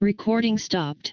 Recording stopped.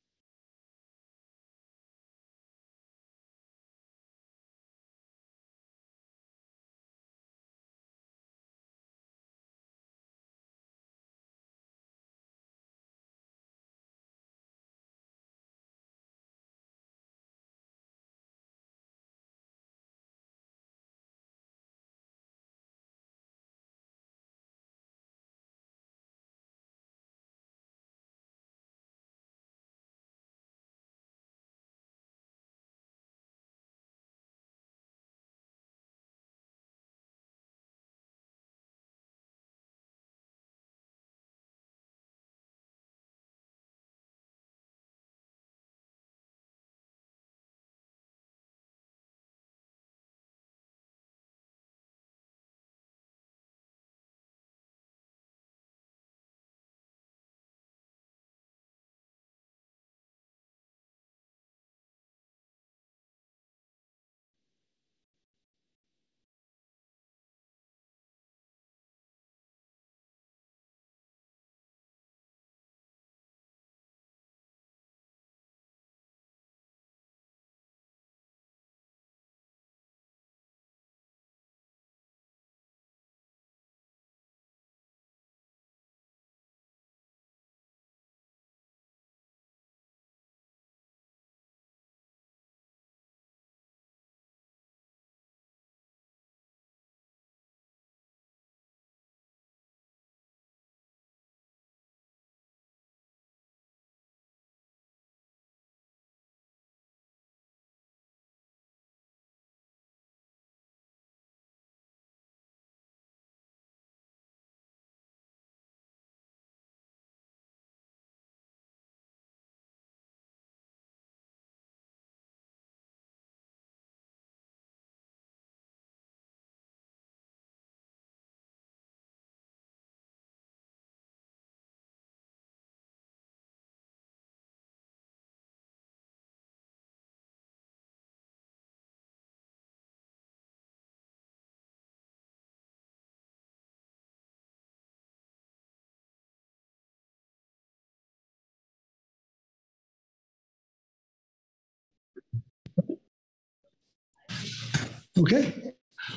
Okay,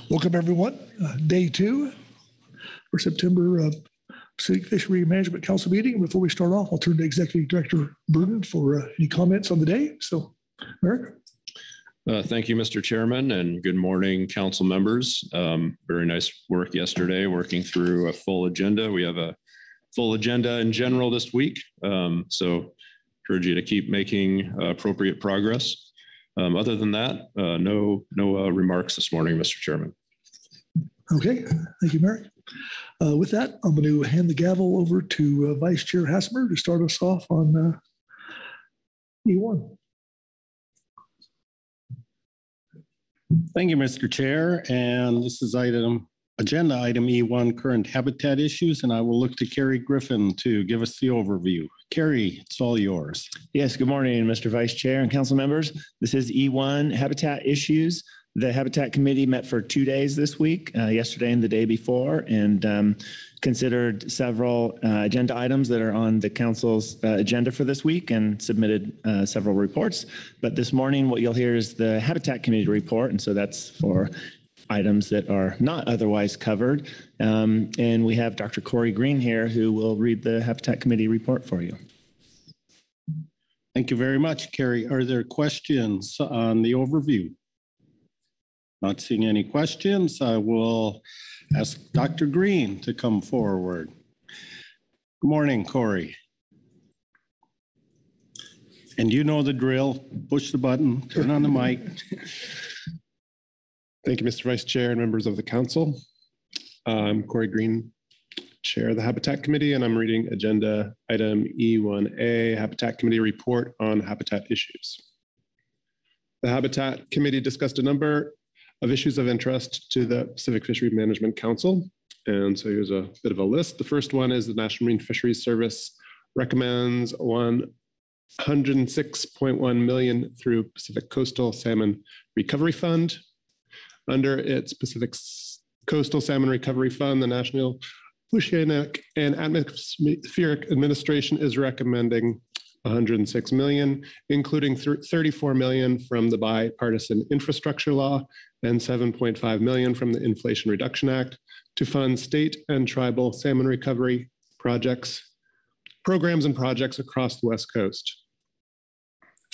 welcome everyone. Uh, Day two for September uh, Pacific Fishery Management Council meeting. Before we start off, I'll turn to Executive Director Burden for uh, any comments on the day. So, Merrick? Uh, Thank you, Mr. Chairman, and good morning, council members. Um, Very nice work yesterday, working through a full agenda. We have a full agenda in general this week. Um, So encourage you to keep making uh, appropriate progress. Um, Other than that, uh, no, no uh, remarks this morning, Mr. Chairman. Okay, thank you, Merrick. Uh, With that, I'm going to hand the gavel over to uh, Vice Chair Hassemer to start us off on uh, E1. Thank you, Mr. Chair. And this is item, agenda item E1, current habitat issues, and I will look to Kerry Griffin to give us the overview. Kerry, it's all yours. Yes, good morning, Mr. Vice Chair and council members. This is E1 Habitat Issues. The Habitat Committee met for two days this week, uh, yesterday and the day before, and um, considered several uh, agenda items that are on the council's uh, agenda for this week and submitted uh, several reports. But this morning, what you'll hear is the Habitat Committee report, and so that's for items that are not otherwise covered. Um, And we have Dr. Correigh Greene here who will read the Habitat Committee report for you. Thank you very much, Kerry. Are there questions on the overview? Not seeing any questions. I will ask Dr. Greene to come forward. Good morning, Correigh. And you know the drill. Push the button, turn on the mic. Thank you, Mr. Vice Chair and members of the council. I'm Correigh Greene, Chair of the Habitat Committee, and I'm reading Agenda Item E1A, Habitat Committee Report on Habitat Issues. The Habitat Committee discussed a number of issues of interest to the Pacific Fishery Management Council. And so here's a bit of a list. The first one is the National Marine Fisheries Service recommends 106.1 million through Pacific Coastal Salmon Recovery Fund. Under its Pacific Coastal Salmon Recovery Fund, the National Oceanic and Atmospheric Administration is recommending 106 million, including 34 million from the bipartisan infrastructure law and 7.5 million from the Inflation Reduction Act to fund state and tribal salmon recovery projects, programs and projects across the West Coast.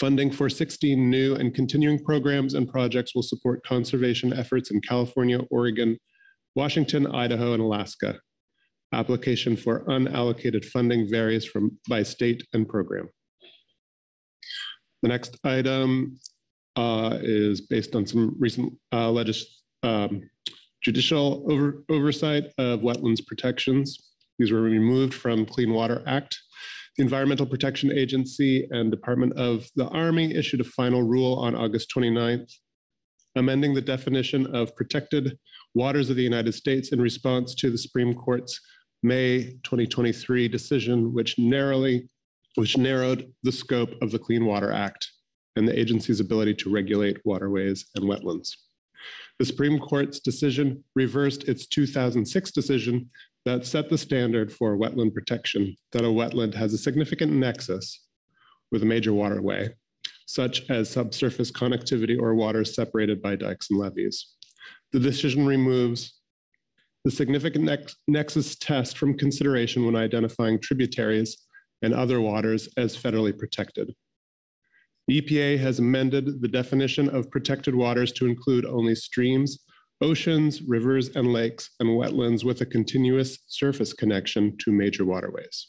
Funding for 16 new and continuing programs and projects will support conservation efforts in California, Oregon, Washington, Idaho, and Alaska. Application for unallocated funding varies from by state and program. The next item uh, is based on some recent uh, legis- um, judicial over- oversight of wetlands protections. These were removed from Clean Water Act. The Environmental Protection Agency and Department of the Army issued a final rule on August 29th, amending the definition of protected waters of the United States in response to the Supreme Court's May 2023 decision, which narrowly which narrowed the scope of the Clean Water Act and the agency's ability to regulate waterways and wetlands. The Supreme Court's decision reversed its 2006 decision that set the standard for wetland protection that a wetland has a significant nexus with a major waterway, such as subsurface connectivity or waters separated by dikes and levees. The decision removes the significant nex- nexus test from consideration when identifying tributaries and other waters as federally protected. The EPA has amended the definition of protected waters to include only streams, oceans, rivers, and lakes, and wetlands with a continuous surface connection to major waterways.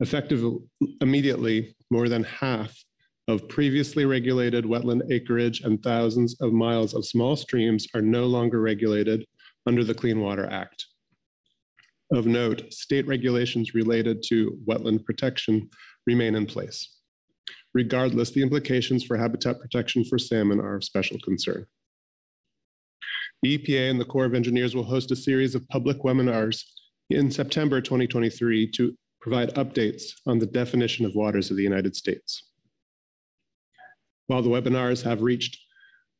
Effective immediately, more than half of previously regulated wetland acreage and thousands of miles of small streams are no longer regulated under the Clean Water Act. Of note, state regulations related to wetland protection remain in place. Regardless, the implications for habitat protection for salmon are of special concern. The EPA and the Corps of Engineers will host a series of public webinars in September 2023 to provide updates on the definition of waters of the United States. While the webinars have reached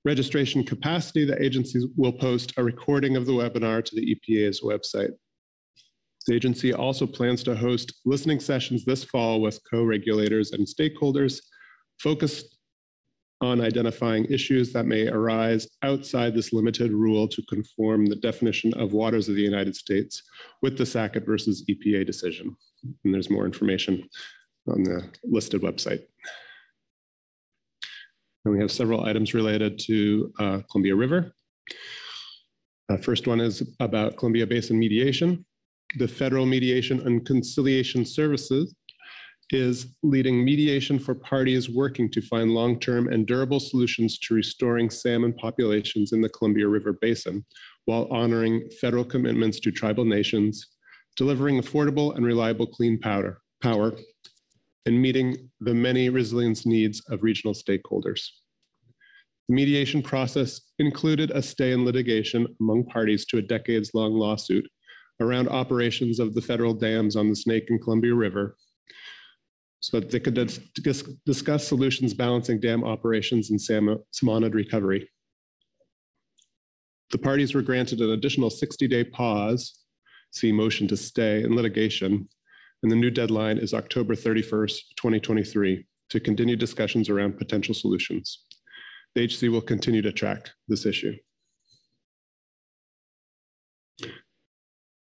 registration capacity, the agencies will post a recording of the webinar to the EPA's website. The agency also plans to host listening sessions this fall with co-regulators and stakeholders focused on identifying issues that may arise outside this limited rule to conform the definition of waters of the United States with the Sackett versus EPA decision. And there's more information on the listed website. And we have several items related to uh, Columbia River. Uh, first one is about Columbia Basin mediation. The Federal Mediation and Conciliation Services is leading mediation for parties working to find long-term and durable solutions to restoring salmon populations in the Columbia River Basin while honoring federal commitments to tribal nations, delivering affordable and reliable clean powder, power, and meeting the many resilience needs of regional stakeholders. The mediation process included a stay in litigation among parties to a decades-long lawsuit around operations of the federal dams on the Snake and Columbia River so that they could dis- dis- discuss solutions balancing dam operations and salmonid recovery. The parties were granted an additional 60-day pause, see motion to stay in litigation, and the new deadline is October 31st, 2023, to continue discussions around potential solutions. The HC will continue to track this issue.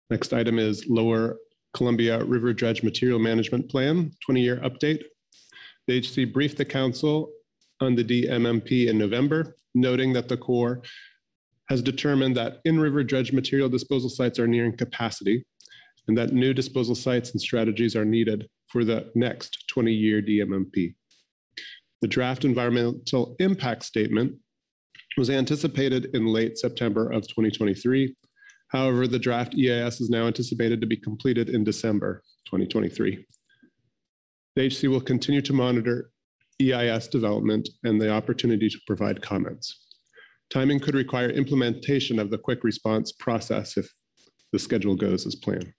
Next item is Lower Columbia River Dredge Material Management Plan, 20-year update. The HC briefed the council on the DMMP in November, noting that the Corps has determined that in-river dredge material disposal sites are nearing capacity and that new disposal sites and strategies are needed for the next 20-year DMMP. The draft environmental impact statement was anticipated in late September of 2023. However, the draft EIS is now anticipated to be completed in December 2023. The HC will continue to monitor EIS development and the opportunity to provide comments. Timing could require implementation of the quick response process if the schedule goes as planned.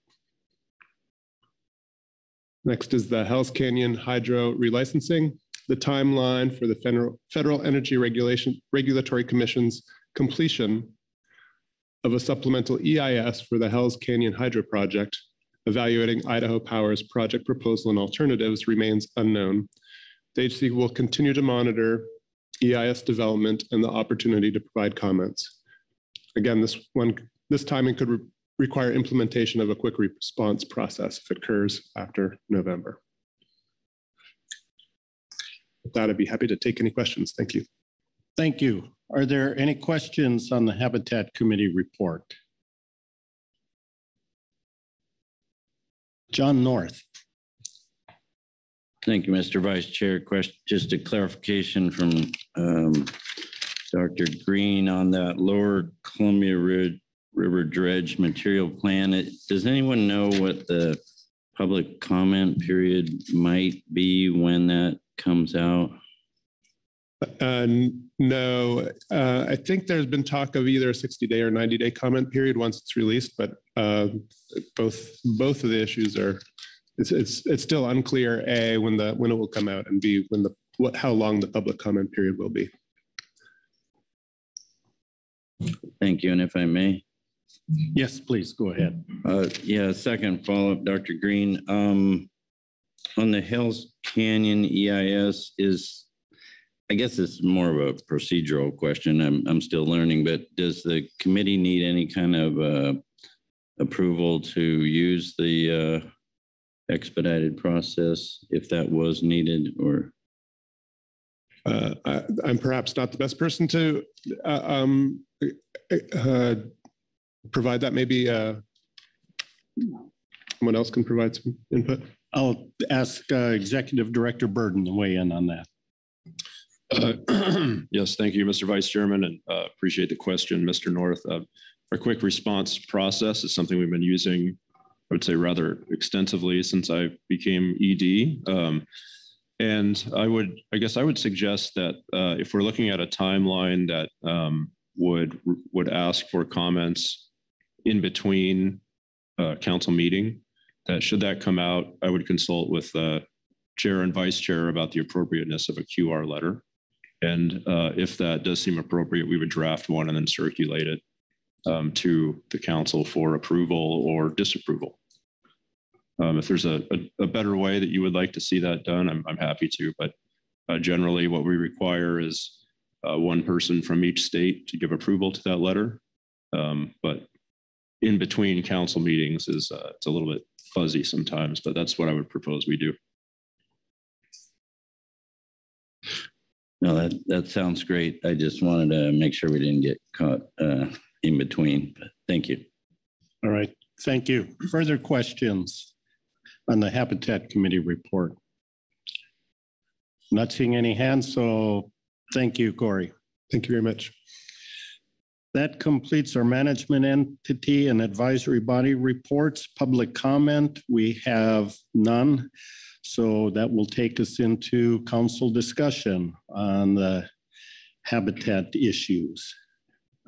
Next is the Hells Canyon Hydro relicensing. The timeline for the Federal, Federal Energy Regulation Regulatory Commission's completion of a supplemental EIS for the Hells Canyon Hydro Project, evaluating Idaho Power's project proposal and alternatives remains unknown. The HC will continue to monitor EIS development and the opportunity to provide comments. Again, this one, this timing could re- require implementation of a quick response process if it occurs after November. With that, I'd be happy to take any questions. Thank you. Thank you. Are there any questions on the Habitat Committee report? John North. Thank you, Mr. Vice Chair. Question, just a clarification from um, Dr. Greene on that lower Columbia Rid- River dredge material plan. It- Does anyone know what the public comment period might be when that comes out? Uh, no, uh, I think there's been talk of either a 60 day or 90 day comment period once it's released, but uh, both both of the issues are it's it's it's still unclear a when the when it will come out and b when the what how long the public comment period will be. Thank you. And if I may, Yes, please, go ahead. Uh, yeah, second follow-up, Dr. Greene. Um, on the Hells Canyon EIS is, I guess it's more of a procedural question. I'm, I'm still learning, but does the committee need any kind of, uh, approval to use the, uh, expedited process if that was needed or? Uh, I, I'm perhaps not the best person to uh, um, uh, provide that. Maybe uh, someone else can provide some input. I'll ask uh, Executive Director Burden to weigh in on that. Uh, Yes, thank you, Mr. Vice Chairman, and uh, appreciate the question, Mr. North. Uh, Our quick response process is something we've been using, I would say rather extensively since I became ED. Um, And I would, I guess I would suggest that uh, if we're looking at a timeline that um, would, would ask for comments in between uh, council meeting, that should that come out, I would consult with the chair and vice chair about the appropriateness of a QR letter. And uh, if that does seem appropriate, we would draft one and then circulate it um, to the council for approval or disapproval. Um, If there's a, a, a better way that you would like to see that done, I'm, I'm happy to. But uh, generally, what we require is uh, one person from each state to give approval to that letter. Um, But in between council meetings is, uh, it's a little bit fuzzy sometimes, but that's what I would propose we do. No, that, that sounds great. I just wanted to make sure we didn't get caught uh, in between, but thank you. All right, thank you. Further questions on the Habitat Committee report? Not seeing any hands, so thank you, Correigh. Thank you very much. That completes our management entity and advisory body reports. Public comment, we have none. So that will take us into council discussion on the habitat issues.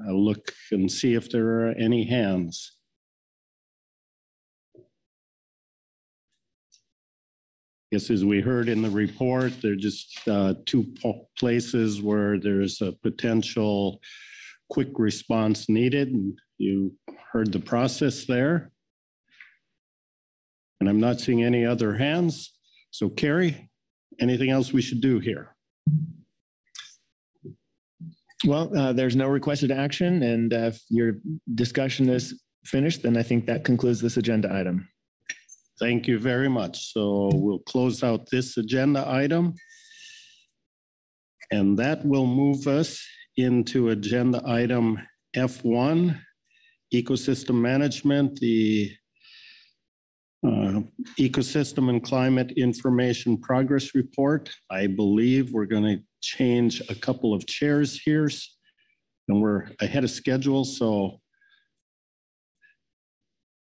I'll look and see if there are any hands. Yes, as we heard in the report, there are just uh, two places where there's a potential quick response needed. and You heard the process there. And I'm not seeing any other hands. So Kerry, anything else we should do here? Well, uh, there's no requested action, and uh, if your discussion is finished, then I think that concludes this agenda item. Thank you very much. So we'll close out this agenda item. And that will move us into agenda item F1, ecosystem management, the ecosystem and climate information progress report. I believe we're going to change a couple of chairs here. And we're ahead of schedule, so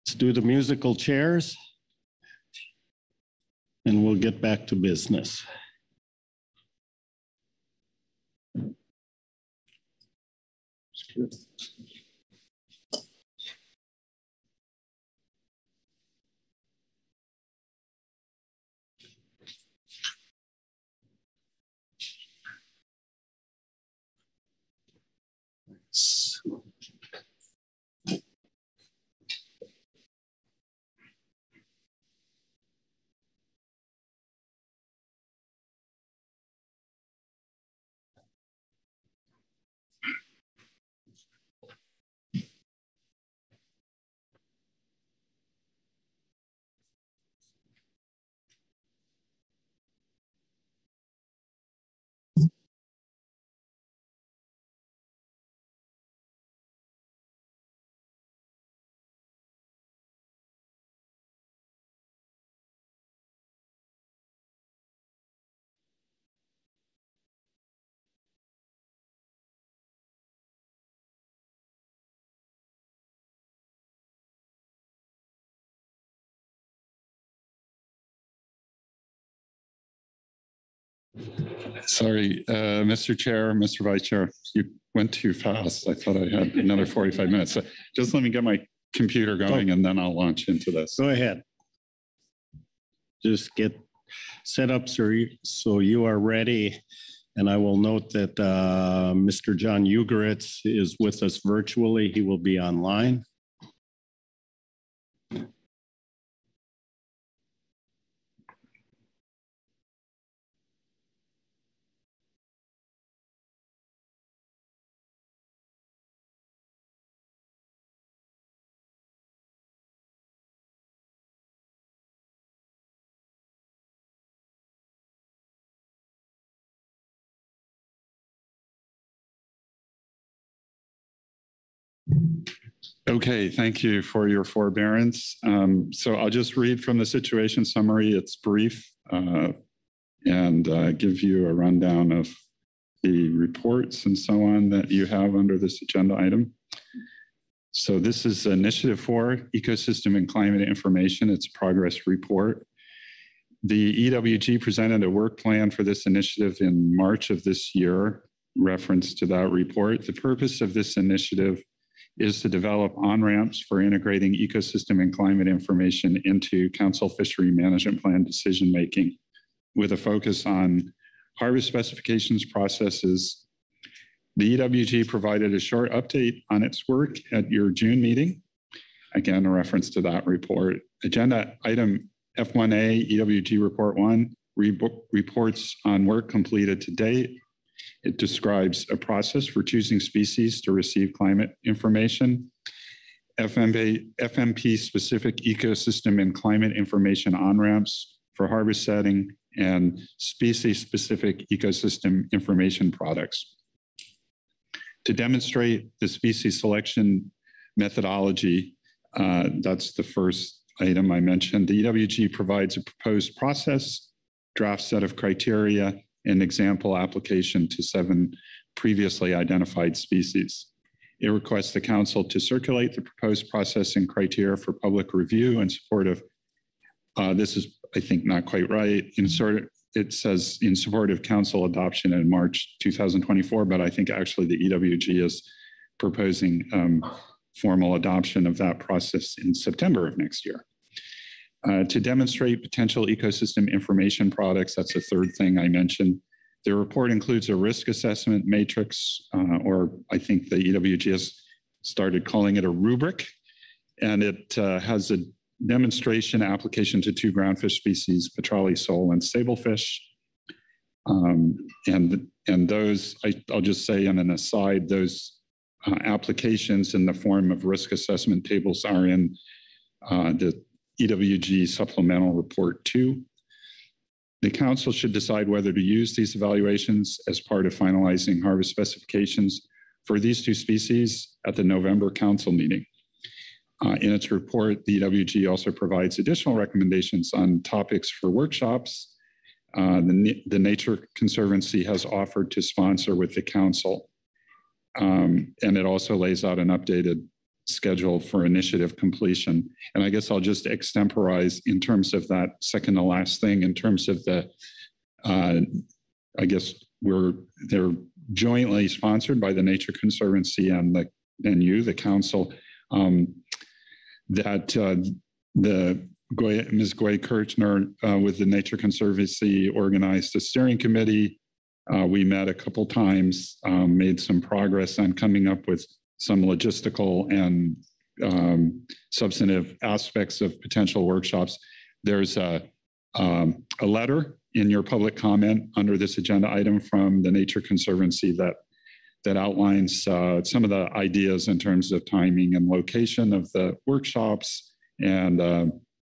let's do the musical chairs and we'll get back to business. Sorry, uh, Mr. Chair, Mr. Vice Chair, you went too fast. I thought I had another 45 minutes. So Just let me get my computer going and then I'll launch into this. Go ahead. Just get set up so you, so you are ready. And I will note that uh, Mr. John Ugoretz is with us virtually. He will be online. Okay, thank you for your forbearance. Um, So I'll just read from the situation summary. It's brief uh, and uh, give you a rundown of the reports and so on that you have under this agenda item. So this is Initiative 4, Ecosystem and Climate Information. It's a progress report. The EWG presented a work plan for this initiative in March of this year, reference to that report. The purpose of this initiative is to develop on-ramps for integrating ecosystem and climate information into council fishery management plan decision-making with a focus on harvest specifications processes. The EWG provided a short update on its work at your June meeting. Again, a reference to that report. Agenda item F1A, EWG Report 1, re- reports on work completed to date it describes a process for choosing species to receive climate information, FMP, FMP specific ecosystem and climate information on ramps for harvest setting, and species specific ecosystem information products. To demonstrate the species selection methodology, uh, that's the first item I mentioned. The EWG provides a proposed process, draft set of criteria, an example application to seven previously identified species. It requests the council to circulate the proposed processing criteria for public review in support of, uh, this is, I think, not quite right. In sort of, it says in support of council adoption in March 2024, but I think actually the EWG is proposing um, formal adoption of that process in September of next year. Uh, to demonstrate potential ecosystem information products, that's the third thing I mentioned. The report includes a risk assessment matrix uh, or I think the EWGS started calling it a rubric. And it uh, has a demonstration application to two groundfish species, petrale sole and sablefish. Um, and, and those, I, I'll just say in an aside, those uh, applications in the form of risk assessment tables are in uh, the EWG supplemental report two. The council should decide whether to use these evaluations as part of finalizing harvest specifications for these two species at the November council meeting. Uh, in its report, the EWG also provides additional recommendations on topics for workshops uh, the, the Nature Conservancy has offered to sponsor with the council. Um, and it also lays out an updated schedule for initiative completion. And I guess I'll just extemporize in terms of that second to last thing, in terms of the, uh, I guess we're, they're jointly sponsored by the Nature Conservancy and the, and you, the council, um, that uh, the Ms. Gway Kirchner uh, with the Nature Conservancy organized a steering committee. Uh, we met a couple times, um, made some progress on coming up with some logistical and um, substantive aspects of potential workshops. There's a, um, a letter in your public comment under this agenda item from the Nature Conservancy that that outlines uh, some of the ideas in terms of timing and location of the workshops and uh,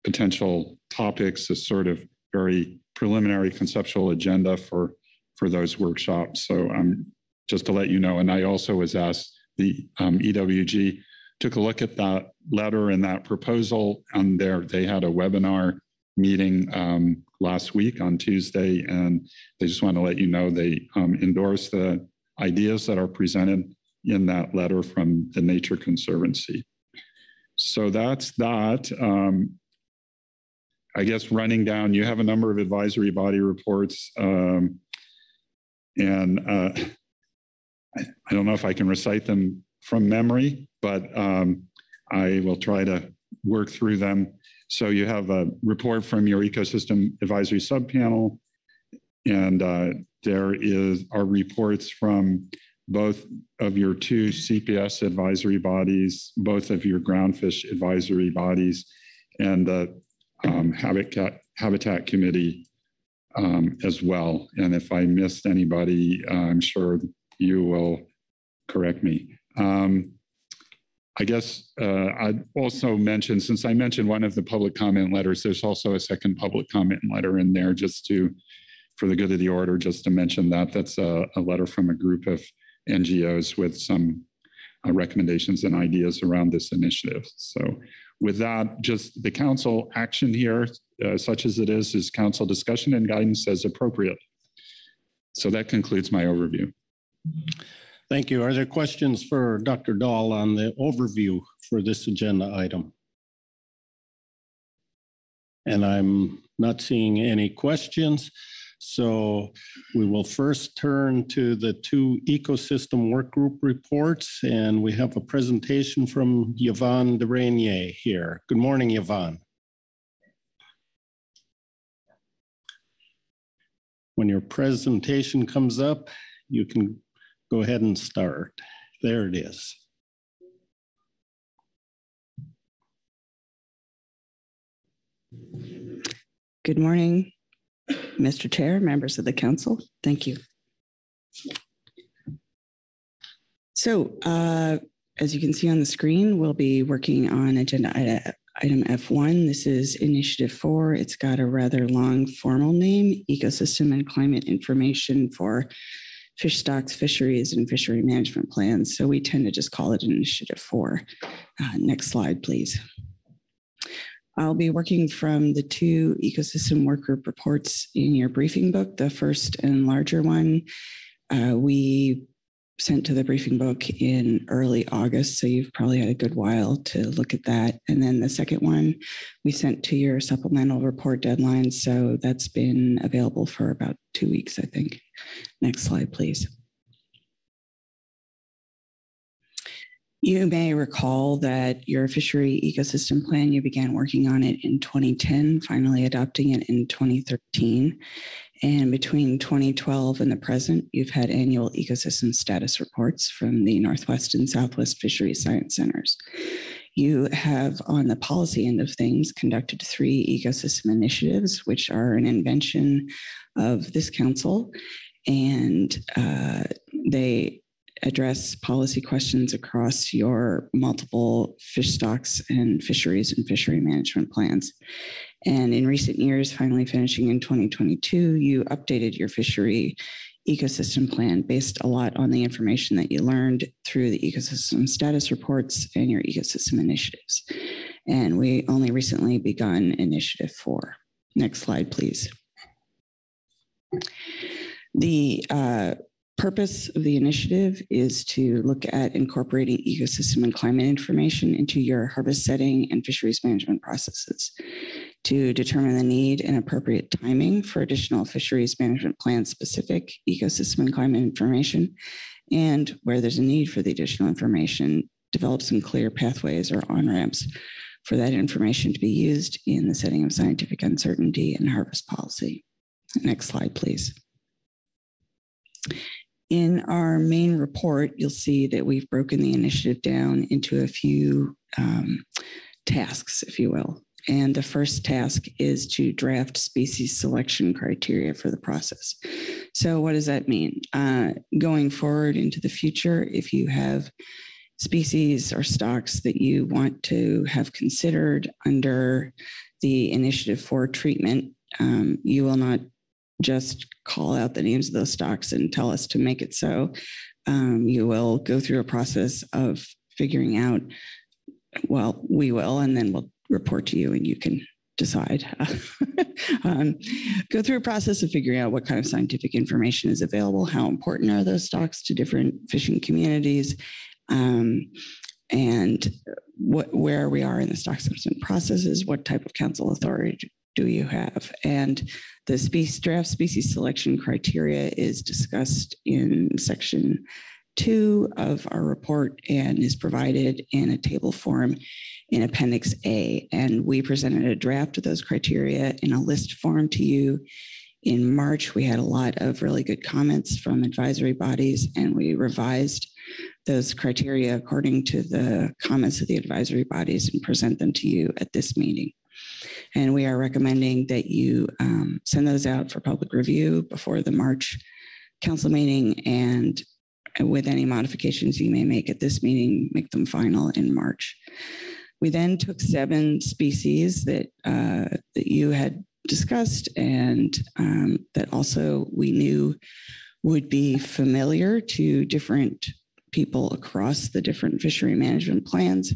potential topics, a sort of very preliminary conceptual agenda for for those workshops. So um, just to let you know, and I also was asked the um, EWG took a look at that letter and that proposal, and there they had a webinar meeting um, last week on Tuesday, and they just want to let you know they um, endorse the ideas that are presented in that letter from the Nature Conservancy. So that's that. Um, I guess running down, you have a number of advisory body reports. Um, and uh, I, I, don't know if I can recite them from memory, but um, I will try to work through them. So you have a report from your ecosystem advisory subpanel, and uh, there is are reports from both of your two CPS advisory bodies, both of your groundfish advisory bodies, and the um, Habitat, Habitat Committee um, as well. And if I missed anybody, I'm sure you will correct me. Um, I guess uh, I'd also mention, since I mentioned one of the public comment letters, there's also a second public comment letter in there just to, for the good of the order, just to mention that. That's a, a letter from a group of NGOs with some uh, recommendations and ideas around this initiative. So with that, just the council action here, uh, such as it is, is council discussion and guidance as appropriate. So that concludes my overview. Thank you. Are there questions for Dr. Dahl on the overview for this agenda item? And I'm not seeing any questions. So we will first turn to the two ecosystem work group reports, and we have a presentation from Yvonne de here. Good morning, Yvonne. When your presentation comes up, you can go ahead and start. There it is. Good morning. Mr. Chair, members of the council, thank you. So uh, as you can see on the screen, we'll be working on agenda item F1. This is initiative four. It's got a rather long formal name, ecosystem and climate information for fish stocks, fisheries, and fishery management plans. So we tend to just call it an initiative four. Uh, next slide, please. I'll be working from the two ecosystem work group reports in your briefing book. The first and larger one uh, we sent to the briefing book in early August, so you've probably had a good while to look at that. And then the second one we sent to your supplemental report deadline, so that's been available for about two weeks, I think. Next slide, please. You may recall that your fishery ecosystem plan, you began working on it in 2010, finally adopting it in 2013. And between 2012 and the present, you've had annual ecosystem status reports from the Northwest and Southwest Fisheries Science Centers. You have, on the policy end of things, conducted three ecosystem initiatives, which are an invention of this council. And uh, they address policy questions across your multiple fish stocks and fisheries and fishery management plans. And in recent years, finally finishing in 2022, you updated your fishery ecosystem plan based a lot on the information that you learned through the ecosystem status reports and your ecosystem initiatives. And we only recently begun initiative four. Next slide, please. The uh, purpose of the initiative is to look at incorporating ecosystem and climate information into your harvest setting and fisheries management processes to determine the need and appropriate timing for additional fisheries management plan specific ecosystem and climate information and where there's a need for the additional information develop some clear pathways or on ramps for that information to be used in the setting of scientific uncertainty and harvest policy. Next slide, please. In our main report, you'll see that we've broken the initiative down into a few um, tasks, if you will. And the first task is to draft species selection criteria for the process. So, what does that mean? Uh, going forward into the future, if you have species or stocks that you want to have considered under the initiative for treatment, um, you will not just call out the names of those stocks and tell us to make it so. Um, you will go through a process of figuring out, well, we will, and then we'll report to you and you can decide. um, go through a process of figuring out what kind of scientific information is available, how important are those stocks to different fishing communities, um, and what where we are in the stock assessment processes, what type of council authority do you have? And the species, draft species selection criteria is discussed in section two of our report and is provided in a table form in Appendix A. And we presented a draft of those criteria in a list form to you in March. We had a lot of really good comments from advisory bodies, and we revised those criteria according to the comments of the advisory bodies and present them to you at this meeting. And we are recommending that you um, send those out for public review before the March council meeting and with any modifications you may make at this meeting, make them final in March. We then took seven species that, uh, that you had discussed and um, that also we knew would be familiar to different people across the different fishery management plans.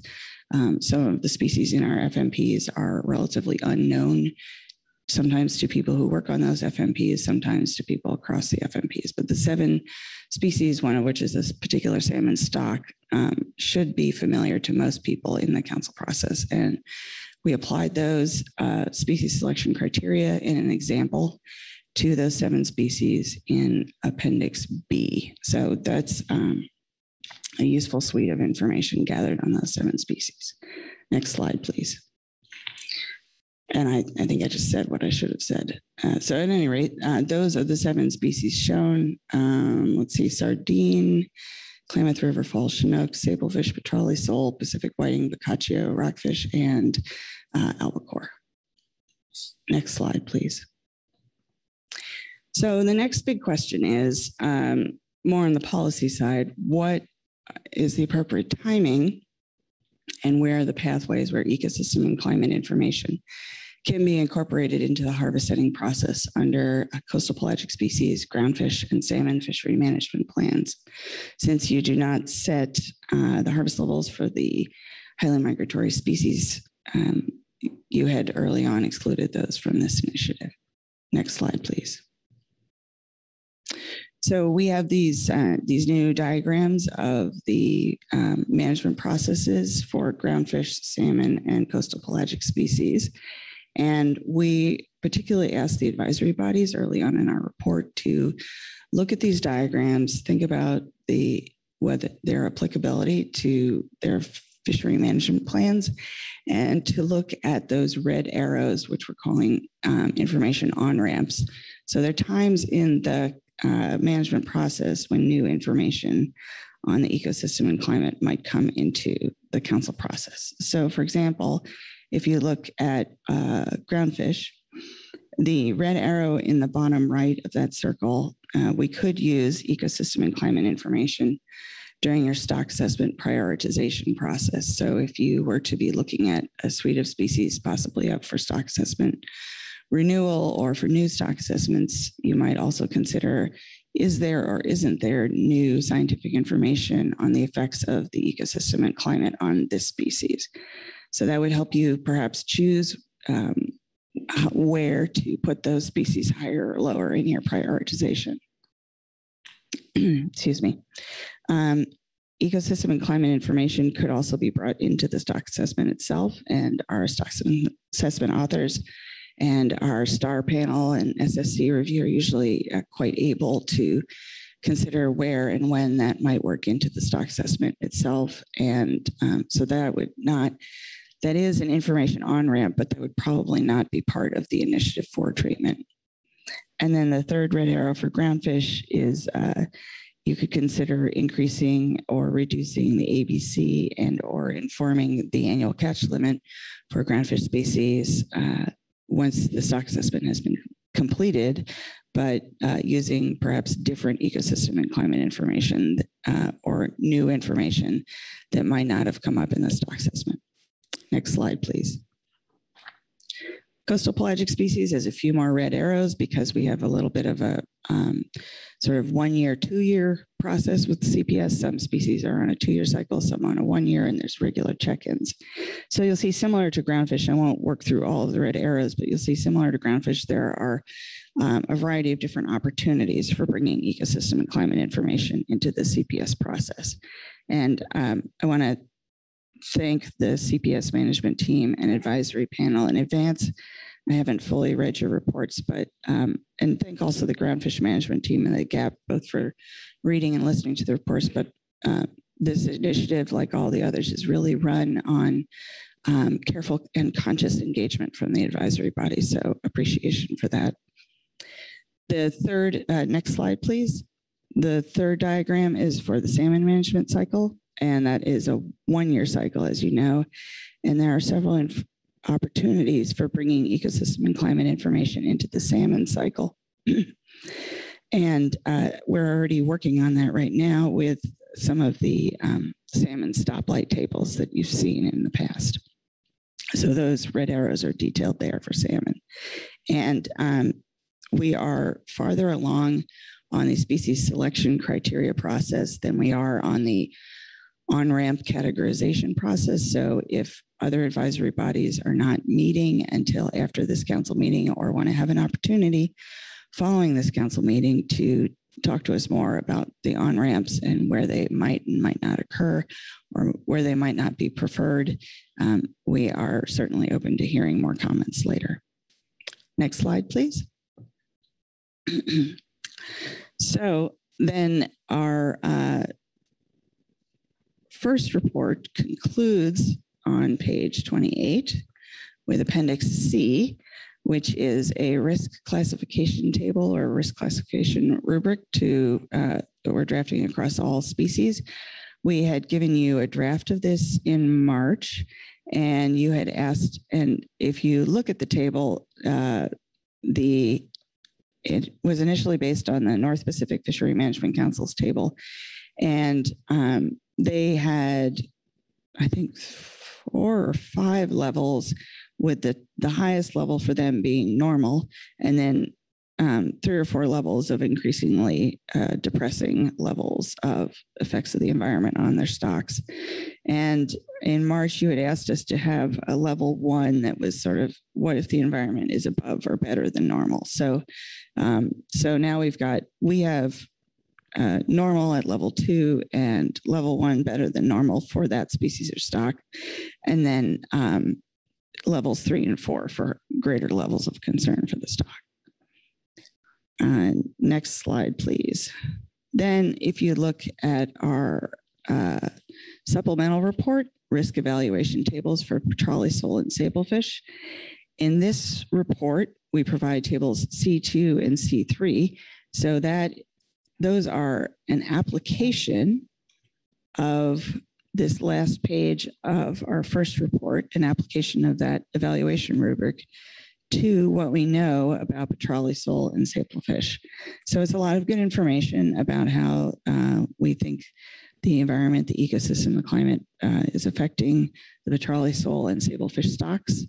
Um, some of the species in our FMPs are relatively unknown, sometimes to people who work on those FMPs, sometimes to people across the FMPs. But the seven species, one of which is this particular salmon stock, um, should be familiar to most people in the council process. And we applied those uh, species selection criteria in an example to those seven species in Appendix B. So that's um, a useful suite of information gathered on those seven species. Next slide, please. And I, I think I just said what I should have said. Uh, so at any rate, uh, those are the seven species shown. Um, let's see, sardine, Klamath River Falls Chinook, sablefish, petrale, sole, Pacific whiting, bocaccio, rockfish, and uh, albacore. Next slide, please. So the next big question is um, more on the policy side. What is the appropriate timing and where are the pathways where ecosystem and climate information can be incorporated into the harvest setting process under coastal pelagic species, groundfish, and salmon fishery management plans. Since you do not set uh, the harvest levels for the highly migratory species, um, you had early on excluded those from this initiative. Next slide, please. So we have these uh, these new diagrams of the um, management processes for groundfish, salmon, and coastal pelagic species. And we particularly asked the advisory bodies early on in our report to look at these diagrams, think about the whether their applicability to their fishery management plans and to look at those red arrows, which we're calling um, information on ramps. So there are times in the uh, management process when new information on the ecosystem and climate might come into the council process. So, for example, if you look at uh, groundfish, the red arrow in the bottom right of that circle, uh, we could use ecosystem and climate information during your stock assessment prioritization process. So if you were to be looking at a suite of species possibly up for stock assessment renewal or for new stock assessments, you might also consider is there or isn't there new scientific information on the effects of the ecosystem and climate on this species? So that would help you perhaps choose um, where to put those species higher or lower in your prioritization. Excuse me. Um, ecosystem and climate information could also be brought into the stock assessment itself, and our stock assessment authors and our STAR panel and SSC review are usually uh, quite able to consider where and when that might work into the stock assessment itself. And um, so that would not, that is an information on ramp, but that would probably not be part of the initiative for treatment. And then the third red arrow for groundfish is uh, you could consider increasing or reducing the ABC and or informing the annual catch limit for groundfish species uh, once the stock assessment has been completed, but uh, using perhaps different ecosystem and climate information uh, or new information that might not have come up in the stock assessment. Next slide, please. Coastal pelagic species has a few more red arrows because we have a little bit of a um, sort of one year, two year process with the CPS. Some species are on a two year cycle, some on a one year, and there's regular check ins. So you'll see similar to groundfish. I won't work through all of the red arrows, but you'll see similar to groundfish, there are um, a variety of different opportunities for bringing ecosystem and climate information into the CPS process. And um, I want to thank the CPS management team and advisory panel in advance. I haven't fully read your reports, but um, and thank also the groundfish management team and the GAP both for reading and listening to the reports. But uh, this initiative, like all the others, is really run on um, careful and conscious engagement from the advisory body. So appreciation for that. The third, uh, next slide, please. The third diagram is for the salmon management cycle and that is a one-year cycle, as you know. And there are several opportunities for bringing ecosystem and climate information into the salmon cycle. and uh, we're already working on that right now with some of the um, salmon stoplight tables that you've seen in the past. So those red arrows are detailed there for salmon. And um, we are farther along on the species selection criteria process than we are on the on-ramp categorization process. So if other advisory bodies are not meeting until after this council meeting or want to have an opportunity following this council meeting to talk to us more about the on-ramps and where they might and might not occur or where they might not be preferred, um, we are certainly open to hearing more comments later. Next slide, please. so then our uh, first report concludes on page 28 with Appendix C, which is a risk classification table or risk classification rubric to uh, that we're drafting across all species. We had given you a draft of this in March, and you had asked, and if you look at the table, uh, the it was initially based on the North Pacific Fishery Management Council's table, and um, they had, I think, four or five levels, with the, the highest level for them being normal, and then um, three or four levels of increasingly uh, depressing levels of effects of the environment on their stocks. And in March, you had asked us to have a level one that was sort of what if the environment is above or better than normal. So, um, so now we've got we have uh, normal at level two and level one better than normal for that species or stock. And then um, levels three and four for greater levels of concern for the stock. Uh, next slide, please. then if you look at our uh, supplemental report, risk evaluation tables for Petrale sole and sablefish. In this report, we provide tables C2 and C3 so that those are an application of this last page of our first report, an application of that evaluation rubric to what we know about Petrale sole and sablefish. So it's a lot of good information about how uh, we think the environment, the ecosystem, the climate uh, is affecting the Petrale sole and sablefish stocks.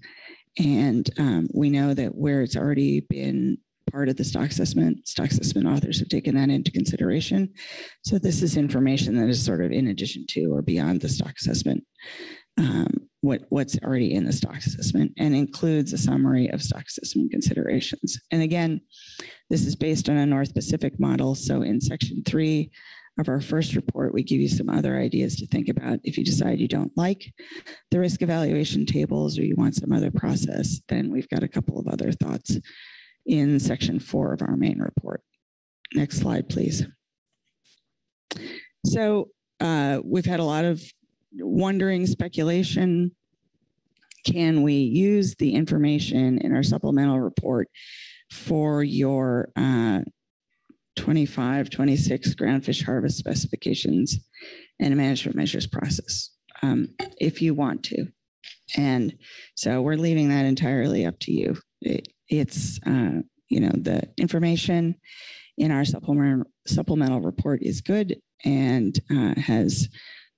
And um, we know that where it's already been part of the stock assessment, stock assessment authors have taken that into consideration. So this is information that is sort of in addition to or beyond the stock assessment, um, what, what's already in the stock assessment and includes a summary of stock assessment considerations. And again, this is based on a North Pacific model. So in section three, of our first report, we give you some other ideas to think about. If you decide you don't like the risk evaluation tables or you want some other process, then we've got a couple of other thoughts in section four of our main report. Next slide, please. So uh, we've had a lot of wondering speculation. Can we use the information in our supplemental report for your uh, 25, 26 groundfish harvest specifications and a management measures process um, if you want to. And so we're leaving that entirely up to you. It, it's, uh, you know, the information in our supplement, supplemental report is good and uh, has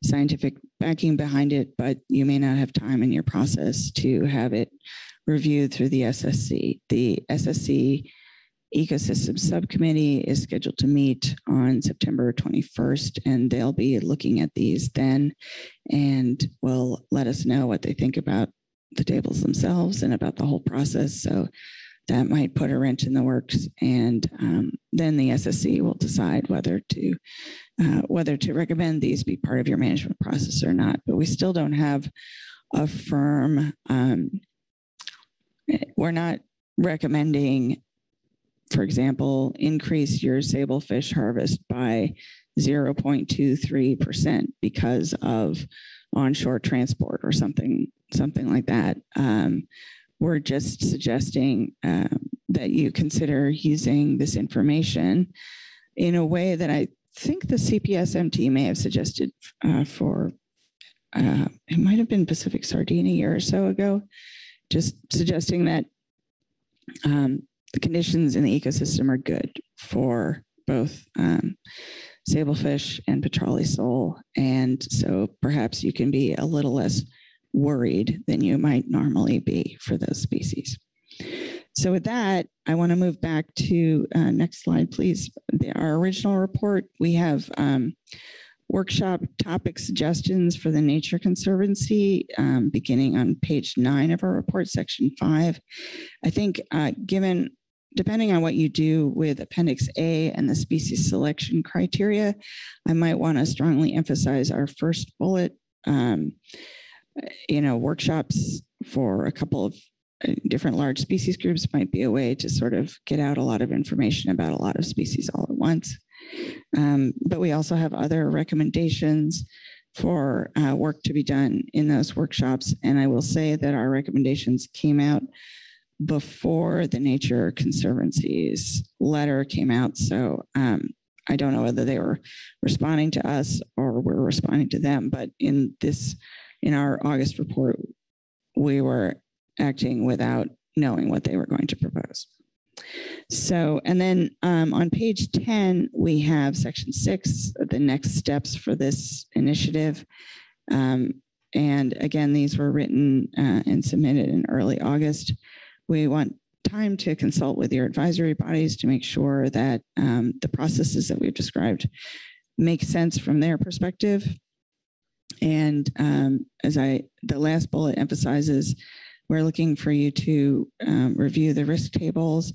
scientific backing behind it, but you may not have time in your process to have it reviewed through the SSC. The SSC Ecosystem Subcommittee is scheduled to meet on September 21st, and they'll be looking at these then and will let us know what they think about the tables themselves and about the whole process. So that might put a wrench in the works, and um, then the SSC will decide whether to uh, whether to recommend these be part of your management process or not. But we still don't have a firm. Um, we're not recommending for example, increase your sablefish harvest by 0.23% because of onshore transport or something, something like that. Um, we're just suggesting um, that you consider using this information in a way that I think the CPSMT may have suggested uh, for, uh, it might have been Pacific Sardine a year or so ago, just suggesting that um, the conditions in the ecosystem are good for both um, sablefish and petrale sole. And so perhaps you can be a little less worried than you might normally be for those species. So with that, I want to move back to uh, next slide, please. The, our original report, we have um, workshop topic suggestions for the Nature Conservancy, um, beginning on page nine of our report, section five. I think uh, given depending on what you do with Appendix A and the species selection criteria, I might want to strongly emphasize our first bullet. Um, you know, workshops for a couple of uh, different large species groups might be a way to sort of get out a lot of information about a lot of species all at once. Um, but we also have other recommendations for uh, work to be done in those workshops. And I will say that our recommendations came out before the Nature Conservancy's letter came out. So um, I don't know whether they were responding to us or we're responding to them. But in this, in our August report, we were acting without knowing what they were going to propose. So, and then um, on page 10, we have section six, the next steps for this initiative. Um, and again, these were written uh, and submitted in early August. We want time to consult with your advisory bodies to make sure that um, the processes that we've described make sense from their perspective. And um, as I, the last bullet emphasizes, we're looking for you to um, review the risk tables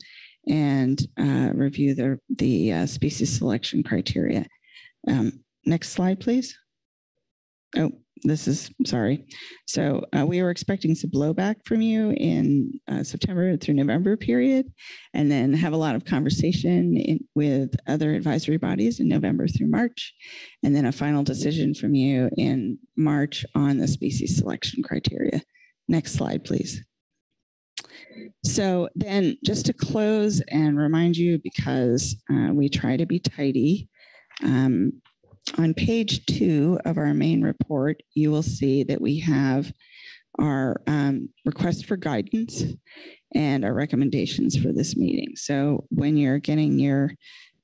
and uh, review the, the uh, species selection criteria. Um, next slide, please. Oh, this is, sorry. So uh, we were expecting some blowback from you in uh, September through November period, and then have a lot of conversation in, with other advisory bodies in November through March, and then a final decision from you in March on the species selection criteria. Next slide, please. So then just to close and remind you, because uh, we try to be tidy, um, on page two of our main report, you will see that we have our um, request for guidance and our recommendations for this meeting. So when you're getting your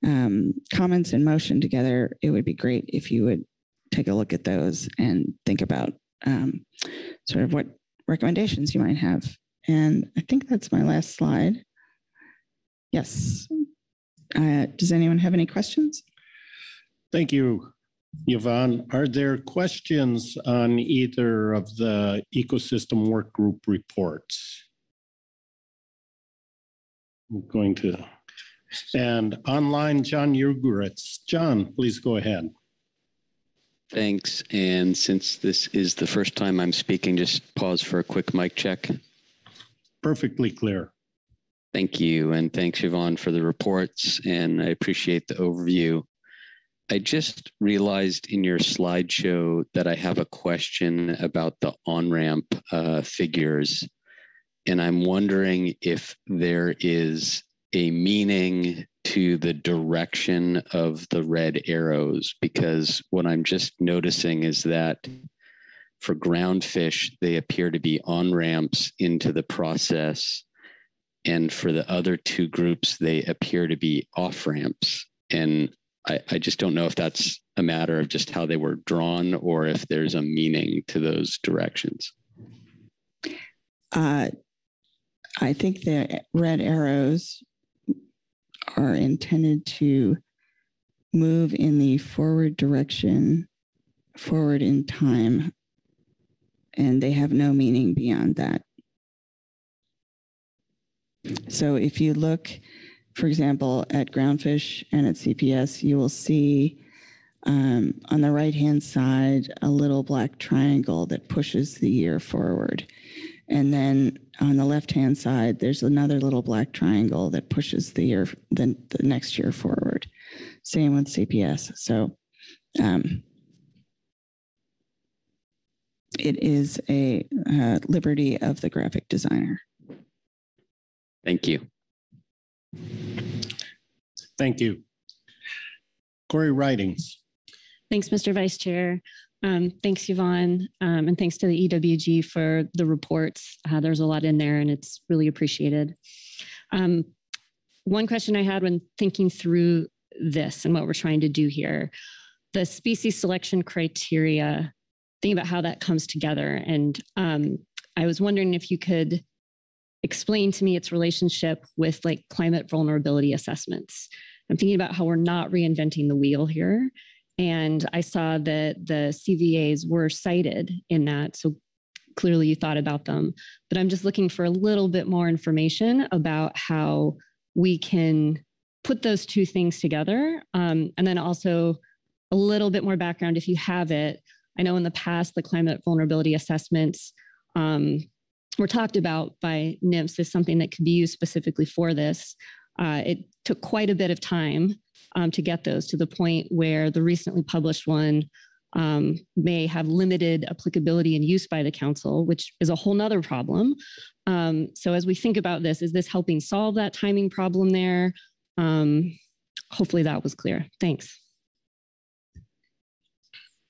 um, comments and motion together, it would be great if you would take a look at those and think about um, sort of what recommendations you might have. And I think that's my last slide. Yes. Uh, does anyone have any questions? Thank you, Yvonne. Are there questions on either of the ecosystem work group reports? I'm going to, and online, John Ugoretz. John, please go ahead. Thanks. And since this is the first time I'm speaking, just pause for a quick mic check. Perfectly clear. Thank you. And thanks, Yvonne, for the reports. And I appreciate the overview. I just realized in your slideshow that I have a question about the on ramp uh, figures. And I'm wondering if there is a meaning to the direction of the red arrows, because what I'm just noticing is that for groundfish, they appear to be on ramps into the process. And for the other two groups, they appear to be off ramps. And I, I just don't know if that's a matter of just how they were drawn or if there's a meaning to those directions. Uh, I think the red arrows are intended to move in the forward direction, forward in time, and they have no meaning beyond that. So if you look for example, at Groundfish and at CPS, you will see um, on the right-hand side, a little black triangle that pushes the year forward. And then on the left-hand side, there's another little black triangle that pushes the year, the, the next year forward. Same with CPS. So um, it is a uh, liberty of the graphic designer. Thank you. Thank you. Corey Ridings. Thanks, Mr. Vice Chair. Um, thanks, Yvonne, um, and thanks to the EWG for the reports. Uh, there's a lot in there, and it's really appreciated. Um, one question I had when thinking through this and what we're trying to do here, the species selection criteria, think about how that comes together. And um, I was wondering if you could explain to me its relationship with like climate vulnerability assessments. I'm thinking about how we're not reinventing the wheel here. And I saw that the CVAs were cited in that. So clearly you thought about them. But I'm just looking for a little bit more information about how we can put those two things together. Um, and then also a little bit more background if you have it. I know in the past, the climate vulnerability assessments um, were talked about by NMFS as something that could be used specifically for this. Uh, it took quite a bit of time um, to get those to the point where the recently published one um, may have limited applicability and use by the council, which is a whole nother problem. Um, so as we think about this, is this helping solve that timing problem there? Um, hopefully that was clear. Thanks.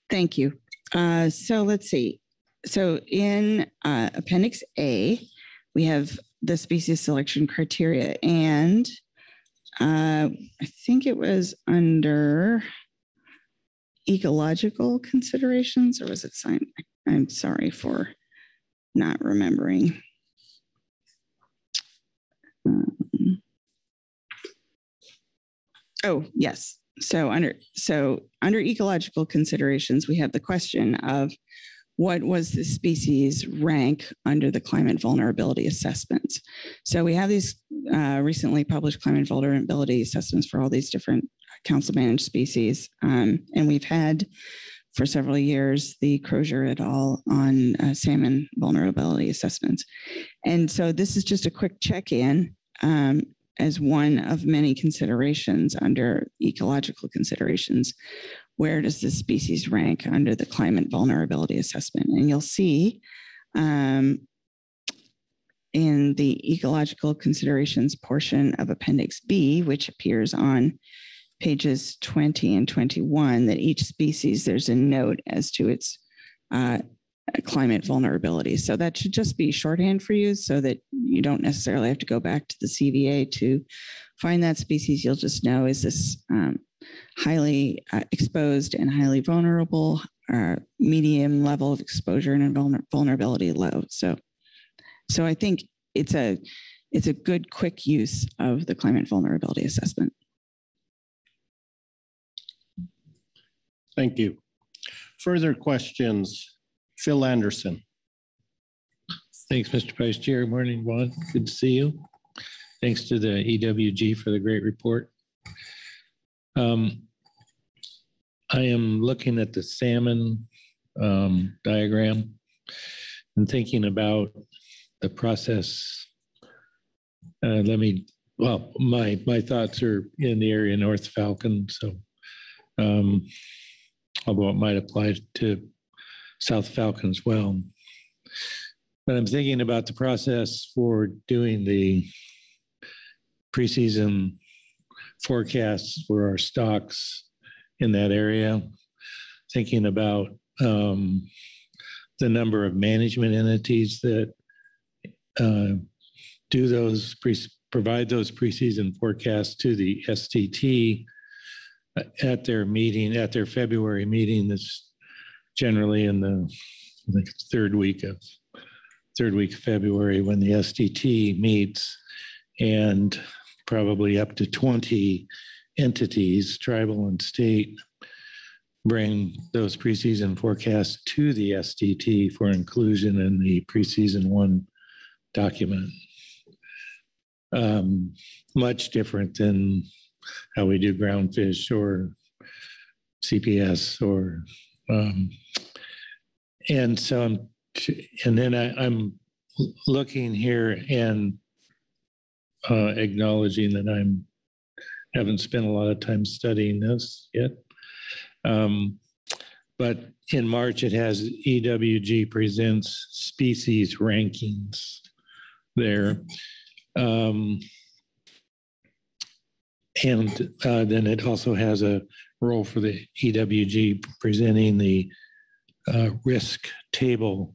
Thank you. Uh, so let's see. So in uh, Appendix A, we have the species selection criteria, and uh, I think it was under ecological considerations, or was it? I'm sorry for not remembering. Um, oh, yes. So under so under ecological considerations, we have the question of what was the species rank under the climate vulnerability assessments. So we have these uh, recently published climate vulnerability assessments for all these different council managed species. Um, and we've had for several years, the Crozier et al. on uh, salmon vulnerability assessments. And so this is just a quick check-in um, as one of many considerations under ecological considerations. Where does this species rank under the climate vulnerability assessment? And you'll see um, in the ecological considerations portion of Appendix B, which appears on pages 20 and 21, that each species, there's a note as to its uh, climate vulnerability. So that should just be shorthand for you so that you don't necessarily have to go back to the CVA to find that species. You'll just know, is this um, highly uh, exposed and highly vulnerable, or medium level of exposure and vulner- vulnerability low. So so I think it's a it's a good quick use of the climate vulnerability assessment. Thank you. Further questions? Phil Anderson. Thanks, Mr. Vice Chair. Morning, Juan. Good to see you. Thanks to the EWG for the great report. Um, I am looking at the salmon um, diagram and thinking about the process. Uh, let me, well, my my thoughts are in the area North Falcon, so um, although it might apply to South Falcon as well. But I'm thinking about the process for doing the preseason forecasts for our stocks in that area, thinking about um, the number of management entities that uh, do those pre- provide those preseason forecasts to the STT at their meeting at their February meeting. That's generally in the think third week of third week of February when the STT meets, and probably up to 20 entities, tribal and state, bring those preseason forecasts to the STT for inclusion in the preseason one document. Um, much different than how we do groundfish or CPS or, um, and so I'm, and then I, I'm looking here and uh, acknowledging that I'm haven't spent a lot of time studying this yet. Um, but in March, it has EWG presents species rankings there. Um, and uh, then it also has a role for the EWG presenting the uh, risk table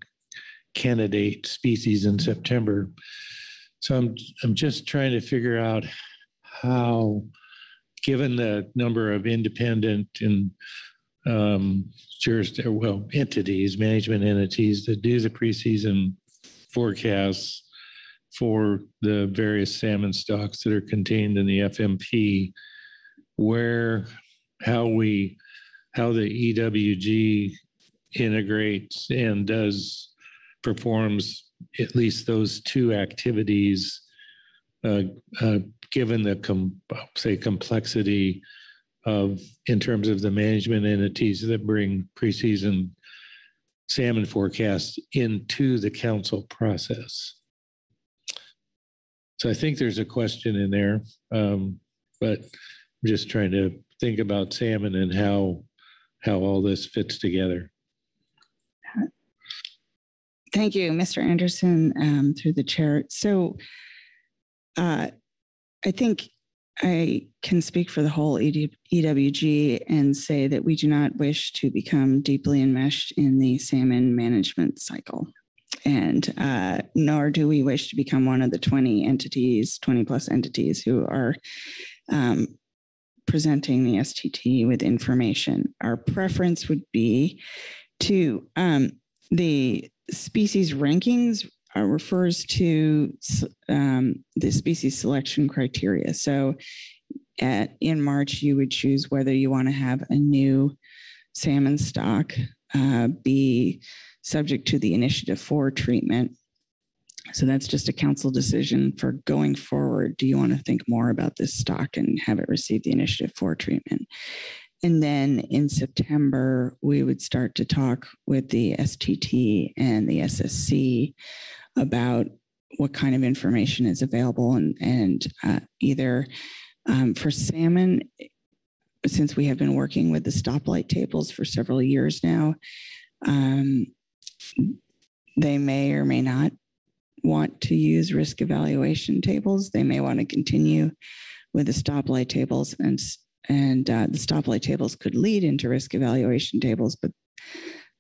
candidate species in September. So I'm, I'm just trying to figure out how, given the number of independent and um, well, entities, management entities that do the preseason forecasts for the various salmon stocks that are contained in the FMP, where, how we, how the EWG integrates and does, performs at least those two activities, uh, uh, given the, com- say, complexity of, in terms of the management entities that bring preseason salmon forecasts into the council process. So I think there's a question in there, um, but I'm just trying to think about salmon and how how all this fits together. Thank you, Mr. Anderson, um, through the chair. So uh, I think I can speak for the whole EWG and say that we do not wish to become deeply enmeshed in the salmon management cycle. And uh, nor do we wish to become one of the 20 entities, 20 plus entities who are um, presenting the STT with information. Our preference would be to um, the species rankings uh, refers to um, the species selection criteria. So at, in March, you would choose whether you want to have a new salmon stock uh, be subject to the initiative four treatment. So that's just a council decision for going forward. Do you want to think more about this stock and have it receive the initiative four treatment? And then in September, we would start to talk with the STT and the SSC about what kind of information is available and, and uh, either um, for salmon, since we have been working with the stoplight tables for several years now, um, they may or may not want to use risk evaluation tables. They may want to continue with the stoplight tables and and uh, the stoplight tables could lead into risk evaluation tables, but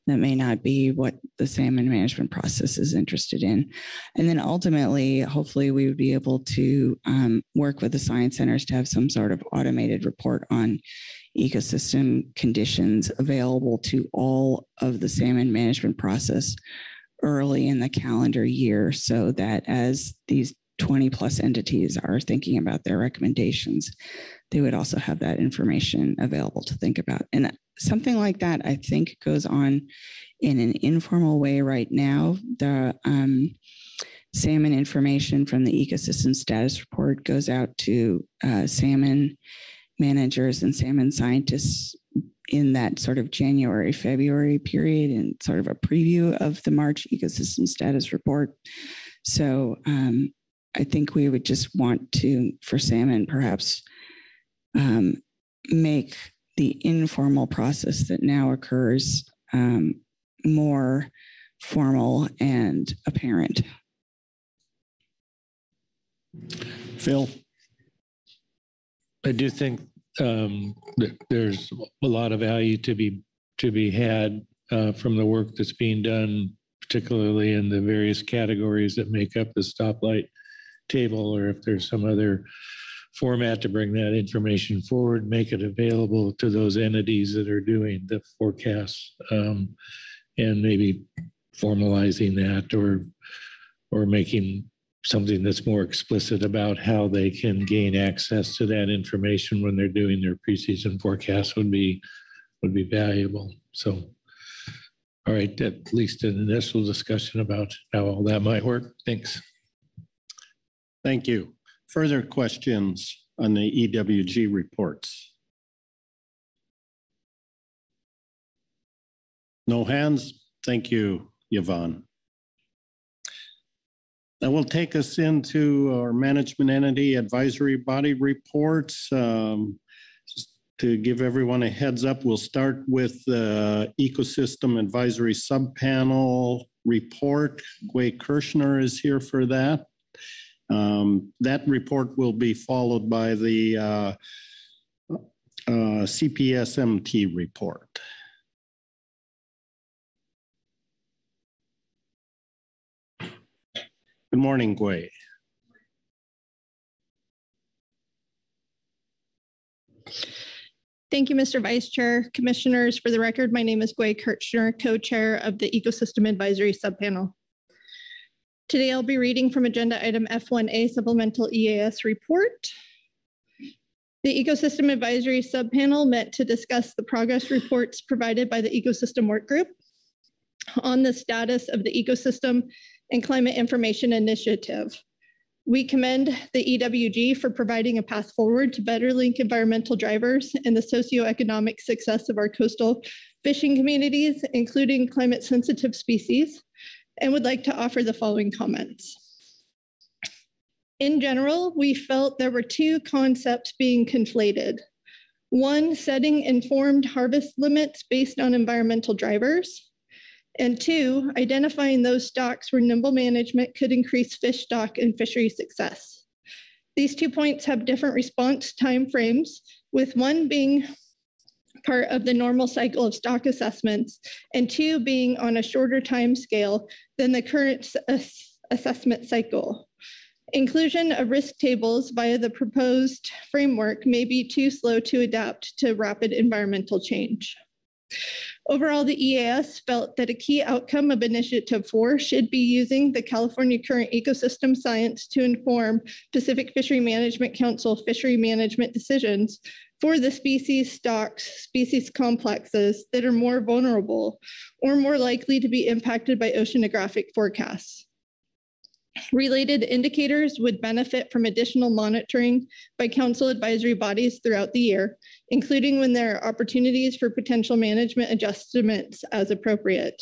that may not be what the salmon management process is interested in. And then ultimately, hopefully, we would be able to um, work with the science centers to have some sort of automated report on ecosystem conditions available to all of the salmon management process early in the calendar year so that as these 20 plus entities are thinking about their recommendations, they would also have that information available to think about. And something like that, I think, goes on in an informal way right now. The um, salmon information from the ecosystem status report goes out to uh, salmon managers and salmon scientists in that sort of January, February period, and sort of a preview of the March ecosystem status report. So um, I think we would just want to, for salmon, perhaps um, make the informal process that now occurs um, more formal and apparent. Phil? I do think um, that there's a lot of value to be to be had uh, from the work that's being done, particularly in the various categories that make up the stoplight table, or if there's some other format to bring that information forward, make it available to those entities that are doing the forecasts, um, and maybe formalizing that or or making something that's more explicit about how they can gain access to that information when they're doing their preseason forecast would be would be valuable. So, all right, at least an initial discussion about how all that might work. Thanks. Thank you. Further questions on the EWG reports? No hands? Thank you, Yvonne. That will take us into our management entity advisory body reports. Um, just to give everyone a heads up, we'll start with the ecosystem advisory subpanel report. Gway Kirchner is here for that. Um, that report will be followed by the uh, uh, CPSMT report. Good morning, Gway. Thank you, Mr. Vice Chair. Commissioners, for the record, my name is Gway Kirchner, co-chair of the Ecosystem Advisory Subpanel. Today, I'll be reading from Agenda Item F1A Supplemental EAS Report. The Ecosystem Advisory Subpanel met to discuss the progress reports provided by the Ecosystem Work Group on the status of the ecosystem and Climate Information Initiative. We commend the EWG for providing a path forward to better link environmental drivers and the socioeconomic success of our coastal fishing communities, including climate sensitive species, and would like to offer the following comments. In general, we felt there were two concepts being conflated. One, setting informed harvest limits based on environmental drivers, and two, identifying those stocks where nimble management could increase fish stock and fishery success. These two points have different response timeframes, with one being part of the normal cycle of stock assessments, and two being on a shorter time scale than the current ass uh, assessment cycle. Inclusion of risk tables via the proposed framework may be too slow to adapt to rapid environmental change. Overall, the EAS felt that a key outcome of Initiative 4 should be using the California Current Ecosystem Science to inform Pacific Fishery Management Council fishery management decisions for the species stocks, species complexes that are more vulnerable or more likely to be impacted by oceanographic forecasts. Related indicators would benefit from additional monitoring by council advisory bodies throughout the year, including when there are opportunities for potential management adjustments as appropriate.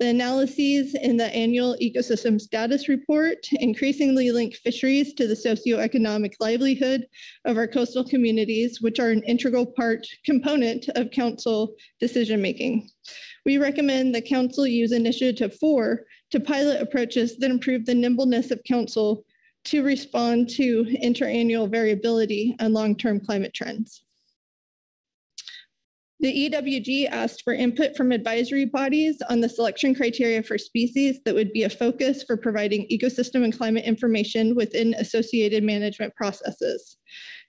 The analyses in the annual ecosystem status report increasingly link fisheries to the socioeconomic livelihood of our coastal communities, which are an integral part component of council decision-making. We recommend the council use initiative four to pilot approaches that improve the nimbleness of council to respond to interannual variability and long-term climate trends. The EWG asked for input from advisory bodies on the selection criteria for species that would be a focus for providing ecosystem and climate information within associated management processes.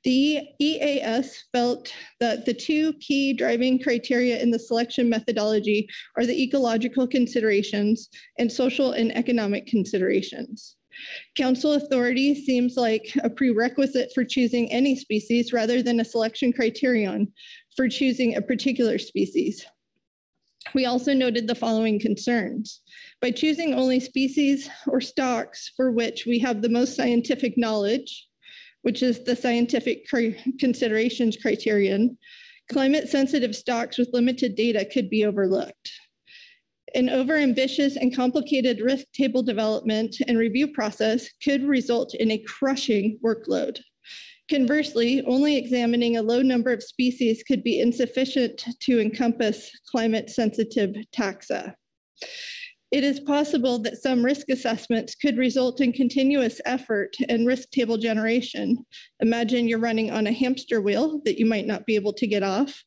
The EAS felt that the two key driving criteria in the selection methodology are the ecological considerations and social and economic considerations. Council authority seems like a prerequisite for choosing any species rather than a selection criterion for choosing a particular species. We also noted the following concerns. By choosing only species or stocks for which we have the most scientific knowledge, which is the scientific considerations criterion, climate sensitive stocks with limited data could be overlooked. An overambitious and complicated risk table development and review process could result in a crushing workload. Conversely, only examining a low number of species could be insufficient to encompass climate sensitive taxa. It is possible that some risk assessments could result in continuous effort and risk table generation. Imagine you're running on a hamster wheel that you might not be able to get off,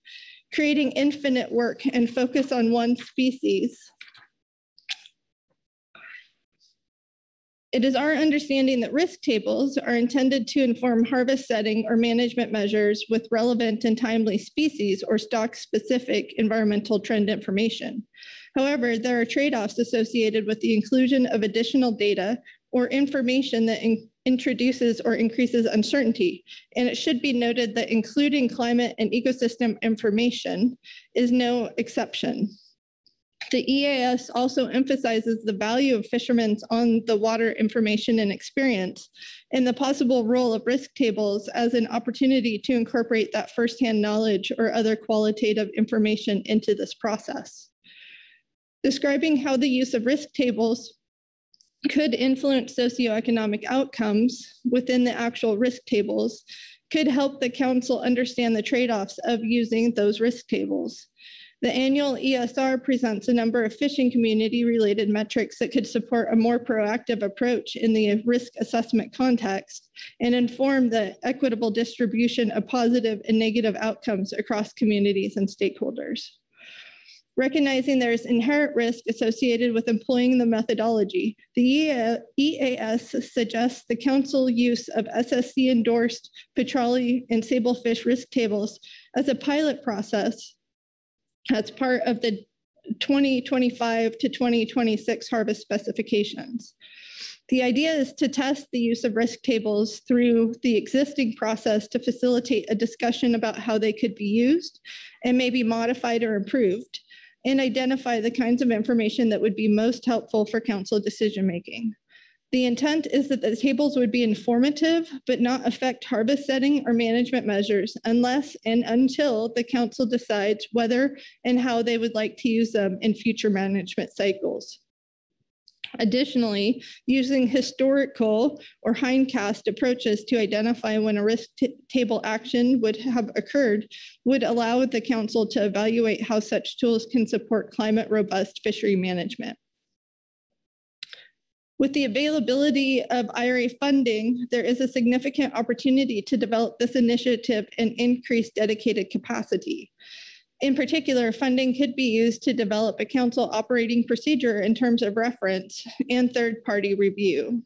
creating infinite work and focus on one species It is our understanding that risk tables are intended to inform harvest setting or management measures with relevant and timely species or stock-specific environmental trend information. However, there are trade-offs associated with the inclusion of additional data or information that in introduces or increases uncertainty. And it should be noted that including climate and ecosystem information is no exception. The EAS also emphasizes the value of fishermen's on the water information and experience and the possible role of risk tables as an opportunity to incorporate that firsthand knowledge or other qualitative information into this process. Describing how the use of risk tables could influence socioeconomic outcomes within the actual risk tables could help the council understand the trade-offs of using those risk tables. The annual ESR presents a number of fishing community related metrics that could support a more proactive approach in the risk assessment context and inform the equitable distribution of positive and negative outcomes across communities and stakeholders. Recognizing there is inherent risk associated with employing the methodology, the EAS suggests the council use of SSC endorsed petrale and sablefish risk tables as a pilot process as part of the 2025 to 2026 harvest specifications. The idea is to test the use of risk tables through the existing process to facilitate a discussion about how they could be used and maybe modified or improved and identify the kinds of information that would be most helpful for council decision making. The intent is that the tables would be informative, but not affect harvest setting or management measures unless and until the council decides whether and how they would like to use them in future management cycles. Additionally, using historical or hindcast approaches to identify when a risk table action would have occurred would allow the council to evaluate how such tools can support climate robust fishery management. With the availability of IRA funding, there is a significant opportunity to develop this initiative and increase dedicated capacity. In particular, funding could be used to develop a council operating procedure in terms of reference and third-party review.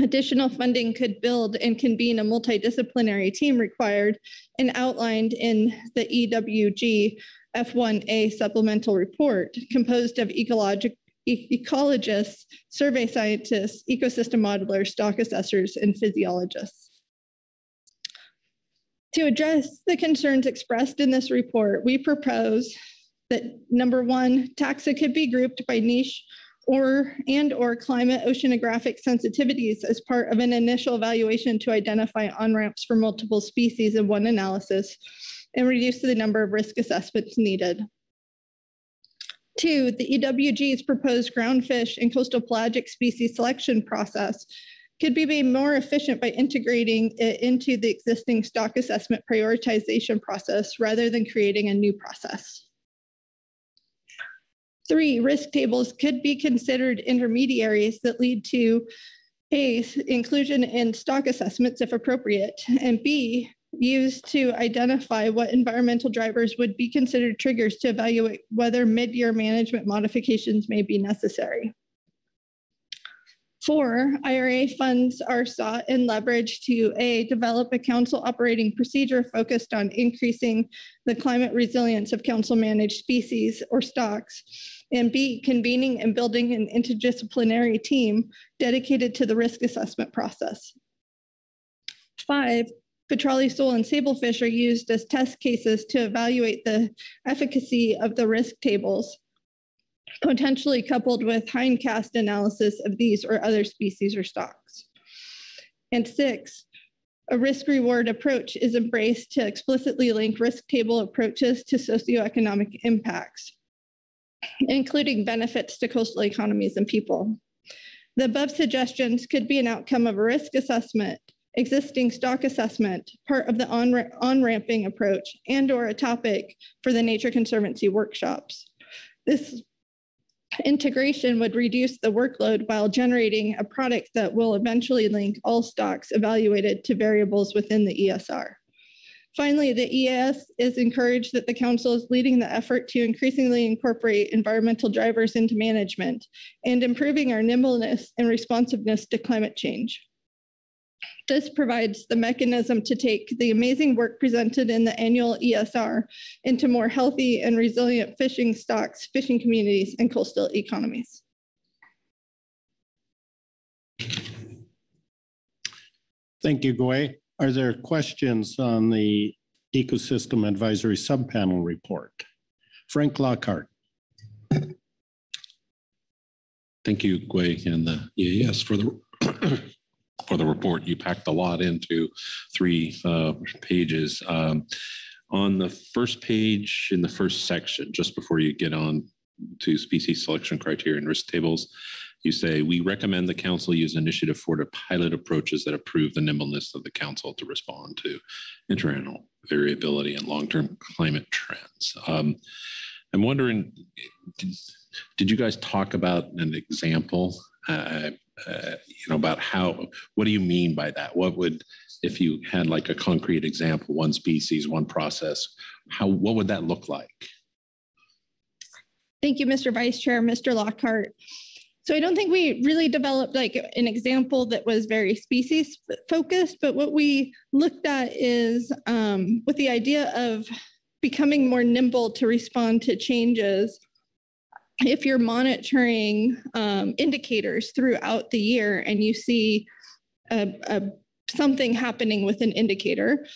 Additional funding could build and convene a multidisciplinary team required and outlined in the EWG F1A supplemental report composed of ecologic, ecologists, survey scientists, ecosystem modelers, stock assessors, and physiologists. To address the concerns expressed in this report, we propose that number one, taxa could be grouped by niche or and or climate oceanographic sensitivities as part of an initial evaluation to identify on-ramps for multiple species in one analysis and reduce the number of risk assessments needed. Two, the EWG's proposed groundfish and coastal pelagic species selection process could be made more efficient by integrating it into the existing stock assessment prioritization process rather than creating a new process. Three, risk tables could be considered intermediaries that lead to A, inclusion in stock assessments if appropriate, and B, used to identify what environmental drivers would be considered triggers to evaluate whether mid-year management modifications may be necessary. Four, IRA funds are sought and leveraged to A, develop a council operating procedure focused on increasing the climate resilience of council managed species or stocks, and B, convening and building an interdisciplinary team dedicated to the risk assessment process. Five, Petrale sole and sablefish are used as test cases to evaluate the efficacy of the risk tables potentially coupled with hindcast analysis of these or other species or stocks. And six, a risk reward approach is embraced to explicitly link risk table approaches to socioeconomic impacts, including benefits to coastal economies and people. The above suggestions could be an outcome of a risk assessment, existing stock assessment, part of the on-ramping approach, and or a topic for the Nature Conservancy workshops. This Integration would reduce the workload while generating a product that will eventually link all stocks evaluated to variables within the ESR. Finally, the EAS is encouraged that the council is leading the effort to increasingly incorporate environmental drivers into management and improving our nimbleness and responsiveness to climate change. This provides the mechanism to take the amazing work presented in the annual ESR into more healthy and resilient fishing stocks, fishing communities, and coastal economies. Thank you, Gway. Are there questions on the Ecosystem Advisory Subpanel report? Frank Lockhart. Thank you, Gway and the EAS for the for the report. You packed a lot into three uh, pages. Um, on the first page in the first section, just before you get on to species selection criteria and risk tables, you say, we recommend the council use initiative four to pilot approaches that improve the nimbleness of the council to respond to interannual variability and long-term climate trends. Um, I'm wondering, did, did, you guys talk about an example? Uh, uh, you know, about how, what do you mean by that? What would, if you had like a concrete example, one species, one process, how, what would that look like? Thank you, Mr. Vice Chair, Mr. Lockhart. So I don't think we really developed like an example that was very species focused, but what we looked at is um, with the idea of becoming more nimble to respond to changes if you're monitoring um, indicators throughout the year and you see a, a, something happening with an indicator,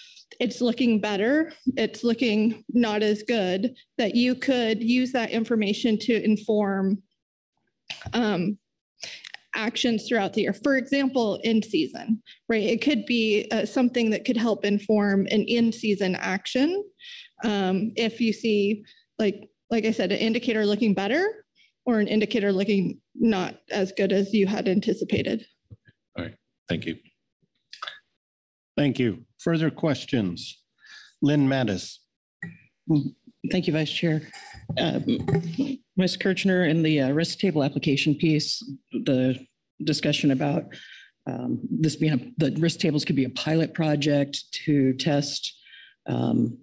it's looking better, it's looking not as good, that you could use that information to inform um, actions throughout the year. For example, in season, right? It could be uh, something that could help inform an in season action. Um, if you see like like I said, an indicator looking better or an indicator looking not as good as you had anticipated. All right, thank you. Thank you. Further questions? Lynn Mattis. Thank you, Vice Chair. Uh, Ms. Kirchner, in the uh, risk table application piece, the discussion about um, this being a, the risk tables could be a pilot project to test um,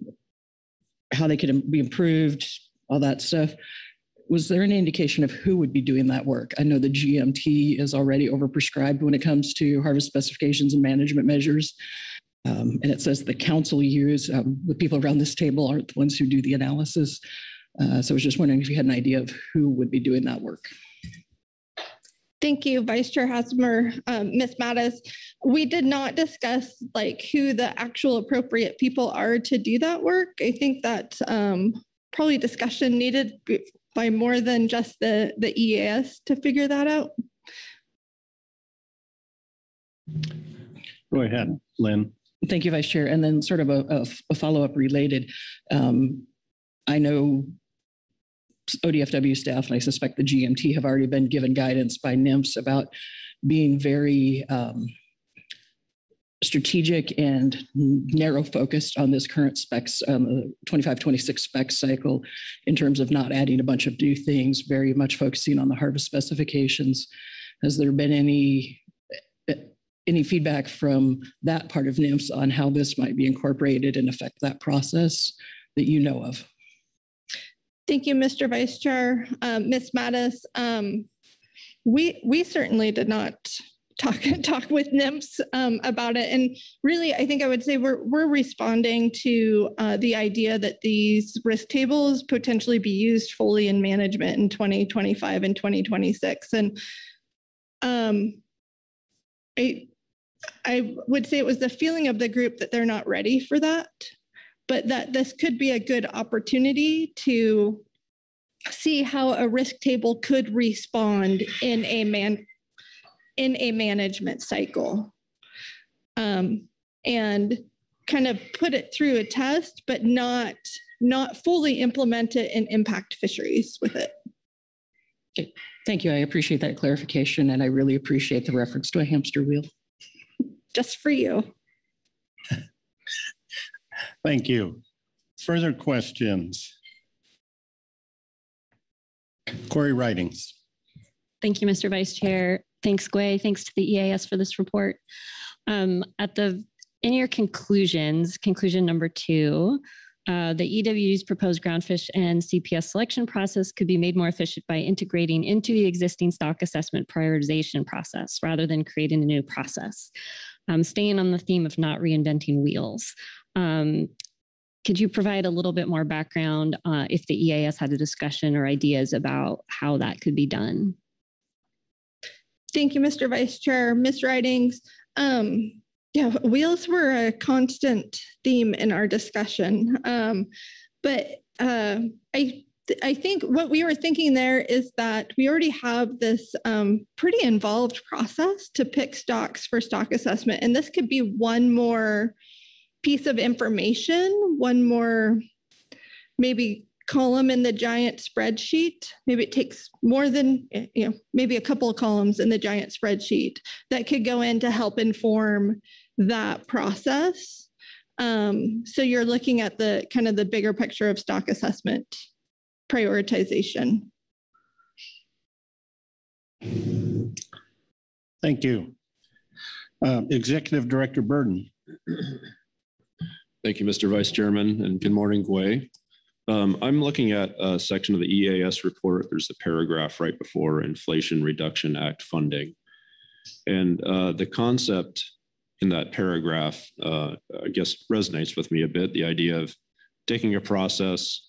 how they could be improved, all that stuff. Was there any indication of who would be doing that work? I know the GMT is already overprescribed when it comes to harvest specifications and management measures. Um, and it says the council use, um, the people around this table aren't the ones who do the analysis. Uh, so I was just wondering if you had an idea of who would be doing that work. Thank you, Vice Chair Hassemer, um. Mattis. We did not discuss like who the actual appropriate people are to do that work. I think that um, probably discussion needed by more than just the, the EAS to figure that out. Go ahead, Lynn. Thank you, Vice Chair. And then sort of a, a, a follow-up related. Um, I know ODFW staff, and I suspect the GMT have already been given guidance by NMFS about being very um, strategic and narrow focused on this current specs, um, 25, 26 spec cycle in terms of not adding a bunch of new things, very much focusing on the harvest specifications. Has there been any any feedback from that part of NMFS on how this might be incorporated and affect that process that you know of? Thank you, Mr. Vice Chair. Um, Ms. Mattis, um, we, we certainly did not talk, talk with NMFS um, about it. And really, I think I would say we're, we're responding to uh, the idea that these risk tables potentially be used fully in management in 2025 and 2026. And um, I, I would say it was the feeling of the group that they're not ready for that, but that this could be a good opportunity to see how a risk table could respond in a man in a management cycle. Um, and kind of put it through a test, but not not fully implement it and impact fisheries with it. Okay. Thank you. I appreciate that clarification and I really appreciate the reference to a hamster wheel just for you. Thank you. Further questions? Corey Ridings. Thank you, Mr. Vice Chair. Thanks, Gway. Thanks to the EAS for this report. Um, at the in your conclusions, conclusion number two, uh, the EW's proposed groundfish and CPS selection process could be made more efficient by integrating into the existing stock assessment prioritization process rather than creating a new process um, staying on the theme of not reinventing wheels. Um, could you provide a little bit more background uh, if the EAS had a discussion or ideas about how that could be done? Thank you, Mr. Vice Chair. Ms. Ridings, um, yeah, wheels were a constant theme in our discussion. Um, but uh, I I think what we were thinking there is that we already have this um, pretty involved process to pick stocks for stock assessment. And this could be one more piece of information, one more maybe column in the giant spreadsheet. Maybe it takes more than, you know, maybe a couple of columns in the giant spreadsheet that could go in to help inform that process. Um, so you're looking at the kind of the bigger picture of stock assessment prioritization. Thank you. Uh, Executive Director Burden. Thank you, Mr. Vice Chairman, and good morning, Gway. Um, I'm looking at a section of the EAS report. There's a paragraph right before Inflation Reduction Act funding. And uh, the concept in that paragraph, uh, I guess, resonates with me a bit. The idea of taking a process,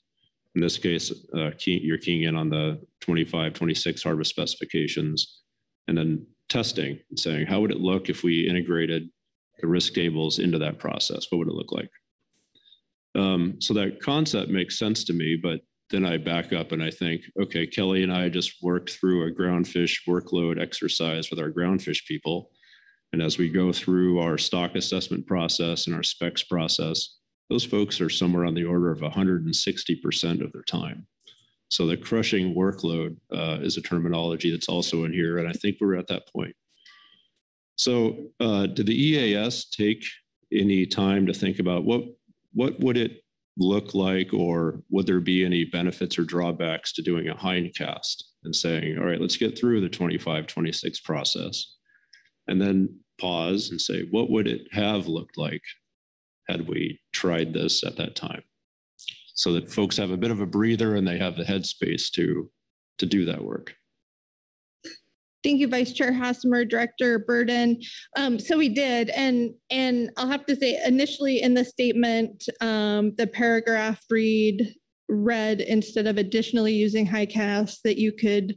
in this case, uh, key, you're keying in on the 25, 26 harvest specifications and then testing and saying, how would it look if we integrated the risk tables into that process? What would it look like? Um, so that concept makes sense to me, but then I back up and I think, okay, Kelly and I just worked through a groundfish workload exercise with our groundfish people. And as we go through our stock assessment process and our specs process, those folks are somewhere on the order of 160% of their time. So the crushing workload uh, is a terminology that's also in here, and I think we're at that point. So uh, did the EAS take any time to think about what what would it look like, or would there be any benefits or drawbacks to doing a hindcast and saying, all right, let's get through the 25, 26 process, and then pause and say, what would it have looked like had we tried this at that time? So that folks have a bit of a breather and they have the headspace to to do that work Thank you, Vice Chair Hassemer, Director Burden. Um, so we did, and and I'll have to say, initially in the statement, um, the paragraph read read instead of additionally using hindcast that you could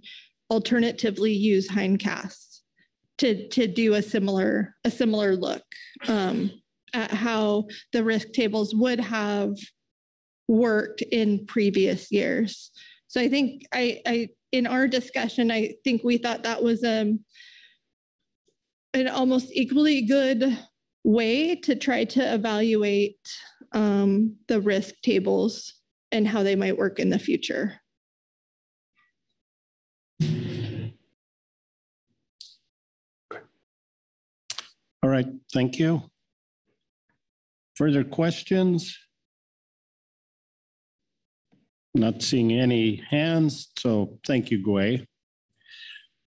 alternatively use hindcast to to do a similar a similar look. Um, at how the risk tables would have worked in previous years. So I think I, I, in our discussion, I think we thought that was um, an almost equally good way to try to evaluate um, the risk tables and how they might work in the future. All right, thank you. Further questions? Not seeing any hands, so thank you, Gway.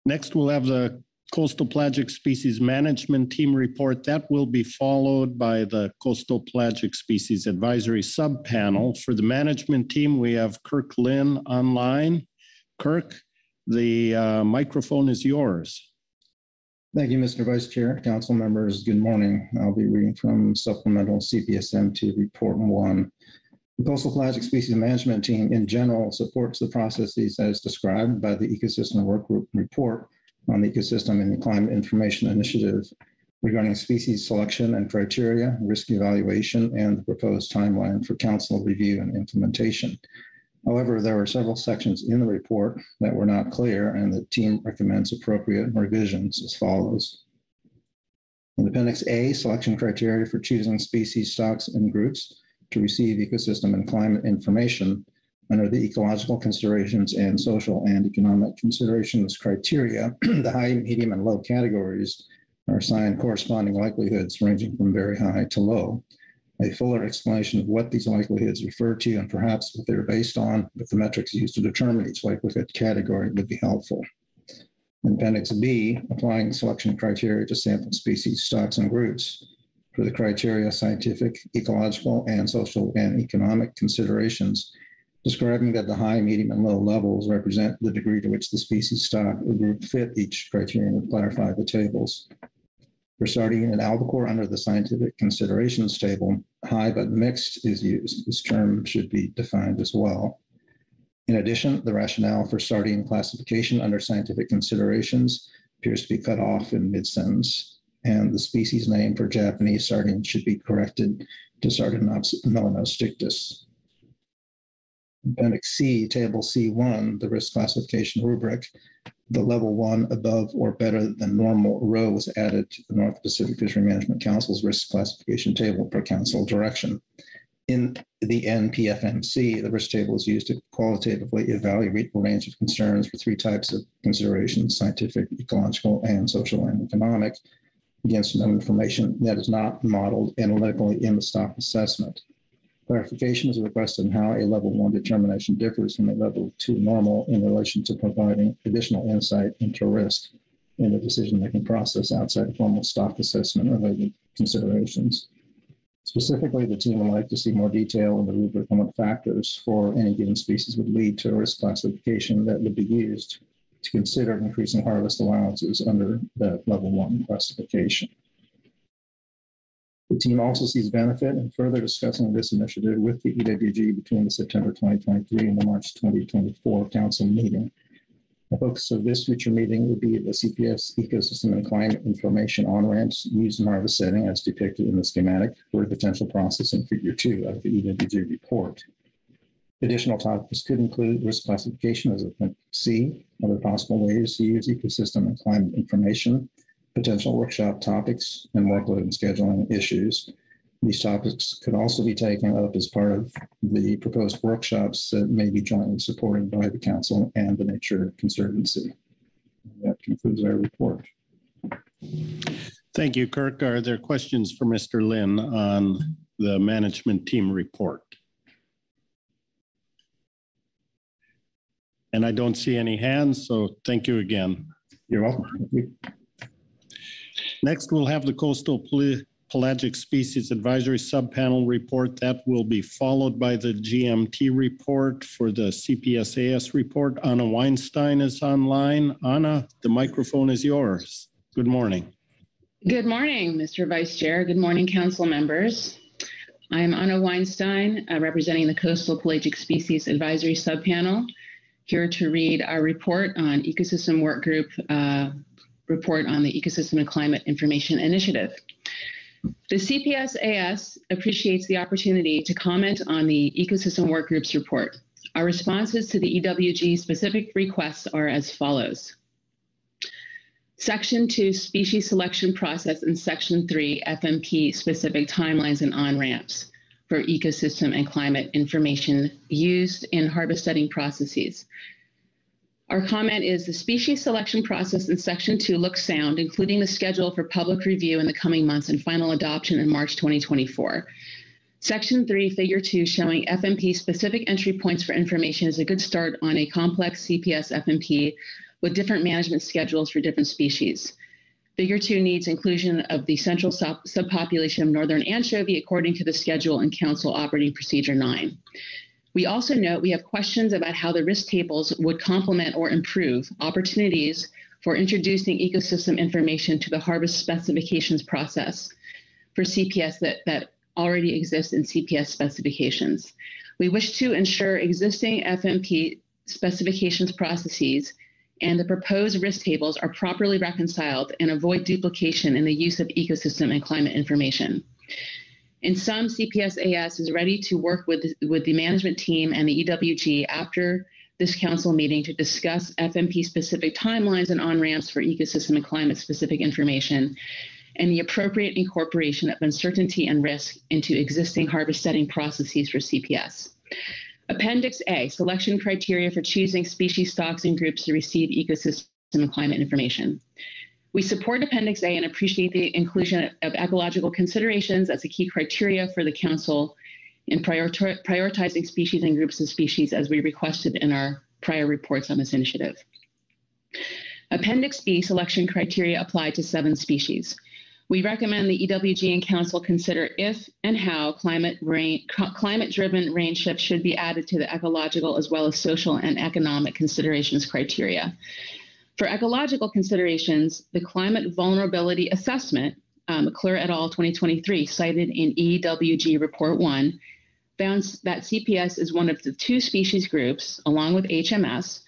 Next, we'll have the Coastal Pelagic Species Management Team report. That will be followed by the Coastal Pelagic Species Advisory Subpanel. For the management team, we have Kirk Lynn online. Kirk, the uh, microphone is yours. Thank you, Mr. Vice Chair. Council members, good morning. I'll be reading from supplemental CPSMT report one. The Coastal Pelagic Species Management Team in general supports the processes as described by the Ecosystem Work Group report on the Ecosystem and Climate Information Initiative regarding species selection and criteria, risk evaluation, and the proposed timeline for council review and implementation. However, there were several sections in the report that were not clear, and the team recommends appropriate revisions as follows. In Appendix A, selection criteria for choosing species, stocks, and groups to receive ecosystem and climate information under the ecological considerations and social and economic considerations criteria, the high, medium, and low categories are assigned corresponding likelihoods ranging from very high to low a fuller explanation of what these likelihoods refer to and perhaps what they're based on, with the metrics used to determine each likelihood category would be helpful. In Appendix B, applying selection criteria to sample species, stocks, and groups. For the criteria, scientific, ecological, and social and economic considerations, describing that the high, medium, and low levels represent the degree to which the species, stock, or group fit each criterion would clarify the tables. For sardine and albacore under the scientific considerations table, high but mixed is used. This term should be defined as well. In addition, the rationale for sardine classification under scientific considerations appears to be cut off in mid-sentence, and the species name for Japanese sardine should be corrected to Sardinops melanostictus. Appendix C, Table C1, the risk classification rubric, the level one above or better than normal row was added to the North Pacific Fishery Management Council's risk classification table per council direction. In the NPFMC, the risk table is used to qualitatively evaluate a range of concerns for three types of considerations, scientific, ecological, and social and economic, against known information that is not modeled analytically in the stock assessment. Clarification is requested on how a level one determination differs from a level two normal in relation to providing additional insight into risk in the decision-making process outside of formal stock assessment related considerations. Specifically, the team would like to see more detail in the rubric on what factors for any given species would lead to a risk classification that would be used to consider increasing harvest allowances under the level one classification. The team also sees benefit in further discussing this initiative with the EWG between the September 2023 and the March 2024 council meeting. The focus of this future meeting would be the CPS ecosystem and climate information on ramps used in harvest setting as depicted in the schematic for potential process in figure two of the EWG report. Additional topics could include risk classification as a C, other possible ways to use ecosystem and climate information, potential workshop topics, and workload and scheduling issues. These topics could also be taken up as part of the proposed workshops that may be jointly supported by the council and the Nature Conservancy. That concludes our report. Thank you, Kirk. Are there questions for Mr. Lynn on the management team report? And I don't see any hands, so thank you again. You're welcome. You. Next, we'll have the Coastal Pelagic Species Advisory Subpanel report. That will be followed by the GMT report for the CPSAS report. Anna Weinstein is online. Anna, the microphone is yours. Good morning. Good morning, Mr. Vice Chair. Good morning, council members. I'm Anna Weinstein, uh, representing the Coastal Pelagic Species Advisory Subpanel, here to read our report on Ecosystem Work Group uh, report on the Ecosystem and Climate Information Initiative. The CPSAS appreciates the opportunity to comment on the Ecosystem Work Group's report. Our responses to the EWG specific requests are as follows. Section two, species selection process, and section three, FMP specific timelines and on-ramps for ecosystem and climate information used in harvest setting processes. Our comment is the species selection process in section two looks sound, including the schedule for public review in the coming months and final adoption in March 2024. Section three, figure two, showing FMP specific entry points for information is a good start on a complex CPS FMP with different management schedules for different species. Figure two needs inclusion of the central sub- subpopulation of northern anchovy according to the schedule in Council Operating Procedure 9. We also note we have questions about how the risk tables would complement or improve opportunities for introducing ecosystem information to the harvest specifications process for CPS that, that already exists in CPS specifications. We wish to ensure existing FMP specifications processes and the proposed risk tables are properly reconciled and avoid duplication in the use of ecosystem and climate information. In sum, CPSAS is ready to work with, with the management team and the EWG after this council meeting to discuss FMP specific timelines and on ramps for ecosystem and climate specific information and the appropriate incorporation of uncertainty and risk into existing harvest setting processes for CPS. Appendix A, selection criteria for choosing species, stocks, and groups to receive ecosystem and climate information. We support Appendix A and appreciate the inclusion of ecological considerations as a key criteria for the Council in priori- prioritizing species and groups of species as we requested in our prior reports on this initiative. Appendix B, selection criteria apply to seven species. We recommend the EWG and Council consider if and how climate rain, climate-driven range shifts should be added to the ecological as well as social and economic considerations criteria. For ecological considerations, the climate vulnerability assessment, um, McClure et al. 2023, cited in EWG Report 1, found that CPS is one of the two species groups, along with HMS,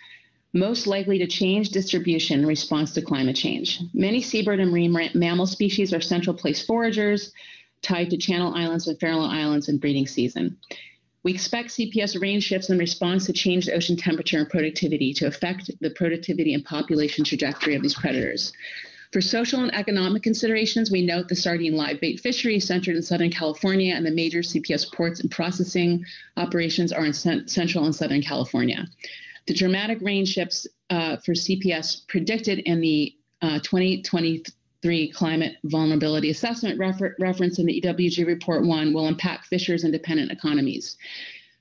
most likely to change distribution in response to climate change. Many seabird and marine mammal species are central place foragers tied to Channel Islands and Farallon Islands in breeding season. We expect CPS range shifts in response to changed ocean temperature and productivity to affect the productivity and population trajectory of these predators. For social and economic considerations, we note the sardine live bait fishery centered in Southern California and the major CPS ports and processing operations are in Central and Southern California. The dramatic range shifts uh, for CPS predicted in the uh, 2023 Climate Vulnerability Assessment refer- reference in the EWG Report 1 will impact fishers and dependent economies.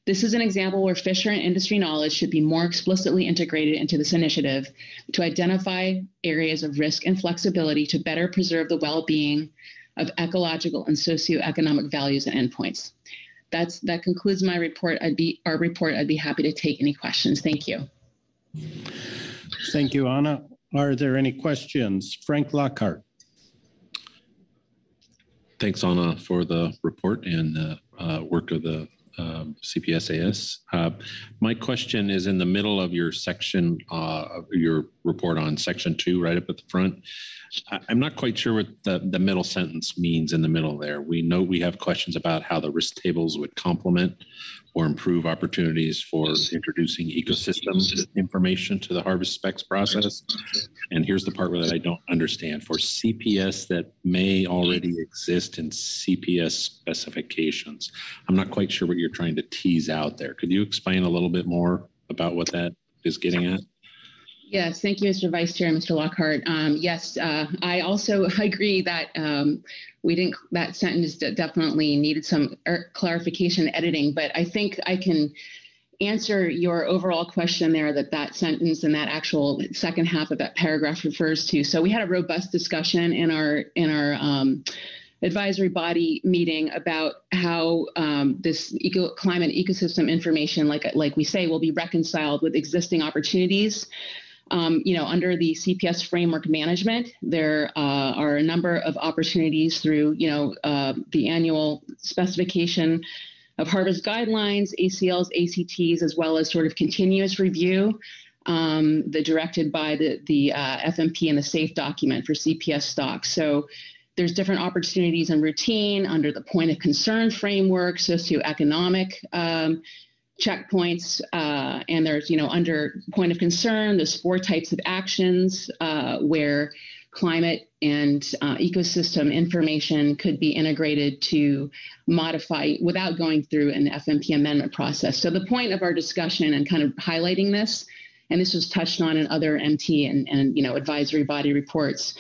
This is an example where fisher and industry knowledge should be more explicitly integrated into this initiative to identify areas of risk and flexibility to better preserve the well being of ecological and socioeconomic values and endpoints that's that concludes my report. I'd be our report. I'd be happy to take any questions. Thank you. Thank you, Anna. Are there any questions? Frank Lockhart. Thanks, Anna, for the report and the uh, work of the um, CPSAS. Uh, my question is in the middle of your section, uh, your report on section two, right up at the front. I, I'm not quite sure what the, the middle sentence means in the middle there. We know we have questions about how the risk tables would complement or improve opportunities for introducing ecosystem information to the harvest specs process. And here's the part where that I don't understand. For CPS that may already exist in CPS specifications, I'm not quite sure what you're trying to tease out there. Could you explain a little bit more about what that is getting at? Yes, thank you, Mr. Vice Chair, Mr. Lockhart. Um, yes, uh, I also agree that um, we didn't, that sentence definitely needed some er, clarification editing, but I think I can answer your overall question there that that sentence and that actual second half of that paragraph refers to. So we had a robust discussion in our, in our, um, advisory body meeting about how um, this eco climate ecosystem information, like like we say, will be reconciled with existing opportunities um, you know, under the CPS framework management, there uh, are a number of opportunities through, you know, uh, the annual specification of harvest guidelines, ACLs, ACTs, as well as sort of continuous review, um, the directed by the, the uh, FMP and the SAFE document for CPS stocks. So there's different opportunities and routine under the point of concern framework, socioeconomic um, checkpoints, uh, and there's, you know, under point of concern, there's four types of actions uh, where climate and uh, ecosystem information could be integrated to modify without going through an FMP amendment process. So the point of our discussion and kind of highlighting this, and this was touched on in other MT and, and you know advisory body reports,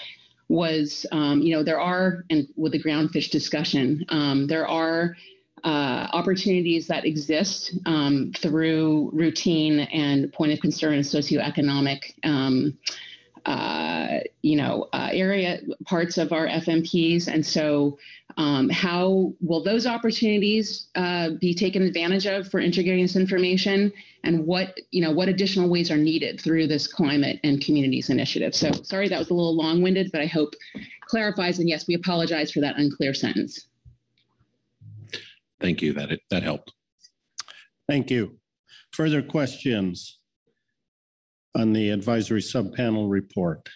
was um, you know there are and with the groundfish discussion, um, there are uh, opportunities that exist um, through routine and point of concern and socioeconomic um, uh, you know, uh, area parts of our FMPs. And so, um, how will those opportunities uh, be taken advantage of for integrating this information? And what, you know, what additional ways are needed through this climate and communities initiative? So, sorry that was a little long winded, but I hope clarifies. And yes, we apologize for that unclear sentence. Thank you. That that helped. Thank you. Further questions? on the advisory subpanel report.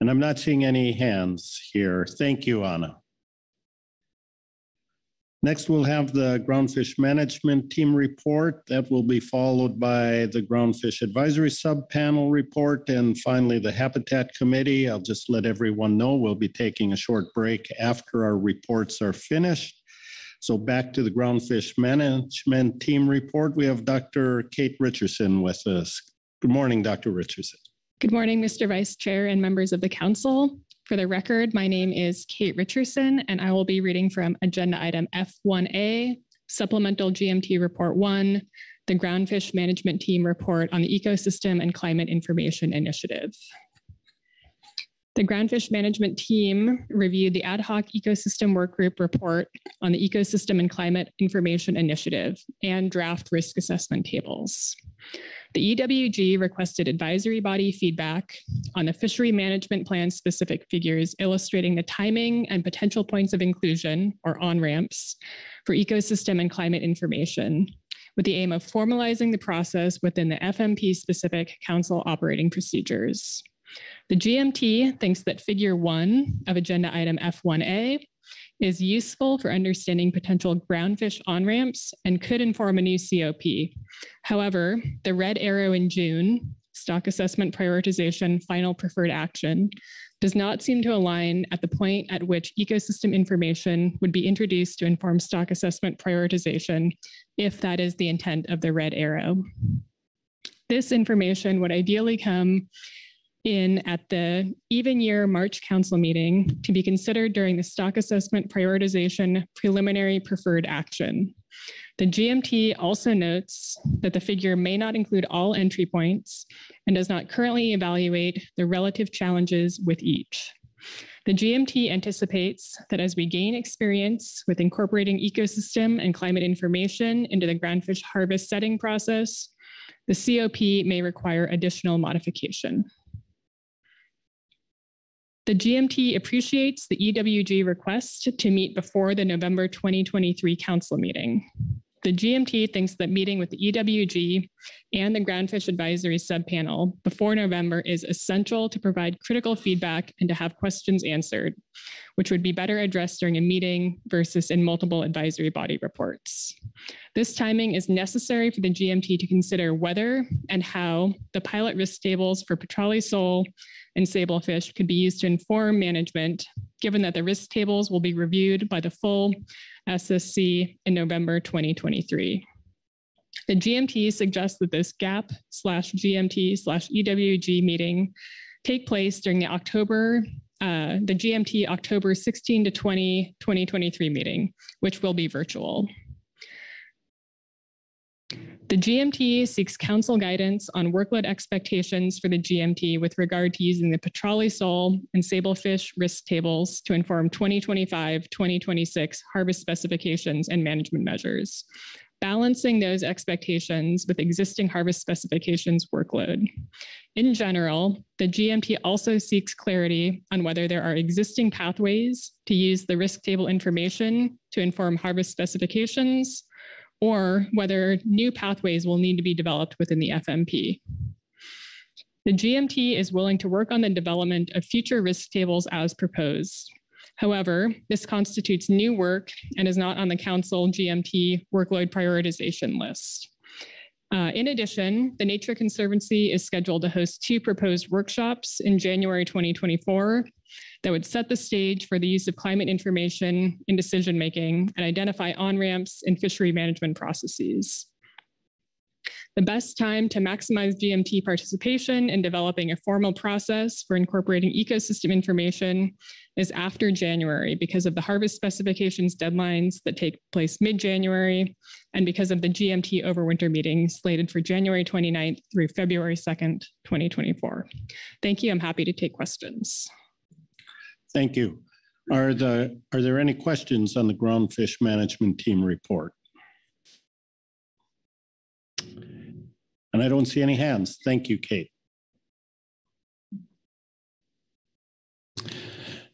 And I'm not seeing any hands here. Thank you, Anna. Next, we'll have the Groundfish Management Team report. That will be followed by the Groundfish Advisory Subpanel report, and finally the Habitat Committee. I'll just let everyone know we'll be taking a short break after our reports are finished. So back to the groundfish management team report. We have Dr. Kate Richardson with us. Good morning, Dr. Richardson. Good morning, Mr. Vice Chair and members of the council. For the record, my name is Kate Richardson, and I will be reading from agenda item F1A, Supplemental GMT Report 1, the Groundfish Management Team Report on the Ecosystem and Climate Information Initiative. The groundfish management team reviewed the ad hoc ecosystem work group report on the Ecosystem and Climate Information Initiative and draft risk assessment tables. The EWG requested advisory body feedback on the fishery management plan specific figures illustrating the timing and potential points of inclusion or on ramps for ecosystem and climate information with the aim of formalizing the process within the FMP specific council operating procedures. The GMT thinks that figure one of agenda item F1A is useful for understanding potential groundfish on ramps and could inform a new COP. However, the red arrow in June, stock assessment prioritization final preferred action, does not seem to align at the point at which ecosystem information would be introduced to inform stock assessment prioritization, if that is the intent of the red arrow. This information would ideally come in at the even year March council meeting to be considered during the stock assessment prioritization preliminary preferred action. The GMT also notes that the figure may not include all entry points and does not currently evaluate the relative challenges with each. The GMT anticipates that as we gain experience with incorporating ecosystem and climate information into the groundfish harvest setting process, the COP may require additional modification. The GMT appreciates the EWG request to meet before the November 2023 council meeting. The GMT thinks that meeting with the EWG and the Groundfish Advisory Subpanel before November is essential to provide critical feedback and to have questions answered, which would be better addressed during a meeting versus in multiple advisory body reports. This timing is necessary for the GMT to consider whether and how the pilot risk tables for Petrale sole and sablefish could be used to inform management, given that the risk tables will be reviewed by the full SSC in November 2023. The GMT suggests that this GAP slash GMT slash EWG meeting take place during the October, uh, the GMT October 16 to 20, 2023 meeting, which will be virtual. The GMT seeks council guidance on workload expectations for the GMT with regard to using the Petrale sole and sablefish risk tables to inform 2025-2026 harvest specifications and management measures, balancing those expectations with existing harvest specifications workload. In general, the GMT also seeks clarity on whether there are existing pathways to use the risk table information to inform harvest specifications, or whether new pathways will need to be developed within the FMP. The GMT is willing to work on the development of future risk tables as proposed. However, this constitutes new work and is not on the council GMT workload prioritization list. Uh, in addition, the Nature Conservancy is scheduled to host two proposed workshops in January 2024 that would set the stage for the use of climate information in decision making and identify on ramps in fishery management processes. The best time to maximize GMT participation in developing a formal process for incorporating ecosystem information is after January because of the harvest specifications deadlines that take place mid-January and because of the GMT overwinter meeting slated for January 29th through February 2nd, 2024. Thank you. I'm happy to take questions. Thank you. Are the, are there any questions on the groundfish management team report? And I don't see any hands. Thank you, Kate.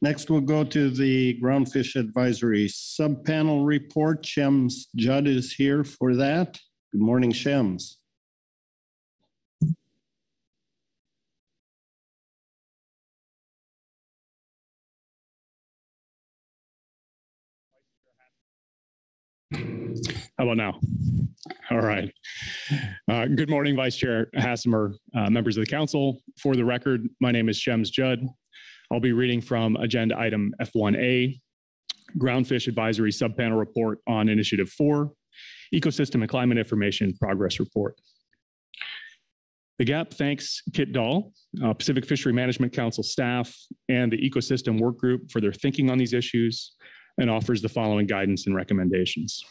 Next, we'll go to the Groundfish Advisory Subpanel Report. Shems Jud is here for that. Good morning, Shems. How about now? All right. Uh, good morning, Vice Chair Hassemer, uh, members of the council. For the record, my name is Shems Jud. I'll be reading from agenda item F1A, Groundfish Advisory Subpanel Report on Initiative 4, Ecosystem and Climate Information Progress Report. The GAP thanks Kit Dahl, uh, Pacific Fishery Management Council staff, and the Ecosystem Work Group for their thinking on these issues and offers the following guidance and recommendations.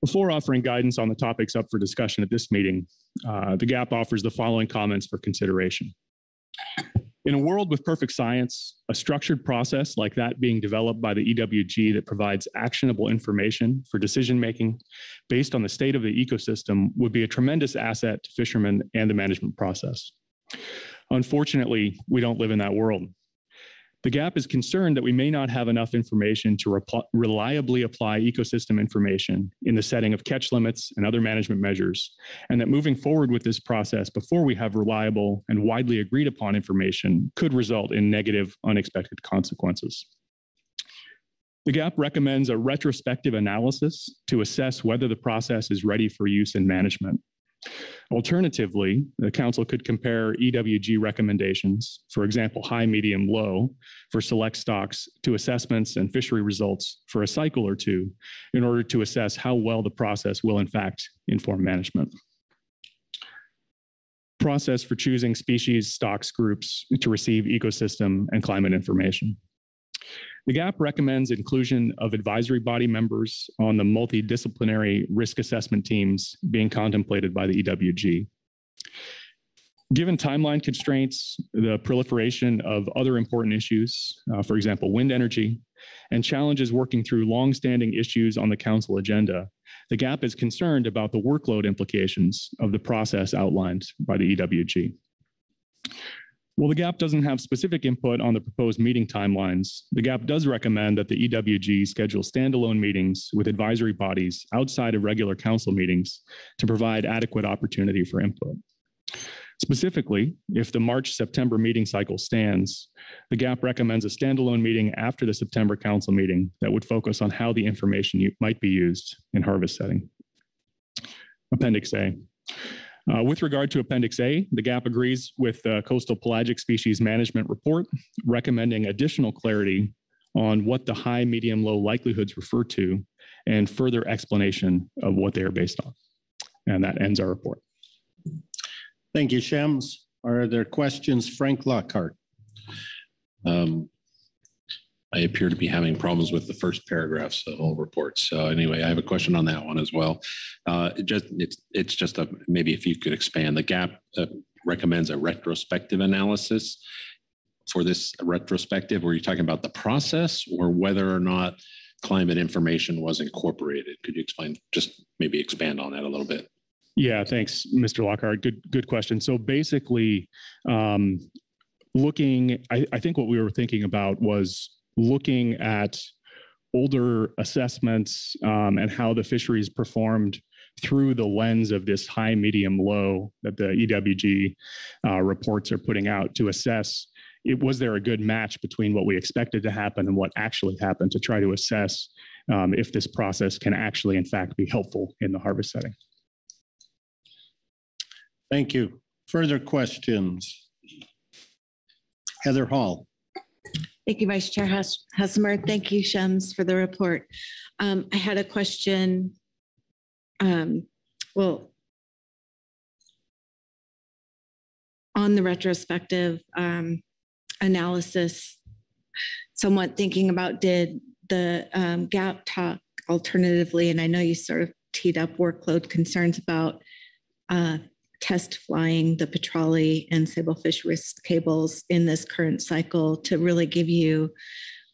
Before offering guidance on the topics up for discussion at this meeting, uh, the GAP offers the following comments for consideration. In a world with perfect science, a structured process like that being developed by the EWG that provides actionable information for decision making based on the state of the ecosystem would be a tremendous asset to fishermen and the management process. Unfortunately, we don't live in that world. The GAP is concerned that we may not have enough information to reliably apply ecosystem information in the setting of catch limits and other management measures, and that moving forward with this process before we have reliable and widely agreed upon information could result in negative, unexpected consequences. The GAP recommends a retrospective analysis to assess whether the process is ready for use in management. Alternatively, the council could compare EWG recommendations, for example, high, medium, low, for select stocks to assessments and fishery results for a cycle or two in order to assess how well the process will in fact inform management. Process for choosing species, stocks, groups to receive ecosystem and climate information. The GAP recommends inclusion of advisory body members on the multidisciplinary risk assessment teams being contemplated by the EWG. Given timeline constraints, the proliferation of other important issues, uh, for example, wind energy, and challenges working through longstanding issues on the council agenda, the GAP is concerned about the workload implications of the process outlined by the EWG. While the GAP doesn't have specific input on the proposed meeting timelines, the GAP does recommend that the EWG schedule standalone meetings with advisory bodies outside of regular council meetings to provide adequate opportunity for input. Specifically, if the March September meeting cycle stands, the GAP recommends a standalone meeting after the September council meeting that would focus on how the information might be used in harvest setting. Appendix A. Uh, with regard to Appendix A, the GAP agrees with the Coastal Pelagic Species Management Report, recommending additional clarity on what the high, medium, low likelihoods refer to and further explanation of what they are based on. And that ends our report. Thank you, Shems. Are there questions? Frank Lockhart. Um, I appear to be having problems with the first paragraphs of all reports. So anyway, I have a question on that one as well. Uh, it just it's it's just a maybe if you could expand. The GAP uh, recommends a retrospective analysis for this retrospective. Were you talking about the process or whether or not climate information was incorporated? Could you explain? Just maybe expand on that a little bit. Yeah, thanks, Mr. Lockhart. Good good question. So basically. Um, looking I, I think what we were thinking about was looking at older assessments um, and how the fisheries performed through the lens of this high, medium, low that the EWG uh, reports are putting out to assess it was there a good match between what we expected to happen and what actually happened to try to assess um, if this process can actually, in fact, be helpful in the harvest setting. Thank you. Further questions? Heather Hall. Thank you, Vice Chair Hassemer. Thank you, Shems, for the report. Um, I had a question. Um, well, on the retrospective um, analysis, somewhat thinking about did the um, gap talk alternatively, and I know you sort of teed up workload concerns about uh, test flying the petrale and sablefish risk tables in this current cycle to really give you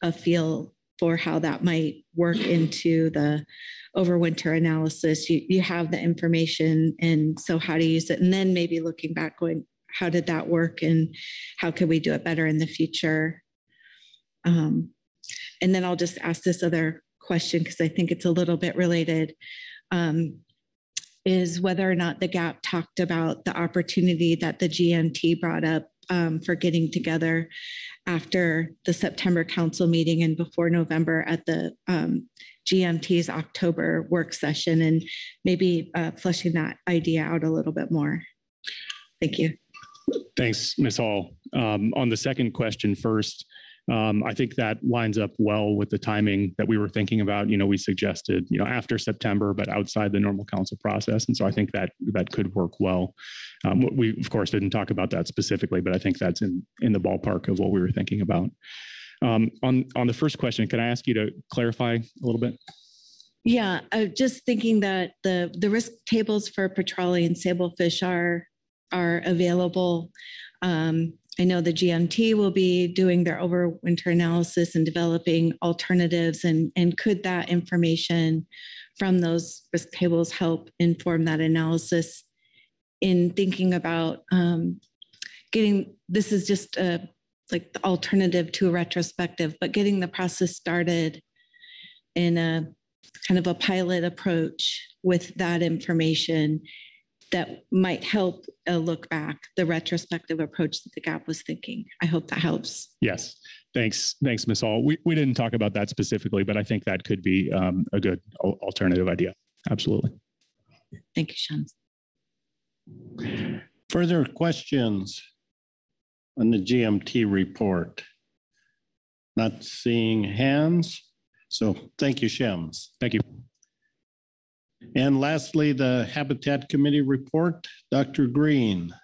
a feel for how that might work into the overwinter analysis. You, you have the information and so how to use it. And then maybe looking back going, how did that work and how could we do it better in the future? Um, and then I'll just ask this other question because I think it's a little bit related. Um, is whether or not the GAP talked about the opportunity that the GMT brought up um, for getting together after the September council meeting and before November at the um, GMT's October work session and maybe uh, fleshing that idea out a little bit more. Thank you. Thanks, Ms. Hall. Um, on the second question first, um, I think that lines up well with the timing that we were thinking about. You know, we suggested, you know, after September, but outside the normal council process. And so I think that that could work well. Um, we, of course, didn't talk about that specifically, but I think that's in, in the ballpark of what we were thinking about. Um, on, on the first question, can I ask you to clarify a little bit? Yeah, uh, just thinking that the the risk tables for petrale and sablefish are are available. Um, I know the GMT will be doing their overwinter analysis and developing alternatives. And, and could that information from those risk tables help inform that analysis in thinking about um, getting this is just a like the alternative to a retrospective, but getting the process started in a kind of a pilot approach with that information that might help a look back, the retrospective approach that the GAP was thinking. I hope that helps. Yes. Thanks. Thanks, Ms. Hall. We, we didn't talk about that specifically, but I think that could be um, a good alternative idea. Absolutely. Thank you, Sean. Further questions on the GMT report? Not seeing hands. So thank you, Shems. Thank you. And lastly, the Habitat Committee report, Dr. Greene.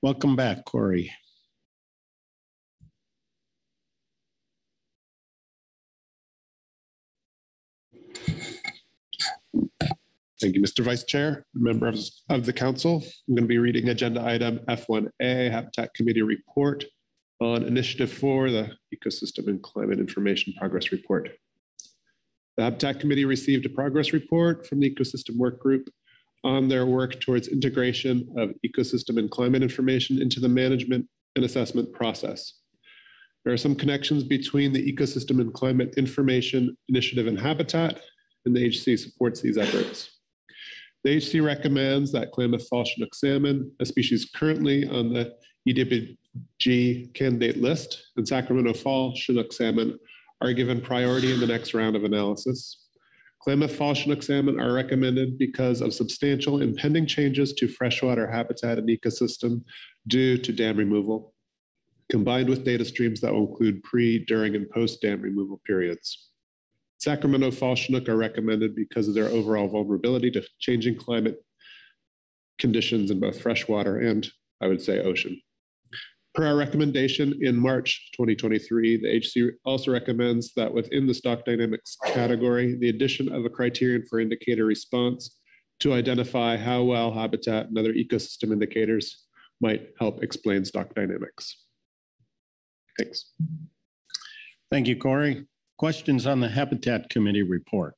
Welcome back, Correigh. Thank you, Mr. Vice Chair, members of the council. I'm going to be reading agenda item F1A, Habitat Committee Report on Initiative 4, the Ecosystem and Climate Information Progress Report. The Habitat Committee received a progress report from the Ecosystem Work Group on their work towards integration of ecosystem and climate information into the management and assessment process. There are some connections between the Ecosystem and Climate Information Initiative and Habitat, and the HC supports these efforts. The HC recommends that Klamath Fall Chinook salmon, a species currently on the EWG candidate list, and Sacramento Fall Chinook salmon are given priority in the next round of analysis. Klamath Fall Chinook salmon are recommended because of substantial impending changes to freshwater habitat and ecosystem due to dam removal, combined with data streams that will include pre, during, and post dam removal periods. Sacramento Fall Chinook are recommended because of their overall vulnerability to changing climate conditions in both freshwater and, I would say, ocean. Per our recommendation in March 2023, the HC also recommends that within the stock dynamics category, the addition of a criterion for indicator response to identify how well habitat and other ecosystem indicators might help explain stock dynamics. Thanks. Thank you, Correigh. Questions on the Habitat Committee report?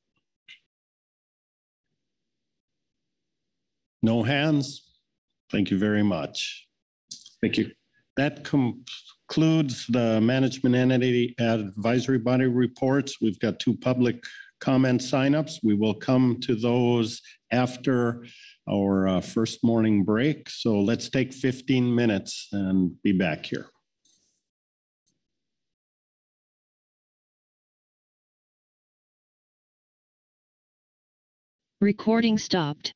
No hands? Thank you very much. Thank you. That concludes the management entity advisory body reports. We've got two public comment signups. We will come to those after our uh, first morning break. So let's take 15 minutes and be back here. Recording stopped.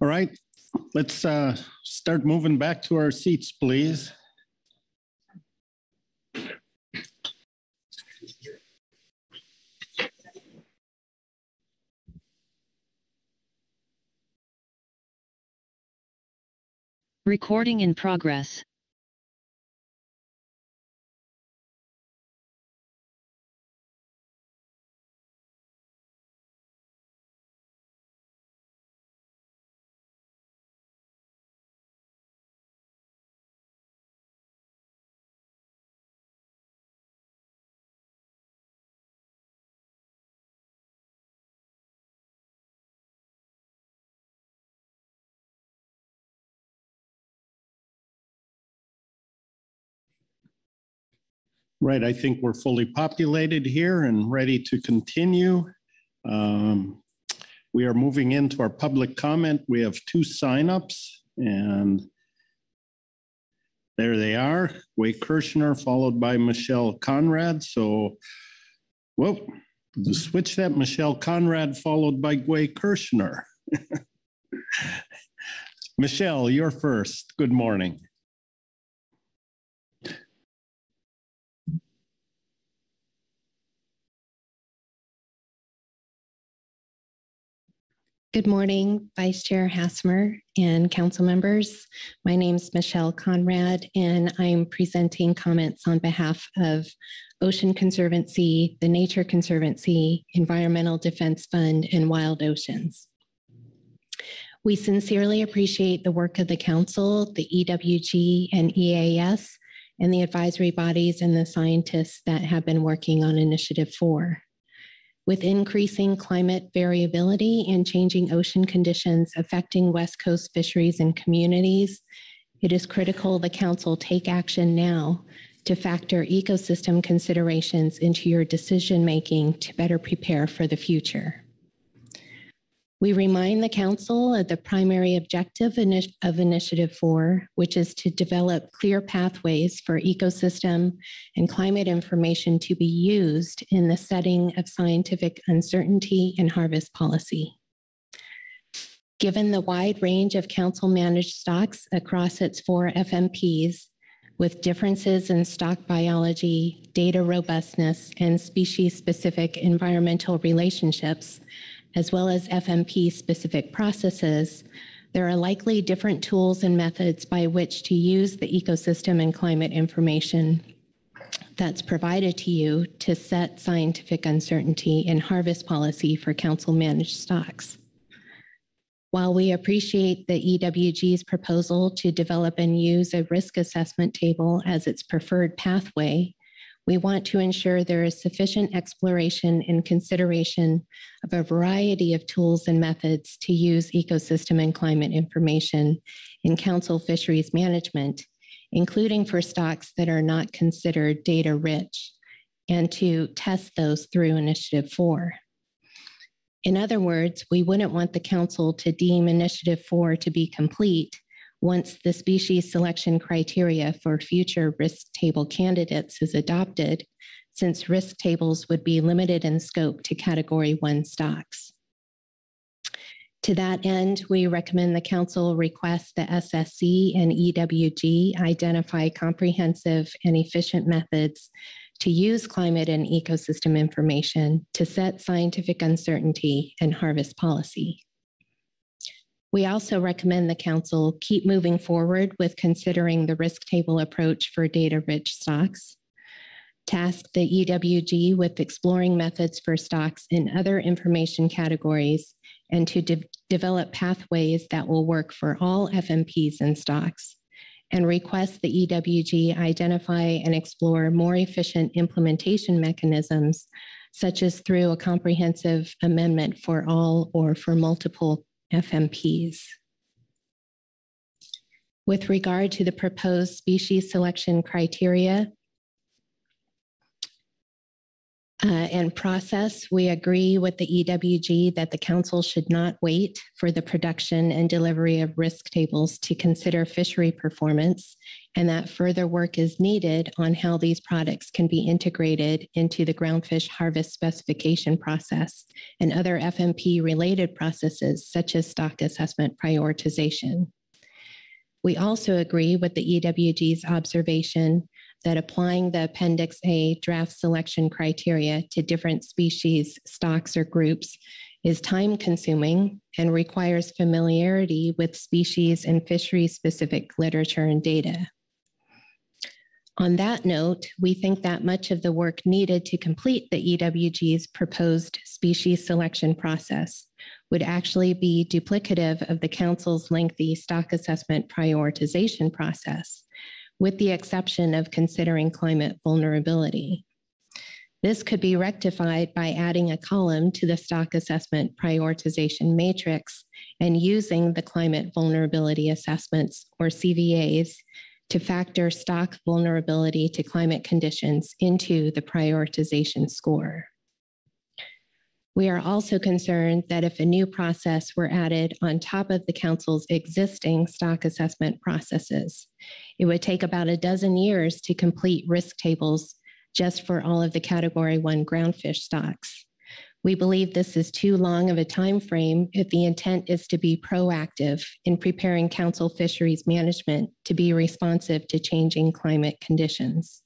All right, let's uh, start moving back to our seats, please. Recording in progress. Right, I think we're fully populated here and ready to continue. Um, We are moving into our public comment. We have two signups and there they are, Wade Kirchner followed by Michelle Conrad. So, whoa, to switch that, Michelle Conrad followed by Gway Kirchner. Michelle, you're first. Good morning. Good morning, Vice Chair Hassemer and council members. My name is Michelle Conrad, and I'm presenting comments on behalf of Ocean Conservancy, the Nature Conservancy, Environmental Defense Fund, and Wild Oceans. We sincerely appreciate the work of the council, the EWG and EAS, and the advisory bodies and the scientists that have been working on Initiative 4. With increasing climate variability and changing ocean conditions affecting West Coast fisheries and communities, it is critical the Council take action now to factor ecosystem considerations into your decision making to better prepare for the future. We remind the Council of the primary objective of Initiative 4, which is to develop clear pathways for ecosystem and climate information to be used in the setting of scientific uncertainty and harvest policy. Given the wide range of council managed stocks across its four FMPs, with differences in stock biology, data robustness, and species specific environmental relationships, as well as FMP specific processes, there are likely different tools and methods by which to use the ecosystem and climate information that's provided to you to set scientific uncertainty and harvest policy for council managed stocks. While we appreciate the EWG's proposal to develop and use a risk assessment table as its preferred pathway, we want to ensure there is sufficient exploration and consideration of a variety of tools and methods to use ecosystem and climate information in council fisheries management, including for stocks that are not considered data rich, and to test those through Initiative 4. In other words, we wouldn't want the council to deem Initiative 4 to be complete once the species selection criteria for future risk table candidates is adopted, since risk tables would be limited in scope to Category 1 stocks. To that end, we recommend the council request the SSC and EWG identify comprehensive and efficient methods to use climate and ecosystem information to set scientific uncertainty and harvest policy. We also recommend the council keep moving forward with considering the risk table approach for data rich stocks. Task the EWG with exploring methods for stocks in other information categories and to de- develop pathways that will work for all FMPs and stocks. And request the EWG identify and explore more efficient implementation mechanisms, such as through a comprehensive amendment for all or for multiple FMPs. With regard to the proposed species selection criteria, Uh, and process, we agree with the EWG that the council should not wait for the production and delivery of risk tables to consider fishery performance, and that further work is needed on how these products can be integrated into the groundfish harvest specification process and other FMP related processes such as stock assessment prioritization. We also agree with the EWG's observation that applying the Appendix A draft selection criteria to different species, stocks, or groups is time consuming and requires familiarity with species and fishery specific literature and data. On that note, we think that much of the work needed to complete the EWG's proposed species selection process would actually be duplicative of the Council's lengthy stock assessment prioritization process with the exception of considering climate vulnerability. This could be rectified by adding a column to the stock assessment prioritization matrix and using the climate vulnerability assessments or CVAs to factor stock vulnerability to climate conditions into the prioritization score. We are also concerned that if a new process were added on top of the Council's existing stock assessment processes, it would take about a dozen years to complete risk tables just for all of the Category 1 groundfish stocks. We believe this is too long of a time frame if the intent is to be proactive in preparing council fisheries management to be responsive to changing climate conditions.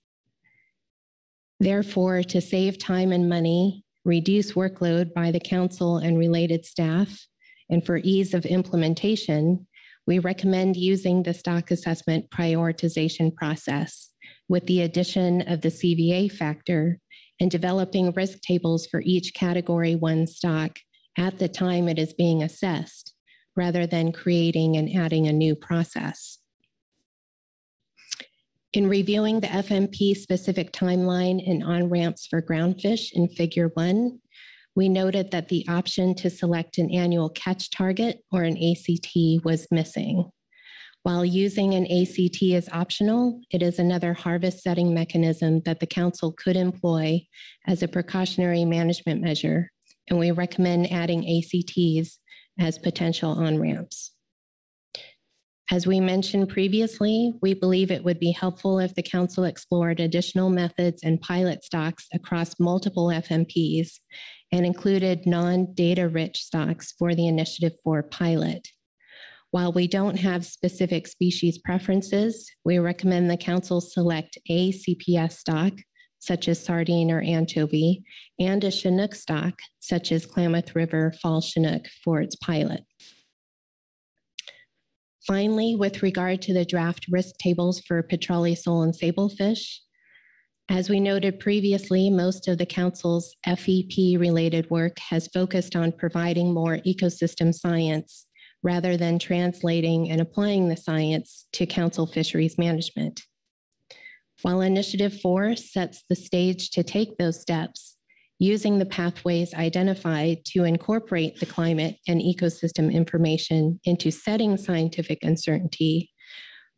Therefore, to save time and money, reduce workload by the council and related staff, and for ease of implementation, we recommend using the stock assessment prioritization process with the addition of the CVA factor and developing risk tables for each category one stock at the time it is being assessed, rather than creating and adding a new process. In reviewing the FMP specific timeline and on ramps for groundfish in figure one, we noted that the option to select an annual catch target or an ACT was missing. While using an ACT is optional, it is another harvest setting mechanism that the council could employ as a precautionary management measure, and we recommend adding ACTs as potential on ramps. As we mentioned previously, we believe it would be helpful if the council explored additional methods and pilot stocks across multiple FMPs and included non-data rich stocks for the Initiative 4 pilot. While we don't have specific species preferences, we recommend the council select a CPS stock, such as sardine or anchovy, and a Chinook stock, such as Klamath River Fall Chinook, for its pilot. Finally, with regard to the draft risk tables for petrale sole and sablefish, as we noted previously, most of the Council's FEP related work has focused on providing more ecosystem science rather than translating and applying the science to Council fisheries management. While Initiative 4 sets the stage to take those steps, using the pathways identified to incorporate the climate and ecosystem information into setting scientific uncertainty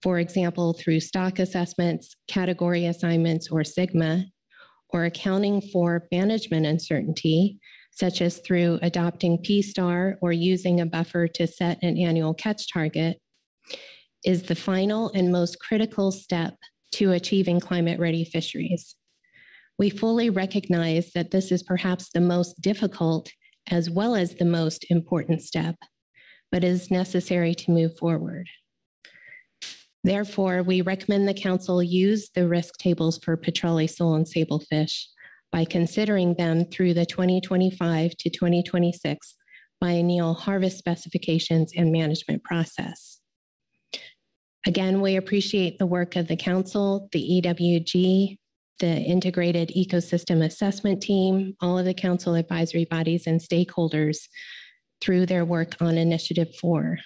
for example, through stock assessments, category assignments, or SIGMA, or accounting for management uncertainty, such as through adopting P-STAR or using a buffer to set an annual catch target, is the final and most critical step to achieving climate ready fisheries. We fully recognize that this is perhaps the most difficult as well as the most important step, but is necessary to move forward. Therefore, we recommend the council use the risk tables for petrale sole and sablefish by considering them through the 2025 to 2026 biennial harvest specifications and management process. Again, we appreciate the work of the council, the EWG, the integrated ecosystem assessment team, all of the council advisory bodies and stakeholders through their work on initiative four.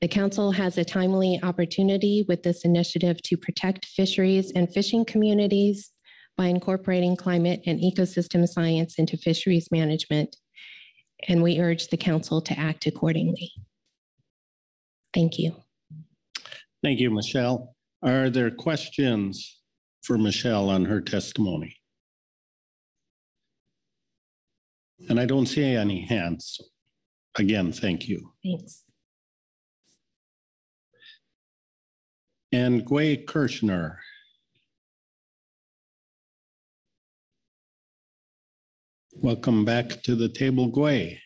The Council has a timely opportunity with this initiative to protect fisheries and fishing communities by incorporating climate and ecosystem science into fisheries management, and we urge the Council to act accordingly. Thank you. Thank you, Michelle. Are there questions for Michelle on her testimony? And I don't see any hands. Again, thank you. Thanks. And Gway Kirchner. Welcome back to the table, Gway.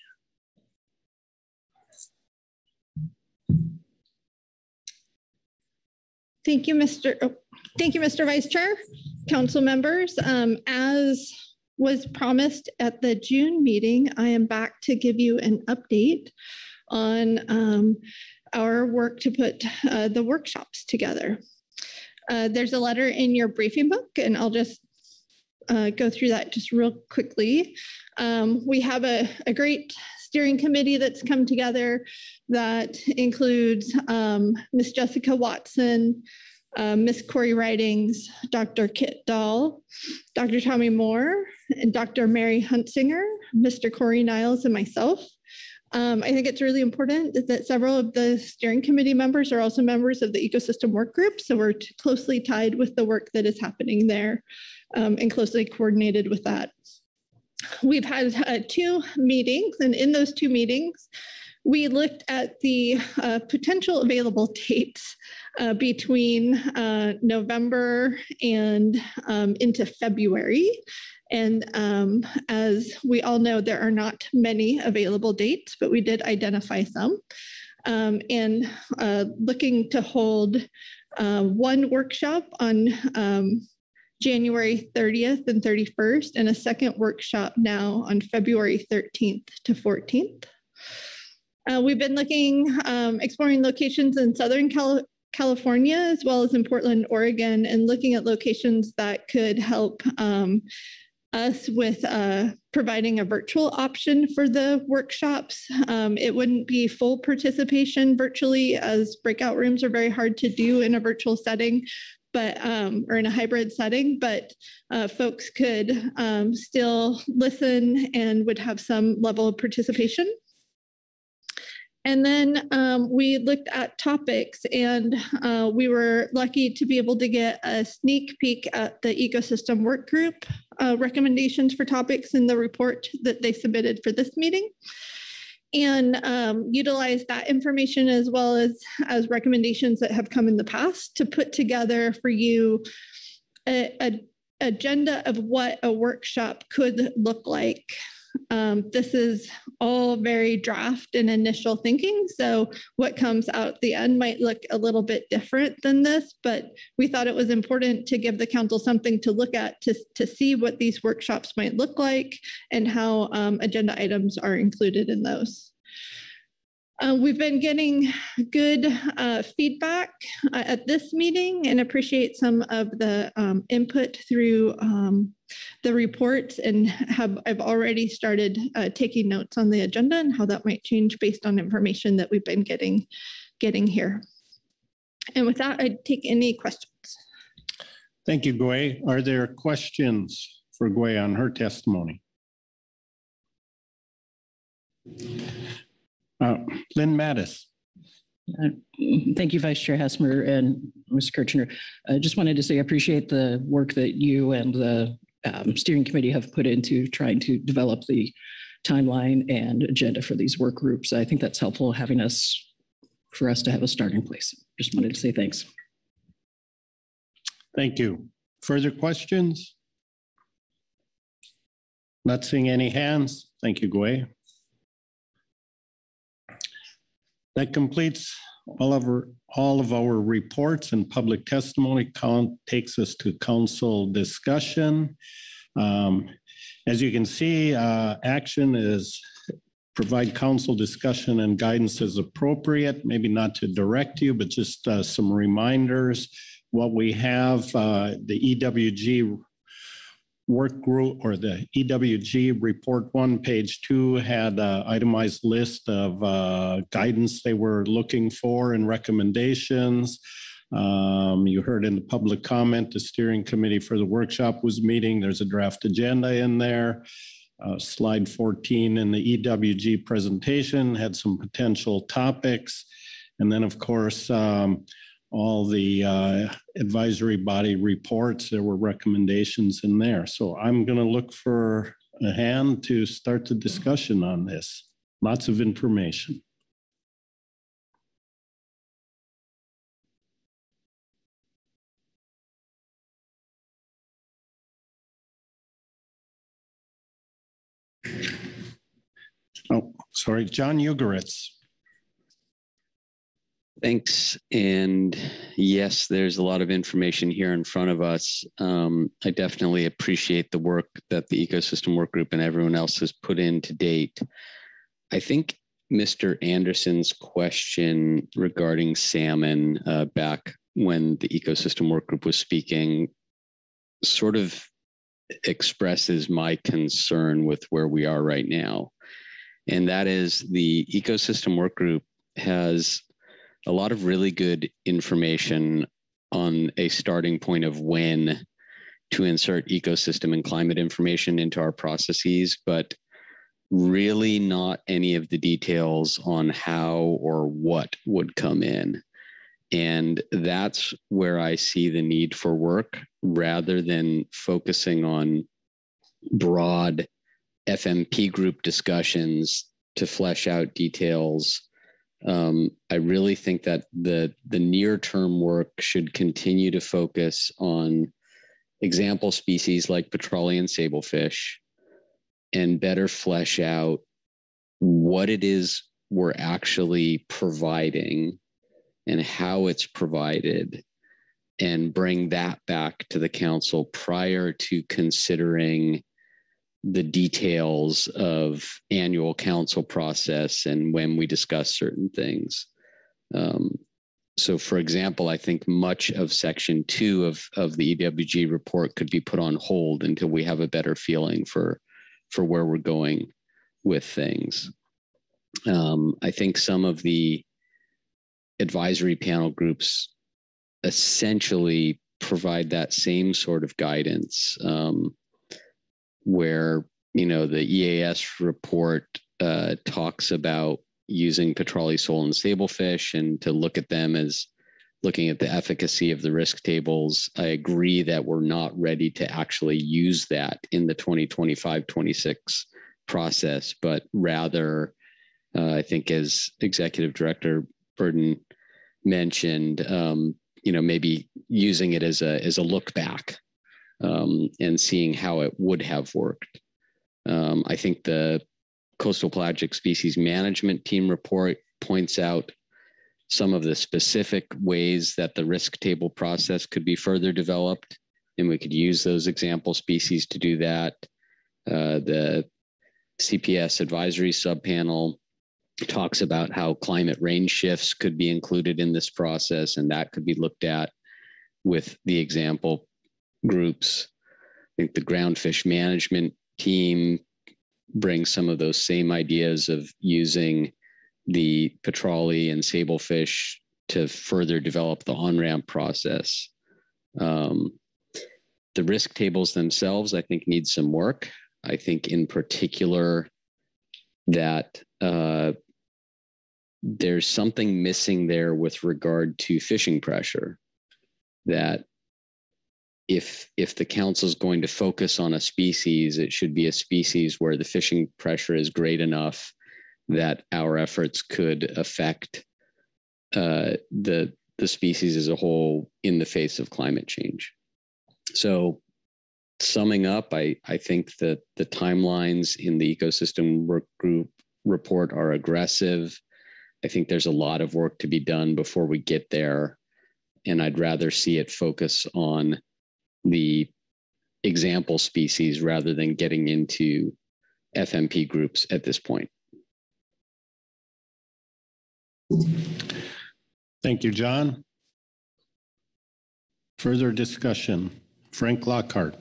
Thank you, Mr. oh, Thank you, Mr. Vice Chair, council members. Um, As was promised at the June meeting, I am back to give you an update on um, our work to put uh, the workshops together. Uh, There's a letter in your briefing book, and I'll just uh, go through that just real quickly. Um, We have a, a great steering committee that's come together that includes um, Miss Jessica Watson, uh, Miss Corey Ridings, Dr. Kit Dahl, Dr. Tommy Moore, and Dr. Mary Hunsicker, Mr. Corey Niles, and myself. Um, I think it's really important that several of the steering committee members are also members of the ecosystem work group. So we're closely tied with the work that is happening there um, and closely coordinated with that. We've had uh, two meetings, and in those two meetings, we looked at the uh, potential available dates uh, between uh, November and um, into February. And um, as we all know, there are not many available dates, but we did identify some. Um, and uh, looking to hold uh, one workshop on um, January 30th and 31st, and a second workshop now on February 13th to 14th. Uh, we've been looking, um, exploring locations in Southern Cal- California as well as in Portland, Oregon, and looking at locations that could help um, us with uh, providing a virtual option for the workshops. Um, it wouldn't be full participation virtually, as breakout rooms are very hard to do in a virtual setting. But um, or in a hybrid setting, but uh, folks could um, still listen and would have some level of participation. And then um, we looked at topics, and uh, we were lucky to be able to get a sneak peek at the ecosystem work group uh, recommendations for topics in the report that they submitted for this meeting. And um, utilize that information as well as, as recommendations that have come in the past to put together for you a, a agenda of what a workshop could look like um, this is all very draft and initial thinking. So what comes out the end might look a little bit different than this, but we thought it was important to give the council something to look at to, to see what these workshops might look like and how um, agenda items are included in those. Uh, we've been getting good uh, feedback uh, at this meeting and appreciate some of the um, input through um, the reports and have I've already started uh, taking notes on the agenda and how that might change based on information that we've been getting getting here. And with that, I'd take any questions. Thank you, Gway. Are there questions for Gway on her testimony? Uh, Lynn Mattes. Uh, Thank you, Vice Chair Hassemer and Mr. Kirchner. I just wanted to say I appreciate the work that you and the um, steering committee have put into trying to develop the timeline and agenda for these work groups. I think that's helpful having us, for us to have a starting place. Just wanted to say thanks. Thank you. Further questions? Not seeing any hands. Thank you, Gway. That completes all of our, all of our reports and public testimony count takes us to council discussion. Um, As you can see, uh, action is provide council discussion and guidance as appropriate, maybe not to direct you, but just uh, some reminders. What we have, uh, the EWG work group or the EWG report one, page two had an itemized list of uh, guidance they were looking for and recommendations. Um, you heard in the public comment, the steering committee for the workshop was meeting. There's a draft agenda in there. Uh, slide 14 in the EWG presentation had some potential topics. And then, of course, um, all the uh, advisory body reports, there were recommendations in there. So I'm going to look for a hand to start the discussion on this? Lots of information. Oh, sorry, John Ugoretz. Thanks. And yes, there's a lot of information here in front of us. Um, I definitely appreciate the work that the ecosystem work group and everyone else has put in to date. I think Mr. Anderson's question regarding salmon uh, back when the ecosystem work group was speaking sort of expresses my concern with where we are right now. And that is the ecosystem work group has a lot of really good information on a starting point of when to insert ecosystem and climate information into our processes, but really not any of the details on how or what would come in. And that's where I see the need for work rather than focusing on broad FMP group discussions to flesh out details. Um, I really think that the the near term work should continue to focus on example species like petrale and sablefish and better flesh out what it is we're actually providing and how it's provided and bring that back to the council prior to considering the details of annual council process and when we discuss certain things. Um, so, for example, I think much of section two of, of the EWG report could be put on hold until we have a better feeling for, for where we're going with things. Um, I think some of the advisory panel groups essentially provide that same sort of guidance um, where you know the eas report uh, talks about using petrale sole and sablefish and to look at them as looking at the efficacy of the risk tables. I agree that we're not ready to actually use that in the 2025-26 process but rather uh, i think as executive director burden mentioned, um, you know, maybe using it as a as a look back um, and seeing how it would have worked. Um, I think the coastal pelagic species management team report points out some of the specific ways that the risk table process could be further developed, and we could use those example species to do that. Uh, the CPS advisory subpanel talks about how climate range shifts could be included in this process, and that could be looked at with the example groups. I think the groundfish management team brings some of those same ideas of using the petrale and sablefish to further develop the on-ramp process. Um, the risk tables themselves, I think, need some work. I think, in particular, that uh, there's something missing there with regard to fishing pressure that if if the council is going to focus on a species it should be a species where the fishing pressure is great enough that our efforts could affect uh, the the species as a whole in the face of climate change so summing up i i think that the timelines in the ecosystem work group report are aggressive I think there's a lot of work to be done before we get there. And I'd rather see it focus on the example species rather than getting into FMP groups at this point. Thank you, John. Further discussion. Frank Lockhart.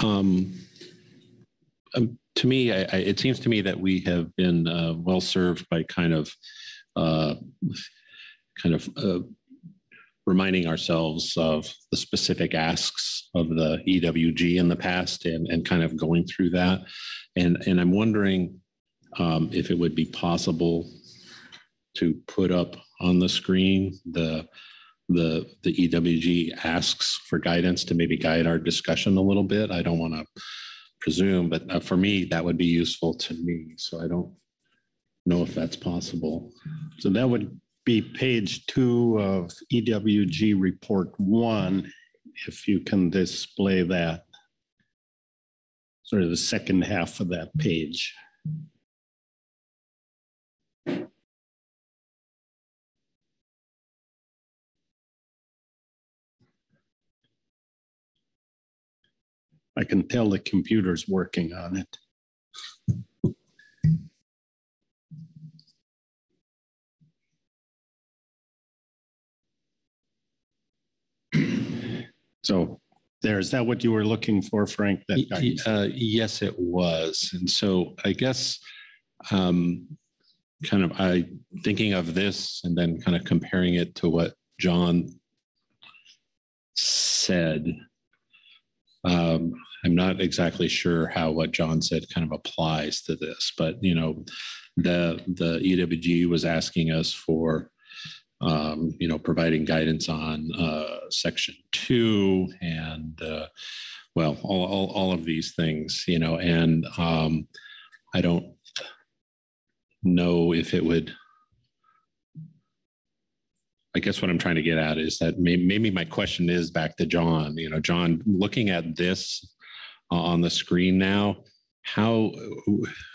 Um, um, to me, I, I, it seems to me that we have been uh, well served by kind of, uh, kind of uh, reminding ourselves of the specific asks of the EWG in the past, and and kind of going through that, and and I'm wondering um, if it would be possible to put up on the screen the the, the EWG asks for guidance to maybe guide our discussion a little bit. I don't want to presume, but uh, for me, that would be useful to me. So I don't know if that's possible. So that would be page two of EWG report one, if you can display that. Sort of the second half of that page. I can tell the computer's working on it. So there, is that what you were looking for, Frank? That guidance? uh, Yes, it was. And so I guess um, kind of I thinking of this and then kind of comparing it to what John said. Um, I'm not exactly sure how what John said kind of applies to this, but you know, the the EWG was asking us for um, you know, providing guidance on uh, section two and, uh, well, all, all, all of these things, you know, and um, I don't know if it would. I guess what I'm trying to get at is that maybe, maybe my question is back to John. You know, John, looking at this uh, on the screen now, how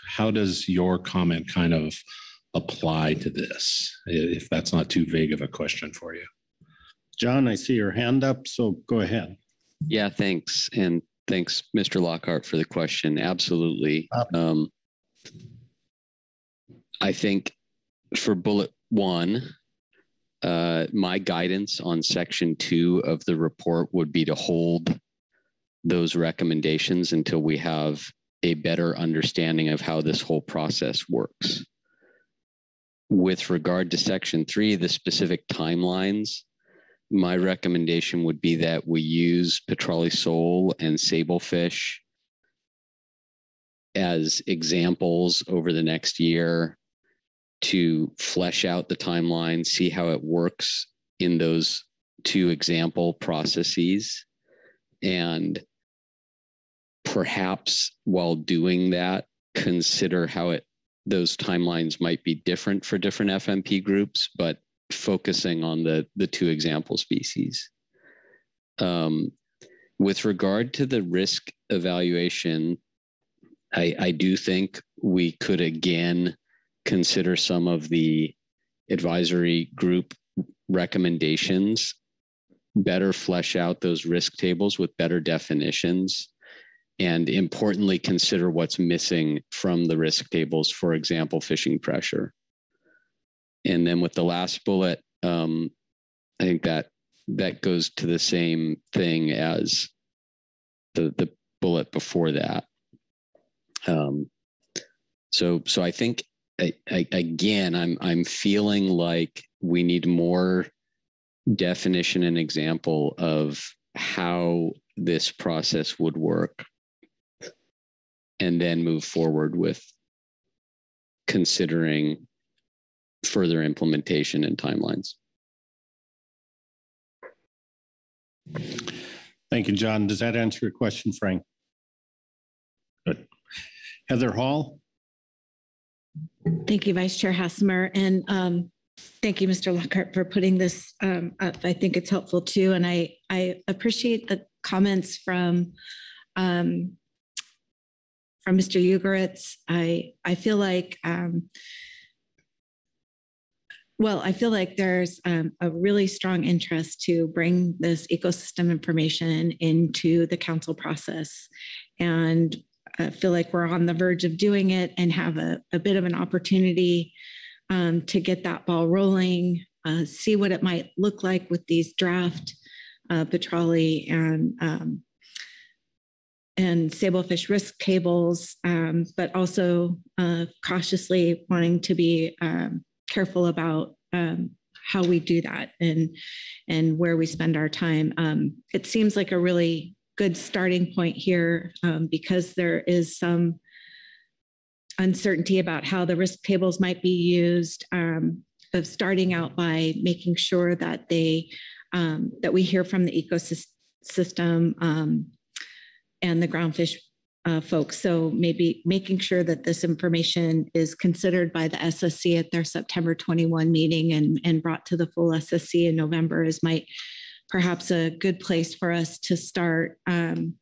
how does your comment kind of apply to this? If that's not too vague of a question for you. John, I see your hand up, so go ahead. Yeah, thanks. And thanks, Mr. Lockhart, for the question. Absolutely. Um, I think for bullet one, uh, my guidance on section two of the report would be to hold those recommendations until we have a better understanding of how this whole process works. With regard to section three, the specific timelines, my recommendation would be that we use petrale sole and sablefish as examples over the next year to flesh out the timeline, see how it works in those two example processes. And perhaps while doing that, consider how it those timelines might be different for different FMP groups, but focusing on the the two example species. Um, with regard to the risk evaluation, I, I do think we could again consider some of the advisory group recommendations, better flesh out those risk tables with better definitions, and importantly, consider what's missing from the risk tables, for example, fishing pressure. And then with the last bullet, um, I think that that goes to the same thing as the the bullet before that. Um, so so I think I, I, again I'm I'm feeling like we need more definition and example of how this process would work and then move forward with considering further implementation and timelines. Thank you, John. Does that answer your question, Frank? Good. Heather Hall? Thank you, Vice Chair Hassemer. And um, thank you, Mr. Lockhart, for putting this um, up. I think it's helpful too. And I, I appreciate the comments from um, from Mr. Ugoretz. I, I feel like um, well, I feel like there's um, a really strong interest to bring this ecosystem information into the council process. And I feel like we're on the verge of doing it and have a, a bit of an opportunity um, to get that ball rolling, uh, see what it might look like with these draft uh, petrale and um, and sablefish risk tables, um, but also uh, cautiously wanting to be um, careful about um, how we do that and and where we spend our time. Um, it seems like a really good starting point here um, because there is some uncertainty about how the risk tables might be used. Um, of starting out by making sure that they that we hear from the ecosystem and the groundfish uh, folks. So maybe making sure that this information is considered by the SSC at their September 21 meeting and, and brought to the full SSC in November is might perhaps a good place for us to start um,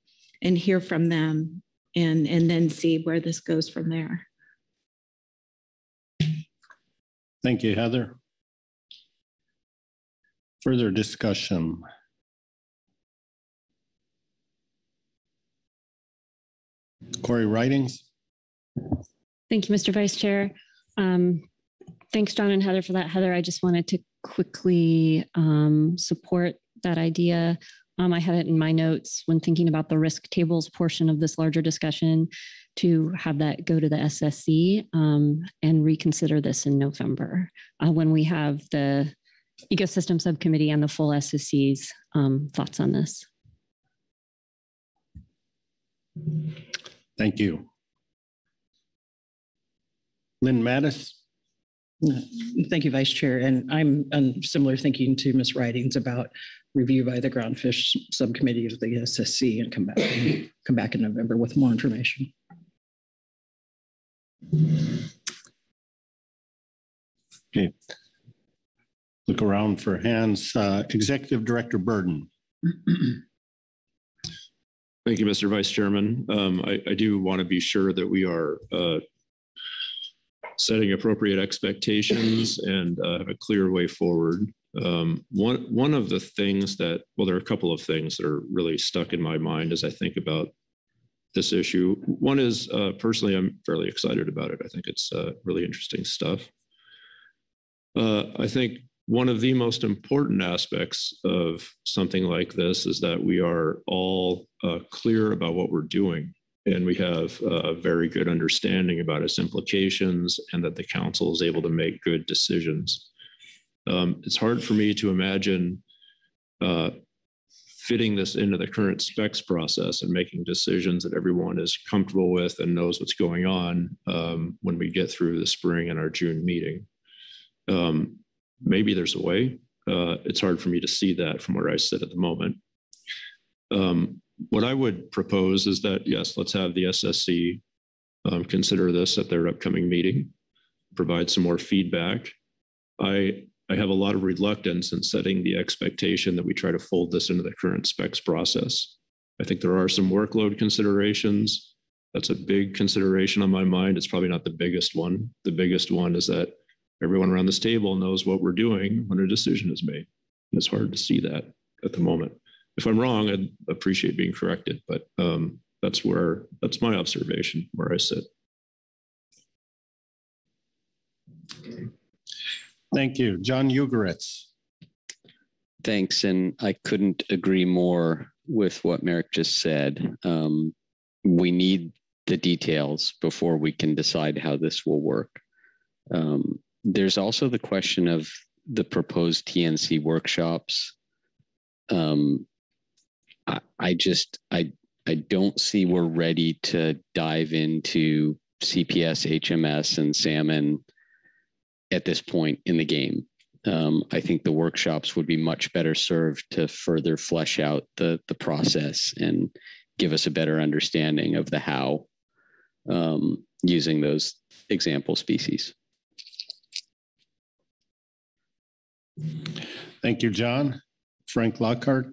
and hear from them and, and then see where this goes from there. Thank you, Heather. Further discussion. Corey Ridings. Thank you, Mr. Vice Chair. Um, thanks, John and Heather, for that. Heather, I just wanted to quickly um, support that idea. Um, I had it in my notes when thinking about the risk tables portion of this larger discussion to have that go to the SSC um, and reconsider this in November uh, when we have the ecosystem subcommittee and the full SSC's um, thoughts on this. Thank you. Lynn Mattes. Thank you, Vice Chair. And I'm on similar thinking to Ms. Ridings about review by the Groundfish Subcommittee of the SSC and come back, come back in November with more information. Okay. Look around for hands. Uh, Executive Director Burden. Thank you, Mr. Vice Chairman. Um, I, I, do want to be sure that we are uh, setting appropriate expectations and uh, have a clear way forward. Um, one one of the things that well, there are a couple of things that are really stuck in my mind as I think about this issue. One is uh, personally, I'm fairly excited about it. I think it's uh, really interesting stuff. Uh, I think one of the most important aspects of something like this is that we are all uh, clear about what we're doing and we have a very good understanding about its implications and that the council is able to make good decisions. Um, it's hard for me to imagine uh, fitting this into the current specs process and making decisions that everyone is comfortable with and knows what's going on um, when we get through the spring and our June meeting. Um, maybe there's a way. Uh, it's hard for me to see that from where I sit at the moment. Um, what I would propose is that, yes, let's have the SSC um, consider this at their upcoming meeting, provide some more feedback. I, I have a lot of reluctance in setting the expectation that we try to fold this into the current specs process. I think there are some workload considerations. That's a big consideration on my mind. It's probably not the biggest one. The biggest one is that everyone around this table knows what we're doing when a decision is made. And it's hard to see that at the moment if I'm wrong, I'd appreciate being corrected, but um, that's where, that's my observation where I sit. Thank you. John Ugoretz. Thanks. And I couldn't agree more with what Merrick just said. Um, we need the details before we can decide how this will work. Um, there's also the question of the proposed TNC workshops. Um, I, just I I don't see we're ready to dive into CPS, HMS, and salmon at this point in the game. Um, I think the workshops would be much better served to further flesh out the the process and give us a better understanding of the how um, using those example species. Thank you, John. Frank Lockhart.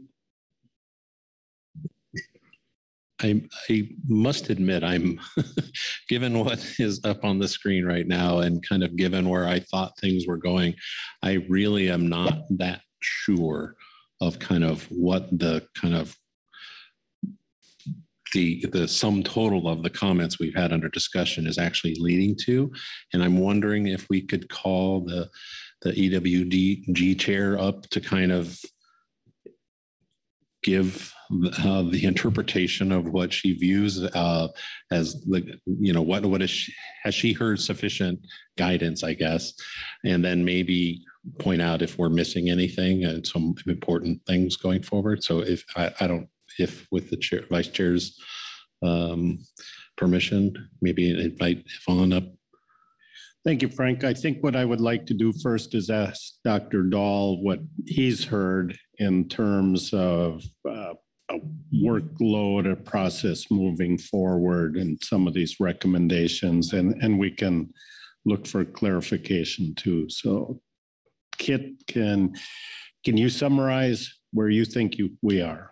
I, I must admit, I'm given what is up on the screen right now and kind of given where I thought things were going, I really am not that sure of kind of what the kind of the the sum total of the comments we've had under discussion is actually leading to. And I'm wondering if we could call the the EWDG chair up to kind of give uh, the interpretation of what she views uh, as the you know what what is she, has she heard sufficient guidance i guess? And then maybe point out if we're missing anything and some important things going forward. So if i, I don't if with the chair vice chair's um, permission maybe invite yvonne up Thank you, Frank. I think what I would like to do first is ask Dr. Dahl what he's heard in terms of uh, a workload, a process moving forward and some of these recommendations, and, and we can look for clarification too. So Kit, can, can you summarize where you think you, we are?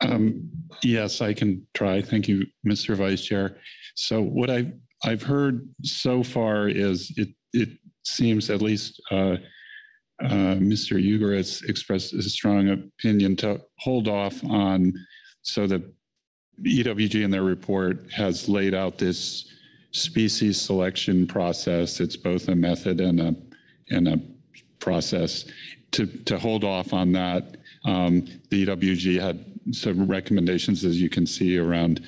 Um, yes, I can try. Thank you, Mr. Vice Chair. So what I've, I've heard so far is it, it seems at least uh, uh, Mr. Ugoretz expressed a strong opinion to hold off on, so the EWG in their report has laid out this species selection process. It's both a method and a, and a process. To, to hold off on that, um, the EWG had some recommendations, as you can see, around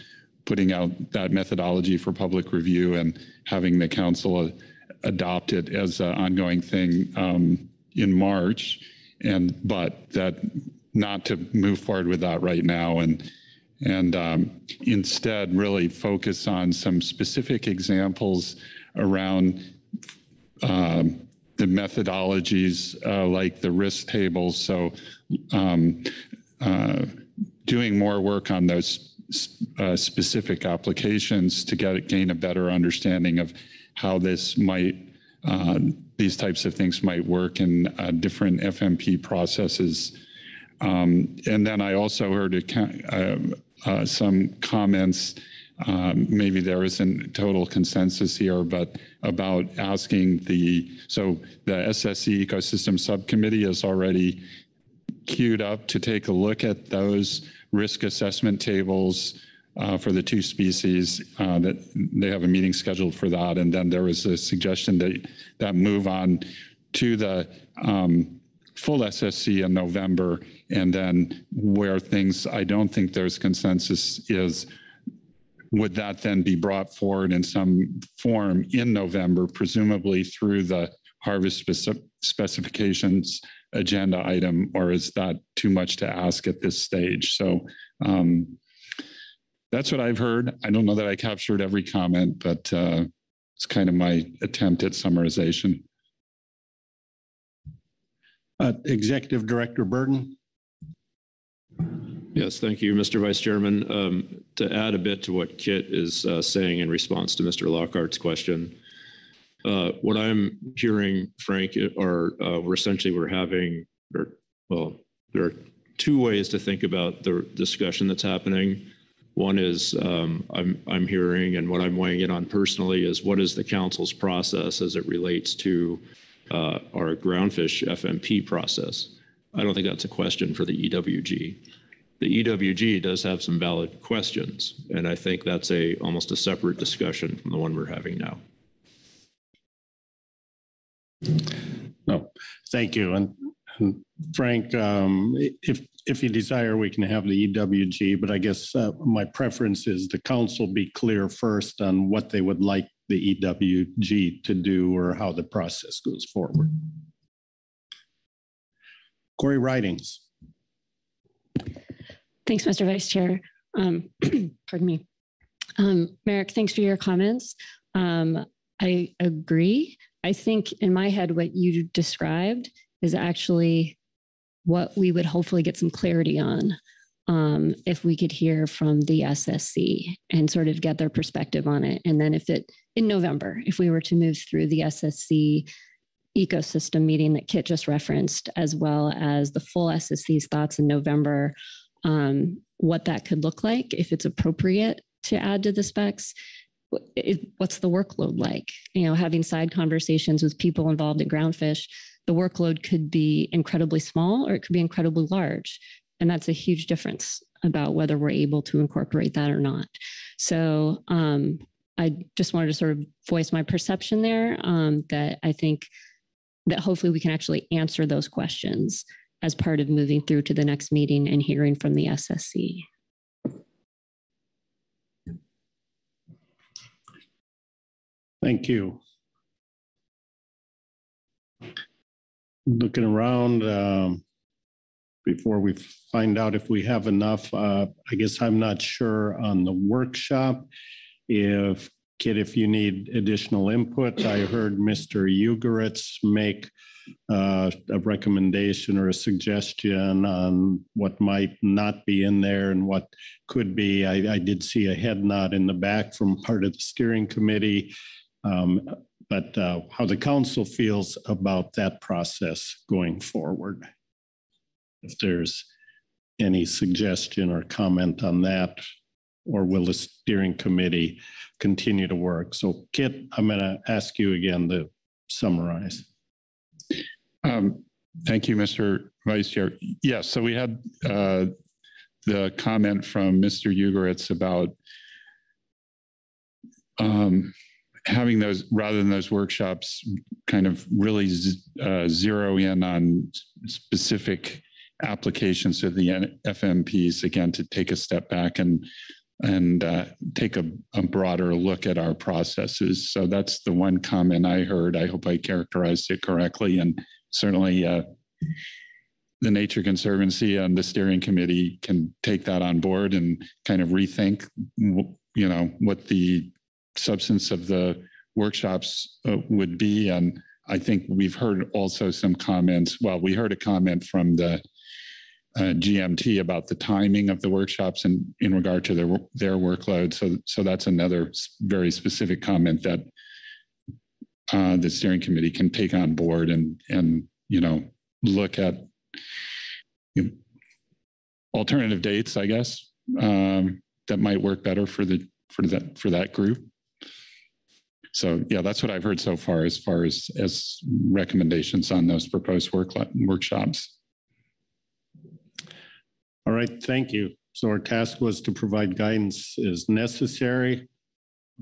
putting out that methodology for public review and having the council adopt it as an ongoing thing um, in March. And but that not to move forward with that right now and and um, instead really focus on some specific examples around um, the methodologies uh, like the risk tables. So um, uh, doing more work on those uh, specific applications to get gain a better understanding of how this might uh, these types of things might work in uh, different FMP processes. Um, and then I also heard a, uh, some comments. Um, maybe there isn't total consensus here, but about asking the so the SSC ecosystem subcommittee is already queued up to take a look at those risk assessment tables uh, for the two species. Uh, that they have a meeting scheduled for that, and then there was a suggestion that that move on to the um, full SSC in November, and then where things I don't think there's consensus is. Would that then be brought forward in some form in November, presumably through the harvest specifications agenda item, or is that too much to ask at this stage? So um, that's what I've heard. I don't know that I captured every comment, but uh, it's kind of my attempt at summarization. Uh, Executive Director Burden. Yes, thank you, Mr. Vice Chairman. Um, to add a bit to what Kit is uh, saying in response to Mr. Lockhart's question, uh, what I'm hearing, Frank, are uh, we're essentially we're having, or, well, there are two ways to think about the discussion that's happening. One is um, I'm I'm hearing, and what I'm weighing in on personally is what is the council's process as it relates to uh, our groundfish FMP process. I don't think that's a question for the EWG. The EWG does have some valid questions, and I think that's a almost a separate discussion from the one we're having now. No, thank you. And, and Frank, um, if if you desire, we can have the EWG, but I guess uh, my preference is the council be clear first on what they would like the EWG to do or how the process goes forward. Corey Ridings. Thanks, Mr. Vice Chair. Um, pardon me. Um, Merrick, thanks for your comments. Um, I agree. I think in my head, what you described is actually what we would hopefully get some clarity on um, if we could hear from the SSC and sort of get their perspective on it. And then if it in November, if we were to move through the SSC ecosystem meeting that Kit just referenced, as well as the full SSC's thoughts in November, um, what that could look like, if it's appropriate to add to the specs. What's the workload like? You know, having side conversations with people involved in groundfish, the workload could be incredibly small or it could be incredibly large. And that's a huge difference about whether we're able to incorporate that or not. So um, I just wanted to sort of voice my perception there um, that I think that hopefully we can actually answer those questions as part of moving through to the next meeting and hearing from the SSC. Thank you. Looking around um, before we find out if we have enough, uh, I guess I'm not sure on the workshop if Kit, if you need additional input, I heard Mr. Ugoretz make uh, a recommendation or a suggestion on what might not be in there and what could be. I, I did see a head nod in the back from part of the steering committee. Um, But uh, how the council feels about that process going forward. If there's any suggestion or comment on that, or will the steering committee continue to work? So Kit, I'm going to ask you again to summarize. Um, Thank you, Mr. Vice Chair. Yes, so we had uh, the comment from Mr. Ugoretz about um, having those, rather than those workshops, kind of really z- uh, zero in on specific applications of the N- FMPs, again, to take a step back and and uh, take a, a broader look at our processes. So that's the one comment I heard. I hope I characterized it correctly. And certainly uh, the Nature Conservancy and the steering committee can take that on board and kind of rethink, you know, what the substance of the workshops uh, would be. And I think we've heard also some comments. Well, we heard a comment from the uh, GMT about the timing of the workshops and in regard to their their workload. So so that's another very specific comment that uh, the steering committee can take on board and and you know look at you know, alternative dates, I guess, um, that might work better for the for that for that group. So yeah, that's what I've heard so far as far as as recommendations on those proposed work workshops. All right, thank you. So our task was to provide guidance as necessary.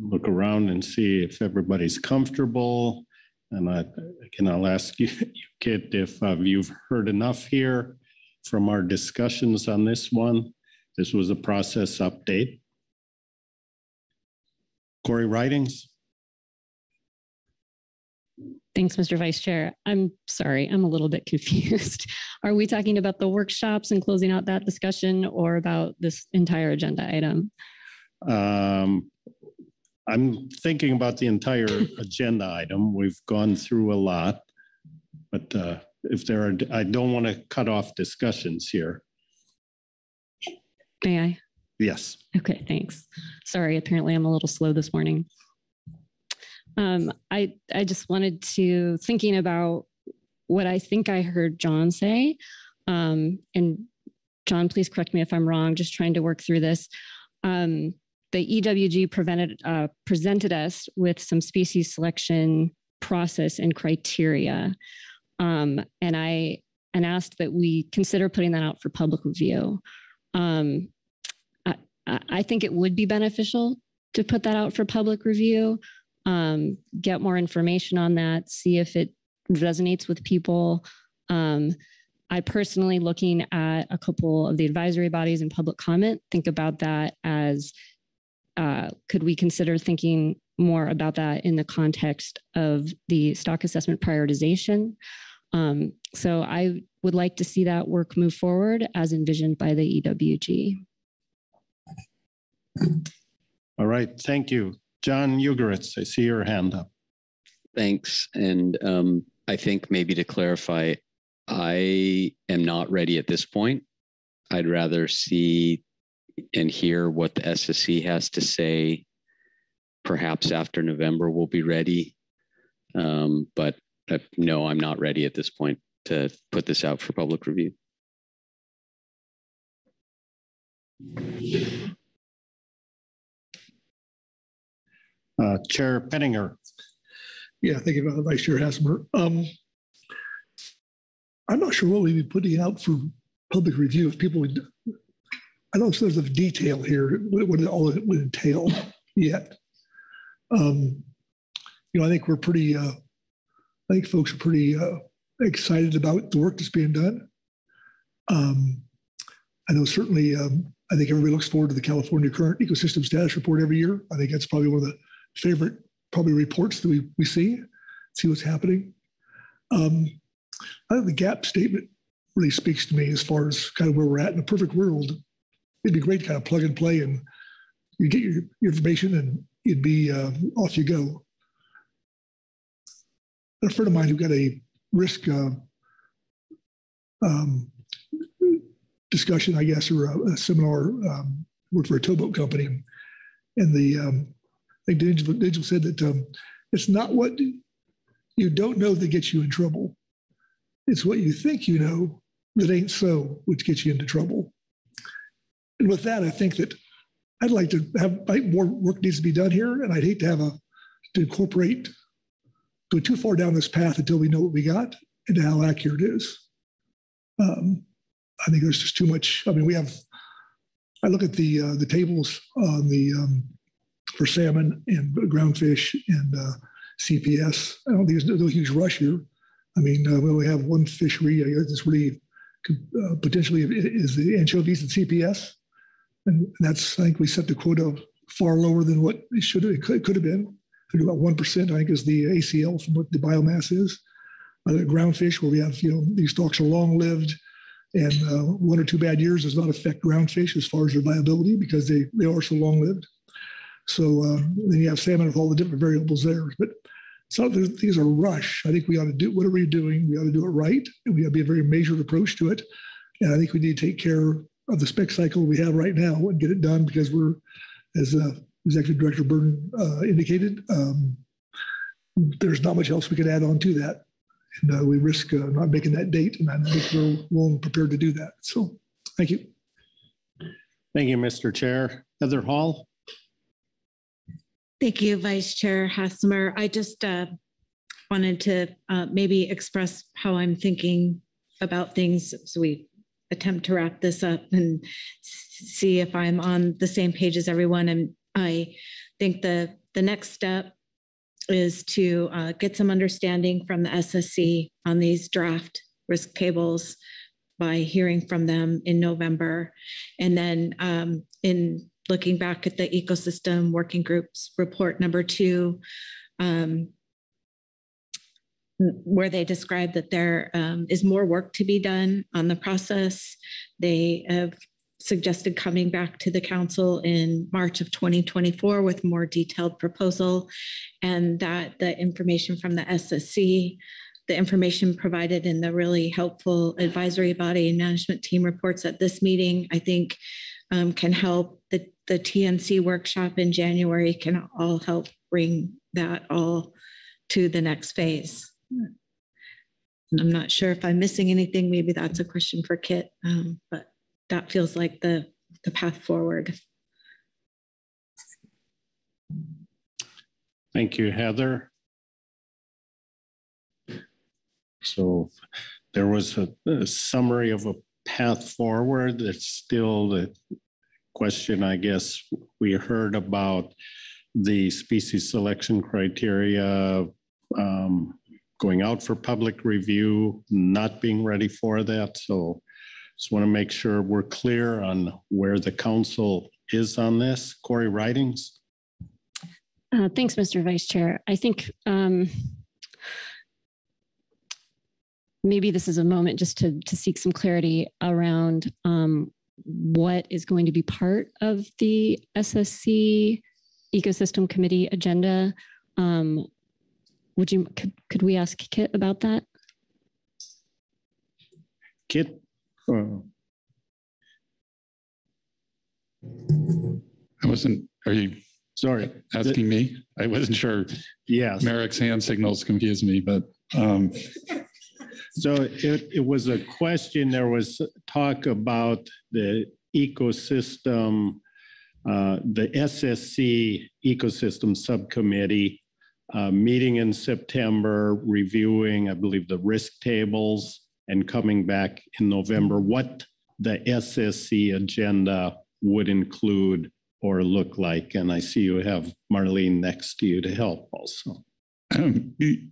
Look around and see if everybody's comfortable. And I, again, I'll ask you, Kit, if uh, you've heard enough here from our discussions on this one. This was a process update. Corey Ridings? Thanks, Mr. Vice Chair. I'm sorry, I'm a little bit confused. Are we talking about the workshops and closing out that discussion or about this entire agenda item? Um, I'm thinking about the entire agenda item. We've gone through a lot. But uh, if there are, I don't want to cut off discussions here. May I? Yes. Okay, thanks. Sorry, apparently I'm a little slow this morning. Um, I I just wanted to thinking about what I think I heard John say, um, and John, please correct me if I'm wrong. Just trying to work through this. Um, the EWG prevented uh, presented us with some species selection process and criteria, um, and I and asked that we consider putting that out for public review. Um, I, I think it would be beneficial to put that out for public review um, get more information on that, see if it resonates with people. Um, I personally, looking at a couple of the advisory bodies and public comment, think about that as uh, could we consider thinking more about that in the context of the stock assessment prioritization? Um, so I would like to see that work move forward as envisioned by the EWG. All right, thank you. John Ugoretz, I see your hand up. Thanks. And um, I think maybe to clarify, I am not ready at this point. I'd rather see and hear what the SSC has to say. Perhaps after November, we'll be ready. Um, but uh, no, I'm not ready at this point to put this out for public review. Uh, Chair Pettinger. Yeah, thank you, Vice Chair Hassemer. Um, I'm not sure what we'd be putting out for public review if people would. I don't know if there's detail here, what, it all would entail yet. Um, you know, I think we're pretty, uh, I think folks are pretty uh, excited about the work that's being done. Um, I know certainly, um, I think everybody looks forward to the California Current Ecosystem Status Report every year. I think that's probably one of the favorite probably reports that we, we see, see what's happening. Um, I think the gap statement really speaks to me as far as kind of where we're at in a perfect world. It'd be great to kind of plug and play and you get your, information and you'd be uh, off you go. A friend of mine who got a risk uh, um, discussion, I guess, or a, a seminar, um, worked for a towboat company, and the um, think Digital, Digital said that um, it's not what you don't know that gets you in trouble. It's what you think you know that ain't so, which gets you into trouble. And with that, I think that I'd like to have more work needs to be done here, and I'd hate to have a to incorporate go too far down this path until we know what we got and how accurate it is. Um, I think there's just too much. I mean, we have. I look at the uh, the tables on the um, for salmon and groundfish and uh, CPS. I don't think there's no, huge rush here. I mean, uh, we only have one fishery that's really uh, potentially is the anchovies and CPS, and that's I think we set the quota far lower than what it should have, it could, could have been. I think about one percent I think is the ACL from what the biomass is. Uh, groundfish where we have you know these stocks are long lived, and uh, one or two bad years does not affect groundfish as far as their viability because they they are so long lived. So um, then you have salmon with all the different variables there. But so these are rush. I think we ought to do whatever you're doing, we ought to do it right. And we ought to be a very measured approach to it. And I think we need to take care of the spec cycle we have right now and get it done because we're, as uh, Executive Director Burden uh, indicated, um, there's not much else we could add on to that. And uh, we risk uh, not making that date. And I think we're well prepared to do that. So thank you. Thank you, Mr. Chair. Heather Hall. Thank you, Vice Chair Hassemer. I just uh, wanted to uh, maybe express how I'm thinking about things so we attempt to wrap this up and see if I'm on the same page as everyone. And I think the, the next step is to uh, get some understanding from the SSC on these draft risk tables by hearing from them in November. And then um, in looking back at the ecosystem working groups report number two, um, where they describe that there um, is more work to be done on the process. They have suggested coming back to the council in March of 2024 with more detailed proposal and that the information from the SSC, the information provided in the really helpful advisory body and management team reports at this meeting, I think um, can help the, TNC workshop in January can all help bring that all to the next phase. I'm not sure if I'm missing anything. Maybe that's a question for Kit, um, but that feels like the, the path forward. Thank you, Heather. So there was a, a summary of a path forward. that's still the question, I guess, we heard about the species selection criteria um, going out for public review, not being ready for that. So just want to make sure we're clear on where the council is on this. Corey Ridings. Uh, thanks, Mr. Vice Chair. I think um, maybe this is a moment just to, to seek some clarity around um, what is going to be part of the SSC ecosystem committee agenda. Um, would you could, could we ask Kit about that? Kit. Uh, I wasn't. Are you sorry asking me? I wasn't sure. Yes. Merrick's hand signals confused me, but um, so it, it was a question, there was talk about the ecosystem, uh, the SSC ecosystem subcommittee uh, meeting in September, reviewing, I believe, the risk tables and coming back in November, what the SSC agenda would include or look like. And I see you have Marlene next to you to help also.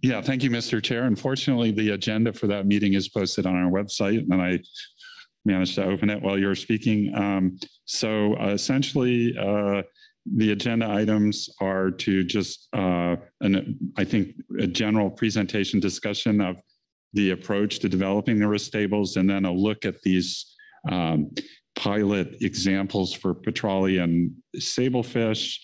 Yeah, thank you, Mr. Chair. Unfortunately, the agenda for that meeting is posted on our website, and I managed to open it while you were speaking. Um, so uh, essentially, uh, the agenda items are to just, uh, an, I think, a general presentation discussion of the approach to developing the risk tables, and then a look at these um, pilot examples for petrale and sablefish,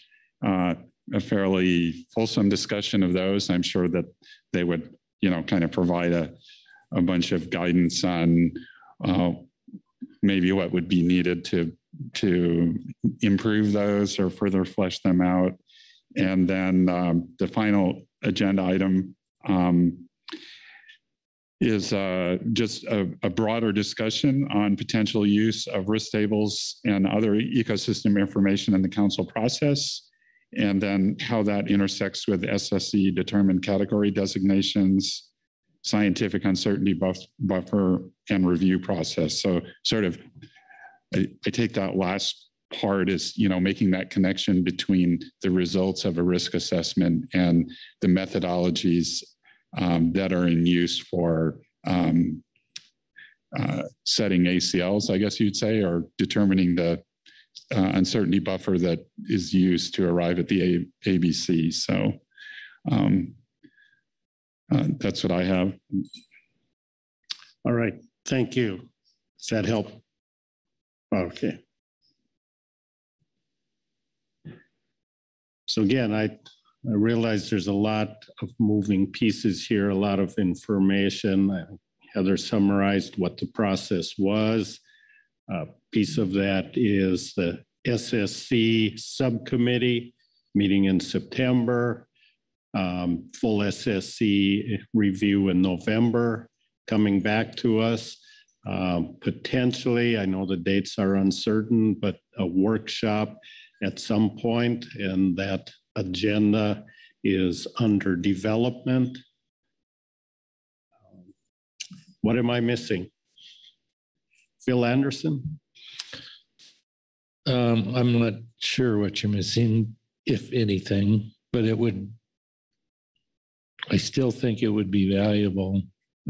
uh, a fairly fulsome discussion of those. I'm sure that they would, you know, kind of provide a, a bunch of guidance on uh, maybe what would be needed to to improve those or further flesh them out. And then um, the final agenda item um, is uh, just a, a, broader discussion on potential use of risk tables and other ecosystem information in the council process, and then how that intersects with SSC determined category designations, scientific uncertainty buff, buffer, and review process. So sort of, I, I take that last part is you know making that connection between the results of a risk assessment and the methodologies um, that are in use for um, uh, setting ACLs, I guess you'd say, or determining the uh, uncertainty buffer that is used to arrive at the A ABC. So um, uh, that's what I have. All right, thank you. Does that help? Okay. So again, I I realize there's a lot of moving pieces here, a lot of information. Heather summarized what the process was. A piece of that is the SSC subcommittee meeting in September, um, full SSC review in November, coming back to us. Um, potentially, I know the dates are uncertain, but a workshop at some point, and that agenda is under development. What am I missing? Phil Anderson? Um, I'm not sure what you're missing, if anything, but it would, I still think it would be valuable,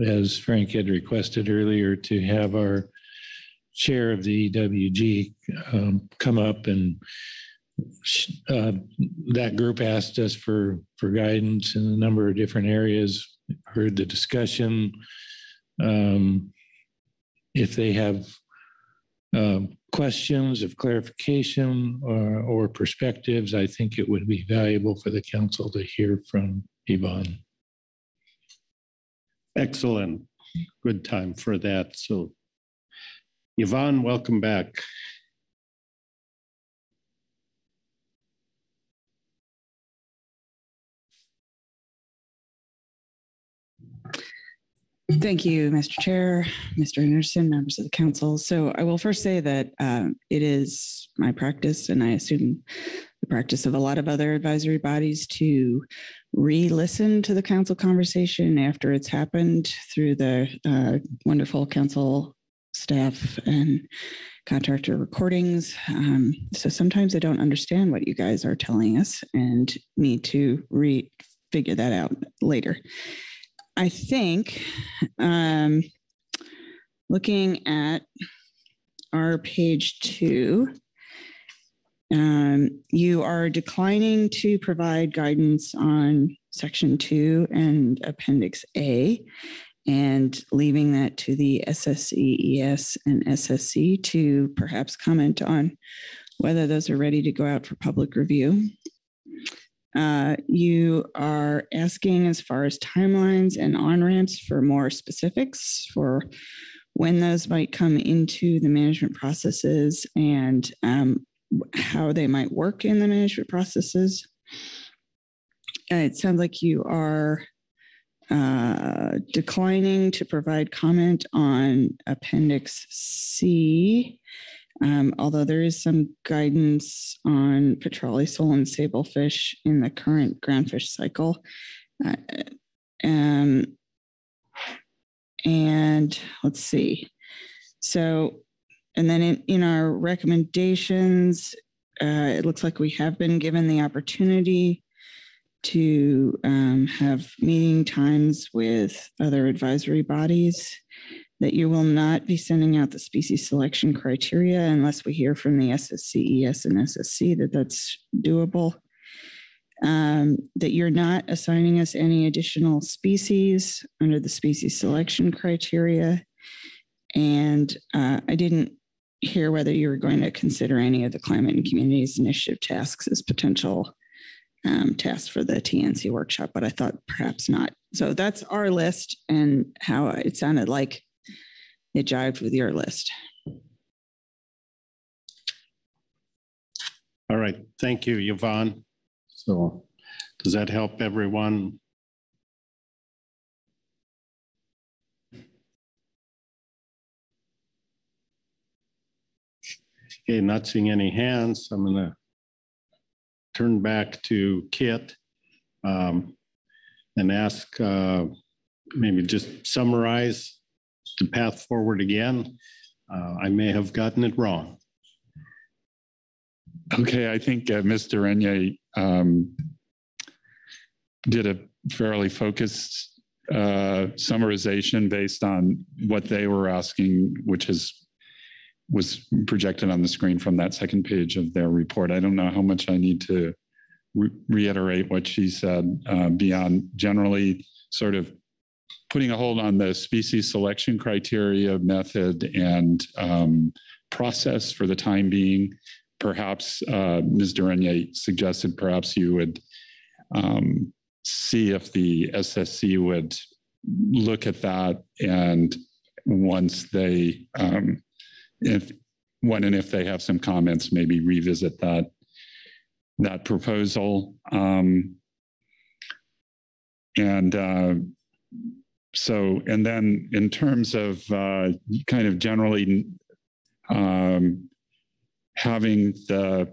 as Frank had requested earlier, to have our chair of the EWG um, come up and uh, that group asked us for for guidance in a number of different areas. Heard the discussion. Um, if they have uh, questions of clarification or, or perspectives, I think it would be valuable for the council to hear from Yvonne. Excellent. Good time for that. So, Yvonne, welcome back. Thank you, Mr. Chair, Mr. Anderson, members of the council. So I will first say that um, it is my practice, and I assume the practice of a lot of other advisory bodies to re-listen to the council conversation after it's happened through the uh, wonderful council staff and contractor recordings. Um, so sometimes I don't understand what you guys are telling us and need to re figure that out later. I think um, looking at our page two, um, you are declining to provide guidance on section two and appendix A and leaving that to the SSCES and SSC to perhaps comment on whether those are ready to go out for public review. Uh, you are asking as far as timelines and on ramps for more specifics for when those might come into the management processes and um, how they might work in the management processes. Uh, it sounds like you are uh, declining to provide comment on Appendix C um, although there is some guidance on petrale sole and sablefish in the current groundfish cycle. Uh, um, and let's see. So, and then in, in our recommendations, uh, it looks like we have been given the opportunity to um, have meeting times with other advisory bodies that you will not be sending out the species selection criteria unless we hear from the SSCES and SSC that that's doable. Um, that you're not assigning us any additional species under the species selection criteria. And uh, I didn't hear whether you were going to consider any of the climate and communities initiative tasks as potential um, task for the TNC workshop, but I thought perhaps not. So that's our list and how it sounded like it jived with your list. All right, thank you, Yvonne. So does that help everyone? Okay, not seeing any hands. I'm gonna turn back to Kit um, and ask, uh, maybe just summarize the path forward again. Uh, I may have gotten it wrong. Okay, I think uh, Mr. Renier um, did a fairly focused uh, summarization based on what they were asking, which is was projected on the screen from that second page of their report. I don't know how much I need to re- reiterate what she said uh, beyond generally sort of putting a hold on the species selection criteria, method, and um, process for the time being. Perhaps uh, Ms. deReynier suggested perhaps you would um, see if the SSC would look at that and once they um, if when and if they have some comments, maybe revisit that that proposal. Um, and uh, so, and then in terms of uh, kind of generally um, having the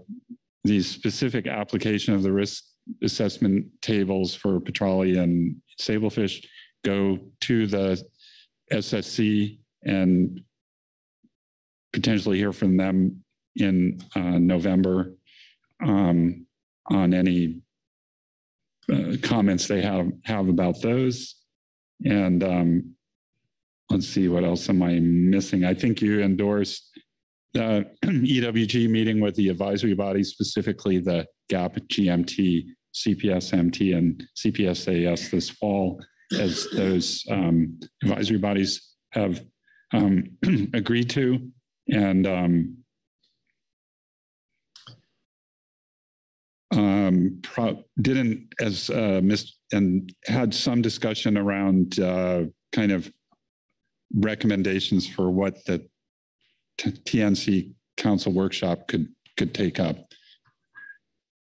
the specific application of the risk assessment tables for petrale and sablefish go to the SSC and potentially hear from them in uh, November um, on any uh, comments they have have about those. And um, let's see, what else am I missing? I think you endorsed the EWG meeting with the advisory body, specifically the GAP GMT, CPSMT, and CPSAS this fall, as those um, advisory bodies have um, agreed to. And um, um, pro- didn't as uh, missed and had some discussion around uh, kind of recommendations for what the t- TNC Council workshop could could take up.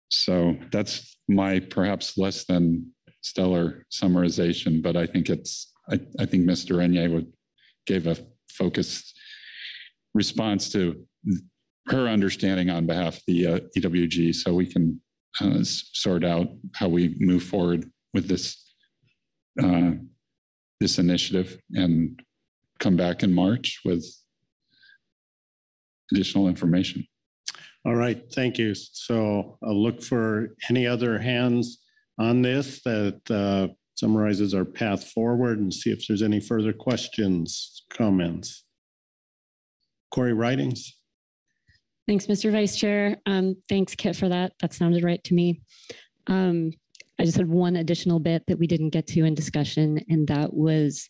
So that's my perhaps less than stellar summarization, but I think it's I, I think Mr. Renier would gave a focused response to her understanding on behalf of the uh, EWG so we can uh, sort out how we move forward with this uh, this initiative and come back in March with additional information. All right, thank you. So I'll look for any other hands on this that uh, summarizes our path forward and see if there's any further questions, comments. Corey Ridings. Thanks, Mr. Vice Chair. Um, thanks, Kit, for that. That sounded right to me. Um, I just had one additional bit that we didn't get to in discussion, and that was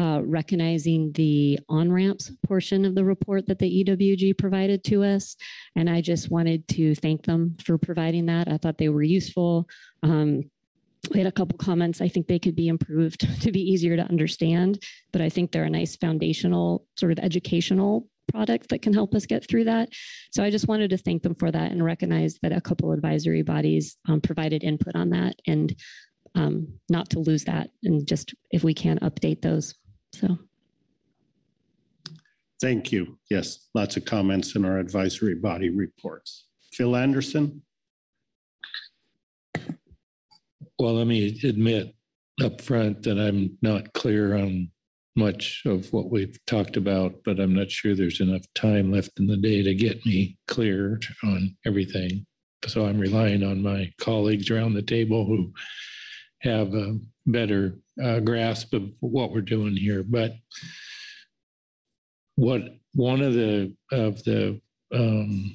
uh, recognizing the on-ramps portion of the report that the EWG provided to us. And I just wanted to thank them for providing that. I thought they were useful. Um, we had a couple comments. I think they could be improved to be easier to understand, but I think they're a nice foundational sort of educational product that can help us get through that. So I just wanted to thank them for that and recognize that a couple advisory bodies um, provided input on that and um, not to lose that and just if we can update those. So. Thank you. Yes, lots of comments in our advisory body reports. Phil Anderson. Well, let me admit up front that I'm not clear on much of what we've talked about, but I'm not sure there's enough time left in the day to get me clear on everything. So I'm relying on my colleagues around the table who have a better uh, grasp of what we're doing here. But what one of the of the um,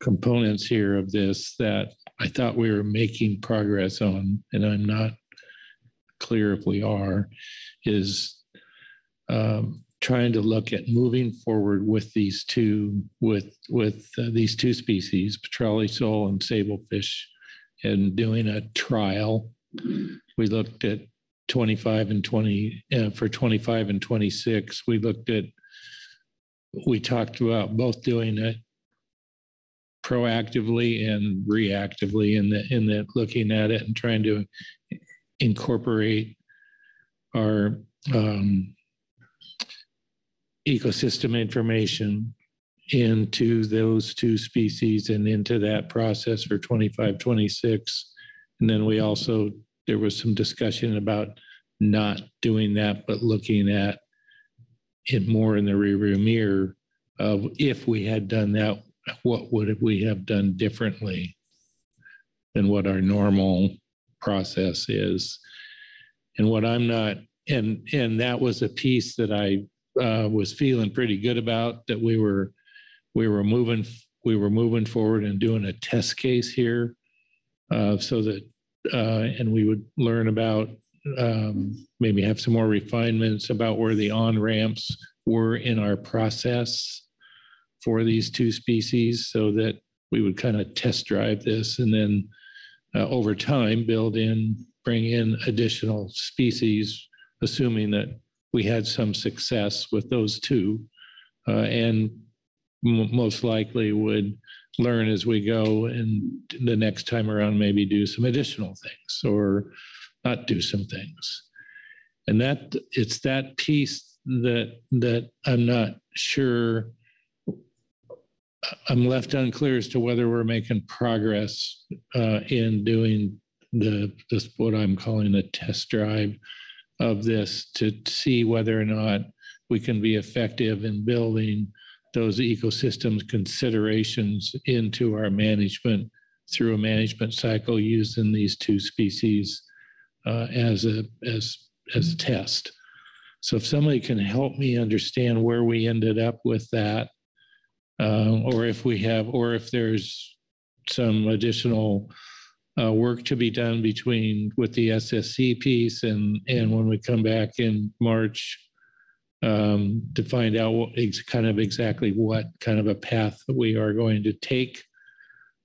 components here of this that I thought we were making progress on, and I'm not clear if we are, is um, trying to look at moving forward with these two with with uh, these two species, petrale sole and sablefish, and doing a trial. We looked at 25 and 20, uh, for 25 and 26, we looked at, we talked about both doing it proactively and reactively in the, in the, looking at it and trying to incorporate our um, ecosystem information into those two species and into that process for 25, 26. And then we also, there was some discussion about not doing that, but looking at it more in the rearview mirror of if we had done that, what would we have done differently than what our normal process is? And what I'm not, and and that was a piece that I uh, was feeling pretty good about that we were we were moving we were moving forward and doing a test case here uh, so that uh, and we would learn about um, maybe have some more refinements about where the on ramps were in our process for these two species so that we would kind of test drive this and then uh, over time build in bring in additional species assuming that we had some success with those two uh, and m- most likely would learn as we go and the next time around maybe do some additional things or not do some things. And that it's that piece that that i'm not sure i'm left unclear as to whether we're making progress uh, in doing the this what i'm calling a test drive of this to see whether or not we can be effective in building those ecosystems considerations into our management through a management cycle using these two species uh, as a as as a test. So if somebody can help me understand where we ended up with that, uh, or if we have, or if there's some additional uh, work to be done between with the SSC piece and and when we come back in March um, to find out what, kind of exactly what kind of a path we are going to take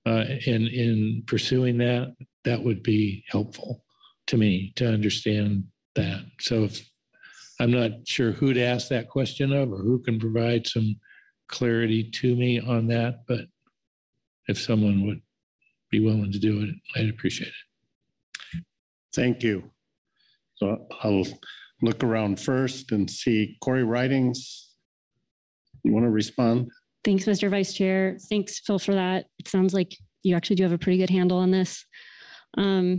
uh, in in pursuing that. That would be helpful to me to understand that. So if I'm not sure who to ask that question of or who can provide some clarity to me on that, but if someone would be willing to do it, I'd appreciate it. Thank you. So I'll look around first and see Corey Ridings. You want to respond? Thanks, Mr. Vice Chair. Thanks, Phil, for that. It sounds like you actually do have a pretty good handle on this. Um,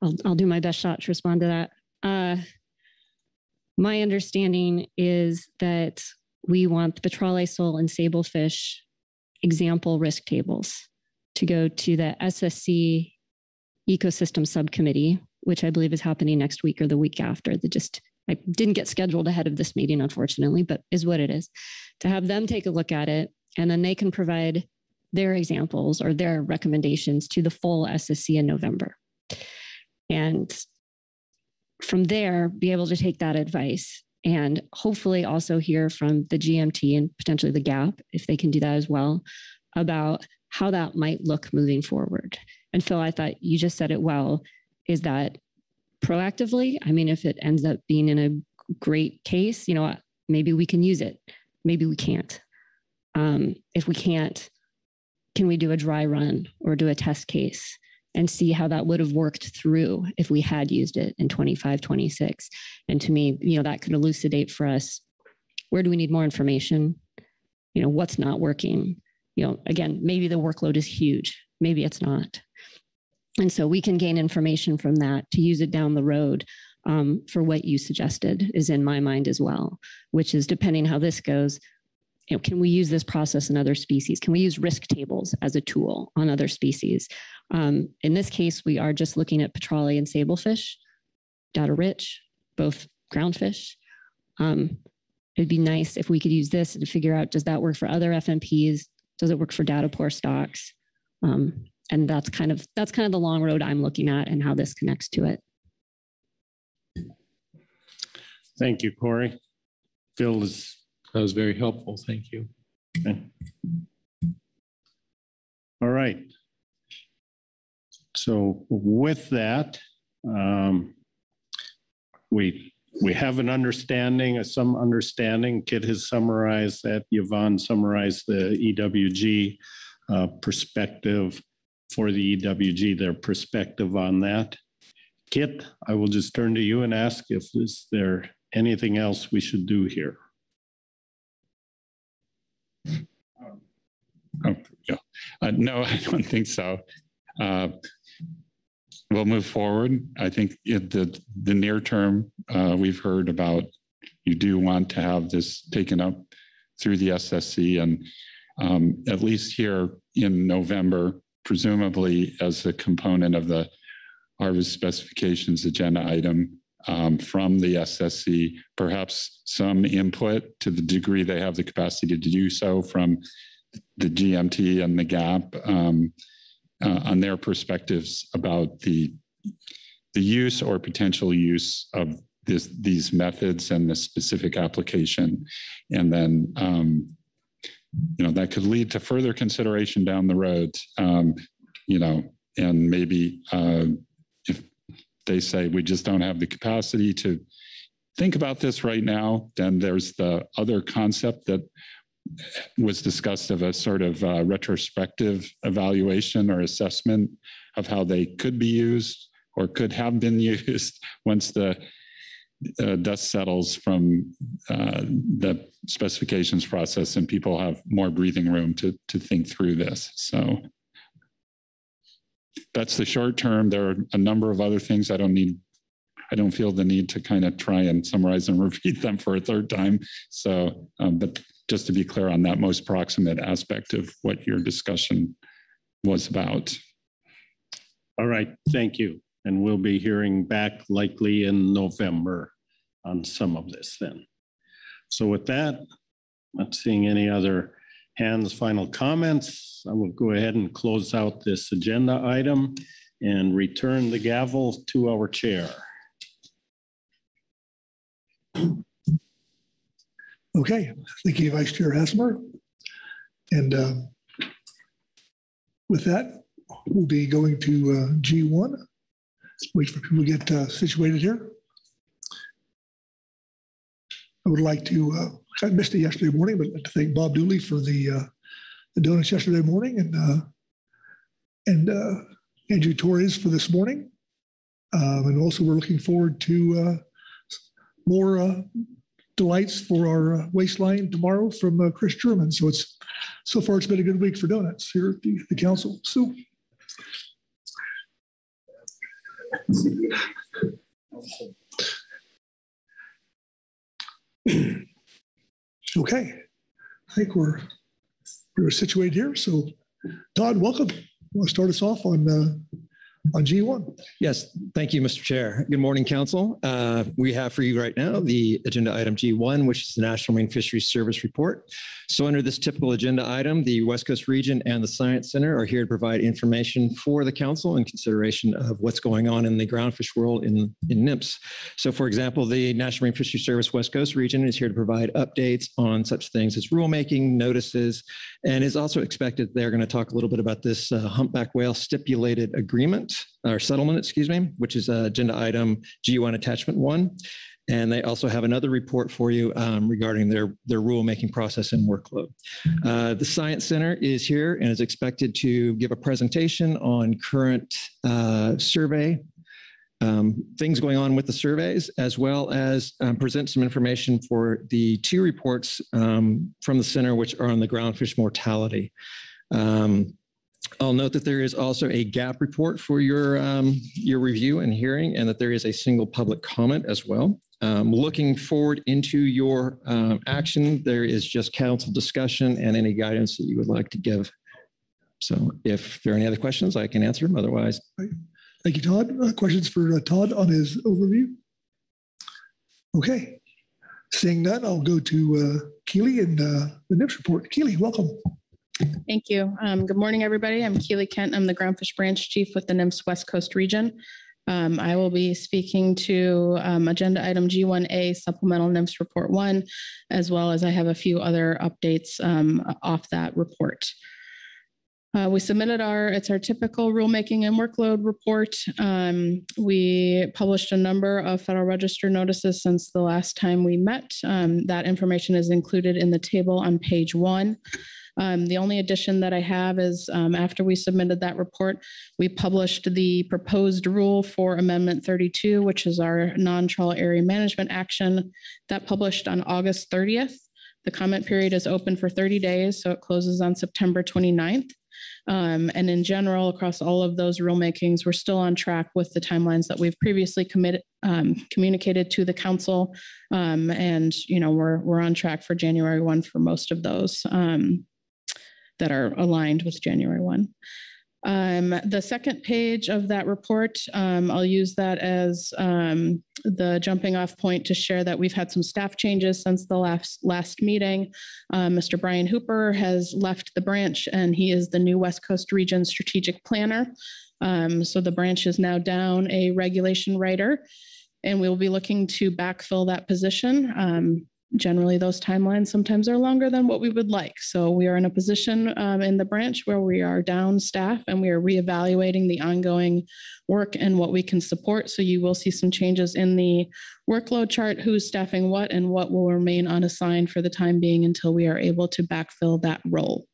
I'll, I'll do my best shot to respond to that. Uh, my understanding is that we want the petrale sole and sablefish example risk tables to go to the SSC ecosystem subcommittee, which I believe is happening next week or the week after. That just I didn't get scheduled ahead of this meeting, unfortunately, but is what it is. To have them take a look at it, and then they can provide their examples or their recommendations to the full SSC in November. And from there, be able to take that advice and hopefully also hear from the GMT and potentially the GAP, if they can do that as well, about how that might look moving forward. And Phil, I thought you just said it well is that proactively, I mean, if it ends up being in a great case, you know, maybe we can use it, maybe we can't. Um, if we can't, can we do a dry run or do a test case and see how that would have worked through if we had used it in 25, 26? And to me, you know, that could elucidate for us where do we need more information? You know, what's not working? You know, again, maybe the workload is huge, maybe it's not. And so we can gain information from that to use it down the road um, for what you suggested is in my mind as well, which is depending how this goes, you know, can we use this process in other species? Can we use risk tables as a tool on other species? Um, in this case, we are just looking at petrale and sablefish, data rich, both groundfish. Um, it'd be nice if we could use this to figure out does that work for other FMPs? Does it work for data poor stocks? Um, and that's kind of that's kind of the long road I'm looking at and how this connects to it. Thank you, Corey. Phil is. That was very helpful. Thank you. Okay. All right. So with that, um, we, we have an understanding, some understanding. Kit has summarized that. Yvonne summarized the EWG uh, perspective for the EWG, their perspective on that. Kit, I will just turn to you and ask if is there anything else we should do here? Oh, yeah. Uh, no, I don't think so. Uh, we'll move forward. I think in the the near term, uh, we've heard about you do want to have this taken up through the SSC, and um, at least here in November, presumably as a component of the harvest specifications agenda item um, from the SSC, perhaps some input to the degree they have the capacity to do so from the GMT and the GAP um, uh, on their perspectives about the the use or potential use of this, these methods and the specific application, and then um, you know that could lead to further consideration down the road. Um, you know, and maybe uh, if they say we just don't have the capacity to think about this right now, then there's the other concept that was discussed of a sort of uh, retrospective evaluation or assessment of how they could be used or could have been used once the uh, dust settles from uh, the specifications process and people have more breathing room to, to think through this. So that's the short term. There are a number of other things I don't need. I don't feel the need to kind of try and summarize and repeat them for a third time. So, um, but just to be clear on that most proximate aspect of what your discussion was about. All right, thank you. And we'll be hearing back likely in November on some of this then. So with that, not seeing any other hands, final comments, I will go ahead and close out this agenda item and return the gavel to our chair. Okay, thank you, Vice Chair Hassemer. And uh, with that, we'll be going to uh, G1. Wait for people to get uh, situated here. I would like to, uh, I missed it yesterday morning, but I'd like to thank Bob Dooley for the, uh, the donuts yesterday morning and, uh, and Andrew Torres for this morning. Um, and also we're looking forward to more delights for our uh, waistline tomorrow from uh, Chris German. So it's so far it's been a good week for donuts here at the, the council. So okay, I think we're we're situated here. So Todd, welcome. Want to start us off on uh, on G1. Yes, thank you, Mr. Chair. Good morning, Council. Uh, we have for you right now the agenda item G1, which is the National Marine Fisheries Service Report. So under this typical agenda item, the West Coast Region and the Science Center are here to provide information for the Council in consideration of what's going on in the groundfish world in, in NMFS. So for example, the National Marine Fisheries Service West Coast Region is here to provide updates on such things as rulemaking, notices, and is also expected they're going to talk a little bit about this uh, humpback whale stipulated agreement or settlement, excuse me, which is uh, agenda item G1 attachment one. And they also have another report for you um, regarding their, their rulemaking process and workload. Uh, the Science Center is here and is expected to give a presentation on current uh, survey, um, things going on with the surveys, as well as um, present some information for the two reports um, from the center, which are on the groundfish mortality. Um, I'll note that there is also a gap report for your um, your review and hearing, and that there is a single public comment as well. Um, looking forward into your um, action, there is just council discussion and any guidance that you would like to give. So, if there are any other questions, I can answer them. Otherwise, thank you, Todd. Uh, questions for uh, Todd on his overview? Okay, seeing none, I'll go to uh, Keely and uh, the NMFS report. Keely, welcome. Thank you. Um, good morning, everybody. I'm Keely Kent. I'm the Groundfish Branch Chief with the NMFS West Coast Region. Um, I will be speaking to um, agenda item G1A supplemental NMFS report one, as well as I have a few other updates um, off that report. Uh, we submitted our, it's our typical rulemaking and workload report. Um, we published a number of Federal Register notices since the last time we met. Um, that information is included in the table on page one. Um, the only addition that I have is um, after we submitted that report, we published the proposed rule for Amendment 32, which is our non-trawl area management action that published on August 30th. The comment period is open for 30 days, so it closes on September 29th. Um, and in general, across all of those rulemakings, we're still on track with the timelines that we've previously committed, um, communicated to the council. Um, and, you know, we're, we're on track for January 1 for most of those um, that are aligned with January 1. Um, the second page of that report, um, I'll use that as um, the jumping off point to share that we've had some staff changes since the last last meeting. Um, Mr. Brian Hooper has left the branch and he is the new West Coast Region Strategic Planner. Um, so the branch is now down a regulation writer and we will be looking to backfill that position. Generally those timelines sometimes are longer than what we would like. So we are in a position um, in the branch where we are down staff and we are reevaluating the ongoing work and what we can support. So you will see some changes in the workload chart, who's staffing what and what will remain unassigned for the time being until we are able to backfill that role.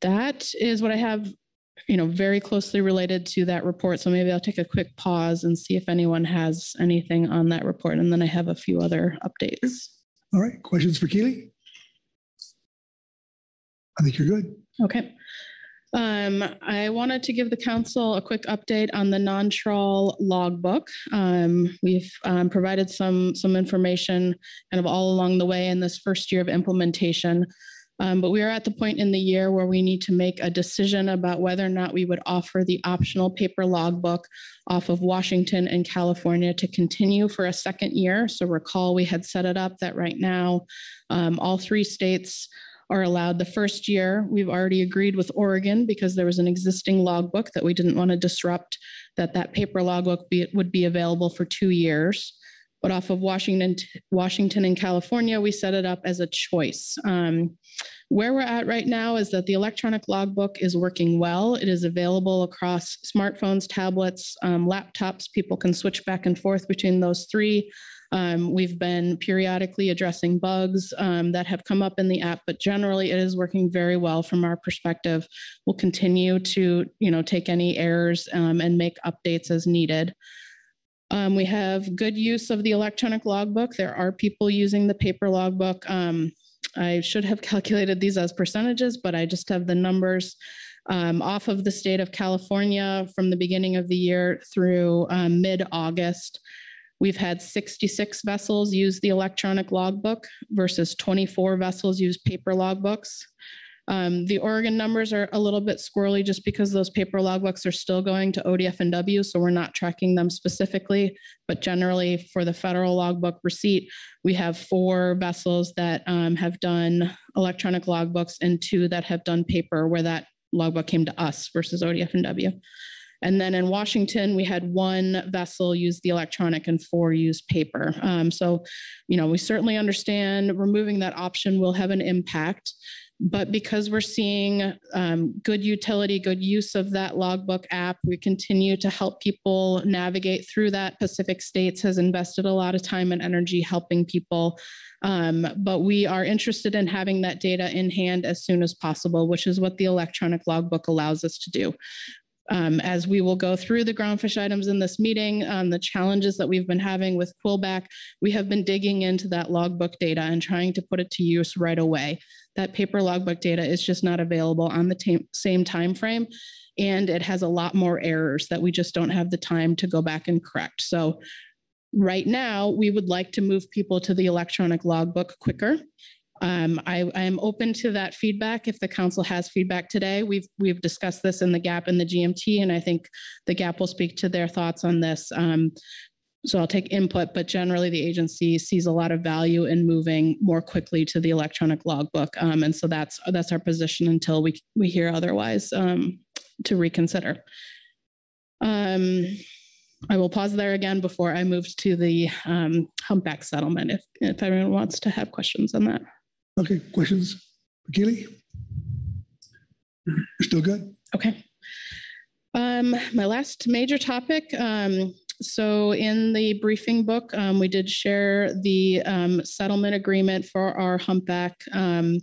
That is what I have you know, very closely related to that report. So maybe I'll take a quick pause and see if anyone has anything on that report. And then I have a few other updates. All right, questions for Keely? I think you're good. Okay. Um, I wanted to give the council a quick update on the non-trawl logbook. Um, we've um, provided some some information kind of all along the way in this first year of implementation. Um, but we are at the point in the year where we need to make a decision about whether or not we would offer the optional paper logbook off of Washington and California to continue for a second year. So recall we had set it up that right now um, all three states are allowed the first year. We've already agreed with Oregon because there was an existing logbook that we didn't want to disrupt, that that paper logbook be, would be available for two years but off of Washington, Washington and California, we set it up as a choice. Um, where we're at right now is that the electronic logbook is working well. It is available across smartphones, tablets, um, laptops. People can switch back and forth between those three. Um, we've been periodically addressing bugs um, that have come up in the app, but generally it is working very well from our perspective. We'll continue to, you know, take any errors um, and make updates as needed. Um, we have good use of the electronic logbook. There are people using the paper logbook. Um, I should have calculated these as percentages, but I just have the numbers um, off of the state of California from the beginning of the year through um, mid-August. We've had 66 vessels use the electronic logbook versus 24 vessels use paper logbooks. Um, the Oregon numbers are a little bit squirrely just because those paper logbooks are still going to ODF and W, so we're not tracking them specifically. But generally, for the federal logbook receipt, we have four vessels that um, have done electronic logbooks and two that have done paper, where that logbook came to us versus ODF and W. And then in Washington, we had one vessel use the electronic and four use paper. Um, so, you know, we certainly understand removing that option will have an impact. But because we're seeing um, good utility, good use of that logbook app, we continue to help people navigate through that. Pacific States has invested a lot of time and energy helping people. Um, but we are interested in having that data in hand as soon as possible, which is what the electronic logbook allows us to do. Um, as we will go through the groundfish items in this meeting, um, the challenges that we've been having with Quillback, we have been digging into that logbook data and trying to put it to use right away. That paper logbook data is just not available on the same time frame, and it has a lot more errors that we just don't have the time to go back and correct. So right now, we would like to move people to the electronic logbook quicker um, I, am open to that feedback. If the council has feedback today, we've we've discussed this in the GAP and the GMT, and I think the GAP will speak to their thoughts on this. Um, so I'll take input, but generally the agency sees a lot of value in moving more quickly to the electronic logbook, um, and so that's that's our position until we we hear otherwise um, to reconsider. Um, I will pause there again before I move to the um, humpback settlement. If if everyone wants to have questions on that. Okay, questions? Keely? You're still good? Okay. Um, my last major topic. Um, so in the briefing book, um, we did share the um, settlement agreement for our humpback um,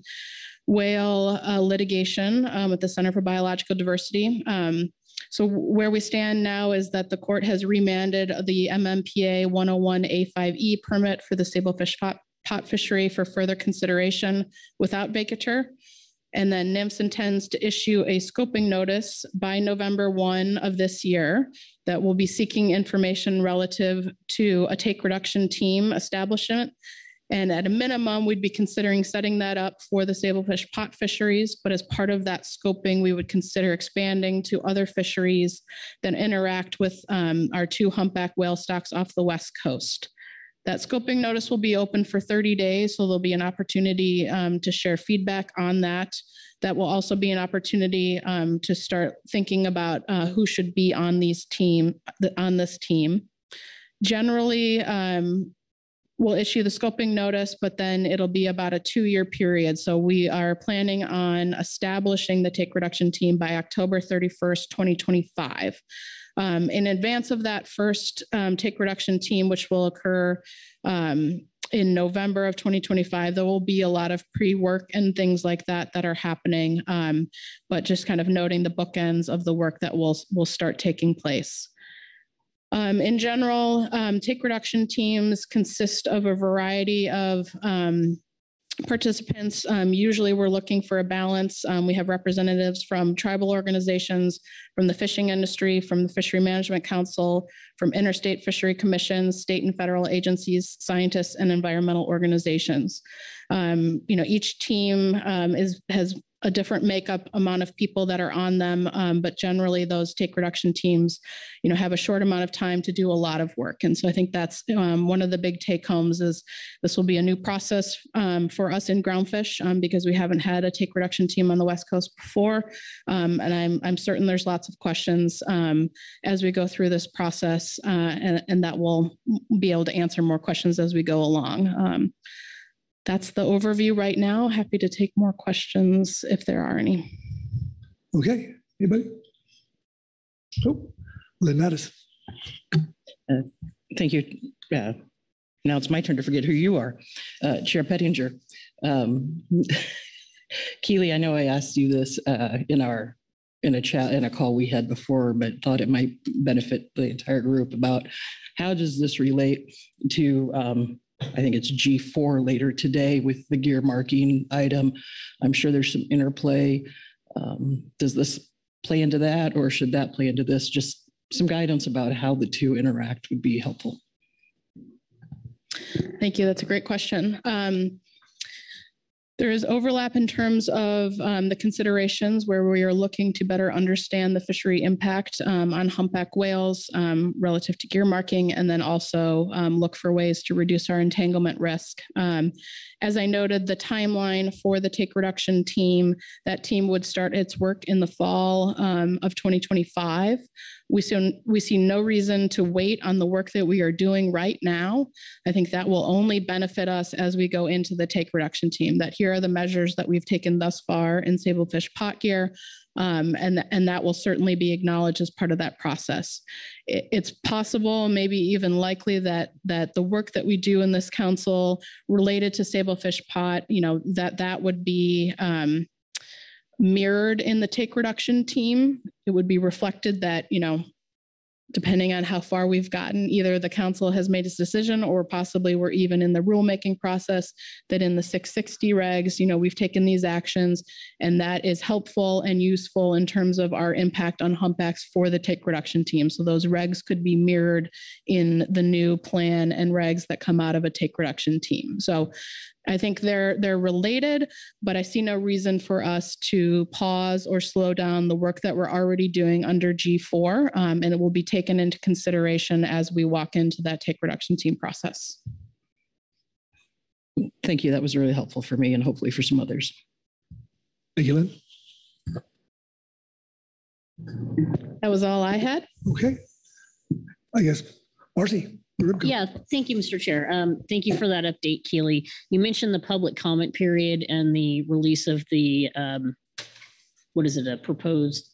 whale uh, litigation um, with the Center for Biological Diversity. Um, so where we stand now is that the court has remanded the MMPA 101A5E E permit for the sablefish pot, pot fishery for further consideration without vacatur. And then NMFS intends to issue a scoping notice by November 1 of this year that will be seeking information relative to a take reduction team establishment. And at a minimum, we'd be considering setting that up for the sablefish pot fisheries. But as part of that scoping, we would consider expanding to other fisheries that interact with um, our two humpback whale stocks off the west coast. That scoping notice will be open for 30 days, so there'll be an opportunity um, to share feedback on that. That will also be an opportunity um, to start thinking about uh, who should be on these team on this team. Generally, um, we'll issue the scoping notice, but then it'll be about a two-year period. So we are planning on establishing the take reduction team by October 31st, 2025. Um, in advance of that first um, take reduction team, which will occur um, in November of 2025, there will be a lot of pre-work and things like that that are happening. Um, but just kind of noting the bookends of the work that will will start taking place. Um, in general, um, take reduction teams consist of a variety of um, participants. Um, usually we're looking for a balance. Um, we have representatives from tribal organizations, from the fishing industry, from the Fishery Management Council, from interstate fishery commissions, state and federal agencies, scientists, and environmental organizations. Um, you know, each team um, is has a different makeup amount of people that are on them, um, but generally those take reduction teams, you know, have a short amount of time to do a lot of work. And so I think that's um, one of the big take homes is this will be a new process um, for us in groundfish um, because we haven't had a take reduction team on the West Coast before. Um, and I'm, I'm certain there's lots of questions um, as we go through this process uh, and, and that will be able to answer more questions as we go along. That's the overview right now. Happy to take more questions if there are any. Okay, anybody? Oh, Lynn Mattes. Uh, Thank you. Uh, Now it's my turn to forget who you are. Uh, Chair Pettinger. Um, Keely, I know I asked you this uh, in our, in a chat, in a call we had before, but thought it might benefit the entire group about how does this relate to, um, I think it's G4 later today with the gear marking item. I'm sure there's some interplay. Um, Does this play into that or should that play into this? Just some guidance about how the two interact would be helpful. Thank you. That's a great question. Um, there is overlap in terms of um, the considerations where we are looking to better understand the fishery impact um, on humpback whales um, relative to gear marking, and then also um, look for ways to reduce our entanglement risk. As I noted, the timeline for the take reduction team, that team would start its work in the fall um, of 2025. We see, we see no reason to wait on the work that we are doing right now. I think that will only benefit us as we go into the take reduction team, that here are the measures that we've taken thus far in sablefish pot gear. Um, and, and that will certainly be acknowledged as part of that process. It- it's possible, maybe even likely that that the work that we do in this council related to sablefish pot, you know, that that would be um, mirrored in the take reduction team. It would be reflected that, you know, depending on how far we've gotten, either the council has made its decision or possibly we're even in the rulemaking process that in the 660 regs, you know, we've taken these actions and that is helpful and useful in terms of our impact on humpbacks for the take reduction team. So those regs could be mirrored in the new plan and regs that come out of a take reduction team. So I think they're they're related, but I see no reason for us to pause or slow down the work that we're already doing under G4, um, and it will be taken into consideration as we walk into that take reduction team process. Thank you. That was really helpful for me and hopefully for some others. Thank you, Lynn. That was all I had. Okay. I guess, Marcy. Yeah, thank you, Mr. Chair. Um, thank you for that update, Keely. You mentioned the public comment period and the release of the um, what is it, a proposed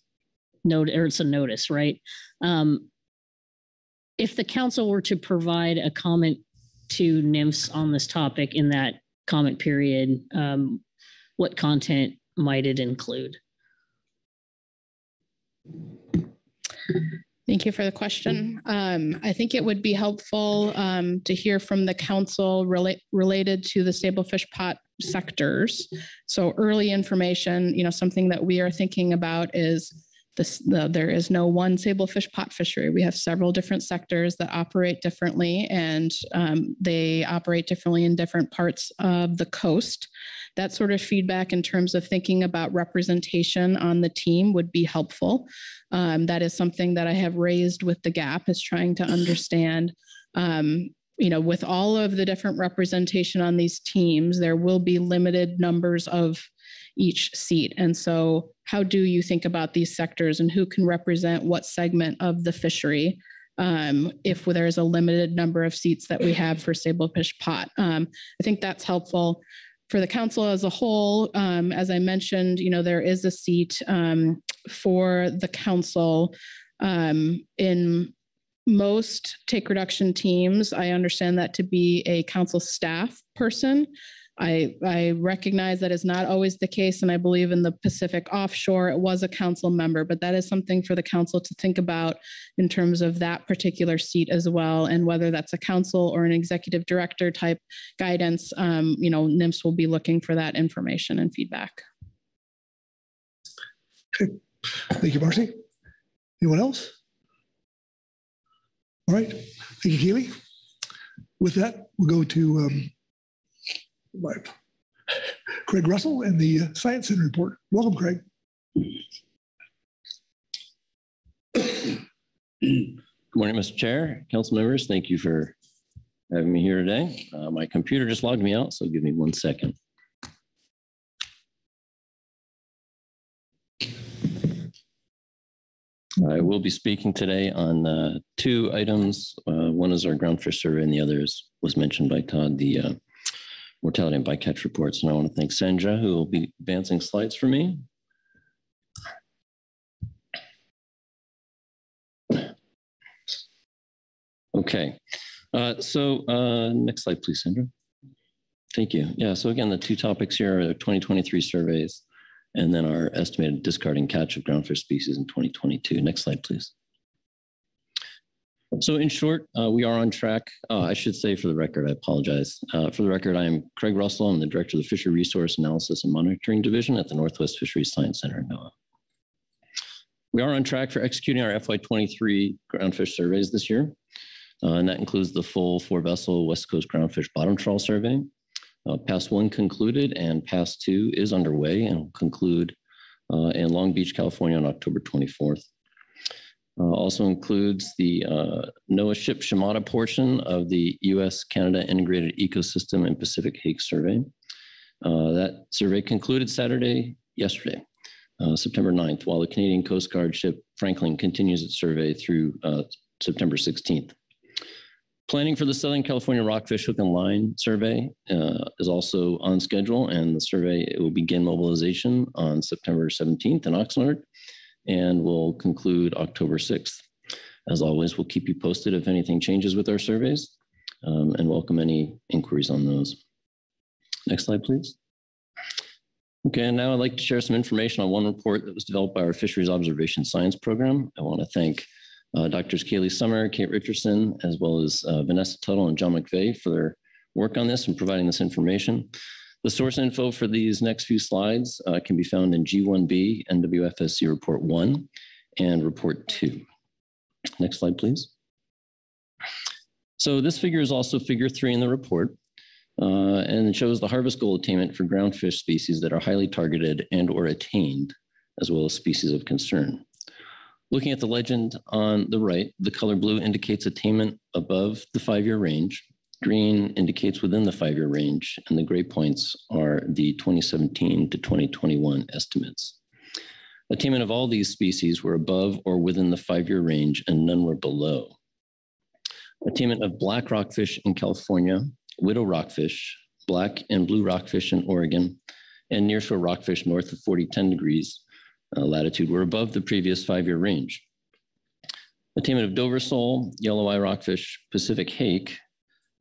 note, or it's a notice, right? Um, if the council were to provide a comment to NMFS on this topic in that comment period, um, what content might it include? Thank you for the question. Um, I think it would be helpful um, to hear from the council relate, related to the sablefish pot sectors. So early information, you know, something that we are thinking about is this, the, there is no one sablefish pot fishery. We have several different sectors that operate differently and um, they operate differently in different parts of the coast. That sort of feedback in terms of thinking about representation on the team would be helpful. Um, that is something that I have raised with the GAP is trying to understand um, you know, with all of the different representation on these teams, there will be limited numbers of each seat. And so, how do you think about these sectors and who can represent what segment of the fishery? Um, if there is a limited number of seats that we have for sablefish pot, um, I think that's helpful for the council as a whole. Um, as I mentioned, you know, there is a seat um, for the council um, in most take reduction teams, I understand that to be a council staff person. I, I recognize that is not always the case, and I believe in the Pacific offshore, it was a council member, but that is something for the council to think about in terms of that particular seat as well, and whether that's a council or an executive director type guidance. Um, you know, NMFS will be looking for that information and feedback. Okay, thank you, Marcy. Anyone else? All right, thank you, Keely. With that, we'll go to um, my, Craig Russell and the Science Center report. Welcome, Craig. Good morning, Mr. Chair, council members. Thank you for having me here today. Uh, my computer just logged me out, so give me one second. I will be speaking today on uh, two items. Uh, one is our ground groundfish survey, and the other is, was mentioned by Todd, the uh, mortality and bycatch reports. And I want to thank Sandra, who will be advancing slides for me. Okay, uh, so uh, next slide, please, Sandra. Thank you. Yeah, so again, the two topics here are 2023 surveys and then our estimated discarding catch of groundfish species in 2022. Next slide, please. So in short, uh, we are on track. Uh, I should say for the record, I apologize. Uh, for the record, I am Craig Russell. I'm the Director of the Fishery Resource Analysis and Monitoring Division at the Northwest Fisheries Science Center in NOAA. We are on track for executing our FY23 groundfish surveys this year. Uh, and that includes the full four vessel West Coast Groundfish Bottom Trawl Survey, uh, pass one concluded and pass two is underway and will conclude uh, in Long Beach, California on October 24th. Uh, also includes the uh, NOAA Ship Shimada portion of the US Canada Integrated Ecosystem and Pacific Hake Survey. Uh, that survey concluded Saturday, yesterday, uh, September 9th, while the Canadian Coast Guard ship Franklin continues its survey through September 16th. Planning for the Southern California Rockfish Hook and Line survey uh, is also on schedule, and the survey will begin mobilization on September 17th in Oxnard and will conclude October 6th. As always, we'll keep you posted if anything changes with our surveys um, and welcome any inquiries on those. Next slide, please. Okay, and now I'd like to share some information on one report that was developed by our Fisheries Observation Science Program. I want to thank uh, Doctors Kayleigh Somers, Kate Richerson, as well as uh, Vanessa Tuttle and John McVeigh for their work on this and providing this information. The source info for these next few slides uh, can be found in G1B NWFSC Report 1 and Report 2. Next slide, please. So this figure is also figure three in the report, uh, and it shows the harvest goal attainment for groundfish species that are highly targeted and or attained, as well as species of concern. Looking at the legend on the right, the color blue indicates attainment above the five-year range. Green indicates within the five-year range, and the gray points are the 2017 to 2021 estimates. Attainment of all these species were above or within the five-year range, and none were below. Attainment of black rockfish in California, widow rockfish, black and blue rockfish in Oregon, and nearshore rockfish north of 40, 10 degrees uh, latitude were above the previous five-year range. Attainment of Dover sole, yellow eye rockfish, Pacific hake,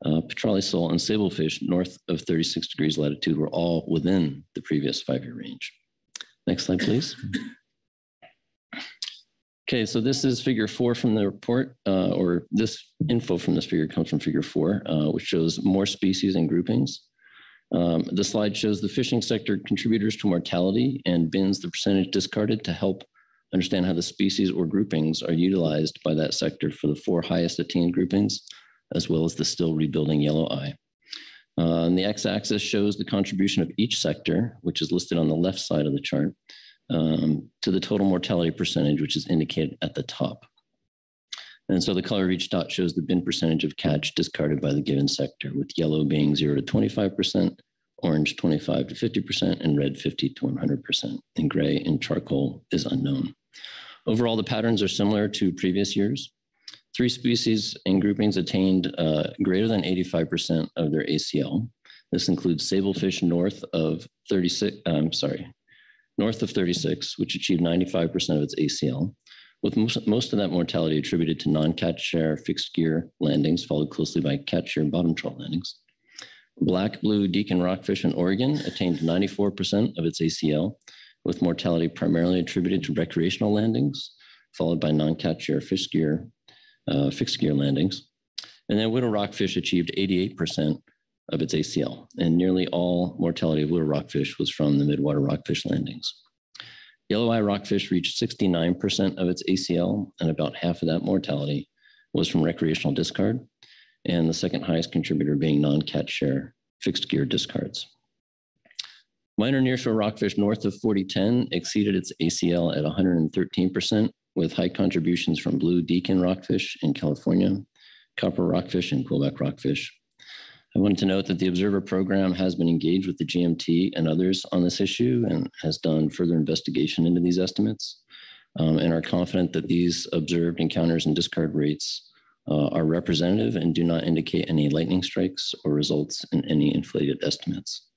uh, petrale sole, and sablefish north of 36 degrees latitude were all within the previous five-year range. Next slide, please. Okay, so this is figure four from the report, uh, or this info from this figure comes from figure four, uh, which shows more species and groupings. Um, the slide shows the fishing sector contributors to mortality and bins the percentage discarded to help understand how the species or groupings are utilized by that sector for the four highest attained groupings, as well as the still rebuilding yellow eye. Uh, and the x-axis shows the contribution of each sector, which is listed on the left side of the chart, um, to the total mortality percentage, which is indicated at the top. And so the color of each dot shows the bin percentage of catch discarded by the given sector, with yellow being 0 to 25%, orange 25 to 50%, and red 50 to 100%. And gray and charcoal is unknown. Overall, the patterns are similar to previous years. Three species and groupings attained uh, greater than 85% of their ACL. This includes sablefish north of 36, um, sorry, north of 36, which achieved 95% of its ACL, with most, most of that mortality attributed to non-catch share fixed gear landings, followed closely by catch share bottom trawl landings. Black blue deacon rockfish in Oregon attained 94% of its ACL, with mortality primarily attributed to recreational landings, followed by non-catch share fish gear, uh, fixed gear landings. And then widow rockfish achieved 88% of its ACL, and nearly all mortality of widow rockfish was from the midwater rockfish landings. Yellow eye rockfish reached 69% of its ACL, and about half of that mortality was from recreational discard, and the second highest contributor being non-catch share fixed gear discards. Minor nearshore rockfish north of 4010 exceeded its ACL at 113%, with high contributions from blue deacon rockfish in California, copper rockfish, and quillback rockfish. I wanted to note that the Observer program has been engaged with the GMT and others on this issue and has done further investigation into these estimates um, and are confident that these observed encounters and discard rates uh, are representative and do not indicate any lightning strikes or results in any inflated estimates.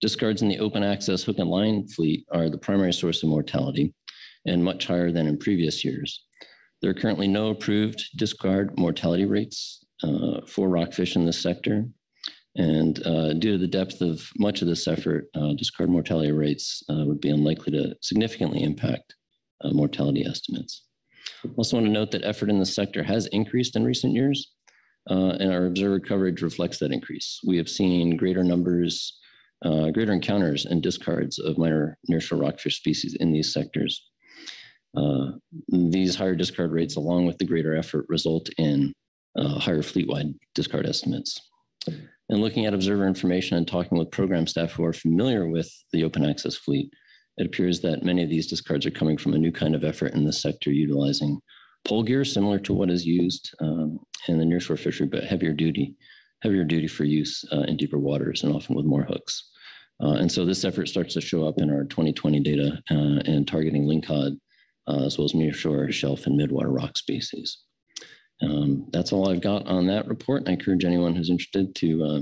Discards in the open access hook and line fleet are the primary source of mortality and much higher than in previous years. There are currently no approved discard mortality rates uh, for rockfish in this sector. And uh, due to the depth of much of this effort, uh, discard mortality rates uh, would be unlikely to significantly impact uh, mortality estimates. I also want to note that effort in the sector has increased in recent years, uh, and our observer coverage reflects that increase. We have seen greater numbers, greater encounters and discards of minor nearshore rockfish species in these sectors. These higher discard rates, along with the greater effort, result in uh, higher fleet-wide discard estimates. And looking at observer information and talking with program staff who are familiar with the open access fleet, it appears that many of these discards are coming from a new kind of effort in the sector utilizing pole gear similar to what is used um, in the nearshore fishery, but heavier duty, heavier duty for use uh, in deeper waters and often with more hooks. Uh, and so this effort starts to show up in our 2020 data uh, and targeting lingcod, uh, as well as nearshore shelf and midwater rock species. Um, that's all I've got on that report. I encourage anyone who's interested to uh,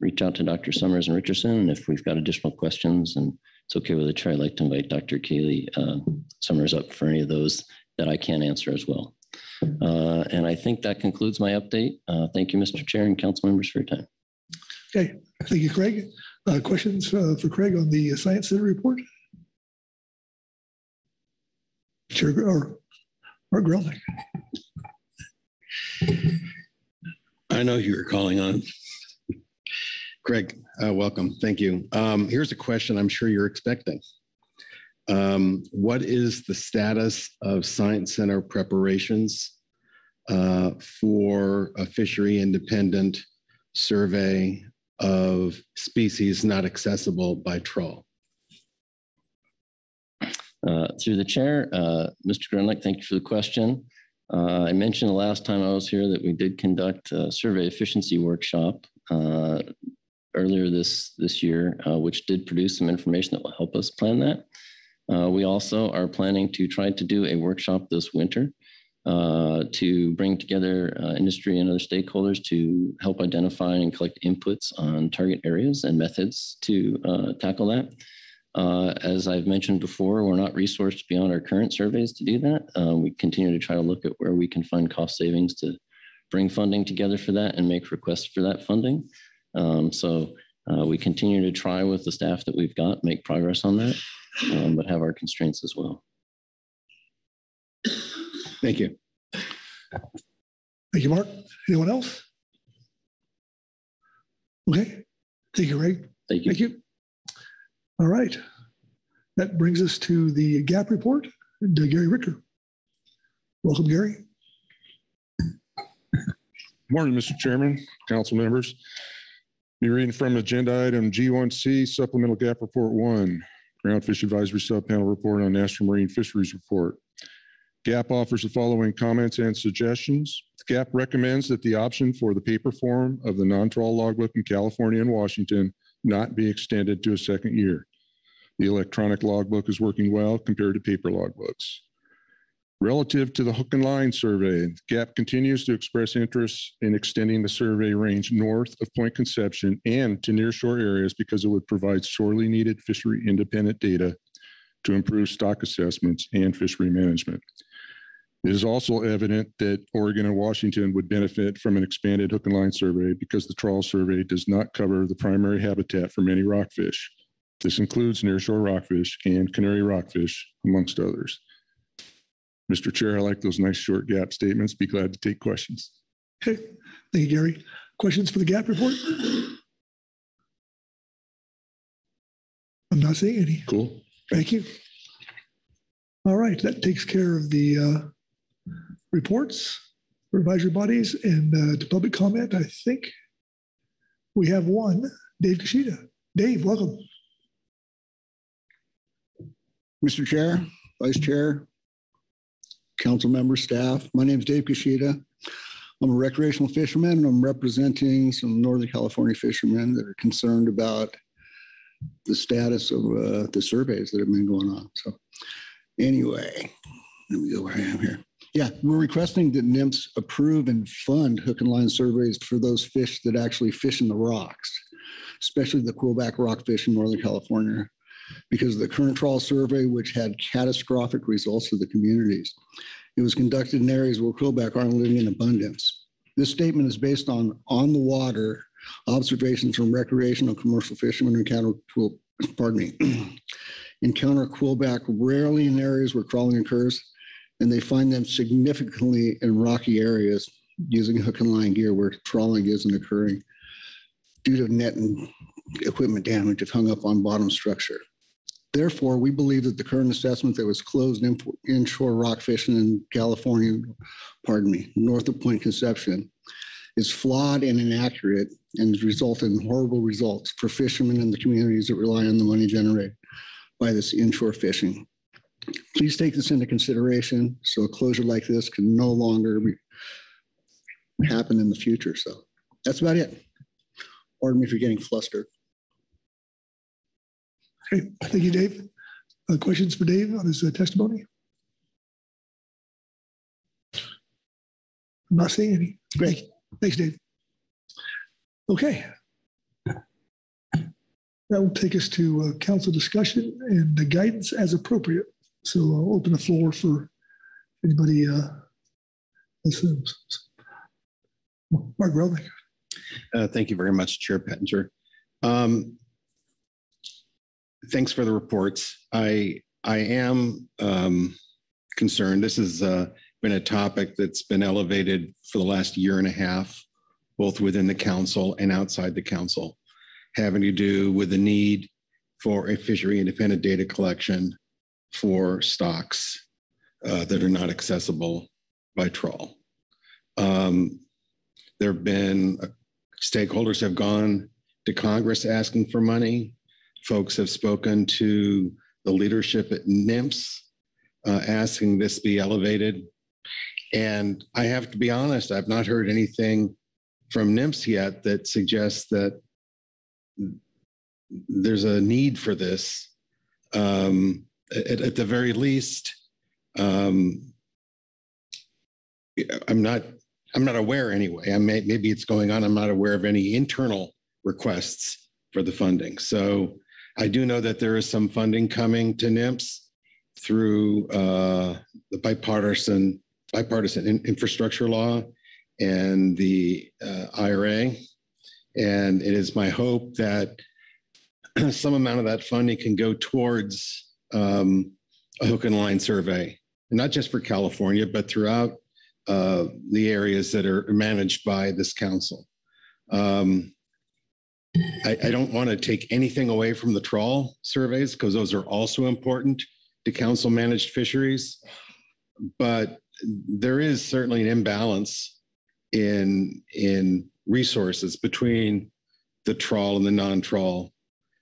reach out to Dr. Somers and Richerson. And if we've got additional questions and it's okay with the chair, I'd like to invite Dr. Kayleigh uh, Somers up for any of those that I can answer as well. Uh, and I think that concludes my update. Uh, thank you, Mr. Chair and council members for your time. Okay, thank you, Craig. Uh, questions uh, for Craig on the Science Center report? Or Mark Gorelnik. I know who you're calling on. Craig, uh, welcome. Thank you. Um, here's a question I'm sure you're expecting. Um, what is the status of Science Center preparations uh, for a fishery independent survey of species not accessible by trawl? Uh, through the chair, uh, Mr. Gorelnik, thank you for the question. Uh, I mentioned the last time I was here that we did conduct a survey efficiency workshop uh, earlier this this year, uh, which did produce some information that will help us plan that. Uh, we also are planning to try to do a workshop this winter uh, to bring together uh, industry and other stakeholders to help identify and collect inputs on target areas and methods to tackle that. Uh, As I've mentioned before, we're not resourced beyond our current surveys to do that. Uh, We continue to try to look at where we can find cost savings to bring funding together for that and make requests for that funding. Um, So uh, we continue to try with the staff that we've got, make progress on that, um, but have our constraints as well. Thank you. Thank you, Mark. Anyone else? Okay, thank you, Ray. Thank you. Thank you. All right. That brings us to the GAP report and Gary Richter. Welcome, Gary. Morning, Mr. Chairman, council members. Be reading from agenda item G1C Supplemental Gap Report One, Ground Fish Advisory Subpanel Report on National Marine Fisheries Report. GAP offers the following comments and suggestions. GAP recommends that the option for the paper form of the non-trawl logbook in California and Washington not be extended to a second year. The electronic logbook is working well compared to paper logbooks. Relative to the hook and line survey, GAP continues to express interest in extending the survey range north of Point Conception and to nearshore areas because it would provide sorely needed fishery independent data to improve stock assessments and fishery management. It is also evident that Oregon and Washington would benefit from an expanded hook and line survey because the trawl survey does not cover the primary habitat for many rockfish. This includes nearshore rockfish and canary rockfish, amongst others. Mr. Chair, I like those nice short gap statements. Be glad to take questions. Okay, thank you, Gary. Questions for the GAP report? I'm not seeing any. Cool. Thank you. All right, that takes care of the uh, reports for advisory bodies and uh, to public comment. I think we have one, Dave Kashida. Dave, welcome. Mr. Chair, Vice Chair, council Member, staff, my name is Dave Kashida. I'm a recreational fisherman and I'm representing some Northern California fishermen that are concerned about the status of uh, the surveys that have been going on. So anyway, let me go where I am here. Yeah, we're requesting that NMFS approve and fund hook and line surveys for those fish that actually fish in the rocks, especially the quillback rockfish in Northern California, because the current trawl survey, which had catastrophic results for the communities. It was conducted in areas where quillback aren't living in abundance. This statement is based on on the water observations from recreational commercial fishermen who encounter quill, pardon me, encounter quillback rarely in areas where trawling occurs, and they find them significantly in rocky areas using hook and line gear where trawling isn't occurring due to net and equipment damage if hung up on bottom structure. Therefore, we believe that the current assessment that was closed in, inshore rock fishing in California, pardon me, north of Point Conception, is flawed and inaccurate and has resulted in horrible results for fishermen and the communities that rely on the money generated by this inshore fishing. Please take this into consideration so a closure like this can no longer be, happen in the future. So that's about it. Pardon me if you're getting flustered. Okay, thank you, Dave. Uh, questions for Dave on his uh, testimony? I'm not seeing any. Great. Thanks, Dave. Okay. That will take us to uh, council discussion and the guidance as appropriate. So I'll open the floor for anybody uh, assumes. Mark. Uh, Thank you very much, Chair Pettinger. Um, Thanks for the reports. I, I am um, concerned. This has uh, been a topic that's been elevated for the last year and a half, both within the council and outside the council, having to do with the need for a fishery independent data collection for stocks uh, that are not accessible by trawl. Um, there have been uh, stakeholders have gone to Congress asking for money. Folks have spoken to the leadership at NMFS uh, asking this be elevated. And I have to be honest, I've not heard anything from NMFS yet that suggests that there's a need for this. Um, at, at the very least, um, I'm not I'm not aware anyway. I may, maybe it's going on. I'm not aware of any internal requests for the funding. So I do know that there is some funding coming to NMFS through uh, the bipartisan bipartisan in- infrastructure law and the uh, IRA. And it is my hope that some amount of that funding can go towards um, a hook and line survey, not just for California, but throughout uh, the areas that are managed by this council. Um, I, I don't want to take anything away from the trawl surveys because those are also important to council managed fisheries. But there is certainly an imbalance in in resources between the trawl and the non-trawl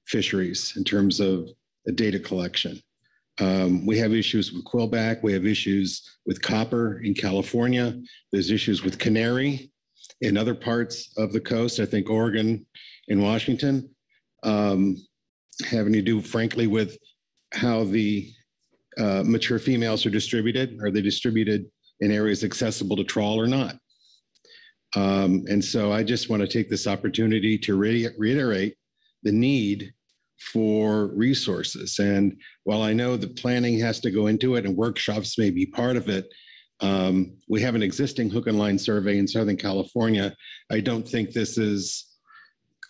fisheries in terms of data collection. Um, we have issues with quillback. We have issues with copper in California. There's issues with canary in other parts of the coast. I think Oregon and Washington, um, having to do, frankly, with how the uh, mature females are distributed. Are they distributed in areas accessible to trawl or not? Um, and so I just want to take this opportunity to re- reiterate the need for resources. And while I know the planning has to go into it and workshops may be part of it, um, we have an existing hook and line survey in Southern California. I don't think this is,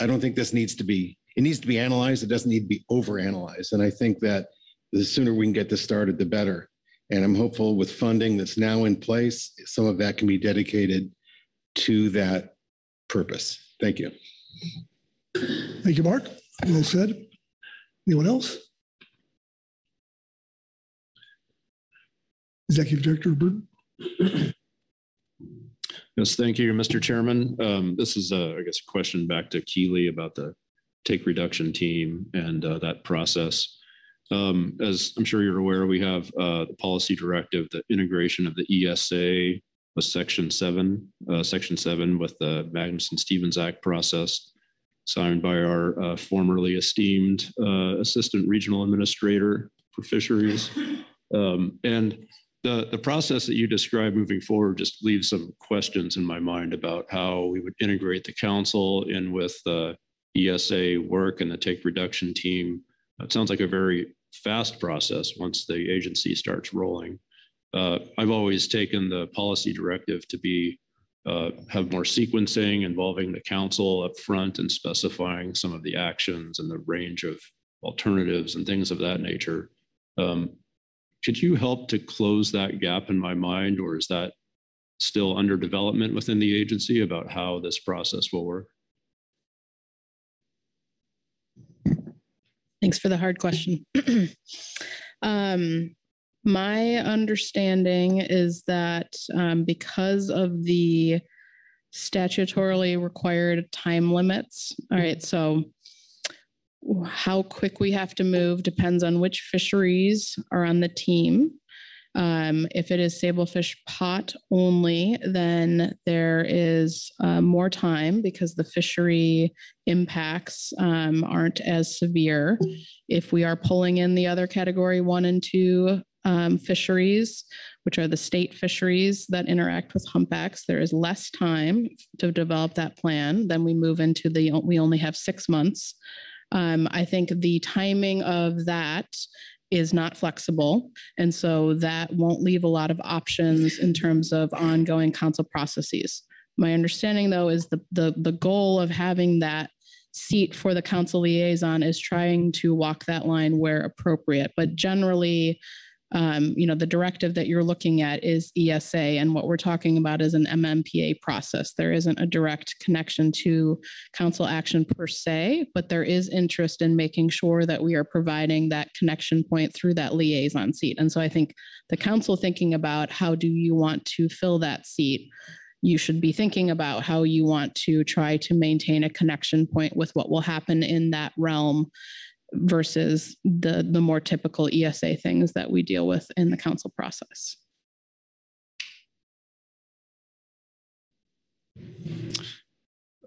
I don't think this needs to be, it needs to be analyzed. It doesn't need to be overanalyzed. And I think that the sooner we can get this started, the better. And I'm hopeful with funding that's now in place, some of that can be dedicated to that purpose. Thank you. Thank you, Mark. Well said. Anyone else? Executive Director Burden. Yes, thank you, Mr. Chairman. Um, This is, uh, I guess, a question back to Keeley about the take reduction team and uh, that process. Um, As I'm sure you're aware, we have uh, the policy directive, the integration of the ESA with Section 7, uh, Section 7 with the Magnuson-Stevens Act process signed by our uh, formerly esteemed uh, Assistant Regional Administrator for Fisheries. Um, And the, the process that you described moving forward just leaves some questions in my mind about how we would integrate the council in with the ESA work and the take reduction team. It sounds like a very fast process once the agency starts rolling. Uh, I've always taken the policy directive to be uh, have more sequencing involving the council up front and specifying some of the actions and the range of alternatives and things of that nature. Um, could you help to close that gap in my mind, or is that still under development within the agency about how this process will work? Thanks for the hard question. um, my understanding is that um, because of the statutorily required time limits, all right, so how quick we have to move depends on which fisheries are on the team. Um, if it is sablefish pot only, then there is uh, more time because the fishery impacts um, aren't as severe. If we are pulling in the other category one and two um, fisheries, which are the state fisheries that interact with humpbacks, there is less time to develop that plan. Then we move into the, we only have six months. Um, I think the timing of that is not flexible. And so that won't leave a lot of options in terms of ongoing council processes. My understanding, though, is the, the, the goal of having that seat for the council liaison is trying to walk that line where appropriate. But generally, um, you know, the directive that you're looking at is ESA, and what we're talking about is an MMPA process. There isn't a direct connection to council action per se, but there is interest in making sure that we are providing that connection point through that liaison seat. And so I think the council thinking about how do you want to fill that seat you should be thinking about how you want to try to maintain a connection point with what will happen in that realm versus the the more typical ESA things that we deal with in the council process.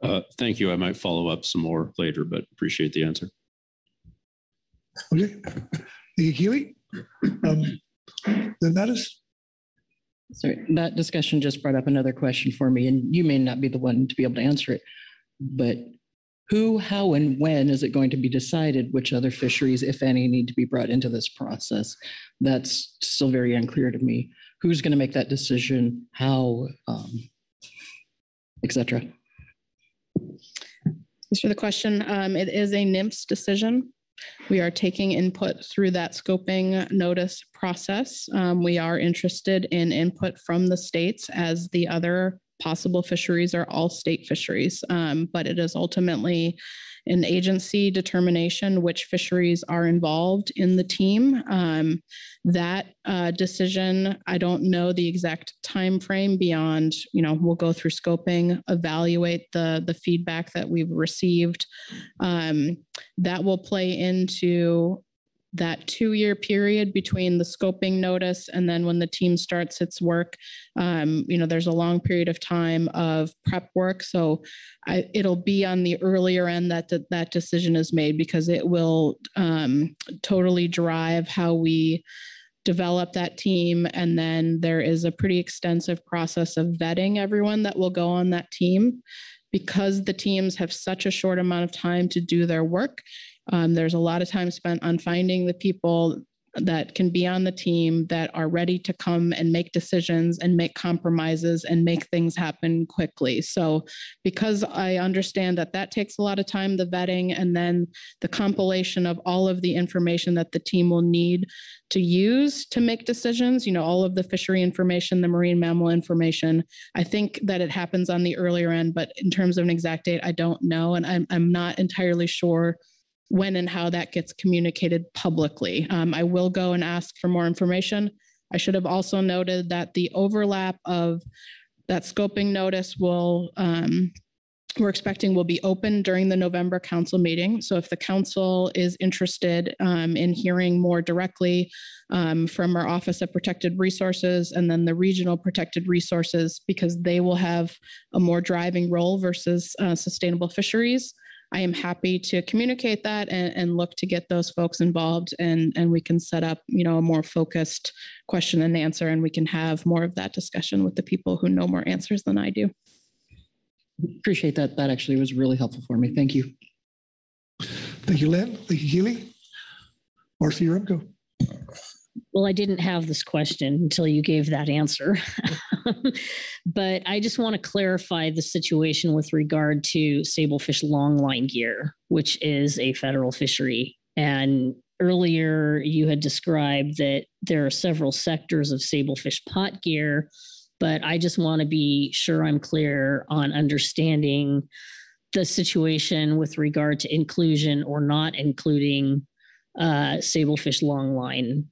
Uh, thank you. I might follow up some more later, but appreciate the answer. Okay. Thank you, Keely. Um, then Mattes? Sorry, that discussion just brought up another question for me, and you may not be the one to be able to answer it. But who, how, and when is it going to be decided which other fisheries, if any, need to be brought into this process? That's still very unclear to me. Who's going to make that decision? How, um, et cetera? Thanks for the question. Um, it is a NMFS decision. We are taking input through that scoping notice process. Um, we are interested in input from the states as the other possible fisheries are all state fisheries. Um, but it is ultimately an agency determination which fisheries are involved in the team. Um, that uh, decision, I don't know the exact time frame beyond. You know, we'll go through scoping, evaluate the the feedback that we've received. Um, that will play into that two year period between the scoping notice and then when the team starts its work um, you know there's a long period of time of prep work. So I, it'll be on the earlier end that that, that decision is made because it will um, totally drive how we develop that team. And then there is a pretty extensive process of vetting everyone that will go on that team. Because the teams have such a short amount of time to do their work um, there's a lot of time spent on finding the people that can be on the team that are ready to come and make decisions and make compromises and make things happen quickly. So, because I understand that that takes a lot of time, the vetting and then the compilation of all of the information that the team will need to use to make decisions, you know, all of the fishery information, the marine mammal information, I think that it happens on the earlier end, but in terms of an exact date, I don't know. And I'm, I'm not entirely sure when and how that gets communicated publicly. Um, I will go and ask for more information. I should have also noted that the overlap of that scoping notice will, um, we're expecting will be open during the November council meeting. So if the council is interested um, in hearing more directly um, from our Office of Protected Resources and then the regional protected resources, because they will have a more driving role versus uh, sustainable fisheries, I am happy to communicate that and, and look to get those folks involved and, and we can set up, you know, a more focused question and answer and we can have more of that discussion with the people who know more answers than I do. Appreciate that. That actually was really helpful for me. Thank you. Thank you, Len. Thank you, Keely. Marcy Yaremko. Well, I didn't have this question until you gave that answer. but I just want to clarify the situation with regard to sablefish longline gear, which is a federal fishery. And earlier you had described that there are several sectors of sablefish pot gear, but I just want to be sure I'm clear on understanding the situation with regard to inclusion or not including uh, sablefish longline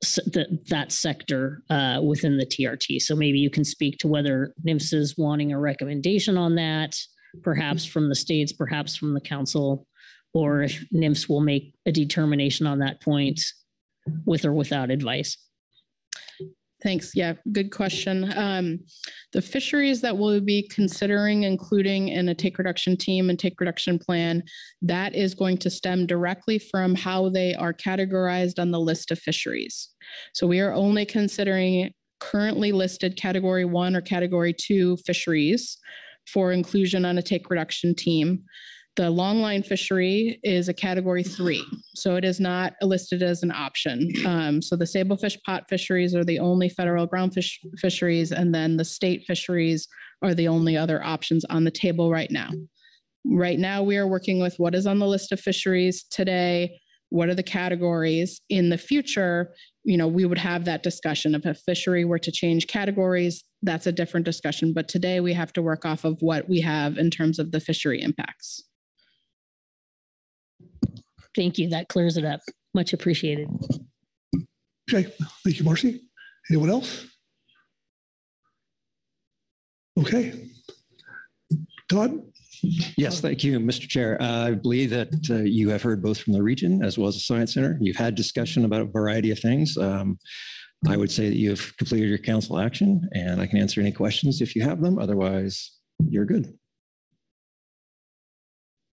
the, that sector uh, within the TRT. So maybe you can speak to whether NMFS is wanting a recommendation on that, perhaps from the states, perhaps from the council, or if NMFS will make a determination on that point with or without advice. Thanks. Yeah, good question. Um, the fisheries that we'll be considering including in a take reduction team and take reduction plan, that is going to stem directly from how they are categorized on the list of fisheries. So we are only considering currently listed category one or category two fisheries for inclusion on a take reduction team. The longline fishery is a category three, so it is not listed as an option. Um, so the sablefish pot fisheries are the only federal groundfish fisheries, and then the state fisheries are the only other options on the table right now. Right now, we are working with what is on the list of fisheries today. What are the categories in the future? You know, we would have that discussion. If a fishery were to change categories, that's a different discussion. But today we have to work off of what we have in terms of the fishery impacts. Thank you. That clears it up. Much appreciated. Okay. Thank you, Marcy. Anyone else? Okay. Todd? Yes, thank you, Mr. Chair. Uh, I believe that uh, you have heard both from the region as well as the Science Center. You've had discussion about a variety of things. Um, I would say that you have completed your council action and I can answer any questions if you have them. Otherwise, you're good.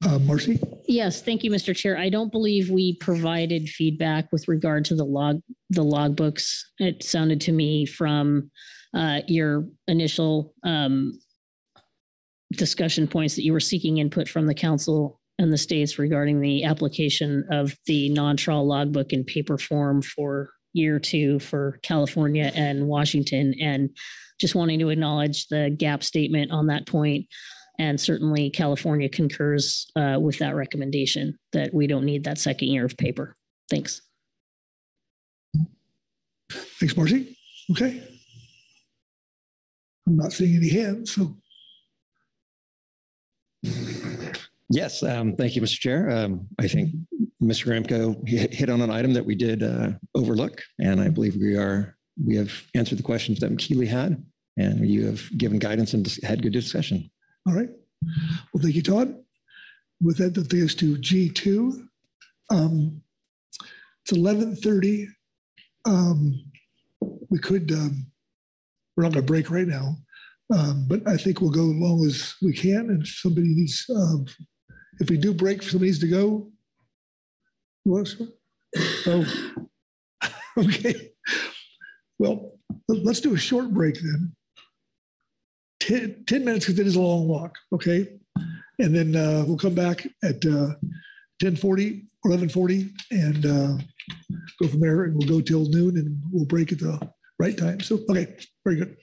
Uh, Marcy? Yes, thank you, Mr. Chair. I don't believe we provided feedback with regard to the log, the logbooks. It sounded to me from uh, your initial um, discussion points that you were seeking input from the council and the states regarding the application of the non-trawl logbook in paper form for year two for California and Washington. And just wanting to acknowledge the gap statement on that point. And certainly California concurs uh, with that recommendation that we don't need that second year of paper. Thanks. Thanks, Marcy. Okay. I'm not seeing any hands, so Yes, um, thank you, Mr. Chair. Um, I think Mr. Ramko hit hit on an item that we did uh, overlook, and I believe we are, we have answered the questions that McKeely had, and you have given guidance and had good discussion. All right. Well, thank you, Todd. With that, that takes to G2. Um, It's 11:30. Um, We could, um, we're not going to break right now, um, but I think we'll go as long as we can. And if somebody needs, um, if we do break, somebody needs to go. to- Oh, okay. Well, let's do a short break then. 10, 10 minutes because it is a long walk, okay? And then uh, we'll come back at uh, 1040, 1140 and uh, go from there and we'll go till noon and we'll break at the right time. So, okay, very good.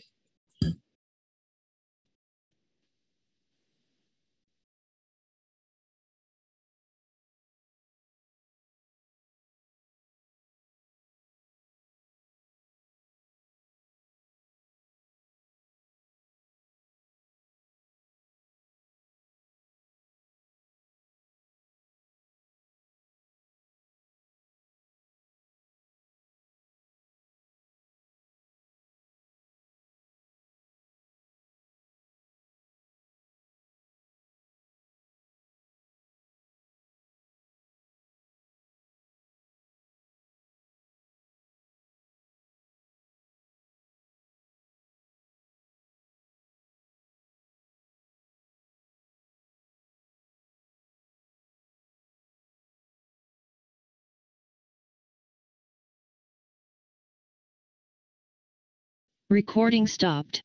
Recording stopped.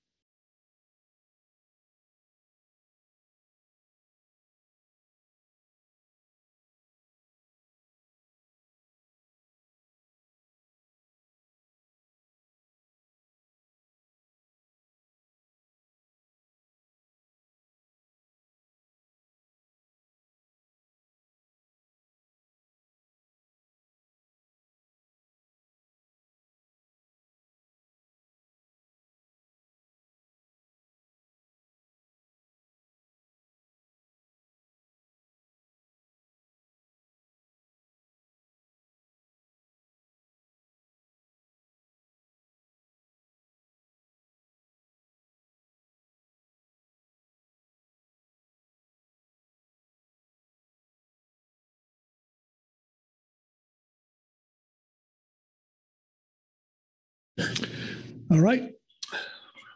All right,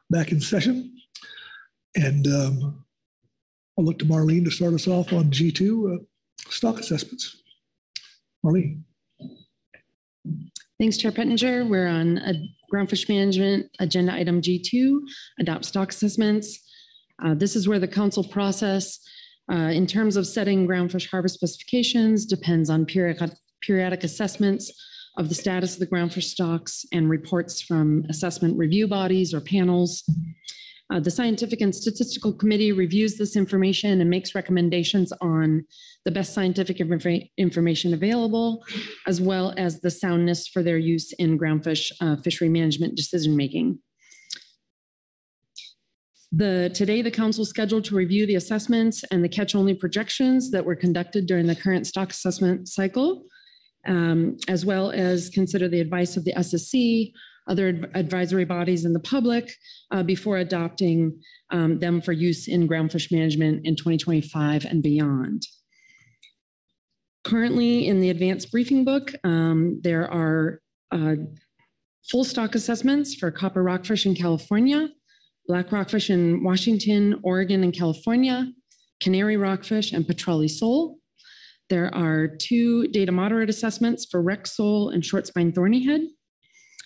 back in session. And um, I'll look to Marlene to start us off on G2 uh, stock assessments. Marlene. Thanks, Chair Pettinger. We're on a groundfish management agenda item G2, adopt stock assessments. Uh, This is where the council process, uh, in terms of setting groundfish harvest specifications, depends on periodic, periodic assessments of the status of the groundfish stocks and reports from assessment review bodies or panels. Uh, the Scientific and Statistical Committee reviews this information and makes recommendations on the best scientific infor- information available, as well as the soundness for their use in groundfish uh, fishery management decision-making. The, today, the council is scheduled to review the assessments and the catch-only projections that were conducted during the current stock assessment cycle, um, as well as consider the advice of the SSC, other advisory bodies and the public uh, before adopting um, them for use in groundfish management in 2025 and beyond. Currently, in the advanced briefing book, um, there are uh, full stock assessments for copper rockfish in California, black rockfish in Washington, Oregon, and California, canary rockfish, and petrale sole. There are two data moderate assessments for sole and short spine thorny head,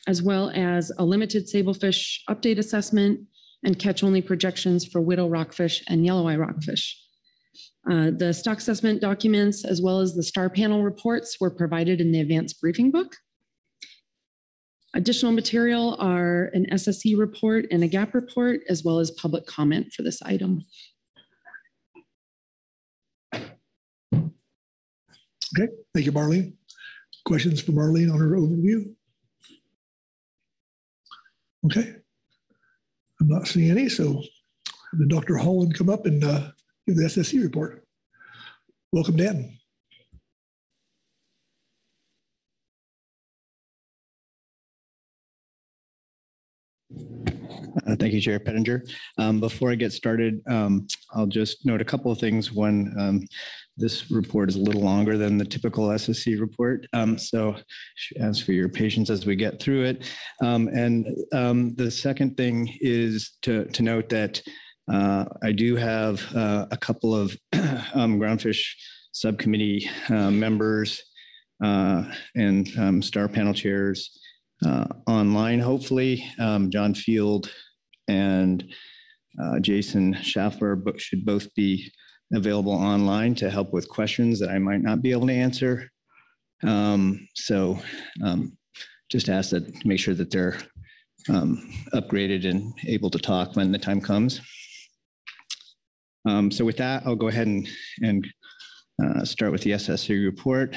as well as a limited sablefish update assessment and catch-only projections for widow rockfish and yellow eye rockfish. Uh, the stock assessment documents, as well as the star panel reports, were provided in the advanced briefing book. Additional material are an SSC report and a GAP report, as well as public comment for this item. Okay, thank you, Marlene. Questions for Marlene on her overview? Okay. I'm not seeing any, so the Dr. Holland come up and uh, give the SSC report. Welcome, Dan. Uh, Thank you, Chair Pettinger. Um, Before I get started, um, I'll just note a couple of things. One, um, this report is a little longer than the typical SSC report. Um, So ask for your patience as we get through it. Um, And um, the second thing is to, to note that uh, I do have uh, a couple of groundfish subcommittee uh, members uh, and star panel chairs uh, online, hopefully. Um, John Field and uh, Jason Schaffler should both be available online to help with questions that I might not be able to answer. Um, so um, just ask that, to make sure that they're um, upgraded and able to talk when the time comes. Um, so with that, I'll go ahead and, and uh, start with the SSC report.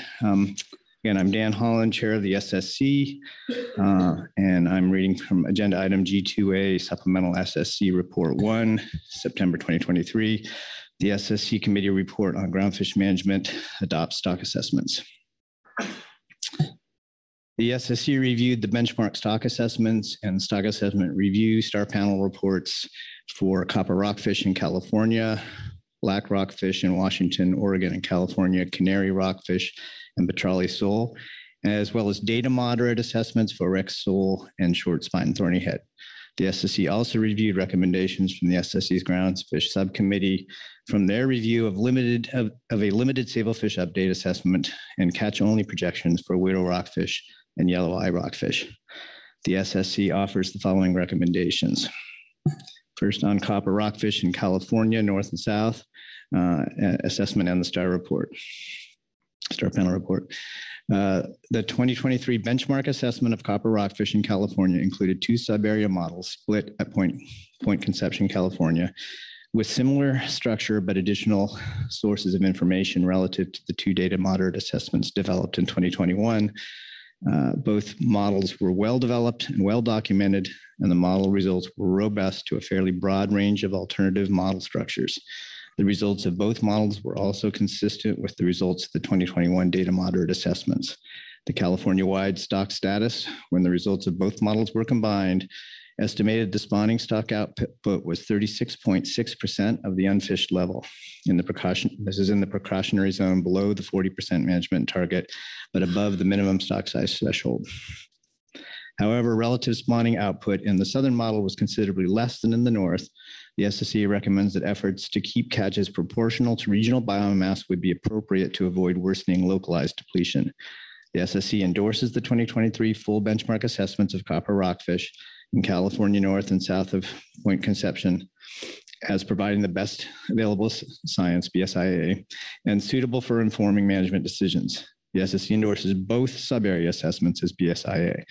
Again, I'm Dan Holland, Chair of the SSC, uh, and I'm reading from Agenda Item G2A Supplemental SSC Report 1, September 2023. The SSC Committee Report on Groundfish Management adopts stock assessments. The SSC reviewed the benchmark stock assessments and stock assessment review star panel reports for copper rockfish in California, black rockfish in Washington, Oregon, and California, canary rockfish, and petrale sole, as well as data moderate assessments for Rex sole and short spine thorny head. The SSC also reviewed recommendations from the SSC's grounds fish subcommittee from their review of limited of, of a limited sablefish update assessment and catch only projections for widow rockfish and yellow eye rockfish. The SSC offers the following recommendations. First on copper rockfish in California, north and south, uh, assessment and the STAR report. STAR panel report. Uh, The 2023 benchmark assessment of copper rockfish in California included two sub-area models split at Point, Point Conception, California, with similar structure but additional sources of information relative to the two data moderate assessments developed in 2021. Uh, Both models were well-developed and well-documented, and the model results were robust to a fairly broad range of alternative model structures. The results of both models were also consistent with the results of the 2021 data moderate assessments. The California-wide stock status, when the results of both models were combined, estimated the spawning stock output was 36.6% of the unfished level in the precaution. This is in the precautionary zone below the 40% management target, but above the minimum stock size threshold. However, relative spawning output in the southern model was considerably less than in the north. The SSC recommends that efforts to keep catches proportional to regional biomass would be appropriate to avoid worsening localized depletion. The SSC endorses the 2023 full benchmark assessments of copper rockfish in California north and south of Point Conception as providing the best available science, BSIA, and suitable for informing management decisions. The SSC endorses both sub-area assessments as BSIA.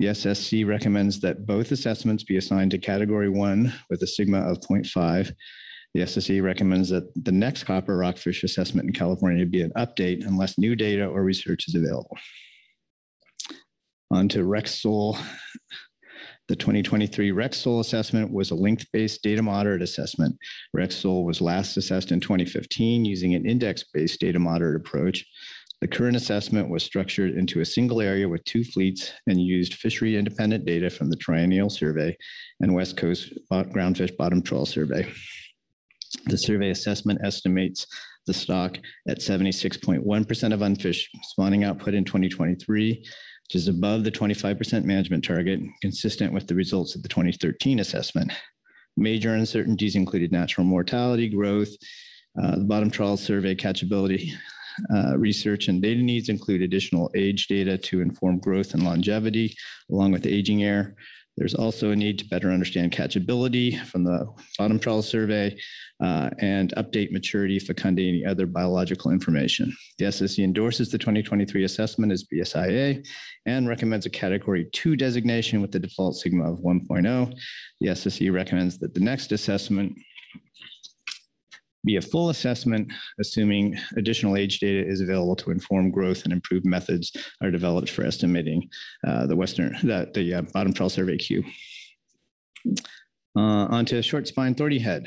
The SSC recommends that both assessments be assigned to category one with a sigma of 0.5. The SSC recommends that the next copper rockfish assessment in California be an update unless new data or research is available. On to Rex sole. The 2023 Rex sole assessment was a length-based data moderate assessment. Rex sole was last assessed in 2015 using an index-based data moderate approach. The current assessment was structured into a single area with two fleets and used fishery independent data from the Triennial Survey and West Coast Groundfish Bottom Trawl Survey. The survey assessment estimates the stock at 76.1% of unfished spawning output in 2023, which is above the 25% management target, consistent with the results of the 2013 assessment. Major uncertainties included natural mortality, growth, uh, the bottom trawl survey catchability uh, research and data needs include additional age data to inform growth and longevity, along with aging error. There's also a need to better understand catchability from the bottom trawl survey uh, and update maturity, fecundity, and other biological information. The SSC endorses the 2023 assessment as BSIA and recommends a category two designation with the default sigma of 1.0. The SSC recommends that the next assessment be a full assessment, assuming additional age data is available to inform growth and improved methods are developed for estimating uh, the western, the, the uh, bottom trawl survey Q. Uh, onto short spine thorny head.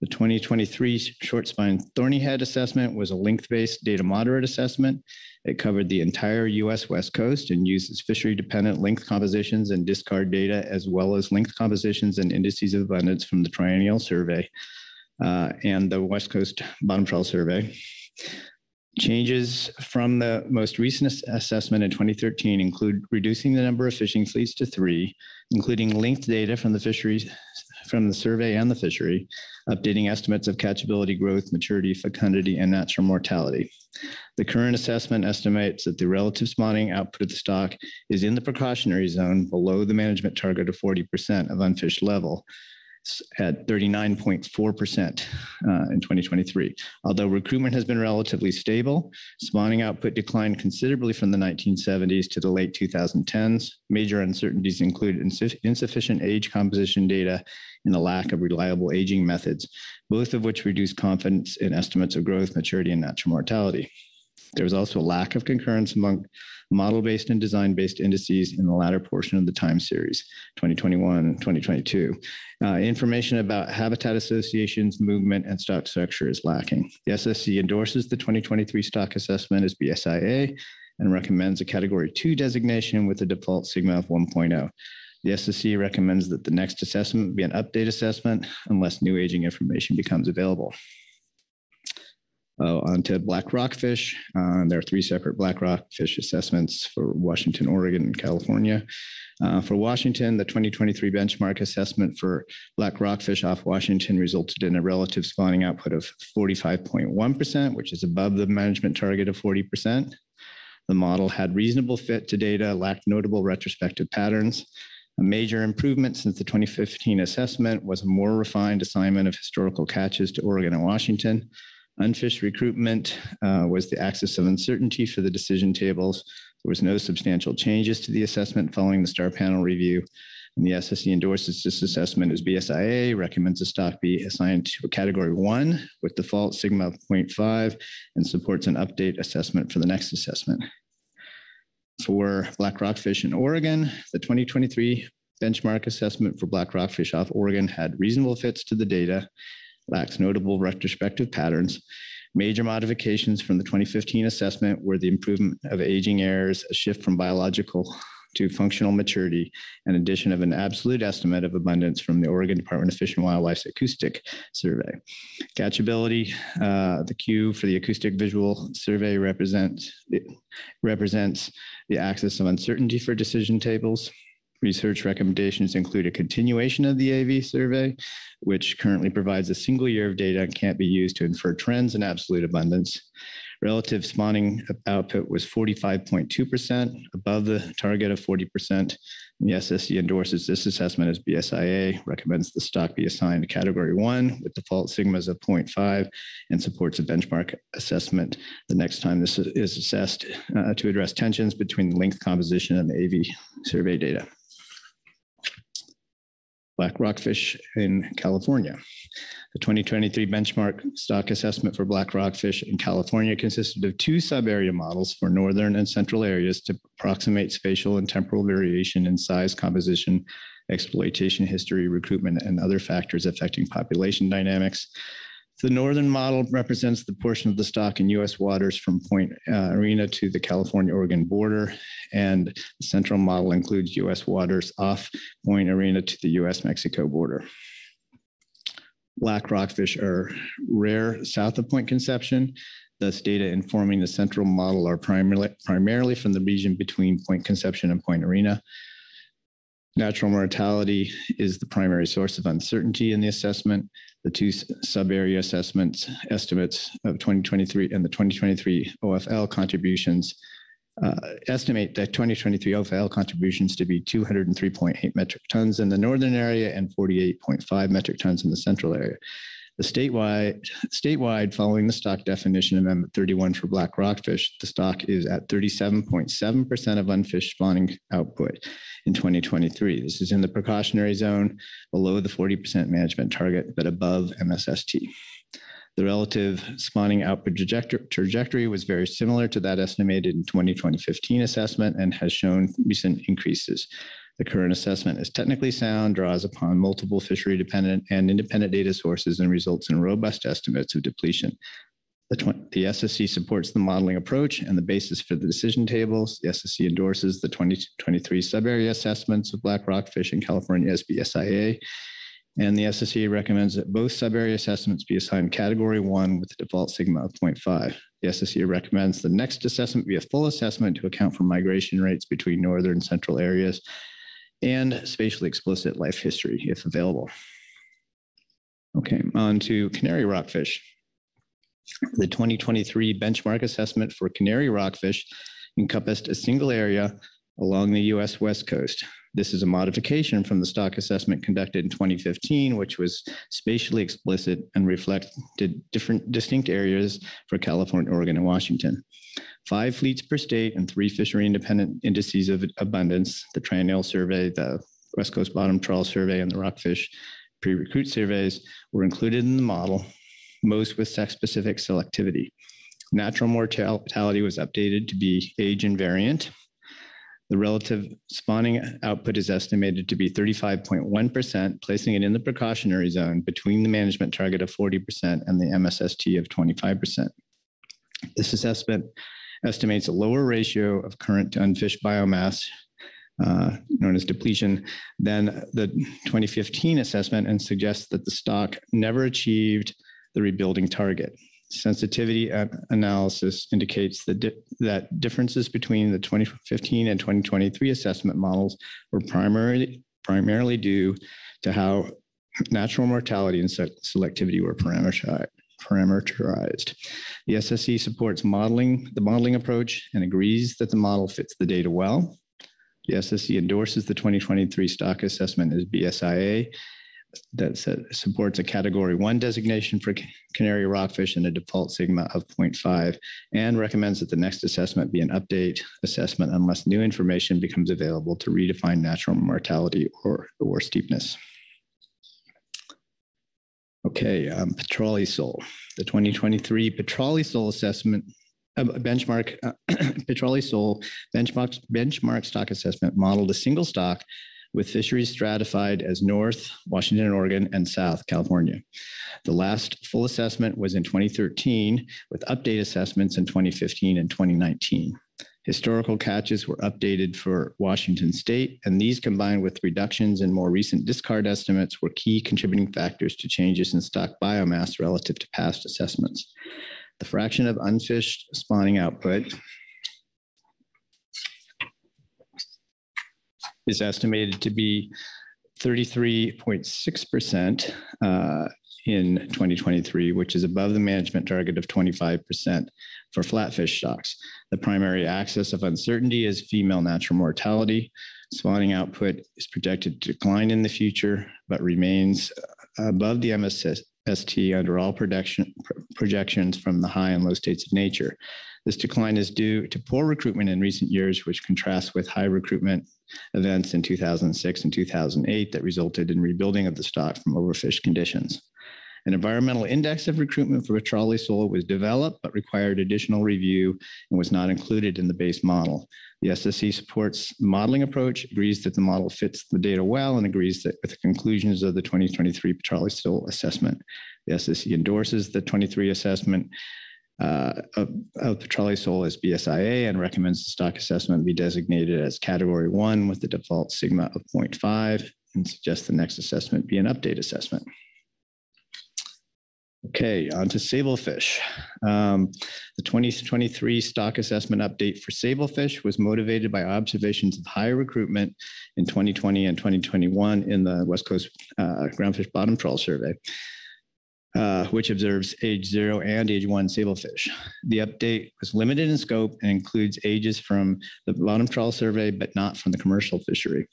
The 2023 short spine thorny head assessment was a length-based data moderate assessment. It covered the entire US West Coast and uses fishery-dependent length compositions and discard data, as well as length compositions and indices of abundance from the Triennial Survey uh, and the West Coast Bottom Trawl Survey. Changes from the most recent assessment in 2013 include reducing the number of fishing fleets to three, including linked data from the fisheries, from the survey and the fishery, updating estimates of catchability, growth, maturity, fecundity, and natural mortality. The current assessment estimates that the relative spawning output of the stock is in the precautionary zone below the management target of 40% of unfished level at 39.4% uh, in 2023. Although recruitment has been relatively stable, spawning output declined considerably from the 1970s to the late 2010s. Major uncertainties include insuf- insufficient age composition data and the lack of reliable aging methods, both of which reduce confidence in estimates of growth, maturity, and natural mortality. There was also a lack of concurrence among model-based and design-based indices in the latter portion of the time series, 2021, 2022. Uh, information about habitat associations, movement, and stock structure is lacking. The SSC endorses the 2023 stock assessment as BSIA and recommends a Category 2 designation with a default sigma of 1.0. The SSC recommends that the next assessment be an update assessment unless new aging information becomes available. Uh, on to black rockfish. Uh, there are three separate black rockfish assessments for Washington, Oregon, and California. Uh, for Washington, the 2023 benchmark assessment for black rockfish off Washington resulted in a relative spawning output of 45.1%, which is above the management target of 40%. The model had reasonable fit to data, lacked notable retrospective patterns. A major improvement since the 2015 assessment was a more refined assignment of historical catches to Oregon and Washington. Unfished recruitment uh, was the axis of uncertainty for the decision tables. There was no substantial changes to the assessment following the STAR panel review. And the SSC endorses this assessment as BSIA, recommends the stock be assigned to a category one with default sigma of 0.5 and supports an update assessment for the next assessment. For black rockfish in Oregon, the 2023 benchmark assessment for black rockfish off Oregon had reasonable fits to the data, lacks notable retrospective patterns. Major modifications from the 2015 assessment were the improvement of aging errors, a shift from biological to functional maturity, and addition of an absolute estimate of abundance from the Oregon Department of Fish and Wildlife's acoustic survey. Catchability, uh, the Q for the acoustic visual survey represents, represents the axis of uncertainty for decision tables. Research recommendations include a continuation of the AV survey, which currently provides a single year of data and can't be used to infer trends in absolute abundance. Relative spawning output was 45.2%, above the target of 40%. The SSC endorses this assessment as BSIA, recommends the stock be assigned to category one with default sigmas of 0.5 and supports a benchmark assessment the next time this is assessed uh, to address tensions between the length composition and the AV survey data. Black rockfish in California. The 2023 benchmark stock assessment for black rockfish in California consisted of two sub-area models for northern and central areas to approximate spatial and temporal variation in size, composition, exploitation history, recruitment, and other factors affecting population dynamics. The northern model represents the portion of the stock in U.S. waters from Point uh, Arena to the California-Oregon border, and the central model includes U.S. waters off Point Arena to the U.S.-Mexico border. Black rockfish are rare south of Point Conception. Thus, data informing the central model are primarily, primarily from the region between Point Conception and Point Arena. Natural mortality is the primary source of uncertainty in the assessment. The two sub-area assessments estimates of 2023 and the 2023 OFL contributions uh, estimate that 2023 OFL contributions to be 203.8 metric tons in the northern area and 48.5 metric tons in the central area. The statewide, statewide, following the stock definition amendment 31 for black rockfish, the stock is at 37.7% of unfished spawning output in 2023. This is in the precautionary zone, below the 40% management target, but above MSST. The relative spawning output trajectory was very similar to that estimated in 2015 assessment and has shown recent increases. The current assessment is technically sound, draws upon multiple fishery dependent and independent data sources, and results in robust estimates of depletion. The, the SSC supports the modeling approach and the basis for the decision tables. The SSC endorses the 2023 subarea assessments of black rockfish in California SBSIA and the SSC recommends that both subarea assessments be assigned category one with a default sigma of 0.5. The SSC recommends the next assessment be a full assessment to account for migration rates between northern and central areas and spatially explicit life history if available. Okay, on to canary rockfish. The 2023 benchmark assessment for canary rockfish encompassed a single area along the US West Coast. This is a modification from the stock assessment conducted in 2015, which was spatially explicit and reflected different distinct areas for California, Oregon, and Washington. Five fleets per state and three fishery independent indices of abundance, the Triennial Survey, the West Coast Bottom Trawl Survey, and the Rockfish pre-recruit surveys were included in the model, most with sex-specific selectivity. Natural mortality was updated to be age invariant the relative spawning output is estimated to be 35.1%, placing it in the precautionary zone between the management target of 40% and the MSST of 25%. This assessment estimates a lower ratio of current to unfished biomass, uh, known as depletion, than the 2015 assessment and suggests that the stock never achieved the rebuilding target sensitivity analysis indicates that, di that differences between the 2015 and 2023 assessment models were primarily, primarily due to how natural mortality and selectivity were parameterized. Parameterized. The SSC supports modeling, the modeling approach and agrees that the model fits the data well. The SSC endorses the 2023 stock assessment as BSIA that supports a category one designation for canary rockfish and a default sigma of 0.5 and recommends that the next assessment be an update assessment unless new information becomes available to redefine natural mortality or, or steepness. Okay, um, Petrale Sole, the 2023 Petrale Sole assessment uh, benchmark, uh, Petrale Sole benchmark, benchmark stock assessment modeled a single stock with fisheries stratified as North, Washington and Oregon, and South California. The last full assessment was in 2013 with update assessments in 2015 and 2019. Historical catches were updated for Washington State, and these combined with reductions in more recent discard estimates were key contributing factors to changes in stock biomass relative to past assessments. The fraction of unfished spawning output is estimated to be 33.6% uh, in 2023, which is above the management target of 25% for flatfish stocks. The primary axis of uncertainty is female natural mortality. Spawning output is projected to decline in the future, but remains uh, above the MSST under all projections from the high and low states of nature. This decline is due to poor recruitment in recent years, which contrasts with high recruitment events in 2006 and 2008 that resulted in rebuilding of the stock from overfished conditions. An environmental index of recruitment for Petrale sole was developed but required additional review and was not included in the base model. The SSC supports the modeling approach, agrees that the model fits the data well, and agrees that with the conclusions of the 2023 Petrale sole assessment. The SSC endorses the 23 assessment uh, of, of Sol as BSIA and recommends the stock assessment be designated as category one with the default sigma of 0.5 and suggests the next assessment be an update assessment. Okay, on to sablefish. Um, the 2023 stock assessment update for sablefish was motivated by observations of higher recruitment in 2020 and 2021 in the West Coast uh, Groundfish Bottom Trawl Survey. Uh, which observes age zero and age one sablefish. The update was limited in scope and includes ages from the bottom trawl survey, but not from the commercial fishery.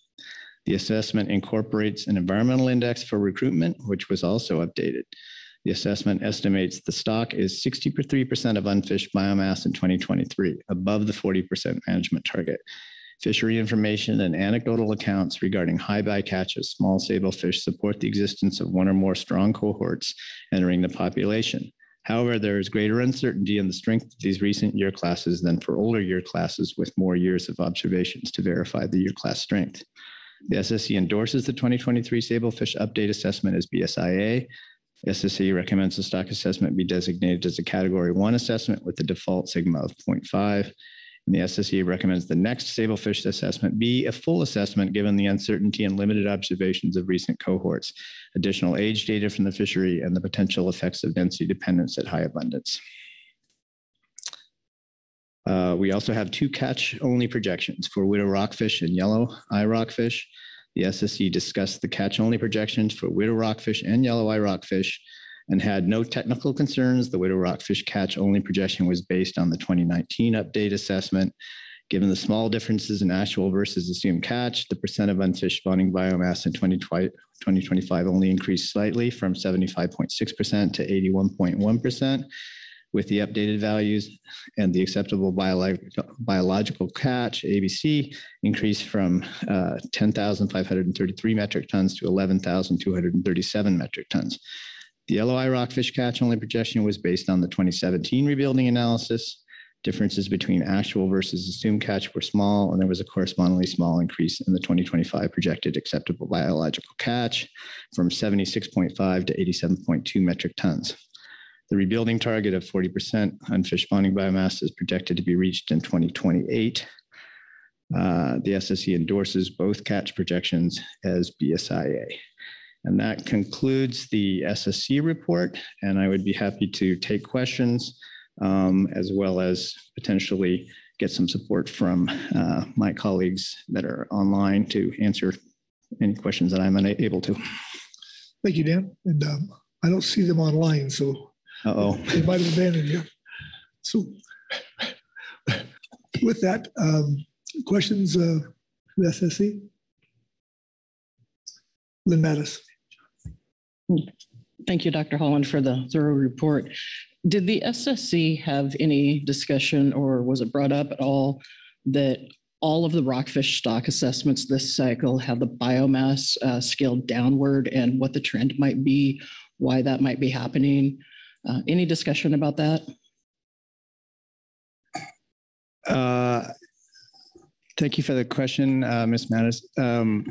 The assessment incorporates an environmental index for recruitment, which was also updated. The assessment estimates the stock is 63% of unfished biomass in 2023, above the 40% management target. Fishery information and anecdotal accounts regarding high bycatch of small sablefish support the existence of one or more strong cohorts entering the population. However, there is greater uncertainty in the strength of these recent year classes than for older year classes with more years of observations to verify the year class strength. The SSC endorses the 2023 Sablefish Update Assessment as BSIA. SSC recommends the stock assessment be designated as a Category 1 assessment with the default sigma of 0.5 and the SSC recommends the next sablefish assessment be a full assessment given the uncertainty and limited observations of recent cohorts, additional age data from the fishery, and the potential effects of density dependence at high abundance. Uh, we also have two catch-only projections for widow rockfish and yellow eye rockfish. The SSC discussed the catch-only projections for widow rockfish and yellow eye rockfish and had no technical concerns. The widow rockfish catch only projection was based on the 2019 update assessment. Given the small differences in actual versus assumed catch, the percent of unfished spawning biomass in 2025 only increased slightly from 75.6% to 81.1% with the updated values and the acceptable biological, catch, ABC, increased from uh, 10,533 metric tons to 11,237 metric tons. The yellow eye rockfish catch only projection was based on the 2017 rebuilding analysis. Differences between actual versus assumed catch were small, and there was a correspondingly small increase in the 2025 projected acceptable biological catch from 76.5 to 87.2 metric tons. The rebuilding target of 40% unfished spawning biomass is projected to be reached in 2028. Uh, the SSC endorses both catch projections as BSIA. And that concludes the SSC report. And I would be happy to take questions um, as well as potentially get some support from uh, my colleagues that are online to answer any questions that I'm unable to. Thank you, Dan. And um, I don't see them online, so Uh-oh. They might have abandoned you. So with that, um, questions, uh, from the SSC? Lynn Mattes. Thank you, Dr. Holland, for the thorough report. Did the SSC have any discussion or was it brought up at all that all of the rockfish stock assessments this cycle have the biomass uh, scaled downward and what the trend might be, why that might be happening? Uh, Any discussion about that? Uh, Thank you for the question, uh, Ms. Mattes. Um,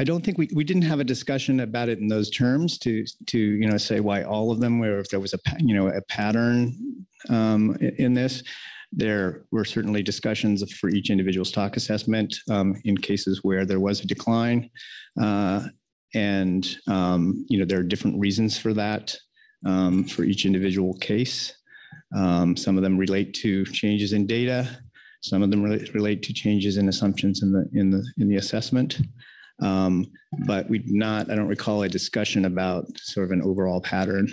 I don't think we, we didn't have a discussion about it in those terms to, to, you know, say why all of them, or if there was a, you know, a pattern um, in this. There were certainly discussions for each individual stock assessment um, in cases where there was a decline. Uh, And, um, you know, there are different reasons for that um, for each individual case. Um, Some of them relate to changes in data. Some of them relate, relate to changes in assumptions in the, in the, in the assessment. Um, But we not, I don't recall a discussion about sort of an overall pattern.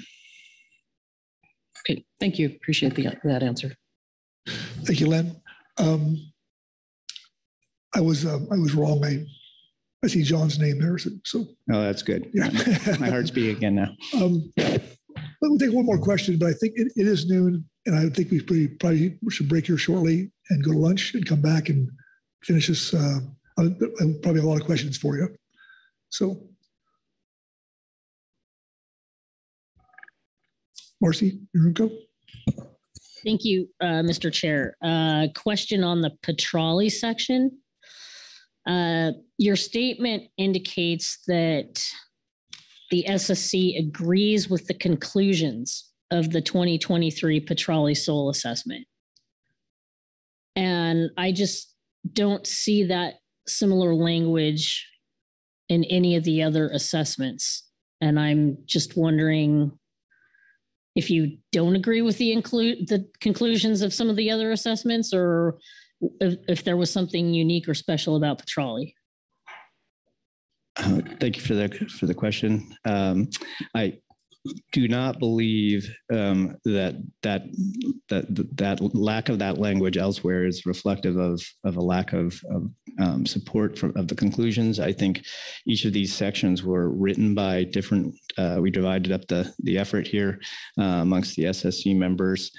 Okay, thank you. Appreciate the, that answer. Thank you, Len. Um, I was, uh, I was wrong. I, I see John's name there, so- so, Oh, that's good. yeah. My heart's beating again now. Um, We'll take one more question, but I think it, it is noon and I think we pretty, probably should break here shortly and go to lunch and come back and finish this. Uh, I I probably have a lot of questions for you. So. Marci, Yaremko? Thank you, uh, Mr. Chair. Uh, Question on the Petrale section. Uh, Your statement indicates that the SSC agrees with the conclusions of the 2023 Petrale Sole Assessment. And I just don't see that similar language in any of the other assessments. And I'm just wondering if you don't agree with the include the conclusions of some of the other assessments or if, if there was something unique or special about Petrale. Thank you for the, for the question. Um, I do not believe um, that, that, that, that lack of that language elsewhere is reflective of, of a lack of, of um, support for, of the conclusions. I think each of these sections were written by different, uh, we divided up the, the effort here uh, amongst the SSC members.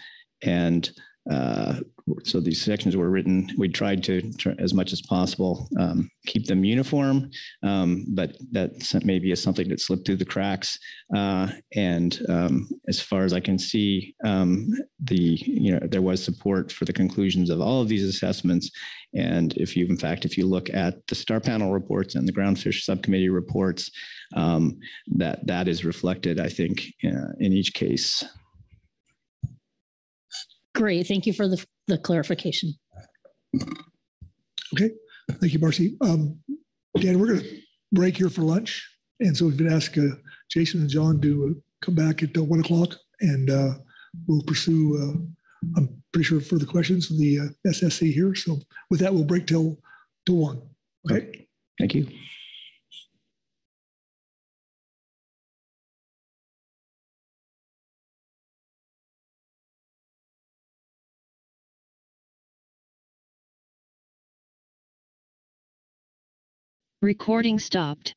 And uh, so these sections were written, we tried to, as much as possible, um, keep them uniform, um, but that maybe is something that slipped through the cracks. Uh, and um, as far as I can see, um, the, you know, there was support for the conclusions of all of these assessments. And if you, in fact, if you look at the star panel reports and the groundfish subcommittee reports, um, that, that is reflected, I think, uh, in each case. Great, thank you for the, the clarification. Okay, thank you, Marci. Um, Dan, we're going to break here for lunch. And so we've been asked uh, Jason and John to uh, come back at uh, one o'clock and uh, we'll pursue, uh, I'm pretty sure further questions from the uh, SSC here. So with that, we'll break till, till one. Okay. Thank you. Recording stopped.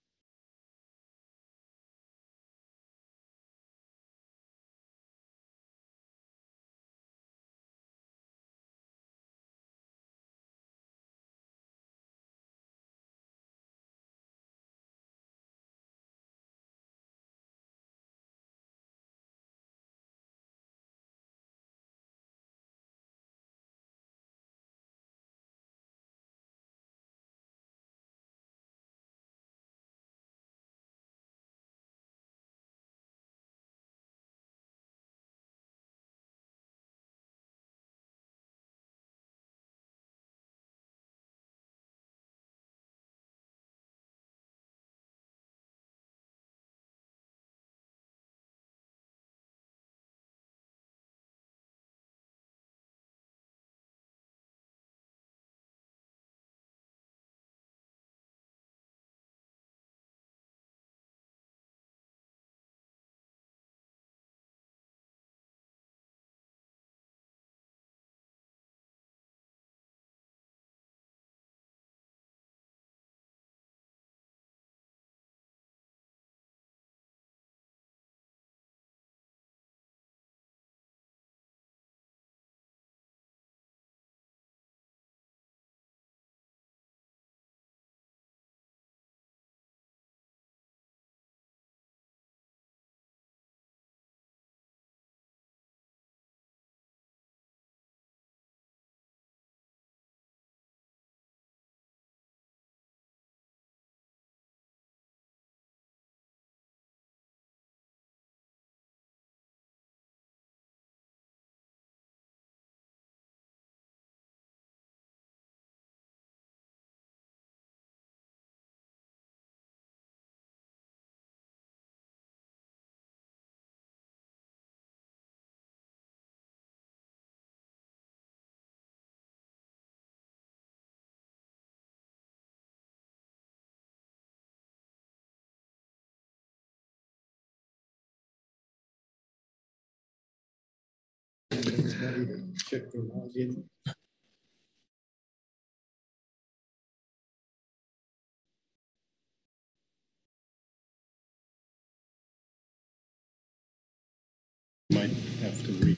Might have to read.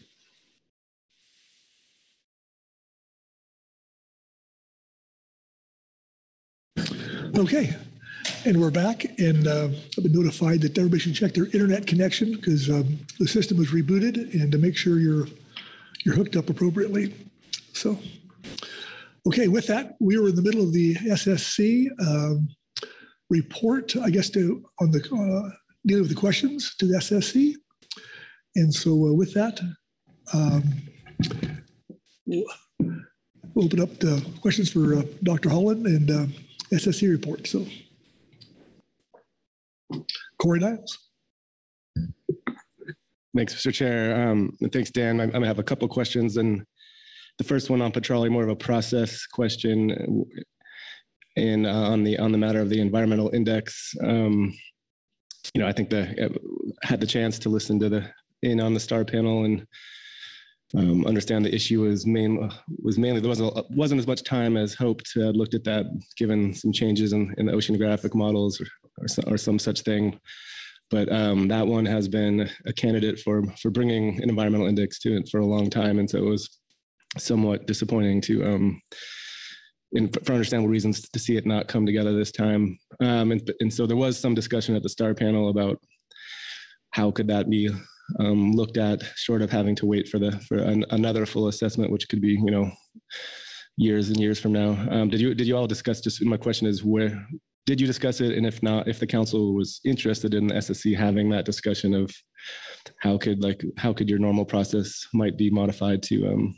Okay, and we're back, and uh, I've been notified that everybody should check their internet connection because um, the system was rebooted and to make sure you're you're hooked up appropriately. So, okay, with that, we were in the middle of the SSC um, report, I guess, to on the uh, dealing with the questions to the SSC, and so uh, with that, um, we'll open up the questions for uh, Dr. Holland and uh, SSC report. So, Corey Niles. Thanks, Mr. Chair. Um, thanks, Dan. I, I have a couple questions, and the first one on Petrale, more of a process question, and uh, on the on the matter of the environmental index. Um, you know, I think the uh, had the chance to listen to the in on the star panel and um, understand the issue was main was mainly there wasn't wasn't as much time as hoped. Uh, looked at that given some changes in, in the oceanographic models or, or, or some such thing. But um, that one has been a candidate for for bringing an environmental index to it for a long time, and so it was somewhat disappointing to um, in, for understandable reasons to see it not come together this time. Um, and, and so there was some discussion at the star panel about how could that be um, looked at short of having to wait for the for an, another full assessment, which could be you know years and years from now. Um, did you did you all discuss? Just my question is where did you discuss it, and if not, if the council was interested in the SSC having that discussion of how could like how could your normal process might be modified to um,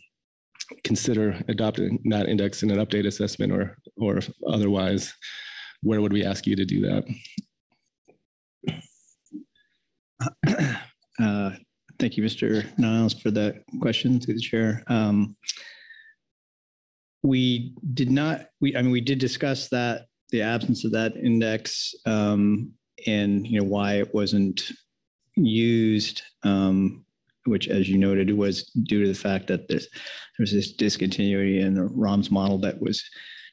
consider adopting that index in an update assessment or or otherwise, where would we ask you to do that? Uh, Thank you, Mr. Niles, for that question to the chair. Um, We did not, we, I mean, we did discuss that, the absence of that index um, and, you know, why it wasn't used, um, which as you noted, was due to the fact that there's, there's this discontinuity in the ROMS model that was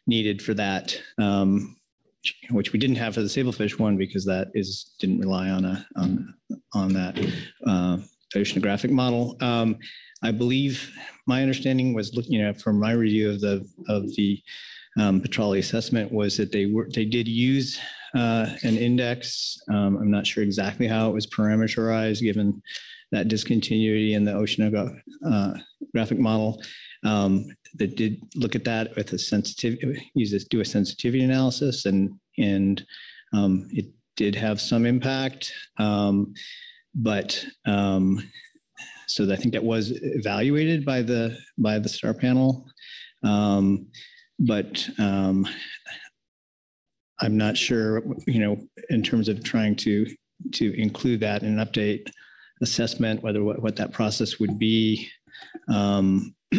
needed for that. Um, which we didn't have for the sablefish one because that is, didn't rely on a, on, on that uh, oceanographic model. Um, I believe my understanding was looking at from my review of the, of the um, Petrale assessment was that they were, they did use uh, an index. Um, I'm not sure exactly how it was parameterized, given that discontinuity in the oceanographic model. Um, that did look at that with a sensitivity, use this, do a sensitivity analysis, and and um, it did have some impact. Um, but um, so I think that was evaluated by the by the star panel. Um, but um, I'm not sure, you know, in terms of trying to to include that in an update assessment, whether what, what that process would be. Um,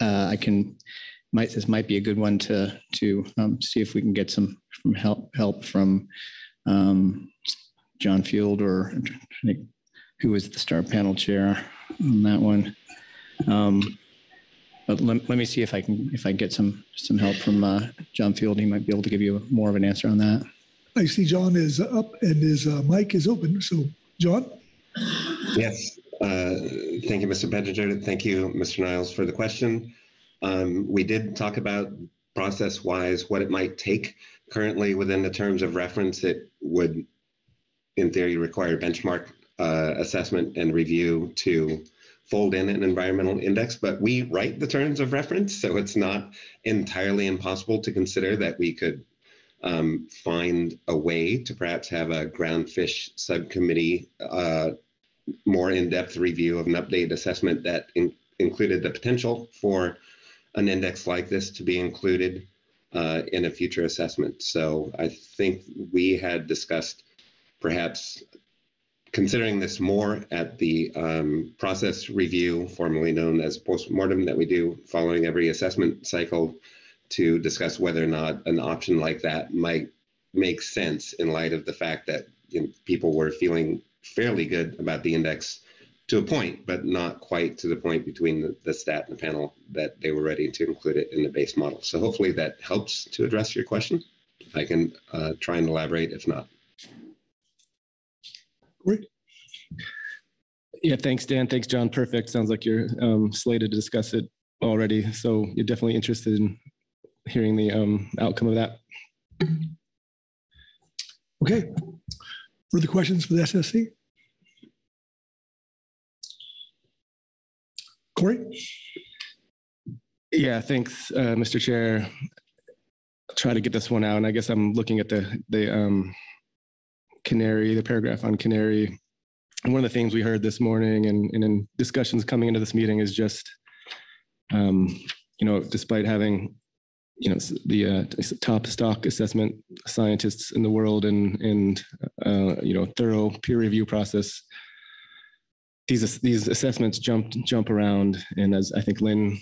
uh, I can might this might be a good one to to um, see if we can get some from help help from um, John Field or who was the star panel chair on that one. Um, but let, let me see if I can if I get some some help from uh, John Field. He might be able to give you more of an answer on that. I see John is up and his uh, mic is open. So, John. Yes. Uh, thank you, Mr. Pettinger. Thank you, Mr. Niles, for the question. Um, we did talk about process-wise what it might take. Currently, within the terms of reference, it would, in theory, require benchmark uh, assessment and review to fold in an environmental index, but we write the terms of reference, so it's not entirely impossible to consider that we could um, find a way to perhaps have a groundfish subcommittee uh, more in-depth review of an updated assessment that in- included the potential for an index like this to be included uh, in a future assessment. So I think we had discussed perhaps considering this more at the um, process review, formerly known as postmortem, that we do following every assessment cycle to discuss whether or not an option like that might make sense in light of the fact that you know, people were feeling fairly good about the index to a point, but not quite to the point between the, the stat and the panel that they were ready to include it in the base model. So hopefully that helps to address your question. I can uh, try and elaborate if not. Great. Yeah, thanks, Dan. Thanks, John. Perfect. Sounds like you're um, slated to discuss it already. So you're definitely interested in hearing the um, outcome of that. Okay. Further questions for the SSC? Corey? Yeah, thanks, uh, Mr. Chair. I'll try to get this one out. And I guess I'm looking at the, the um, Canary, the paragraph on Canary. And one of the things we heard this morning and, and in discussions coming into this meeting is just, um, you know, despite having, you know, the uh, top stock assessment scientists in the world and, and uh, you know, thorough peer review process, these these assessments jump jump around, and as I think Lynn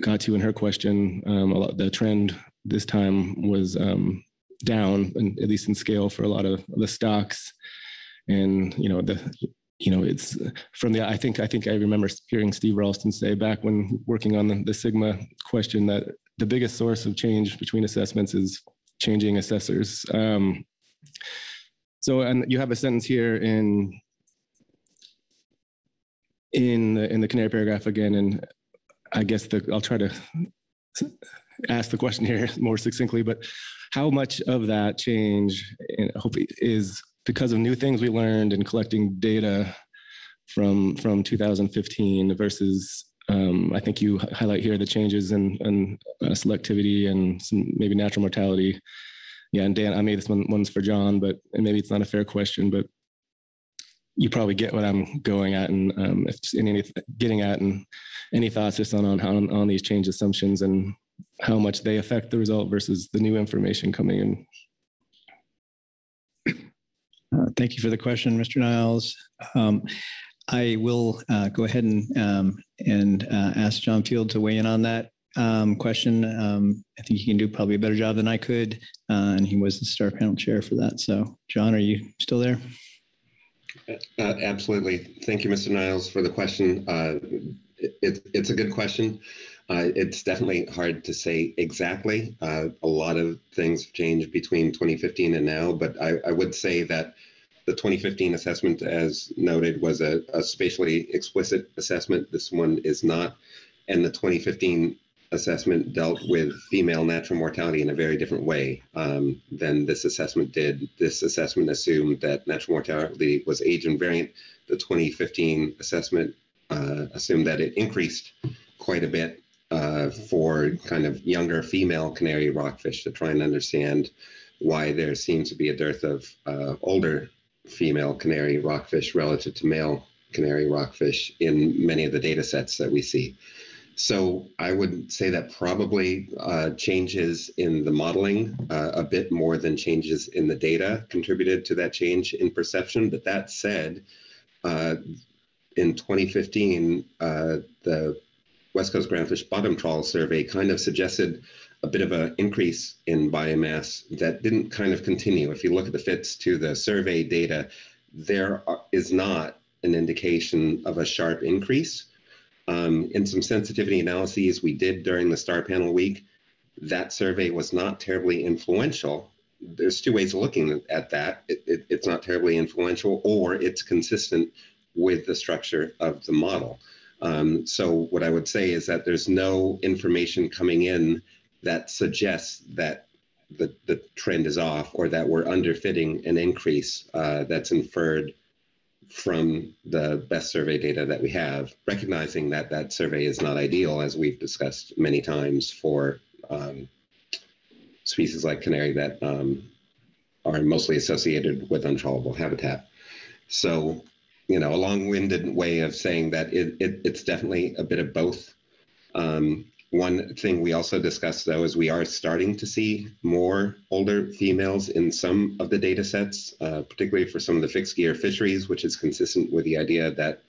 got to in her question, um, lot, the trend this time was um, down, and at least in scale for a lot of the stocks, and you know the you know it's from the I think I think I remember hearing Steve Ralston say back when working on the, the Sigma question that the biggest source of change between assessments is changing assessors. Um, so, and you have a sentence here in in the, in the canary paragraph again, and I guess the I'll try to ask the question here more succinctly, but how much of that change is because of new things we learned in collecting data from from 2015 versus um, I think you highlight here the changes in, in uh, selectivity and maybe natural mortality. Yeah, and Dan, I made this one one's for John, but and maybe it's not a fair question, but you probably get what I'm going at and um, if any getting at and any thoughts just on on, on these change assumptions and how much they affect the result versus the new information coming in. Uh, thank you for the question, Mr. Niles. Um, I will uh, go ahead and um, and uh, ask John Field to weigh in on that um, question. Um, I think he can do probably a better job than I could, uh, and he was the star panel chair for that. So, John, are you still there? Uh, absolutely. Thank you, Mr. Niles, for the question. Uh, it, it's a good question. Uh, it's definitely hard to say exactly. Uh, a lot of things have changed between 2015 and now, but I, I would say that the 2015 assessment, as noted, was a, a spatially explicit assessment. This one is not. And the 2015 assessment dealt with female natural mortality in a very different way um, than this assessment did. This assessment assumed that natural mortality was age invariant. The 2015 assessment uh, assumed that it increased quite a bit uh, for kind of younger female canary rockfish to try and understand why there seems to be a dearth of uh, older female canary rockfish relative to male canary rockfish in many of the data sets that we see. So I would say that probably uh, changes in the modeling uh, a bit more than changes in the data contributed to that change in perception. But that said, uh, in 2015, uh, the West Coast Groundfish Bottom Trawl Survey kind of suggested a bit of an increase in biomass that didn't kind of continue. If you look at the fits to the survey data, there is not an indication of a sharp increase. Um, in some sensitivity analyses we did during the star panel week, that survey was not terribly influential. There's two ways of looking at that. It, it, it's not terribly influential, or it's consistent with the structure of the model. Um, so what I would say is that there's no information coming in that suggests that the, the trend is off or that we're underfitting an increase uh, that's inferred from the best survey data that we have, recognizing that that survey is not ideal, as we've discussed many times for um, species like canary that um, are mostly associated with untrawlable habitat. So you know, a long-winded way of saying that it, it, it's definitely a bit of both. Um, one thing we also discussed, though, is we are starting to see more older females in some of the data sets, uh, particularly for some of the fixed gear fisheries, which is consistent with the idea that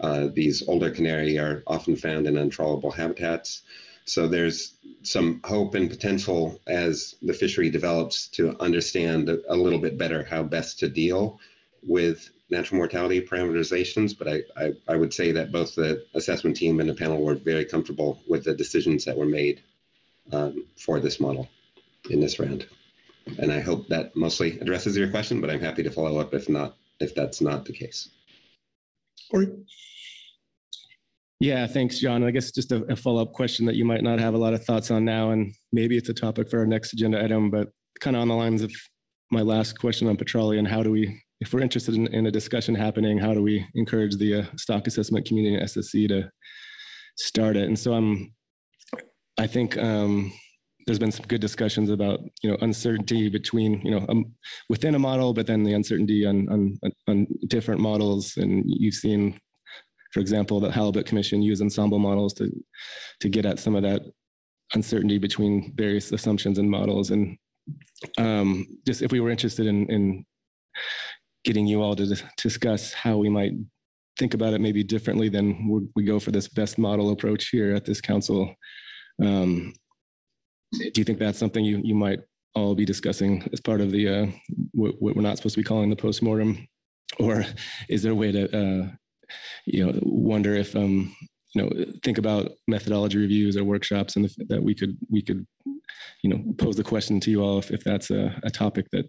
uh, these older canary are often found in untrawlable habitats. So there's some hope and potential as the fishery develops to understand a, a little bit better how best to deal with natural mortality parameterizations, but I, I, I, would say that both the assessment team and the panel were very comfortable with the decisions that were made um, for this model in this round. And I hope that mostly addresses your question, but I'm happy to follow up if not, if that's not the case. Or yeah, thanks, John. I guess just a, a follow-up question that you might not have a lot of thoughts on now, and maybe it's a topic for our next agenda item, but kind of on the lines of my last question on petroleum, how do we if we're interested in, in, a discussion happening, how do we encourage the uh, stock assessment community and SSC to start it? And so I'm, I think um, there's been some good discussions about you know uncertainty between you know um, within a model, but then the uncertainty on, on on different models. And you've seen, for example, the Halibut Commission use ensemble models to to get at some of that uncertainty between various assumptions and models. And um, just if we were interested in in getting you all to discuss how we might think about it maybe differently than we go for this best model approach here at this council. Um, do you think that's something you, you might all be discussing as part of the uh, what, what, we're not supposed to be calling the postmortem, or is there a way to uh, you know wonder if um, you know think about methodology reviews or workshops and if, that we could we could you know pose the question to you all if, if that's a, a topic that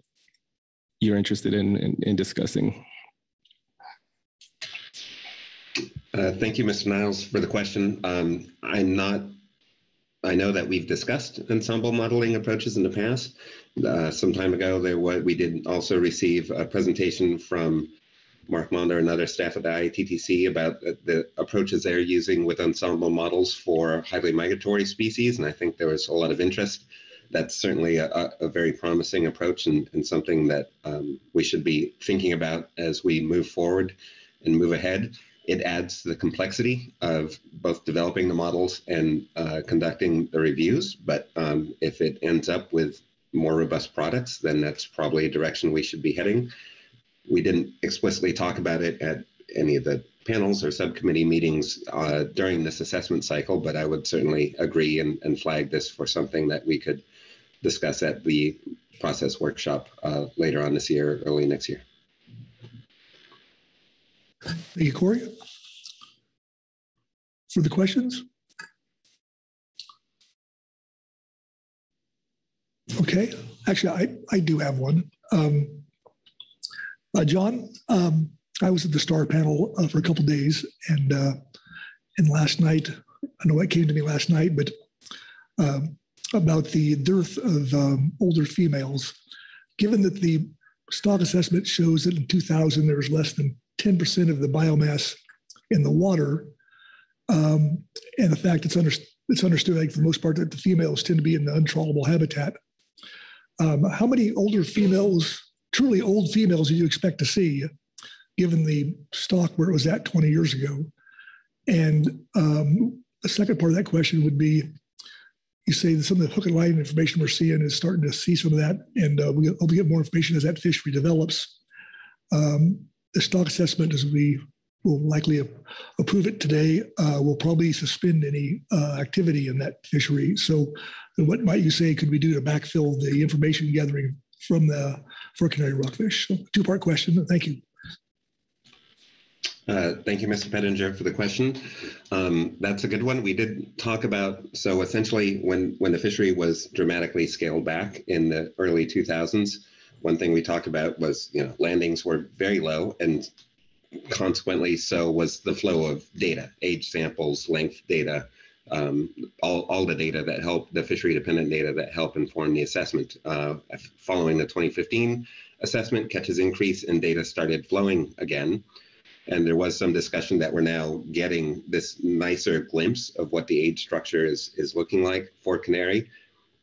you're interested in, in, in discussing. Uh, thank you, Mr. Niles, for the question. Um, I'm not, I know that we've discussed ensemble modeling approaches in the past. Uh, some time ago, there was, we did also receive a presentation from Mark Maunder and other staff at the IATTC about the approaches they're using with ensemble models for highly migratory species. And I think there was a lot of interest that's certainly a, a, very promising approach and, and something that um, we should be thinking about as we move forward and move ahead. It adds to the complexity of both developing the models and uh, conducting the reviews. But um, if it ends up with more robust products, then that's probably a direction we should be heading. We didn't explicitly talk about it at any of the panels or subcommittee meetings uh, during this assessment cycle, but I would certainly agree and, and flag this for something that we could discuss at the process workshop uh, later on this year, early next year. Thank you, Corey. For the questions? Okay, actually, I, I do have one. Um, uh, John, um, I was at the STAR panel uh, for a couple days, and uh, and last night, I know it came to me last night, but um, about the dearth of um, older females. Given that the stock assessment shows that in 2000 there was less than 10% of the biomass in the water, um, and the fact it's, under, it's understood, like for the most part, that the females tend to be in the untrawlable habitat. Um, how many older females, truly old females, do you expect to see, given the stock where it was at 20 years ago? And um, the second part of that question would be you say some of the hook and line information we're seeing is starting to see some of that, and uh, we hope to get more information as that fishery develops. Um, the stock assessment, as we will likely approve it today, uh, will probably suspend any uh, activity in that fishery. So, what might you say could we do to backfill the information gathering from the for canary rockfish? So, two part question. Thank you. Uh, thank you, Mr. Pettinger, for the question. Um, that's a good one. We did talk about so essentially when when the fishery was dramatically scaled back in the early 2000s, one thing we talked about was you know landings were very low and consequently so was the flow of data, age samples, length data, um, all, all the data that help the fishery dependent data that help inform the assessment. Uh, following the 2015 assessment, catches increase and data started flowing again. And there was some discussion that we're now getting this nicer glimpse of what the age structure is, is looking like for Canary.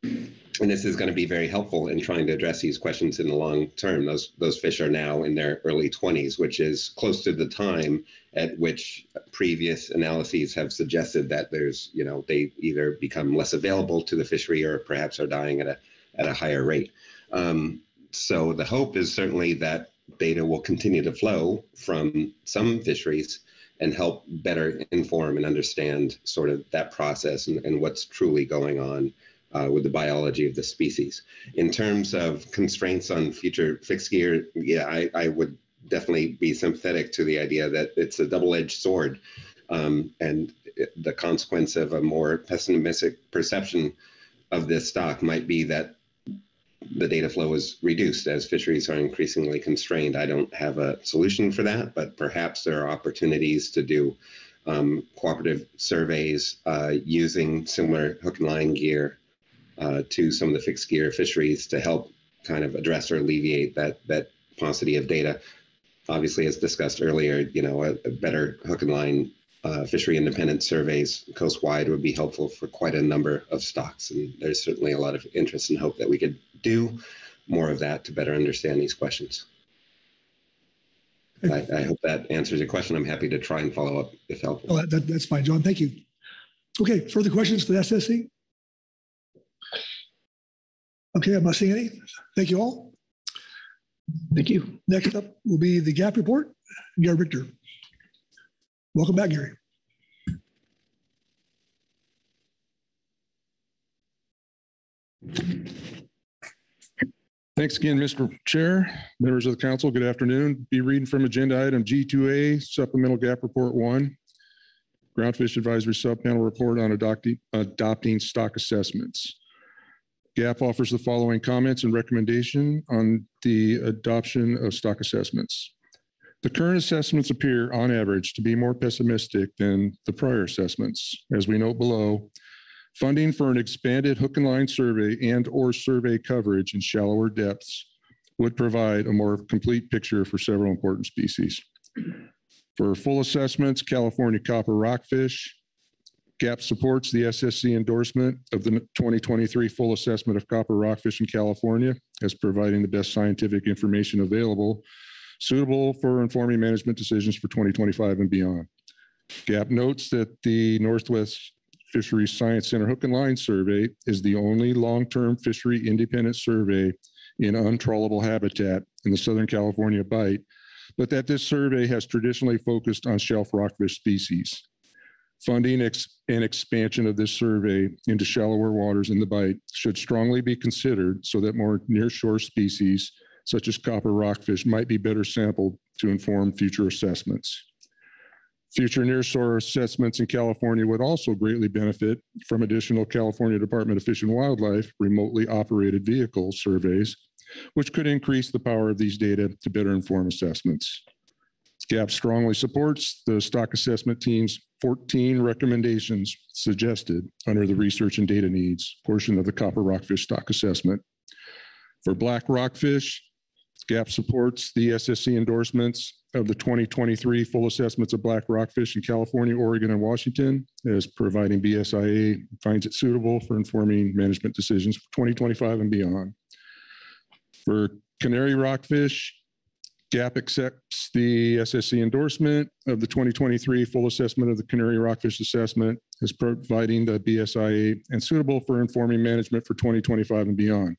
And this is going to be very helpful in trying to address these questions in the long term. Those, those fish are now in their early 20s, which is close to the time at which previous analyses have suggested that there's, you know, they either become less available to the fishery or perhaps are dying at a, at a higher rate. Um, so the hope is certainly that data will continue to flow from some fisheries and help better inform and understand sort of that process and, and what's truly going on uh, with the biology of the species. In terms of constraints on future fixed gear, yeah, I, I would definitely be sympathetic to the idea that it's a double-edged sword. Um, and the consequence of a more pessimistic perception of this stock might be that the data flow is reduced as fisheries are increasingly constrained. I don't have a solution for that, but perhaps there are opportunities to do um, cooperative surveys uh, using similar hook and line gear uh, to some of the fixed gear fisheries to help kind of address or alleviate that that paucity of data. Obviously, as discussed earlier, you know, a, a better hook and line uh, fishery independent surveys coast-wide would be helpful for quite a number of stocks. And there's certainly a lot of interest and hope that we could do more of that to better understand these questions. I, I hope that answers your question. I'm happy to try and follow up if helpful. Oh, that, that's fine, John. Thank you. Okay, further questions for the SSC? Okay, I'm not seeing any. Thank you all. Thank you. Next up will be the GAP report. Gary Richter. Welcome back, Gary. Thanks again, Mr. Chair, members of the council. Good afternoon. Be reading from agenda item G2A, supplemental gap report one, groundfish advisory subpanel report on adopting, adopting stock assessments. GAP offers the following comments and recommendation on the adoption of stock assessments. The current assessments appear, on average, to be more pessimistic than the prior assessments. As we note below, funding for an expanded hook and line survey and or survey coverage in shallower depths would provide a more complete picture for several important species. For full assessments, California copper rockfish, GAP supports the SSC endorsement of the 2023 full assessment of copper rockfish in California as providing the best scientific information available suitable for informing management decisions for 2025 and beyond. GAP notes that the Northwest Fisheries Science Center Hook and Line Survey is the only long-term fishery independent survey in untrawlable habitat in the Southern California Bight, but that this survey has traditionally focused on shelf rockfish species. Funding ex and expansion of this survey into shallower waters in the Bight should strongly be considered so that more nearshore species, such as copper rockfish, might be better sampled to inform future assessments. Future nearshore assessments in California would also greatly benefit from additional California Department of Fish and Wildlife remotely operated vehicle surveys, which could increase the power of these data to better inform assessments. GAP strongly supports the stock assessment team's 14 recommendations suggested under the research and data needs portion of the copper rockfish stock assessment. For black rockfish, GAP supports the SSC endorsements of the 2023 full assessments of black rockfish in California, Oregon, and Washington as providing BSIA finds it suitable for informing management decisions for 2025 and beyond. For canary rockfish, GAP accepts the SSC endorsement of the 2023 full assessment of the Canary Rockfish Assessment as providing the BSIA and suitable for informing management for 2025 and beyond.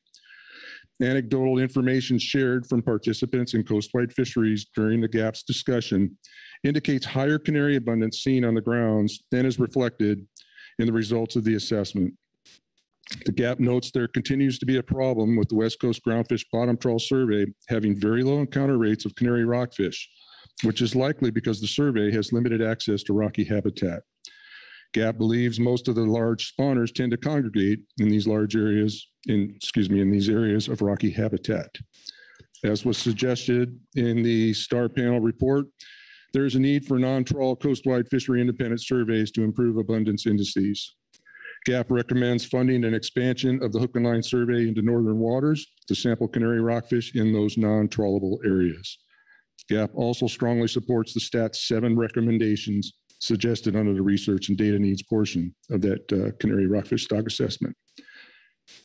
Anecdotal information shared from participants in coastwide fisheries during the GAP's discussion indicates higher canary abundance seen on the grounds than is reflected in the results of the assessment. The GAP notes there continues to be a problem with the West Coast Groundfish Bottom Trawl Survey having very low encounter rates of canary rockfish, which is likely because the survey has limited access to rocky habitat. GAP believes most of the large spawners tend to congregate in these large areas, in, excuse me, in these areas of rocky habitat. As was suggested in the STAR panel report, there is a need for non-trawl coastwide fishery independent surveys to improve abundance indices. GAP recommends funding an expansion of the hook and line survey into northern waters to sample canary rockfish in those non-trawlable areas. GAP also strongly supports the STAT 7 recommendations suggested under the research and data needs portion of that uh, canary rockfish stock assessment.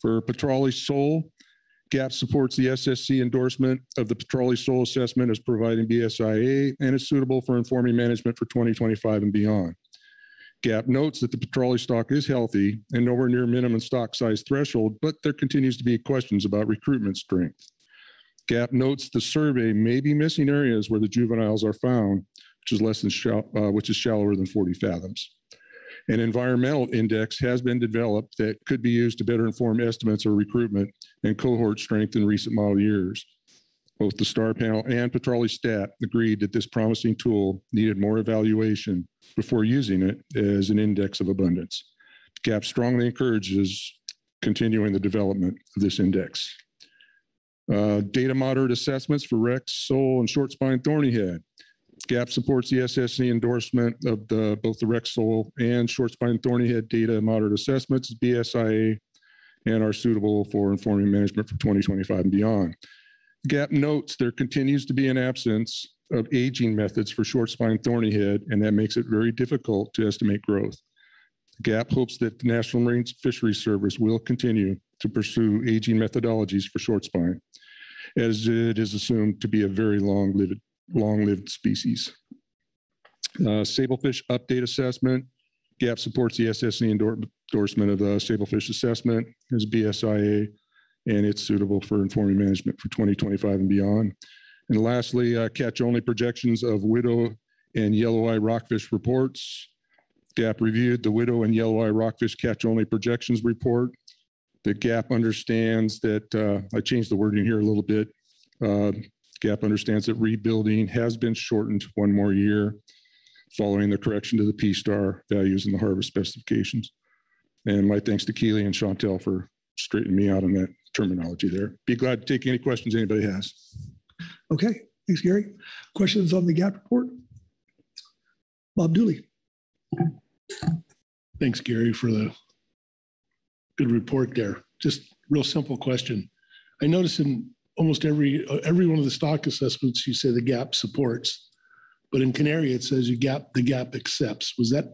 For Petrale sole, GAP supports the SSC endorsement of the Petrale sole assessment as providing BSIA and is suitable for informing management for 2025 and beyond. GAP notes that the Petrale stock is healthy and nowhere near minimum stock size threshold, but there continues to be questions about recruitment strength. GAP notes the survey may be missing areas where the juveniles are found, which is less than uh, which is shallower than 40 fathoms. An environmental index has been developed that could be used to better inform estimates of recruitment and cohort strength in recent model years. Both the STAR panel and Petrale Stat agreed that this promising tool needed more evaluation before using it as an index of abundance. GAP strongly encourages continuing the development of this index. Uh, data moderate assessments for Rex, sole, and short spine thorny head. GAP supports the SSC endorsement of the, both the Rex sole and short spine thorny head data moderate assessments, BSIA, and are suitable for informing management for 2025 and beyond. GAP notes there continues to be an absence of aging methods for short spine thorny head, and that makes it very difficult to estimate growth. GAP hopes that the National Marine Fisheries Service will continue to pursue aging methodologies for short spine, as it is assumed to be a very long-lived long-lived species. Uh, sablefish update assessment. GAP supports the SSC endorsement of the sablefish assessment as BSIA, and it's suitable for informing management for 2025 and beyond. And lastly, uh, catch-only projections of widow and yellow eye rockfish reports. GAP reviewed the widow and yellow eye rockfish catch-only projections report. The GAP understands that, uh, I changed the wording here a little bit. Uh, GAP understands that rebuilding has been shortened one more year following the correction to the P-star values in the harvest specifications. And my thanks to Keely and Chantel for straightening me out on that terminology there. Be glad to take any questions anybody has. Okay, thanks, Gary. Questions on the GAP report? Bob Dooley. Thanks, Gary, for the good report there. Just real simple question. I noticed in almost every uh, every one of the stock assessments you say the gap supports but in canary it says you gap the gap accepts. Was that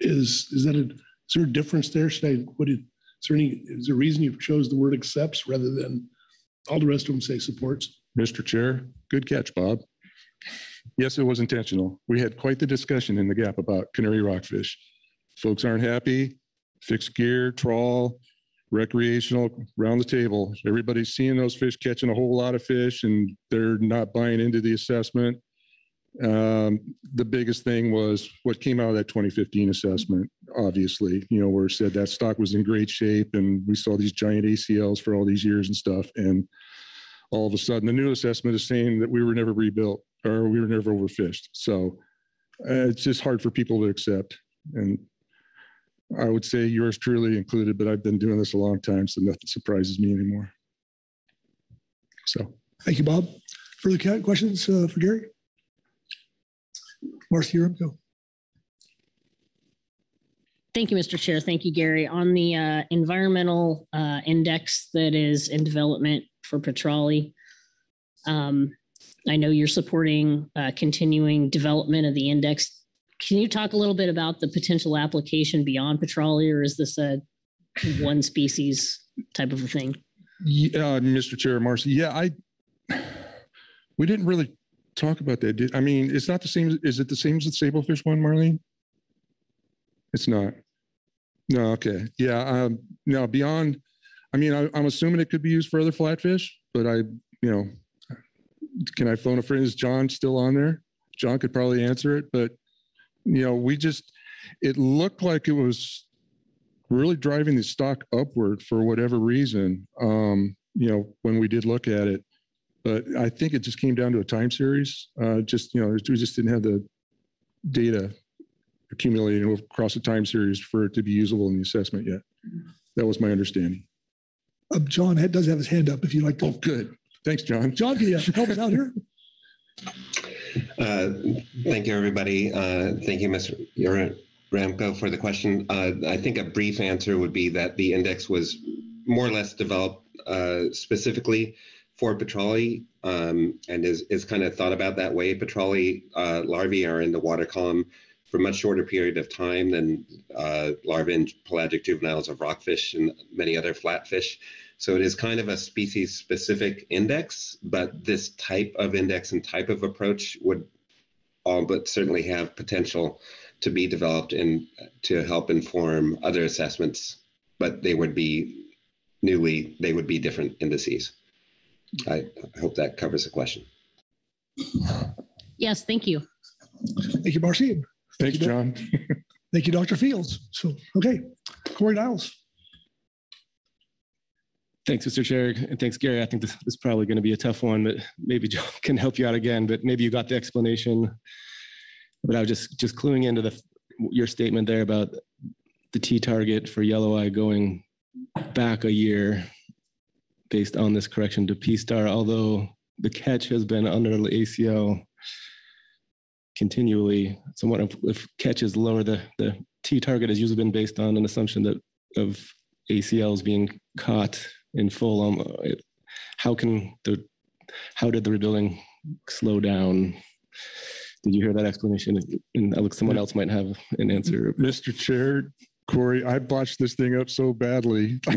is is that a is there a difference there? Should i what did is there any is there a reason you chose the word accepts rather than all the rest of them say supports? Mr chair good catch bob. Yes it was intentional. We had quite the discussion in the gap about canary rockfish. Folks aren't happy fixed gear trawl recreational around the table. Everybody's seeing those fish catching a whole lot of fish and they're not buying into the assessment. Um, the biggest thing was what came out of that 2015 assessment, obviously, you know, where it said that stock was in great shape and we saw these giant ACLs for all these years and stuff. And all of a sudden, the new assessment is saying that we were never rebuilt or we were never overfished. So uh, it's just hard for people to accept. And I would say yours truly included, but I've been doing this a long time, so nothing surprises me anymore. So. Thank you, Bob. Further ca- questions uh, for Gary? Marci, you're up. Go. Thank you, Mr. Chair. Thank you, Gary. On the uh, environmental uh, index that is in development for Petrale, um, I know you're supporting uh, continuing development of the index. Can you talk a little bit about the potential application beyond Petrale, or is this a one species type of a thing? Yeah, Mr. Chair, Marci. Yeah, I, we didn't really talk about that. Did, I mean, it's not the same. Is it the same as the sablefish one, Marlene? It's not. No, okay. Yeah. Um, no, beyond, I mean, I, I'm assuming it could be used for other flatfish, but I, you know, can I phone a friend? Is John still on there? John could probably answer it, but you know, we just, it looked like it was really driving the stock upward for whatever reason. Um, you know, when we did look at it, but I think it just came down to a time series. Uh, just, you know, we just didn't have the data accumulating across a time series for it to be usable in the assessment yet. That was my understanding. Uh, John does have his hand up if you'd like to. Oh, good. Thanks, John. John, can you help us out here? Uh, Thank you, everybody. Uh, Thank you, Mr. Yor- Ramko, for the question. Uh, I think a brief answer would be that the index was more or less developed uh, specifically for petrale um, and is, is kind of thought about that way. Petrale uh, larvae are in the water column for a much shorter period of time than larvae and pelagic juveniles of rockfish and many other flatfish. So it is kind of a species specific index, but this type of index and type of approach would all but certainly have potential to be developed and to help inform other assessments, but they would be newly, they would be different indices. I hope that covers the question. Yes, thank you. Thank you, Marci. you, John. Thank you, Dr. Fields. So, okay, Corey Niles. Thanks, Mr. Chair, and thanks, Gary. I think this, this is probably going to be a tough one, but maybe Joe can help you out again. But maybe you got the explanation. But I was just just cluing into the your statement there about the T target for yellow eye going back a year based on this correction to P star, although the catch has been under the ACL continually. Somewhat if, if catch is lower, the the T target has usually been based on an assumption that of ACLs being caught in full. Um, it, how can the how did the rebuilding slow down? Did you hear that explanation? And look, someone else might have an answer. Mr. Chair, Corey, I botched this thing up so badly.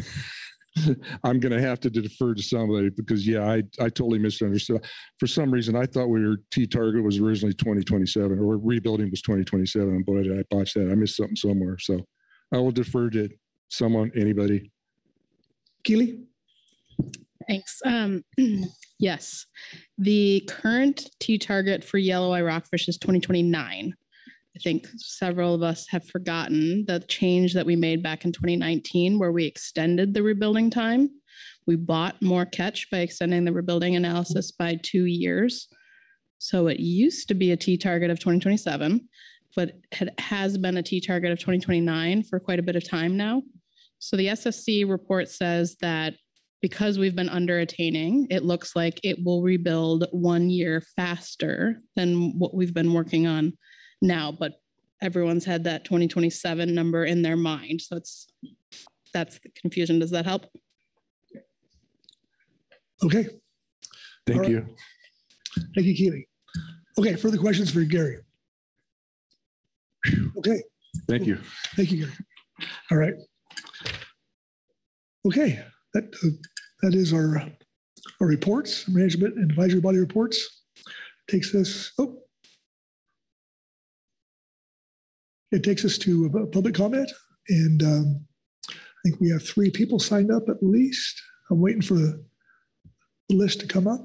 I'm going to have to defer to somebody because, yeah, I, I totally misunderstood. For some reason, I thought we were T target was originally 2027 or rebuilding was 2027. And boy, did I botch that. I missed something somewhere. So I will defer to someone, anybody. Keely? Thanks. Um, yes, the current T target for yellow eye rockfish is 2029. I think several of us have forgotten the change that we made back in 2019 where we extended the rebuilding time. We bought more catch by extending the rebuilding analysis by two years. So it used to be a T target of 2027, but it has been a T target of 2029 for quite a bit of time now. So the SSC report says that because we've been under attaining, it looks like it will rebuild one year faster than what we've been working on now, but everyone's had that 2027 number in their mind. So it's that's the confusion. Does that help? Okay. Thank All right. you. Thank you, Keely. Okay, further questions for Gary? Okay, Thank you. thank you, Gary. All right. Okay, that, uh, that is our, our reports, management and advisory body reports. Takes us, oh. It takes us to public comment and um, I think we have three people signed up at least. I'm waiting for the the list to come up.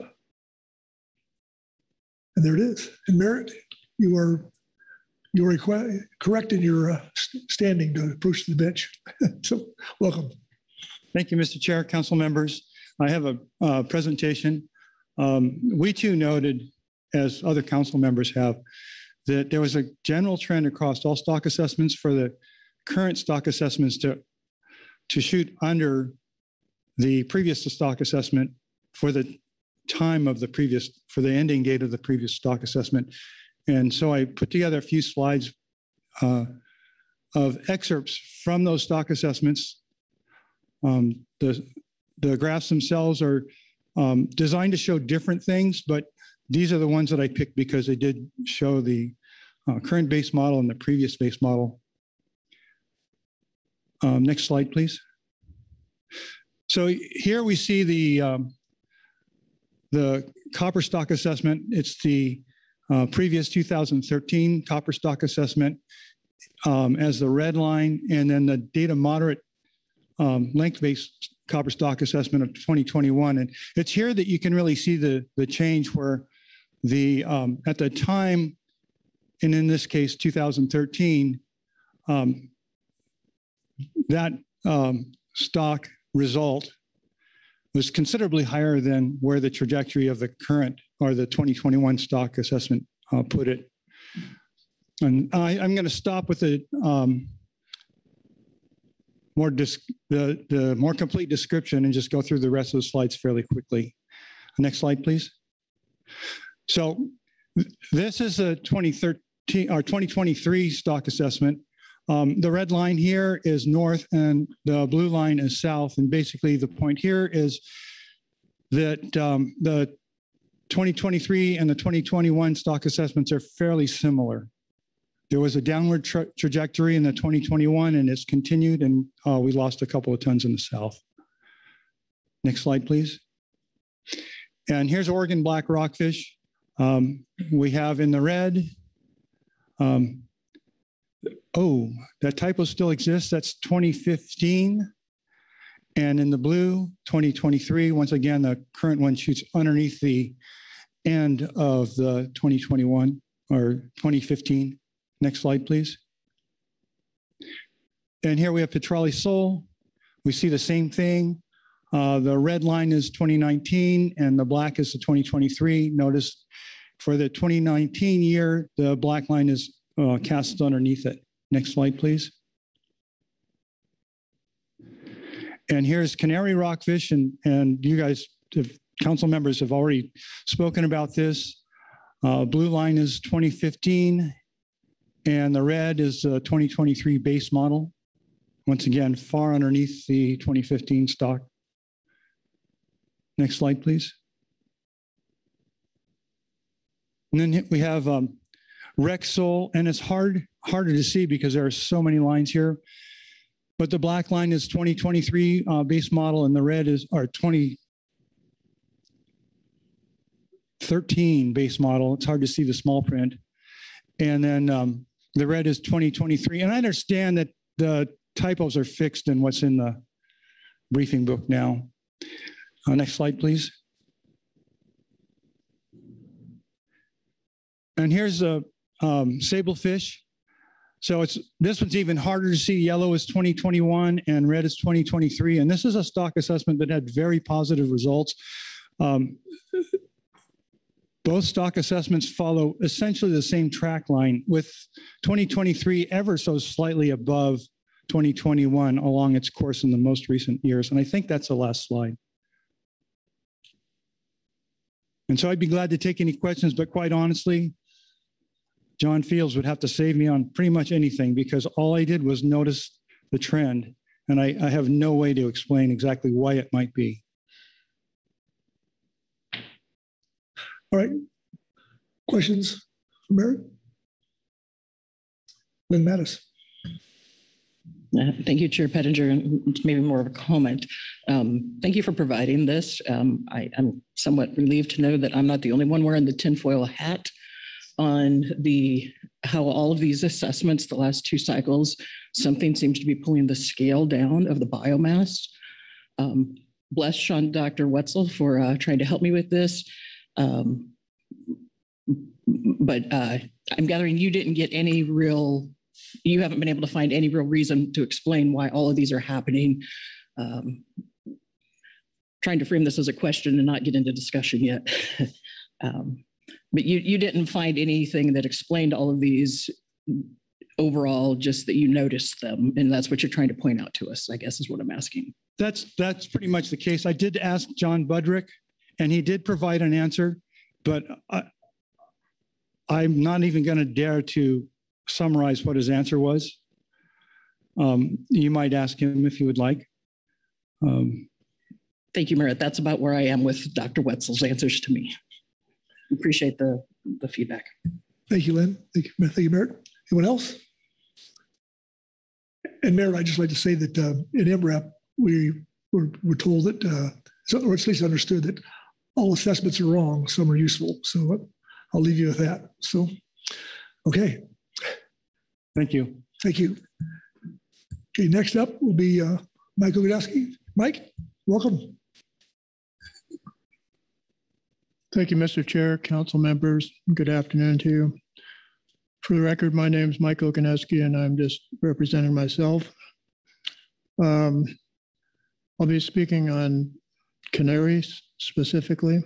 And there it is. And Merritt, you are you are correct in your uh, standing to approach the bench. so welcome. Thank you, Mr. Chair, council members. I have a uh, presentation. Um, We too noted, as other council members have, that there was a general trend across all stock assessments for the current stock assessments to, to shoot under the previous stock assessment for the time of the previous, for the ending date of the previous stock assessment. And so I put together a few slides uh, of excerpts from those stock assessments. Um, the, the graphs themselves are um, designed to show different things, but these are the ones that I picked because they did show the uh, current base model and the previous base model. Um, next slide, please. So here we see the um, the copper stock assessment. It's the uh, previous 2013 copper stock assessment um, as the red line, and then the data moderate um, length-based copper stock assessment of 2021. And it's here that you can really see the the change where the um, at the time, and in this case 2013, um, that um, stock result was considerably higher than where the trajectory of the current or the 2021 stock assessment uh, put it. And I, I'm going to stop with the um, more the, the more complete description and just go through the rest of the slides fairly quickly. Next slide, please. So this is a 2013 or 2023 stock assessment. Um, the red line here is north and the blue line is south. And basically the point here is that um, the 2023 and the 2021 stock assessments are fairly similar. There was a downward tra- trajectory in the 2021 and it's continued and uh, we lost a couple of tons in the south. Next slide, please. And here's Oregon black rockfish. Um, we have in the red, um, oh, that typo still exists. That's 2015. And in the blue, 2023. Once again, the current one shoots underneath the end of the 2021 or 2015. Next slide, please. And here we have Petrale sole. We see the same thing. Uh, the red line is 2019 and the black is the 2023. Notice for the 2019 year, the black line is uh, cast underneath it. Next slide, please. And here's canary rockfish, and, and you guys, the council members have already spoken about this. Uh, blue line is 2015, and the red is the 2023 base model. Once again, far underneath the 2015 stock. Next slide, please. And then we have um, Rex sole, and it's hard harder to see because there are so many lines here. But the black line is 2023 uh, base model, and the red is our 2013 base model. It's hard to see the small print. And then um, the red is 2023. And I understand that the typos are fixed in what's in the briefing book now. Uh, next slide, please. And here's a um, sablefish. So it's this one's even harder to see. Yellow is 2021 and red is 2023. And this is a stock assessment that had very positive results. Um, both stock assessments follow essentially the same track line with 2023 ever so slightly above 2021 along its course in the most recent years. And I think that's the last slide. And so I'd be glad to take any questions, but quite honestly, John Fields would have to save me on pretty much anything because all I did was notice the trend. And I, I have no way to explain exactly why it might be. All right. Questions from Eric? Lynn Mattes. Uh, Thank you, Chair Pettinger, maybe more of a comment. Um, Thank you for providing this. Um, I, am somewhat relieved to know that I'm not the only one wearing the tinfoil hat on the, how all of these assessments, the last two cycles, something seems to be pulling the scale down of the biomass. Um, Bless Sean, Dr. Wetzel for uh, trying to help me with this. Um, But uh, I'm gathering you didn't get any real, you haven't been able to find any real reason to explain why all of these are happening. Um, Trying to frame this as a question and not get into discussion yet. Um, But you, you didn't find anything that explained all of these overall, just that you noticed them. And that's what you're trying to point out to us, I guess is what I'm asking. That's, that's pretty much the case. I did ask John Budrick and he did provide an answer, but I, I'm not even going to dare to summarize what his answer was. Um, you might ask him if you would like. Um, Thank you, Merritt. That's about where I am with Dr. Wetzel's answers to me. Appreciate the, the feedback. Thank you, Lynn. Thank you, thank you, Merritt. Anyone else? And Merritt, I'd just like to say that uh, in MREP, we were, were told that, uh, or at least understood that all assessments are wrong, some are useful. So I'll leave you with that. So, okay. Thank you. Thank you. Okay, next up will be uh, Michael Gudowski. Mike, welcome. Thank you, Mr. Chair, council members. Good afternoon to you. For the record, my name is Mike Okoniewski and I'm just representing myself. Um, I'll be speaking on canaries specifically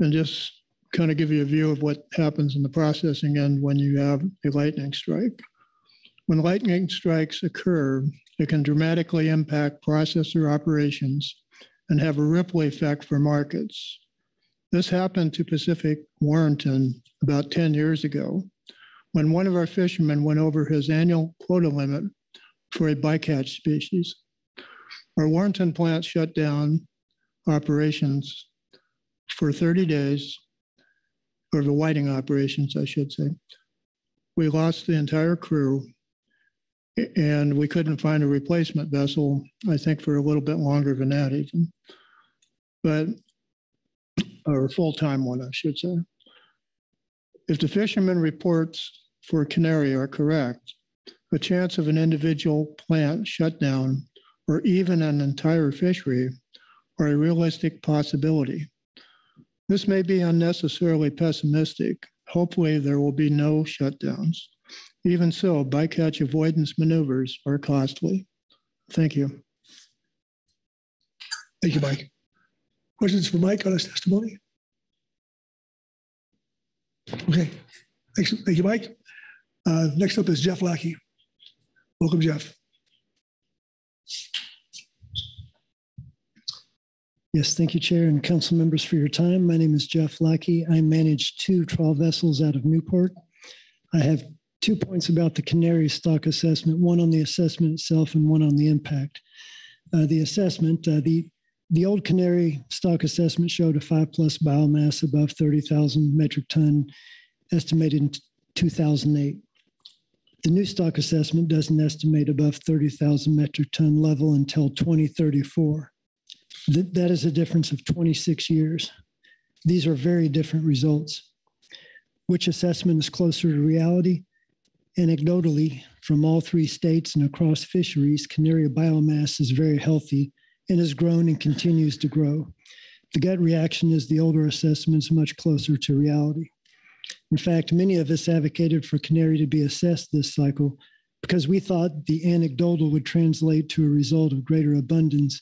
and just kind of give you a view of what happens in the processing end when you have a lightning strike. When lightning strikes occur, it can dramatically impact processor operations and have a ripple effect for markets. This happened to Pacific Warrenton about 10 years ago when one of our fishermen went over his annual quota limit for a bycatch species. Our Warrenton plant shut down operations for 30 days, or the whiting operations, I should say. We lost the entire crew and we couldn't find a replacement vessel, I think for a little bit longer than that even. But or a full-time one, I should say. If the fishermen reports for canary are correct, the chance of an individual plant shutdown or even an entire fishery are a realistic possibility. This may be unnecessarily pessimistic. Hopefully, there will be no shutdowns. Even so, bycatch avoidance maneuvers are costly. Thank you. Thank you, Mike. Questions for Mike on his testimony? Okay, thanks, thank you, Mike. Uh, Next up is Jeff Lackey. Welcome, Jeff. Yes, thank you, Chair and council members for your time. My name is Jeff Lackey. I manage two trawl vessels out of Newport. I have two points about the Canary stock assessment, one on the assessment itself and one on the impact. Uh, the assessment, uh, the the old Canary stock assessment showed a five plus biomass above 30,000 metric ton estimated in 2008. The new stock assessment doesn't estimate above 30,000 metric ton level until 2034. Th- that is a difference of 26 years. These are very different results. Which assessment is closer to reality? Anecdotally, from all three states and across fisheries, Canaria biomass is very healthy and has grown and continues to grow. The gut reaction is the older assessments much closer to reality. In fact, many of us advocated for canary to be assessed this cycle because we thought the anecdotal would translate to a result of greater abundance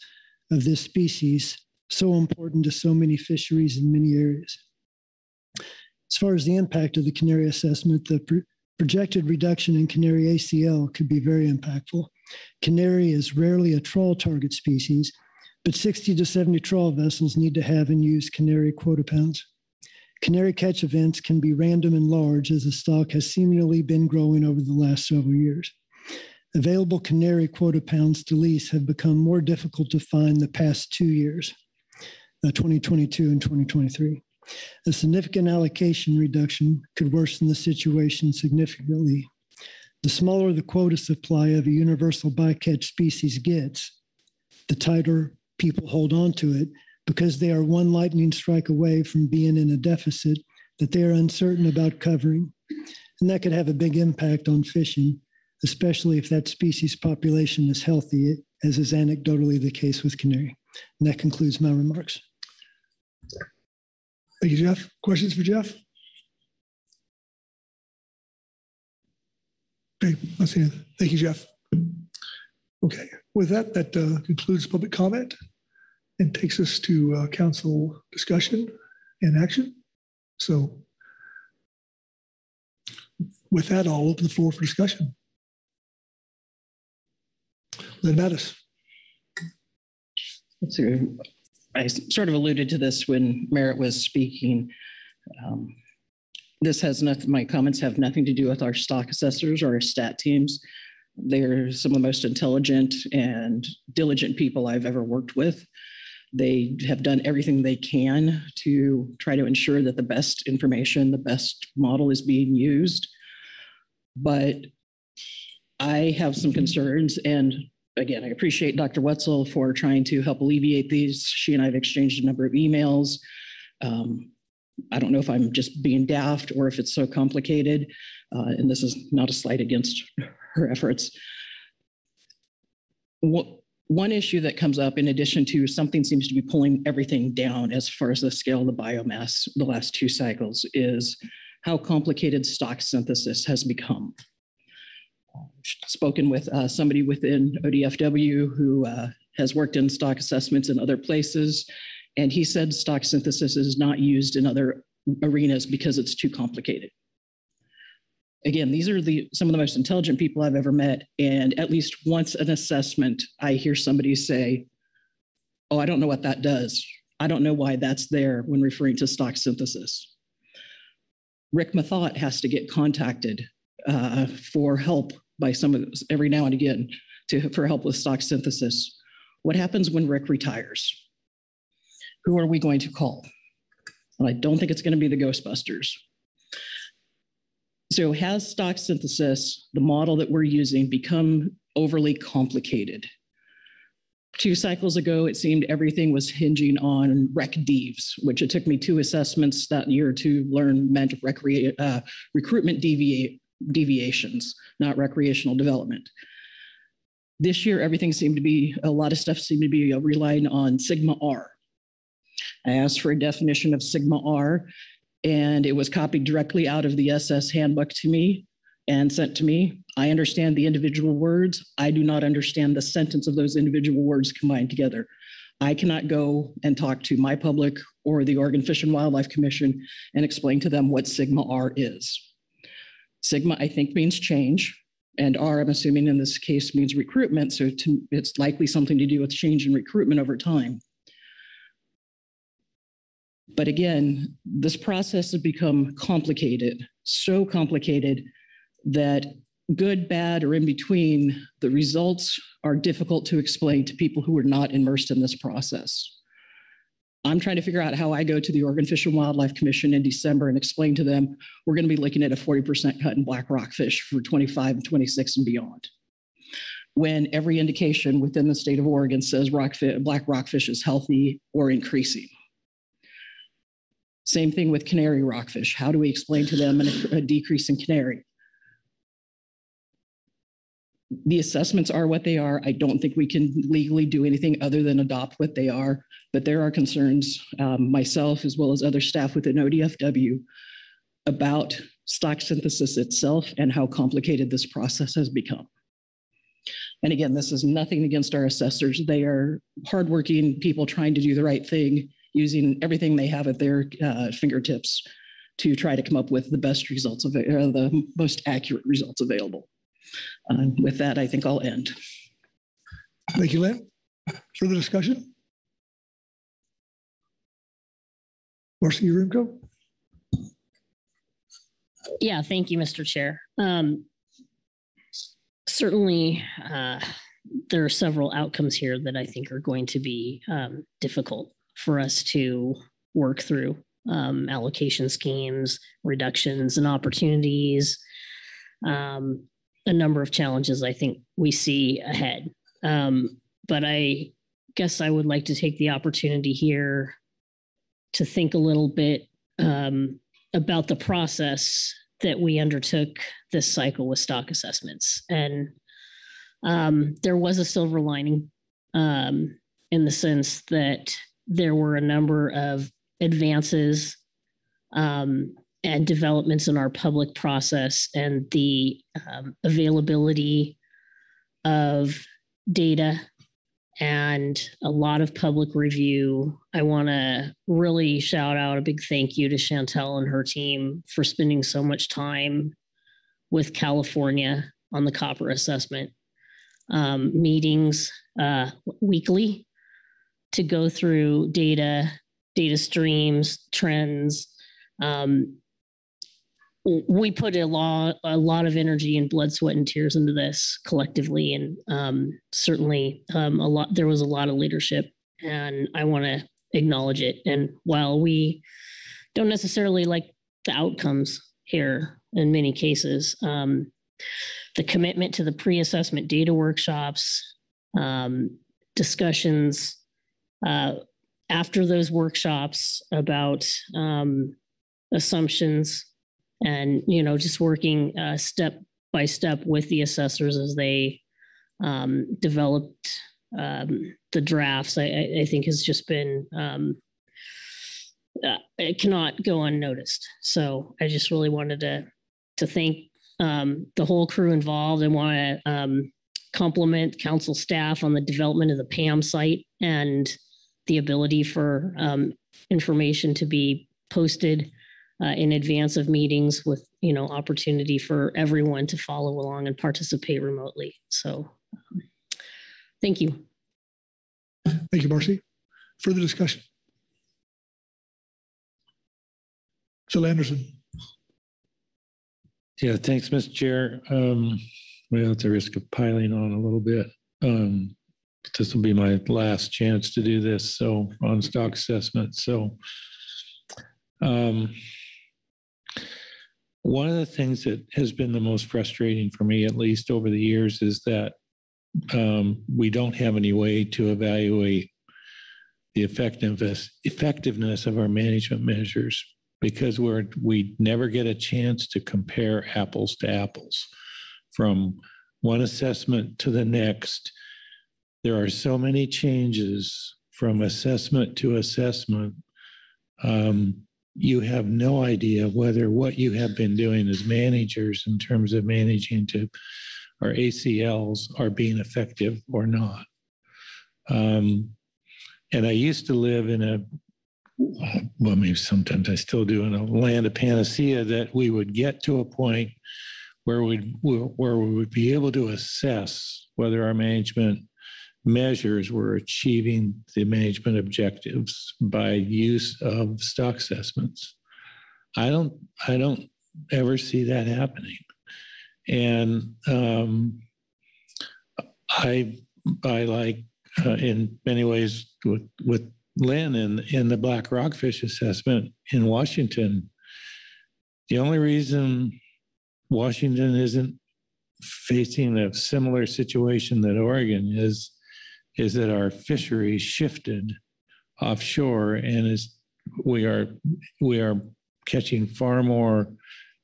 of this species, so important to so many fisheries in many areas. As far as the impact of the canary assessment, the pro- projected reduction in canary ACL could be very impactful. Canary is rarely a trawl target species, but 60 to 70 trawl vessels need to have and use canary quota pounds. Canary catch events can be random and large as the stock has seemingly been growing over the last several years. Available canary quota pounds to lease have become more difficult to find the past two years, uh, 2022 and 2023. A significant allocation reduction could worsen the situation significantly. The smaller the quota supply of a universal bycatch species gets, the tighter people hold on to it because they are one lightning strike away from being in a deficit that they are uncertain about covering. And that could have a big impact on fishing, especially if that species population is healthy, as is anecdotally the case with canary. And that concludes my remarks. Thank you, Jeff. Questions for Jeff? Okay, let's see. Thank you, Jeff. Okay, with that, that uh, concludes public comment and takes us to uh, council discussion and action. So with that, I'll open the floor for discussion. I sort of alluded to this when Merritt was speaking. Um, This has nothing, my comments have nothing to do with our stock assessors or our stat teams. They're some of the most intelligent and diligent people I've ever worked with. They have done everything they can to try to ensure that the best information, the best model is being used. But I have some concerns and again, I appreciate Dr. Wetzel for trying to help alleviate these. She and I have exchanged a number of emails. Um, I don't know if I'm just being daft or if it's so complicated. Uh, and this is not a slight against her efforts. What, one issue that comes up in addition to something seems to be pulling everything down as far as the scale of the biomass the last two cycles is how complicated stock synthesis has become spoken with uh, somebody within ODFW who uh, has worked in stock assessments in other places. And he said stock synthesis is not used in other arenas because it's too complicated. Again, these are the some of the most intelligent people I've ever met. And at least once an assessment, I hear somebody say, Oh, I don't know what that does. I don't know why that's there when referring to stock synthesis. Rick Methot has to get contacted uh, for help by some of those every now and again to, for help with stock synthesis. What happens when Rick retires? Who are we going to call? Well, I don't think it's going to be the Ghostbusters. So has stock synthesis, the model that we're using, become overly complicated? Two cycles ago, it seemed everything was hinging on rec devs, which it took me two assessments that year to learn meant recre- uh, recruitment deviate deviations, not recreational development. This year, everything seemed to be, a lot of stuff seemed to be uh, relying on Sigma R. I asked for a definition of Sigma R, and it was copied directly out of the SS handbook to me and sent to me. I understand the individual words. I do not understand the sentence of those individual words combined together. I cannot go and talk to my public or the Oregon Fish and Wildlife Commission and explain to them what Sigma R is. Sigma, I think, means change. And R, I'm assuming in this case, means recruitment. So to, it's likely something to do with change in recruitment over time. But again, this process has become complicated, so complicated that good, bad, or in between, the results are difficult to explain to people who are not immersed in this process. I'm trying to figure out how I go to the Oregon Fish and Wildlife Commission in December and explain to them we're going to be looking at a 40% cut in black rockfish for 25 and 26 and beyond. When every indication within the state of Oregon says rockfish, black rockfish is healthy or increasing. Same thing with canary rockfish. How do we explain to them a, a decrease in canary? the assessments are what they are. I don't think we can legally do anything other than adopt what they are. But there are concerns, um, myself as well as other staff within ODFW, about stock synthesis itself and how complicated this process has become. And again, this is nothing against our assessors. They are hardworking people trying to do the right thing, using everything they have at their uh, fingertips to try to come up with the best results of or the most accurate results available. Uh, with that, I think I'll end. Thank you, Lynn. Further discussion? Marci Yaremko? Yeah, thank you, Mr. Chair. Um, certainly, uh, there are several outcomes here that I think are going to be um, difficult for us to work through. Um, allocation schemes, reductions and opportunities, um, a number of challenges I think we see ahead. Um, but I guess I would like to take the opportunity here to think a little bit um, about the process that we undertook this cycle with stock assessments. And um, there was a silver lining um, in the sense that there were a number of advances um, and developments in our public process and the um, availability of data and a lot of public review. I want to really shout out a big thank you to Chantel and her team for spending so much time with California on the copper assessment um, meetings uh, weekly to go through data, data streams, trends. Um, we put a lot, a lot of energy and blood, sweat, and tears into this collectively, and um, certainly um, a lot. There was a lot of leadership, and I want to acknowledge it. And while we don't necessarily like the outcomes here in many cases, um, the commitment to the pre-assessment data workshops, um, discussions uh, after those workshops about um, assumptions and you know just working uh, step by step with the assessors as they um, developed um, the drafts I, I, think has just been um, uh, it cannot go unnoticed. So i just really wanted to to thank um, the whole crew involved. And want to compliment council staff on the development of the pam site and the ability for um, information to be posted uh, in advance of meetings with you know opportunity for everyone to follow along and participate remotely. So um, thank you. Thank you marcy. Further discussion? Phil anderson. Yeah thanks mr chair. Um well at the risk of piling on a little bit. Um this will be my last chance to do this so on stock assessment so um one of the things that has been the most frustrating for me, at least over the years, is that um, we don't have any way to evaluate the effectiveness effectiveness of our management measures because we're we never get a chance to compare apples to apples from one assessment to the next. There are so many changes from assessment to assessment um, you have no idea whether what you have been doing as managers in terms of managing to our ACLs are being effective or not. Um, and I used to live in a, well, maybe sometimes I still do, in a land of panacea that we would get to a point where we'd, where we would be able to assess whether our management measures were achieving the management objectives by use of stock assessments. I don't I don't ever see that happening. And um, I I like uh, in many ways with, with Lynn in, in the black rockfish assessment in Washington. The only reason Washington isn't facing a similar situation that Oregon is is that our fishery shifted offshore and is we are we are catching far more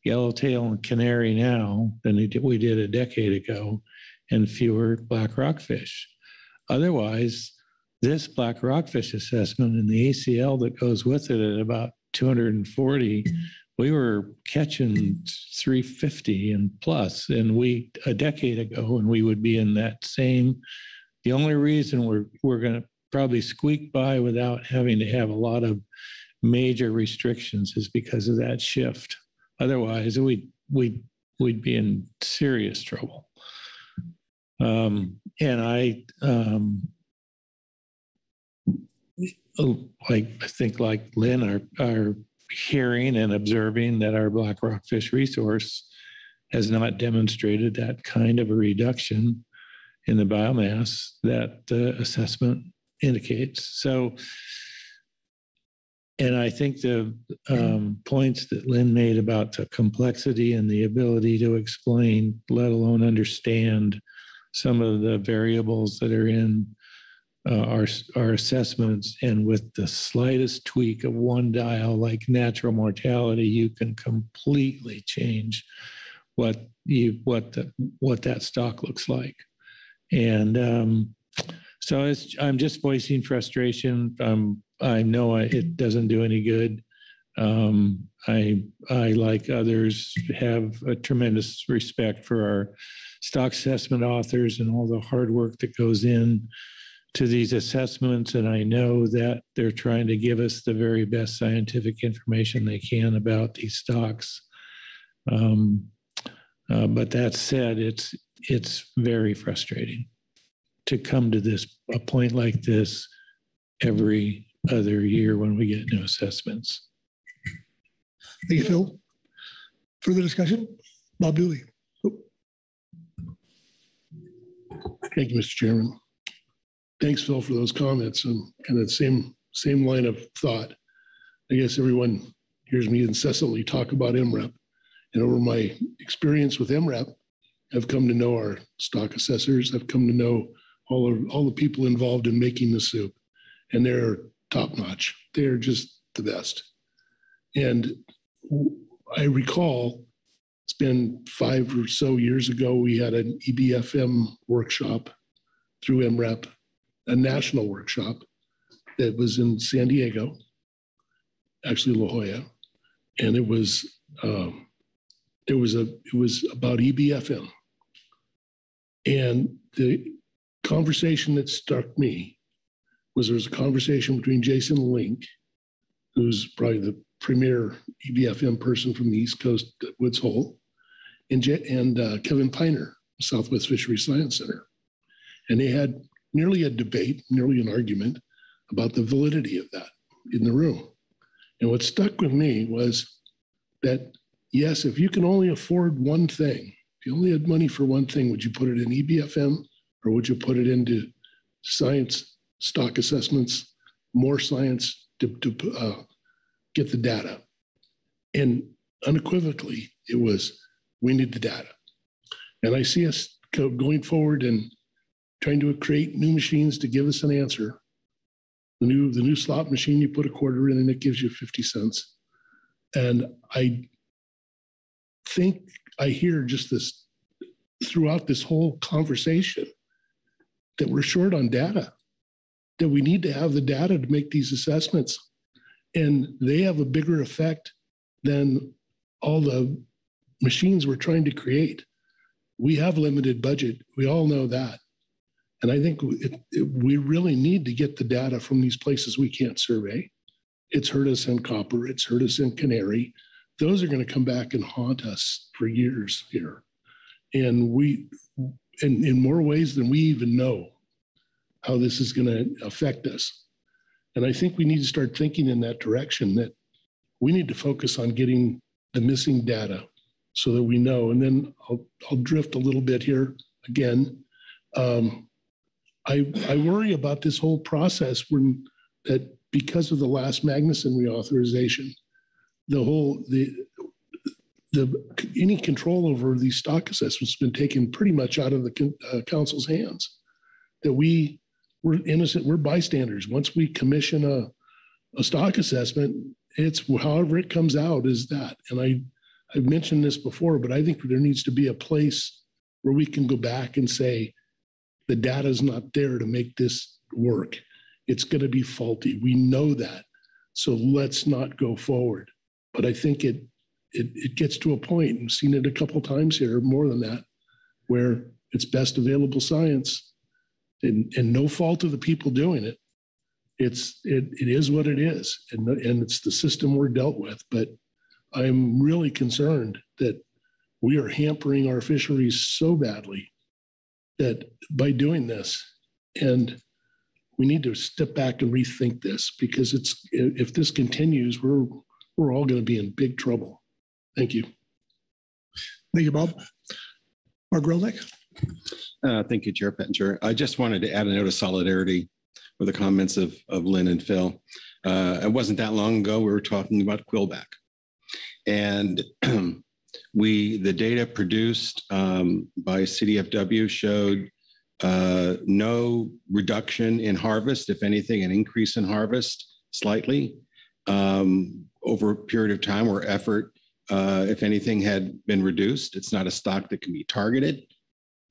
yellowtail and canary now than we did a decade ago and fewer black rockfish. Otherwise, this black rockfish assessment and the ACL that goes with it at about 240, we were catching 350 and plus, and we a decade ago, and we would be in that same the only reason we're we're going to probably squeak by without having to have a lot of major restrictions is because of that shift. Otherwise, we we we'd be in serious trouble. Um, and I um, like I think like Lynn are are hearing and observing that our Black Rock Fish resource has not demonstrated that kind of a reduction in the biomass that the assessment indicates. So, and I think the um, points that Lynn made about the complexity and the ability to explain, let alone understand some of the variables that are in uh, our, our assessments, and with the slightest tweak of one dial, like natural mortality, you can completely change what you what the what that stock looks like. And um, so I'm just voicing frustration. Um, I know it doesn't do any good. Um, I, I, like others, have a tremendous respect for our stock assessment authors and all the hard work that goes in to these assessments, and I know that they're trying to give us the very best scientific information they can about these stocks. Um, uh, but that said, it's it's very frustrating to come to this a point like this every other year when we get new assessments. Thank you, Phil. Further discussion? Bob Dooley. Oh. Thank you, Mr. Chairman. Thanks, Phil, for those comments and kind of the same, same line of thought. I guess everyone hears me incessantly talk about MREP. And over my experience with MREP, I've come to know our stock assessors. I've come to know all of all the people involved in making the soup, and they're top notch. They're just the best. And I recall it's been five or so years ago, we had an EBFM workshop through MREP, a national workshop that was in San Diego, actually La Jolla, and it was um, was a it was about EBFM, and the conversation that struck me was there was a conversation between Jason Link, who's probably the premier E EBFM person from the East Coast at Woods Hole, and, J- and uh, Kevin Piner, Southwest Fisheries Science Center. And they had nearly a debate, nearly an argument about the validity of that in the room. And what stuck with me was that, yes, if you can only afford one thing, you only had money for one thing, would you put it in EBFM or would you put it into science stock assessments, more science to, to uh, get the data? And unequivocally, it was we need the data. And I see us going forward and trying to create new machines to give us an answer. The new the new slot machine, you put a quarter in and it gives you 50 cents. And I think I hear just this throughout this whole conversation that we're short on data, that we need to have the data to make these assessments. And they have a bigger effect than all the machines we're trying to create. We have limited budget. We all know that. And I think it, it, we really need to get the data from these places we can't survey. It's hurt us in copper, it's hurt us in canary. Those are going to come back and haunt us for years here. And we, in, in more ways than we even know, how this is going to affect us. And I think we need to start thinking in that direction that we need to focus on getting the missing data so that we know. And then I'll, I'll drift a little bit here again. Um, I, I worry about this whole process when that because of the last Magnuson reauthorization, the whole the the any control over these stock assessments has been taken pretty much out of the uh, council's hands. That we we're innocent, we're bystanders. Once we commission a, a stock assessment, it's however it comes out is that. And I I've mentioned this before, but I think there needs to be a place where we can go back and say the data is not there to make this work. It's going to be faulty. We know that. So let's not go forward. But I think it it, it gets to a point, we've seen it a couple times here, more than that, where it's best available science and, and no fault of the people doing it. It's it, it is what it is, and and it's the system we're dealt with. But I'm really concerned that we are hampering our fisheries so badly that by doing this, and we need to step back and rethink this because it's if this continues, we're we're all going to be in big trouble. Thank you. Thank you, Bob. Mark Gorelnik. Uh, thank you, Chair Pettinger. I just wanted to add a note of solidarity with the comments of, of Lynn and Phil. Uh, it wasn't that long ago, we were talking about quillback. And we, the data produced um, by CDFW showed uh, no reduction in harvest, if anything, an increase in harvest slightly um, over a period of time where effort, uh, if anything, had been reduced. It's not a stock that can be targeted.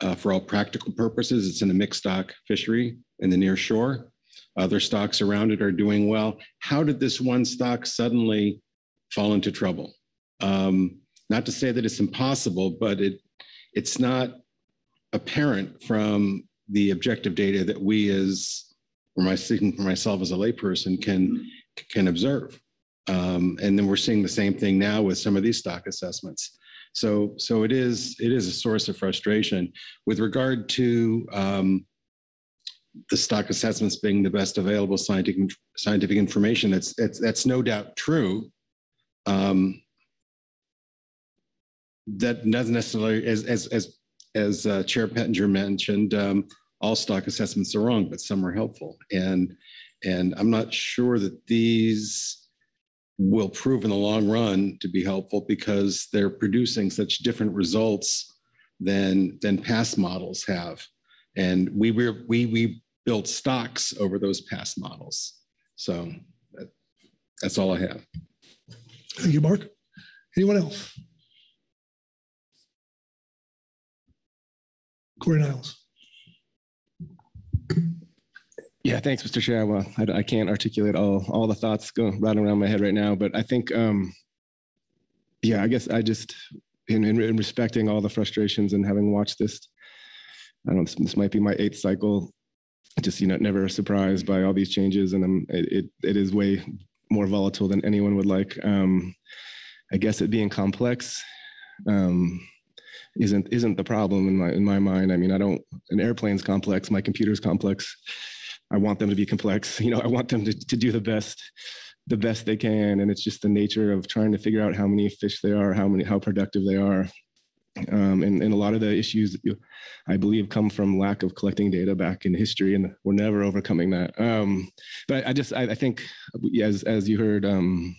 Uh, for all practical purposes, it's in a mixed stock fishery in the near shore. Other stocks around it are doing well. How did this one stock suddenly fall into trouble? Um, not to say that it's impossible, but it it's not apparent from the objective data that we as, or my, speaking for myself as a layperson can, can observe. Um, and then we're seeing the same thing now with some of these stock assessments. So, so it is, it is a source of frustration with regard to, um, the stock assessments being the best available scientific scientific information. That's that's that's no doubt true. Um, that doesn't necessarily, as as as as uh, Chair Pettinger mentioned, um, all stock assessments are wrong, but some are helpful. And and I'm not sure that these will prove in the long run to be helpful because they're producing such different results than than past models have. And we were we we built stocks over those past models. So that, that's all I have. Thank you, Mark. Anyone else? Corey Niles. Yeah, thanks, Mr. Chair. Well, I, I, can't articulate all all the thoughts going right around my head right now, but I think, um, yeah, I guess I just in, in, in respecting all the frustrations and having watched this, I don't. This, might be my eighth cycle just you know never surprised by all these changes and um, it, it, it is way more volatile than anyone would like um, i guess it being complex um, isn't isn't the problem in my in my mind i mean i don't an airplane's complex my computer's complex i want them to be complex you know i want them to, to do the best the best they can and it's just the nature of trying to figure out how many fish they are how many how productive they are um, and, and a lot of the issues, I believe, come from lack of collecting data back in history, and we're never overcoming that. Um, but I just, I, I, think, as as you heard, um,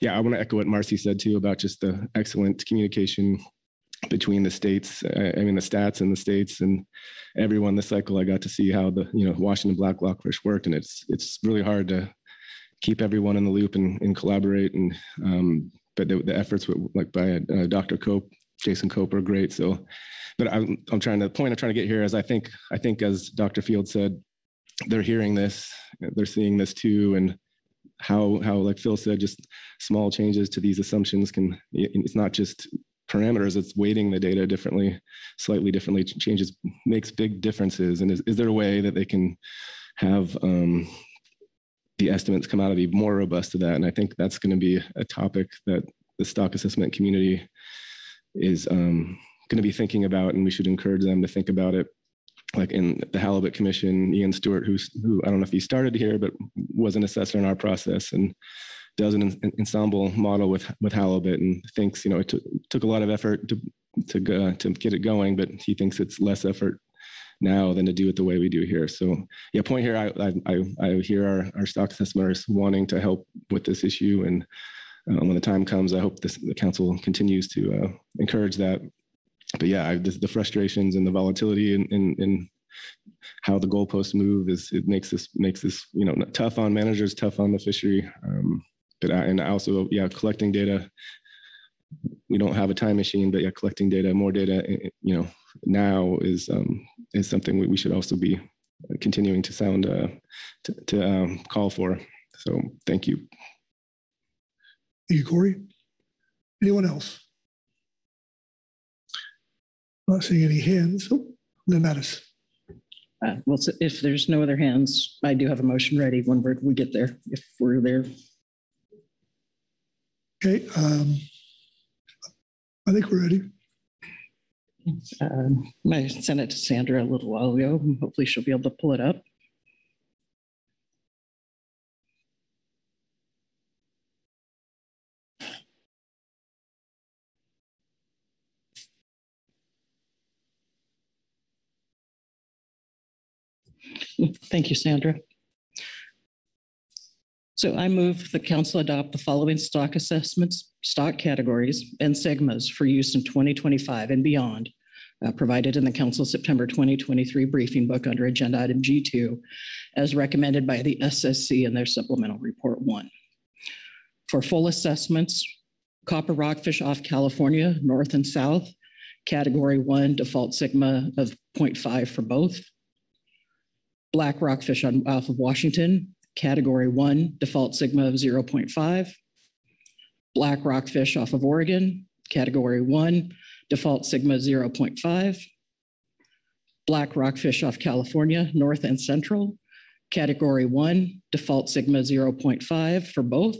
yeah, I want to echo what Marci said too about just the excellent communication between the states. I, I mean, the stats and the states and everyone this cycle. I got to see how the you know Washington Black Rockfish worked, and it's it's really hard to keep everyone in the loop and, and collaborate and um, but the, the efforts with, like by uh, Dr. Cope Jason Cope are great. So, but I'm, I'm trying to, the point I'm trying to get here is I think, I think as Dr. Field said, they're hearing this, they're seeing this too. And how, how, like Phil said, just small changes to these assumptions can, it's not just parameters, it's weighting the data differently, slightly differently changes, makes big differences. And is, is there a way that they can have um, the estimates come out of be more robust to that? And I think that's going to be a topic that the stock assessment community is um, going to be thinking about, and we should encourage them to think about it. Like in the Halibut Commission, Ian Stewart, who I don't know if he started here, but was an assessor in our process and does an ensemble model with with halibut and thinks you know it took, took a lot of effort to to go, to get it going, but he thinks it's less effort now than to do it the way we do here. So yeah, point here, I I I hear our our stock assessors wanting to help with this issue and um, when the time comes, I hope this, the council continues to uh, encourage that. But yeah, I, the, the, frustrations and the volatility in, in, in how the goalposts move is it makes this makes this you know tough on managers, tough on the fishery. Um, but I, and also yeah, collecting data. We don't have a time machine, but yeah, collecting data, more data, eh, eh, you know, now is um, is something we, we should also be continuing to sound uh, to, to um, call for. So thank you. Thank you, Corey. Anyone else? Not seeing any hands. Oh, Lynn Mattes. Uh, well, so if there's no other hands, I do have a motion ready when we're, we get there, if we're there. Okay. Um, I think we're ready. Um, I sent it to Sandra a little while ago. Hopefully she'll be able to pull it up. Thank you, Sandra. So I move the council adopt the following stock assessments, stock categories, and sigmas for use in 2025 and beyond, uh, provided in the council September 2023 briefing book under agenda item G2, as recommended by the SSC in their supplemental report one. For full assessments, copper rockfish off California, north and south, category one, default sigma of 0.5 for both black rockfish on, off of Washington, category one, default sigma of 0.5. Black rockfish off of Oregon, category one, default sigma 0.5. Black rockfish off California, North and Central. Category one, default sigma 0.5 for both.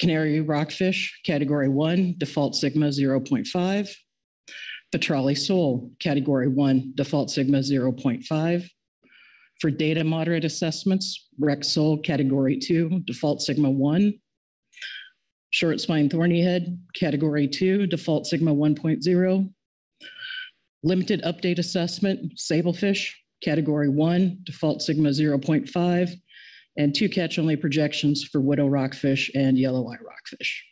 Canary rockfish, category one, default sigma 0.5. Petrale sole, category one, default sigma 0.5. For data moderate assessments, Rex sole, category two, default sigma one. Short spine thorny head, category two, default sigma 1.0. Limited update assessment, sablefish, category one, default sigma 0.5 and two catch only projections for widow rockfish and yellow eye rockfish.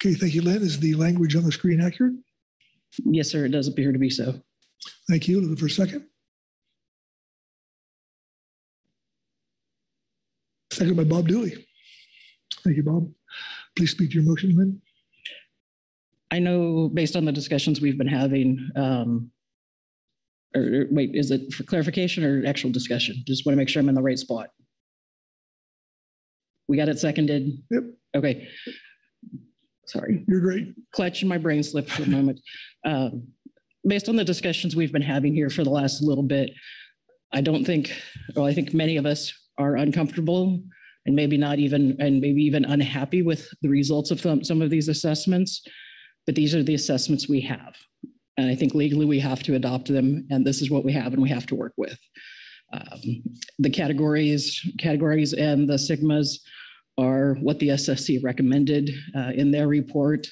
Okay, thank you, Lynn. Is the language on the screen accurate? Yes, sir, it does appear to be so. Thank you. Looking for a second. Second by Bob Dooley. Thank you, Bob. Please speak to your motion, Lynn. I know based on the discussions we've been having, um, or or wait, is it for clarification or actual discussion? Just want to make sure I'm in the right spot. We got it seconded? Yep. Okay. Sorry. You're great. Clutch Clutching my brain slipped for a moment. Um, Based on the discussions we've been having here for the last little bit, I don't think, well, I think many of us are uncomfortable and maybe not even, and maybe even unhappy with the results of some, some of these assessments. But these are the assessments we have. And I think legally we have to adopt them, and this is what we have and we have to work with. Um, The categories, categories and the sigmas are what the SSC recommended uh, in their report.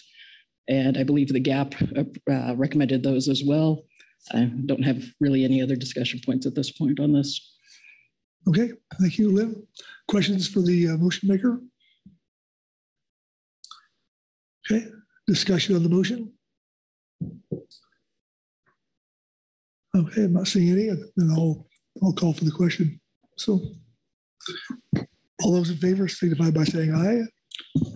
And I believe the GAP uh, recommended those as well. I don't have really any other discussion points at this point on this. Okay, thank you, Lynn. Questions for the uh, motion maker? Okay, discussion on the motion? Okay, I'm not seeing any, then I'll, I'll call for the question. So all those in favor signify by saying aye.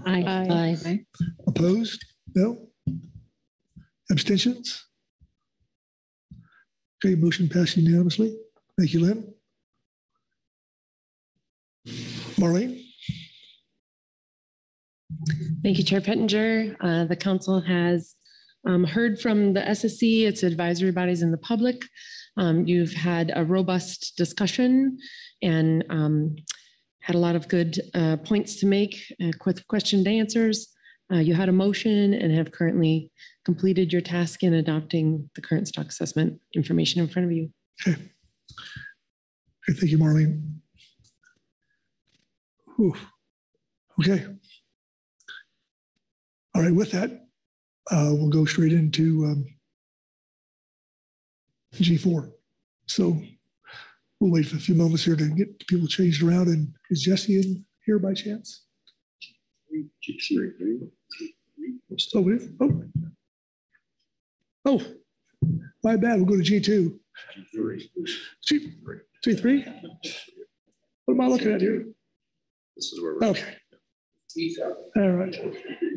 Aye. Aye. Opposed? No? Abstentions? Okay, motion passed unanimously. Thank you, Lynn. Marlene? Thank you, Chair Pettinger. Uh, The council has um, heard from the SSC, its advisory bodies and the public. Um, You've had a robust discussion and um, had a lot of good uh, points to make, uh, question and answers. Uh, You had a motion and have currently completed your task in adopting the current stock assessment information in front of you. Okay, thank you, Marlene. Whew. Okay. All right, with that, uh, we'll go straight into um, G4. So we'll wait for a few moments here to get people changed around. And is Jesse in here by chance? Oh, we- oh. Oh, my bad. We'll go to G2. G3. G3? What am I looking at here? This is where we're. Okay. All right.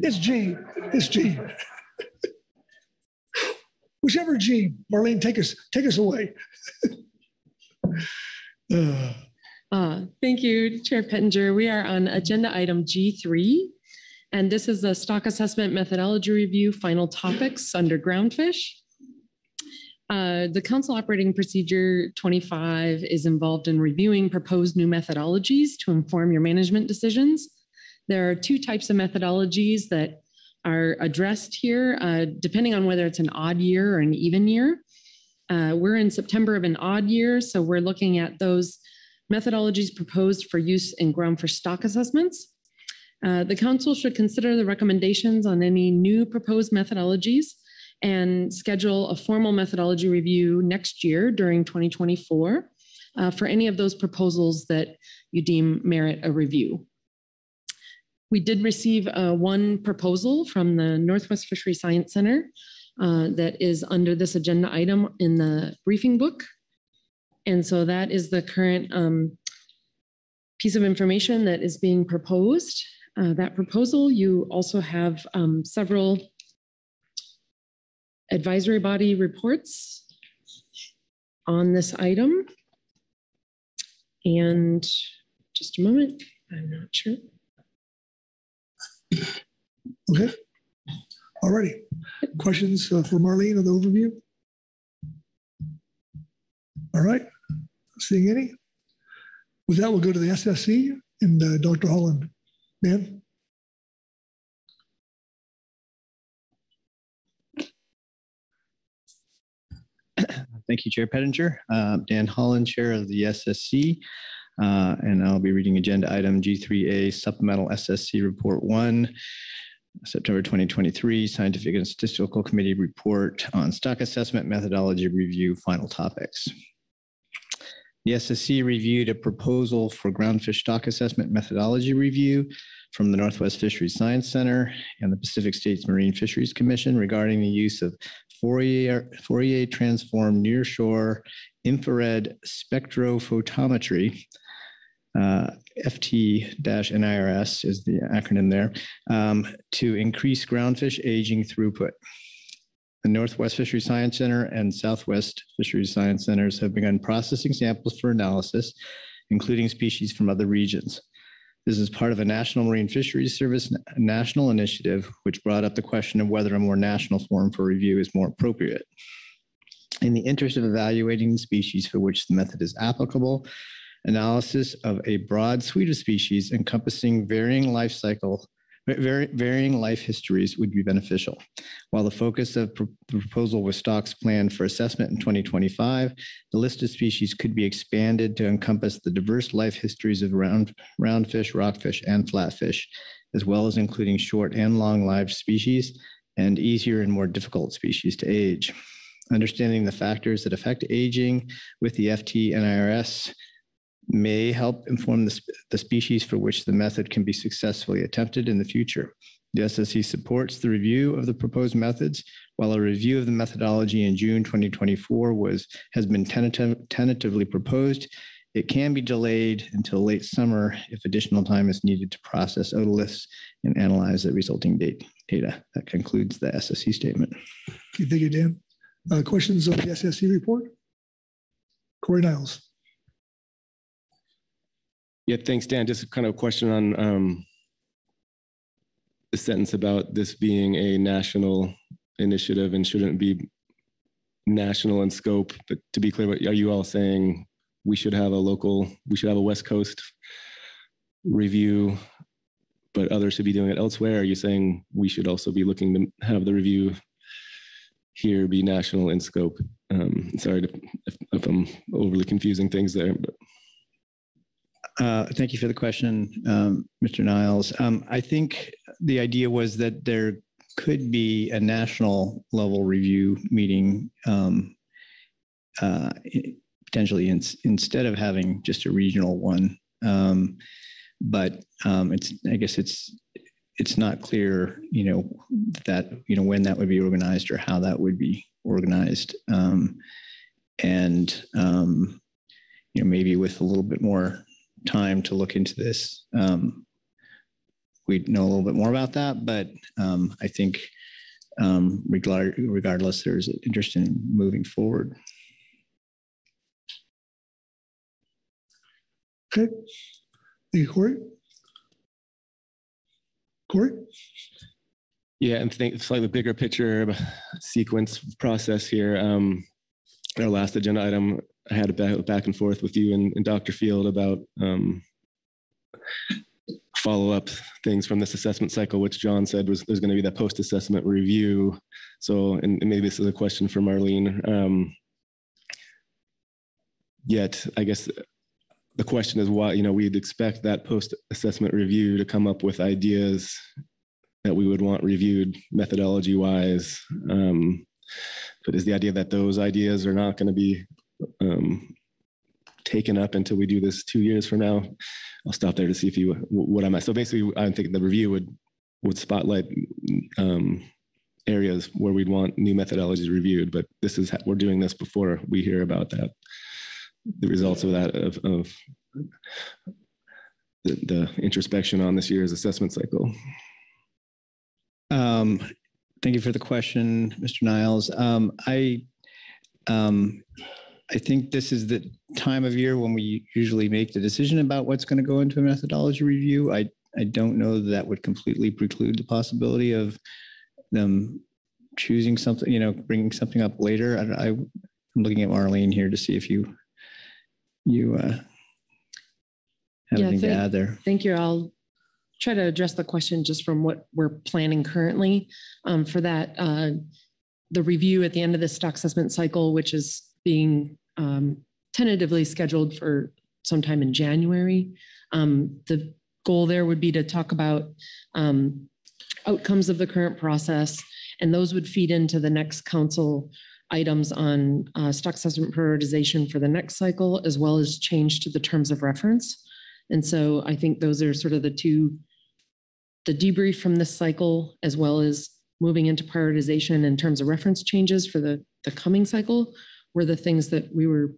It's G. It's G. Whichever G, Marlene, take us, take us away. Uh, Uh, Thank you, Chair Pettinger. We are on agenda item G3. And this is the stock assessment methodology review final topics under groundfish. Uh, The council operating procedure 25 is involved in reviewing proposed new methodologies to inform your management decisions. There are two types of methodologies that are addressed here, uh, depending on whether it's an odd year or an even year. Uh, We're in September of an odd year, so we're looking at those methodologies proposed for use in groundfish stock assessments. Uh, The council should consider the recommendations on any new proposed methodologies and schedule a formal methodology review next year during 2024 uh, for any of those proposals that you deem merit a review. We did receive uh, one proposal from the Northwest Fishery Science Center uh, that is under this agenda item in the briefing book. And so that is the current um, piece of information that is being proposed. Uh, That proposal, you also have um, several advisory body reports on this item. And just a moment, I'm not sure. Okay. All righty. Questions uh, for Marlene on the overview? All right. Seeing any? With that, we'll go to the SSC and uh, Dr. Holland. Dan? Thank you, Chair Pettinger. Uh, Dan Holland, Chair of the SSC. Uh, and I'll be reading agenda item G3A Supplemental SSC Report 1, September 2023 Scientific and Statistical Committee Report on Stock Assessment Methodology Review Final Topics. The SSC reviewed a proposal for groundfish stock assessment methodology review from the Northwest Fisheries Science Center and the Pacific States Marine Fisheries Commission regarding the use of Fourier, Fourier transform nearshore infrared spectrophotometry. Uh, FT-NIRS is the acronym there, um, to increase groundfish aging throughput. The Northwest Fisheries Science Center and Southwest Fisheries Science Centers have begun processing samples for analysis, including species from other regions. This is part of a National Marine Fisheries Service national initiative, which brought up the question of whether a more national forum for review is more appropriate. In the interest of evaluating the species for which the method is applicable, analysis of a broad suite of species encompassing varying life cycle varying life histories would be beneficial. While the focus of the proposal was stocks planned for assessment in 2025, the list of species could be expanded to encompass the diverse life histories of round, roundfish, rockfish, and flatfish, as well as including short and long-lived species and easier and more difficult species to age. Understanding the factors that affect aging with the FT-NIRS may help inform the, the species for which the method can be successfully attempted in the future. The SSC supports the review of the proposed methods, while a review of the methodology in June 2024 was has been tentative, tentatively proposed. It can be delayed until late summer if additional time is needed to process otoliths and analyze the resulting date, data. That concludes the SSC statement. Thank you, Dan. Uh, questions on the SSC report? Corey Niles. Yeah, thanks, Dan. Just kind of a question on um, the sentence about this being a national initiative and shouldn't be national in scope. But to be clear, what are you all saying we should have a local, we should have a West Coast review, but others should be doing it elsewhere? Are you saying we should also be looking to have the review here be national in scope? Um, sorry to, if, if I'm overly confusing things there, but. Uh, thank you for the question, um, Mr. Niles. Um, I think the idea was that there could be a national level review meeting um, uh, potentially in, instead of having just a regional one. Um, but um, it's, I guess it's, it's not clear, you know, that, you know, when that would be organized or how that would be organized. Um, and, you know, maybe with a little bit more time to look into this, um, we'd know a little bit more about that. But um, I think um, regard, regardless, there's interest in moving forward. Okay. Thank you, Corey. Corey? Yeah, and think slightly bigger picture sequence process here. Um, our last agenda item I had a back, and forth with you and, and Dr. Field about um, follow up things from this assessment cycle, which John said was there's going to be that post assessment review. So, and, and, maybe this is a question for Marlene. Um, yet, I guess the question is why, you know, we'd expect that post assessment review to come up with ideas that we would want reviewed methodology wise. Um, but is the idea that those ideas are not going to be um, taken up until we do this two years from now. I'll stop there to see if you what I'm at. So basically, I'm thinking the review would would spotlight um, areas where we'd want new methodologies reviewed. But this is we're doing this before we hear about that, the results of that of, of the, the introspection on this year's assessment cycle. Um, thank you for the question, Mr. Niles. Um, I um, I think this is the time of year when we usually make the decision about what's going to go into a methodology review. I, I don't know that, that would completely preclude the possibility of them choosing something, you know, bringing something up later. I, I- I'm looking at Marlene here to see if you, you uh, have Yeah, anything to add there. Thank you. I'll try to address the question just from what we're planning currently. Um, For that, uh, the review at the end of the stock assessment cycle, which is being um, tentatively scheduled for sometime in January. Um, The goal there would be to talk about um, outcomes of the current process, and those would feed into the next council items on uh, stock assessment prioritization for the next cycle, as well as change to the terms of reference. And so I think those are sort of the two, the debrief from this cycle, as well as moving into prioritization in terms of reference changes for the, the coming cycle were the things that we were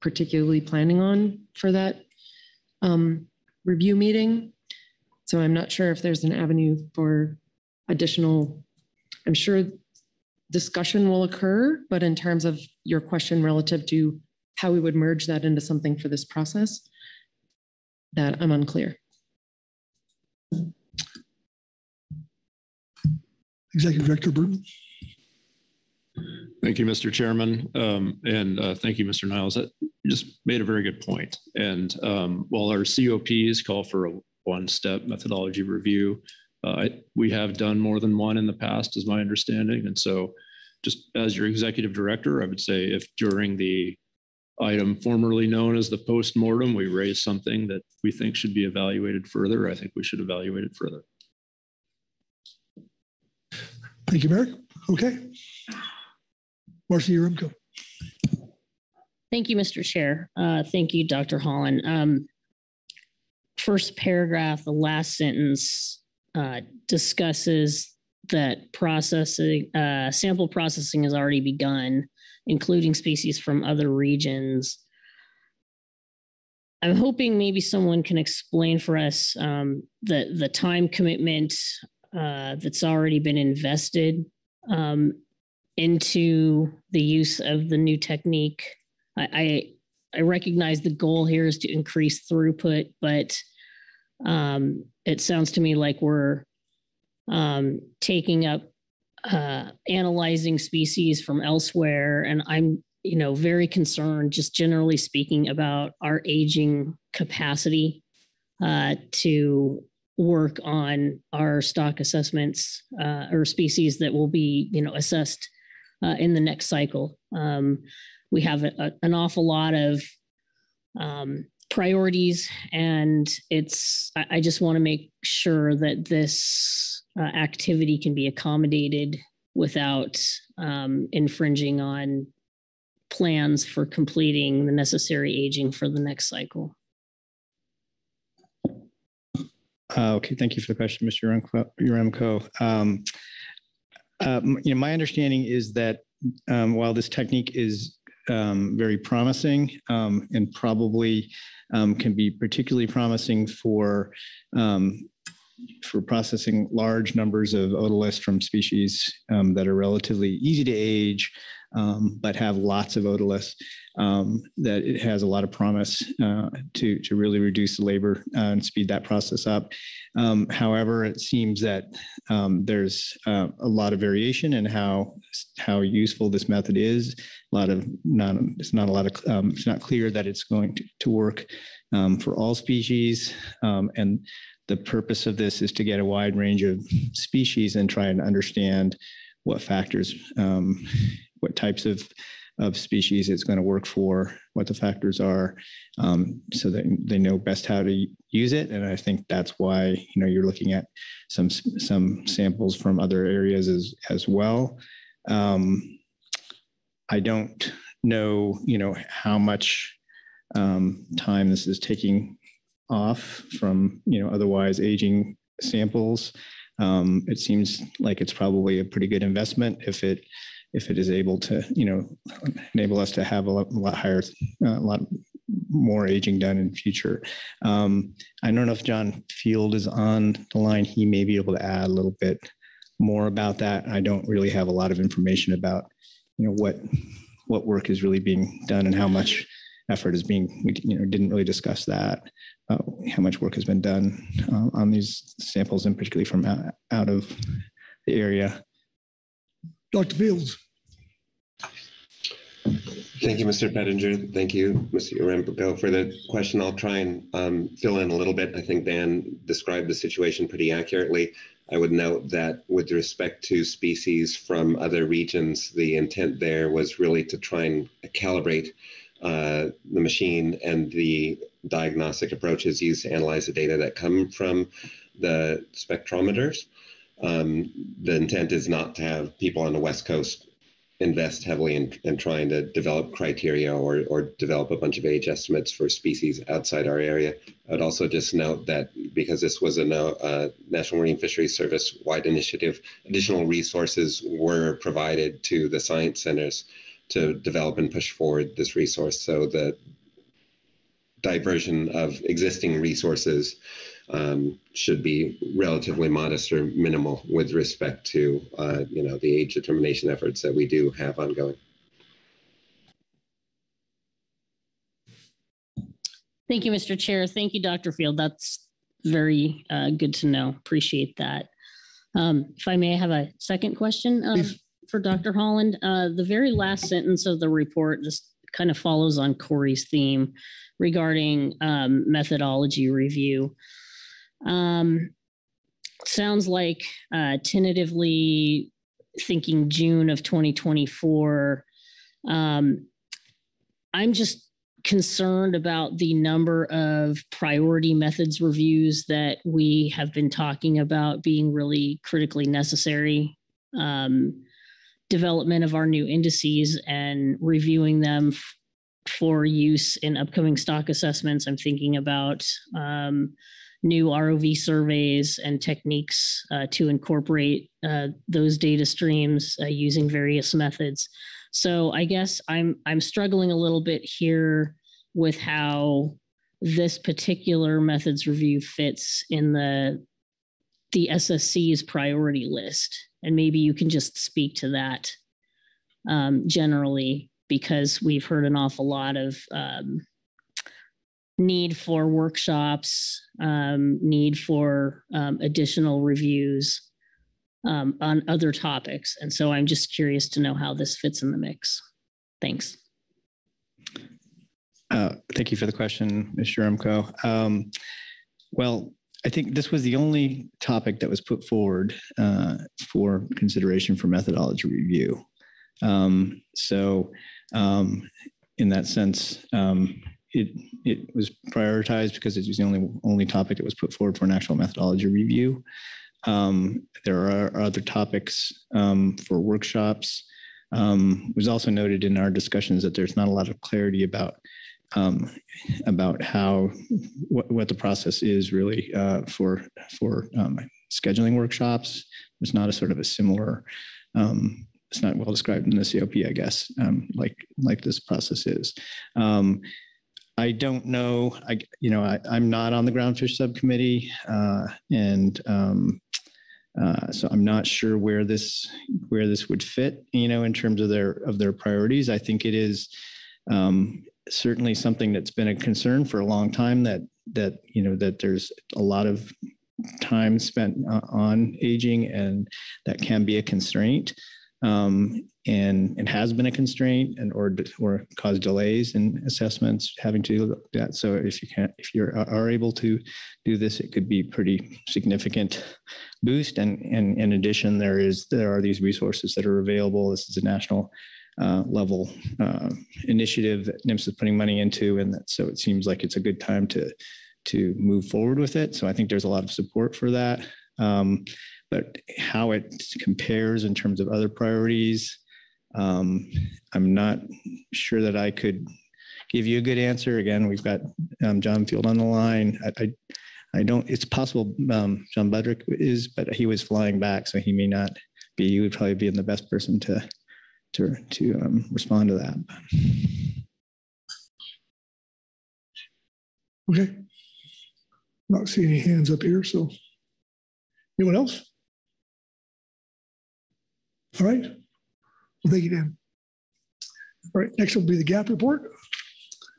particularly planning on for that um, review meeting. So I'm not sure if there's an avenue for additional, I'm sure discussion will occur, but in terms of your question relative to how we would merge that into something for this process, that I'm unclear. Executive Director Burden. Thank you, Mr. Chairman. Um, and uh, thank you, Mr. Niles. That just made a very good point. And um, while our COPs call for a one-step methodology review, uh, we have done more than one in the past, is my understanding. And so just as your executive director, I would say if during the item formerly known as the postmortem, we raise something that we think should be evaluated further, I think we should evaluate it further. Thank you, Merrick. Okay. Marci Yaremko. Thank you, Mr. Chair. Uh, Thank you, Dr. Holland. Um, First paragraph, the last sentence uh, discusses that processing, uh, sample processing has already begun, including species from other regions. I'm hoping maybe someone can explain for us um, the, the time commitment uh, that's already been invested um, into the use of the new technique. I, I, I recognize the goal here is to increase throughput, but um, it sounds to me like we're um, taking up uh, analyzing species from elsewhere, and I'm you know very concerned, just generally speaking, about our aging capacity uh, to work on our stock assessments uh, or species that will be you know assessed uh, in the next cycle. Um, we have a, a- an awful lot of um, priorities, and it's. I, I just want to make sure that this uh, activity can be accommodated without um, infringing on plans for completing the necessary aging for the next cycle. Uh, Okay, thank you for the question, Mr. Yaremko. Um, um, You know, my understanding is that um, while this technique is um, very promising um, and probably um, can be particularly promising for um, for processing large numbers of otoliths from species that are relatively easy to age, but have lots of otoliths, um, that it has a lot of promise uh, to, to really reduce the labor uh, and speed that process up. Um, however, it seems that um, there's uh, a lot of variation in how how useful this method is. A lot of not it's not a lot of um, it's not clear that it's going to, to work um, for all species, um, and the purpose of this is to get a wide range of species and try and understand what factors, what types of of species it's going to work for, what the factors are, um, so that they know best how to use it. And I think that's why you know you're looking at some some samples from other areas as as well. Um, I don't know, you know, how much um, time this is taking off from you know otherwise aging samples. Um, it seems like it's probably a pretty good investment if it if it is able to you know enable us to have a lot, a lot higher uh, a lot more aging done in future. Um, I don't know if John Field is on the line. He may be able to add a little bit more about that. I don't really have a lot of information about you know what what work is really being done and how much effort is being we you know didn't really discuss that uh, how much work has been done uh, on these samples and particularly from out, out of the area Dr. Fields. Thank you, Mr. Pettinger. Thank you, Mr. Yaremko, for the question. I'll try and um, fill in a little bit. I think Dan described the situation pretty accurately. I would note that with respect to species from other regions, the intent there was really to try and calibrate uh, the machine and the diagnostic approaches used to analyze the data that come from the spectrometers. Um, the intent is not to have people on the West Coast invest heavily in, in trying to develop criteria or, or develop a bunch of age estimates for species outside our area. I'd also just note that because this was a uh, National Marine Fisheries Service wide initiative, additional resources were provided to the science centers to develop and push forward this resource. So the diversion of existing resources um, should be relatively modest or minimal with respect to uh, you know the age determination efforts that we do have ongoing. Thank you, Mr. Chair. Thank you, Dr. Field. That's very uh, good to know. Appreciate that. Um, if I may have a second question uh, for Dr. Holland, uh, the very last sentence of the report just kind of follows on Corey's theme regarding um, methodology review. Um, sounds like uh, tentatively thinking June of 2024. Um, I'm just concerned about the number of priority methods reviews that we have been talking about being really critically necessary. Um, development of our new indices and reviewing them f- for use in upcoming stock assessments. I'm thinking about um, new ROV surveys and techniques uh, to incorporate uh, those data streams uh, using various methods. So I guess I'm I'm struggling a little bit here with how this particular methods review fits in the the SSC's priority list, and maybe you can just speak to that um, generally because we've heard an awful lot of um, need for workshops, um, need for um, additional reviews um, on other topics. And so I'm just curious to know how this fits in the mix. Thanks. Uh, thank you for the question, Mr. Umko. Um, well, I think this was the only topic that was put forward uh, for consideration for methodology review. Um, so, um, in that sense, um, it it was prioritized because it was the only only topic that was put forward for an actual methodology review. Um, there are other topics um, for workshops. Um, it was also noted in our discussions that there's not a lot of clarity about um, about how what, what the process is really uh, for for um, scheduling workshops. There's not a sort of a similar um, it's not well described in the COP, I guess, um, like like this process is. Um, I don't know. I you know I, am not on the groundfish subcommittee, uh, and um, uh, so I'm not sure where this where this would fit. You know, in terms of their of their priorities, I think it is um, certainly something that's been a concern for a long time. That that you know that there's a lot of time spent uh, on aging, and that can be a constraint um, and it has been a constraint and or or cause delays in assessments having to do that. So if you can if you are able to do this, it could be pretty significant boost. And, and in addition, there is there are these resources that are available. This is a national uh, level uh, initiative that NMFS is putting money into, and that, so it seems like it's a good time to to move forward with it. So I think there's a lot of support for that. Um, but how it compares in terms of other priorities, um, I'm not sure that I could give you a good answer. Again, we've got um, John Field on the line. I, I, I don't, it's possible um, John Budrick is, but he was flying back, so he may not be. You would probably be in the best person to to to um, respond to that. Okay. Not seeing any hands up here, so anyone else? All right. Thank you, Dan. All right, next will be the gap report.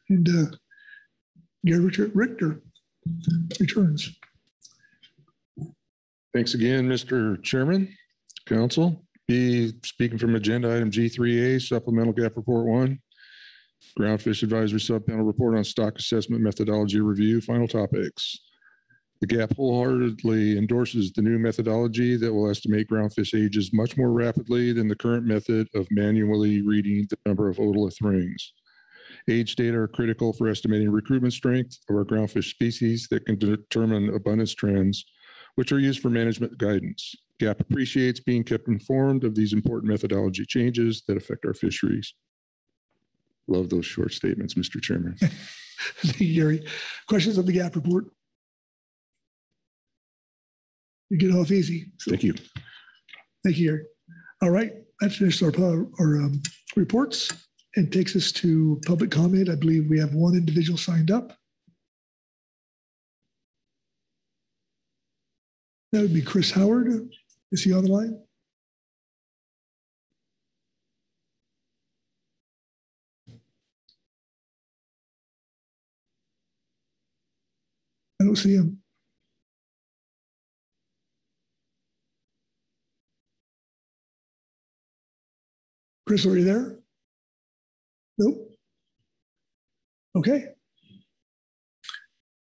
And uh, Gary Richard Richter returns. Thanks again, Mr. Chairman, Council. B, speaking from agenda item G3A, supplemental gap report one. Groundfish Advisory Subpanel Report on Stock Assessment Methodology Review, final topics. The GAP wholeheartedly endorses the new methodology that will estimate groundfish ages much more rapidly than the current method of manually reading the number of otolith rings. Age data are critical for estimating recruitment strength of our groundfish species that can determine abundance trends, which are used for management guidance. GAP appreciates being kept informed of these important methodology changes that affect our fisheries. Love those short statements, Mr. Chairman. Thank you, Gary. Questions on the GAP report? You get off easy. Thank you. Thank you, Gary. All right, that finishes our, our um, reports and takes us to public comment. I believe we have one individual signed up. That would be Chris Howard. Is he on the line? I don't see him. Chris, are you there? Nope. Okay.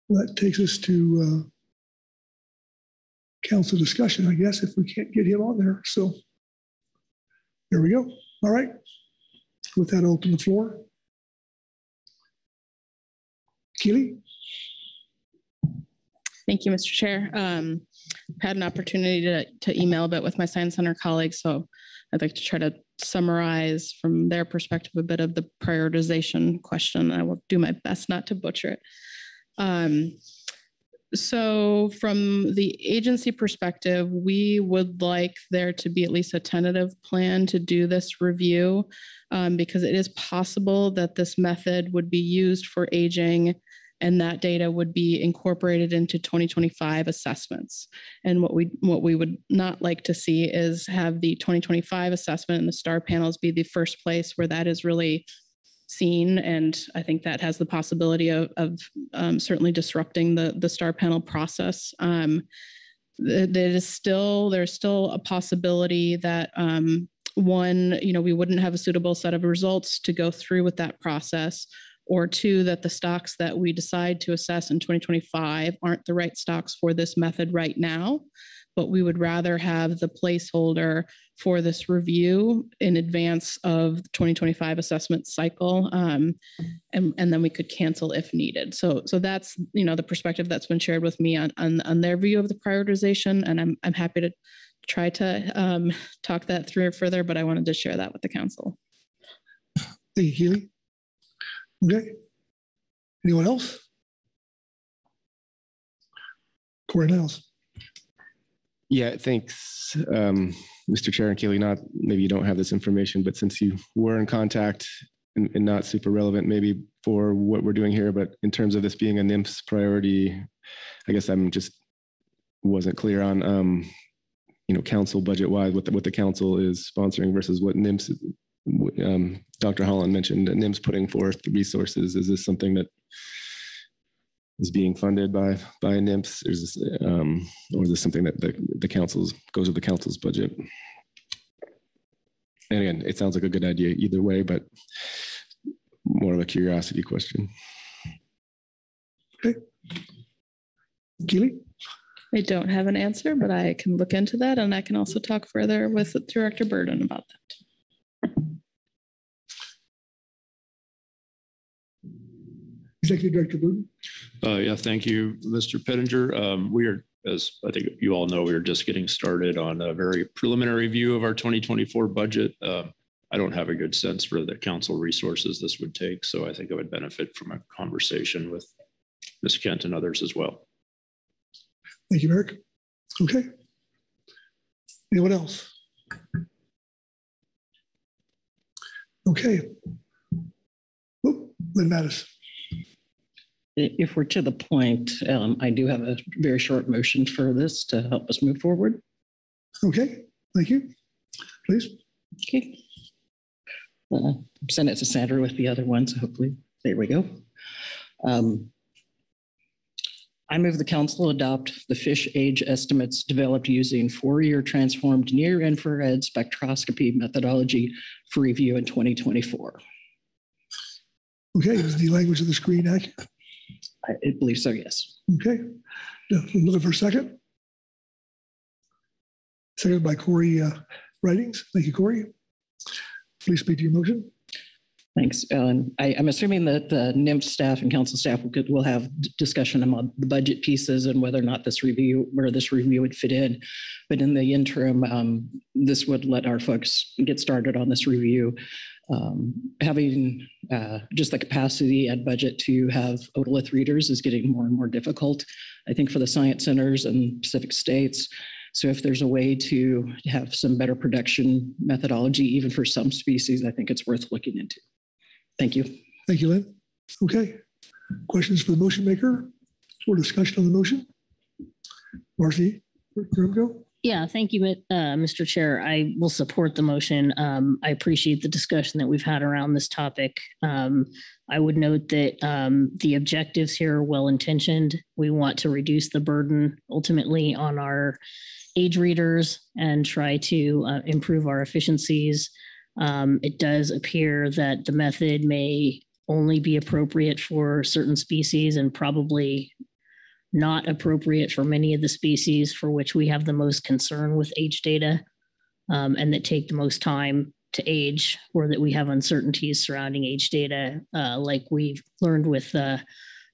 Well, that takes us to uh, council discussion, I guess, if we can't get him on there. So there we go. All right. With that, I'll open the floor. Keely? Thank you, Mr. Chair. Um, I've had an opportunity to, to email a bit with my Science Center colleagues, so I'd like to try to summarize from their perspective a bit of the prioritization question. I will do my best not to butcher it. Um, so from the agency perspective, we would like there to be at least a tentative plan to do this review um, because it is possible that this method would be used for aging and that data would be incorporated into 2025 assessments. And what we what we would not like to see is have the 2025 assessment and the star panels be the first place where that is really seen. And I think that has the possibility of, of um, certainly disrupting the the star panel process. Um, th- there is still there's still a possibility that um, one, you know, we wouldn't have a suitable set of results to go through with that process or two, that the stocks that we decide to assess in 2025 aren't the right stocks for this method right now. But we would rather have the placeholder for this review in advance of the 2025 assessment cycle. Um, and, and then we could cancel if needed. So, so that's, you know, the perspective that's been shared with me on, on, on their view of the prioritization. And I'm, I'm happy to try to um, talk that through further, but I wanted to share that with the council. Thank you, Keely. Okay. Anyone else? Corey Niles. Yeah, thanks, um, Mr. Chair and Keely. Not maybe you don't have this information, but since you were in contact and, and not super relevant, maybe for what we're doing here, but in terms of this being a NMFS priority, I guess I'm just wasn't clear on, um, you know, council budget wise, what the, what the council is sponsoring versus what NMFS. Um, Dr. Holland mentioned that NMFS putting forth the resources. Is this something that is being funded by by NMFS, or is this, um, or is this something that the the council's goes with the council's budget? And again, it sounds like a good idea either way, but more of a curiosity question. Okay. Keely? I don't have an answer, but I can look into that and I can also talk further with Director Burden about that. Executive Director Burden. Uh, yeah, thank you, Mr. Pettinger. Um, we are, as I think you all know, we are just getting started on a very preliminary view of our 2024 budget. Uh, I don't have a good sense for the council resources this would take, so I think it would benefit from a conversation with Ms. Kent and others as well. Thank you, Eric. Okay. Anyone else? Okay. Oh, Lynn Mattes. If we're to the point, um, I do have a very short motion for this to help us move forward. Okay, thank you. Please. Okay. Uh, Send it to Sandra with the other ones, hopefully. There we go. Um, I move the council adopt the fish age estimates developed using Fourier transformed near infrared spectroscopy methodology for review in 2024. Okay, is the language of the screen accurate? I I believe so, yes. Okay, looking for a second. Seconded by Corey uh, Ridings. Thank you, Corey. Please speak to your motion. Thanks. Ellen. I, I'm assuming that the NMFS staff and council staff will, will have discussion about the budget pieces and whether or not this review, where this review would fit in. But in the interim, um, this would let our folks get started on this review. Um, having uh, just the capacity and budget to have otolith readers is getting more and more difficult, I think, for the science centers and Pacific states. So if there's a way to have some better production methodology, even for some species, I think it's worth looking into. Thank you. Thank you, Lynn. Okay, questions for the motion maker or discussion on the motion? Marci, Yaremko? Yeah, thank you, uh, Mr. Chair. I will support the motion. Um, I appreciate the discussion that we've had around this topic. Um, I would note that um, the objectives here are well intentioned. We want to reduce the burden ultimately on our age readers and try to uh, improve our efficiencies. Um, it does appear that the method may only be appropriate for certain species and probably not appropriate for many of the species for which we have the most concern with age data um, and that take the most time to age or that we have uncertainties surrounding age data uh, like we've learned with uh,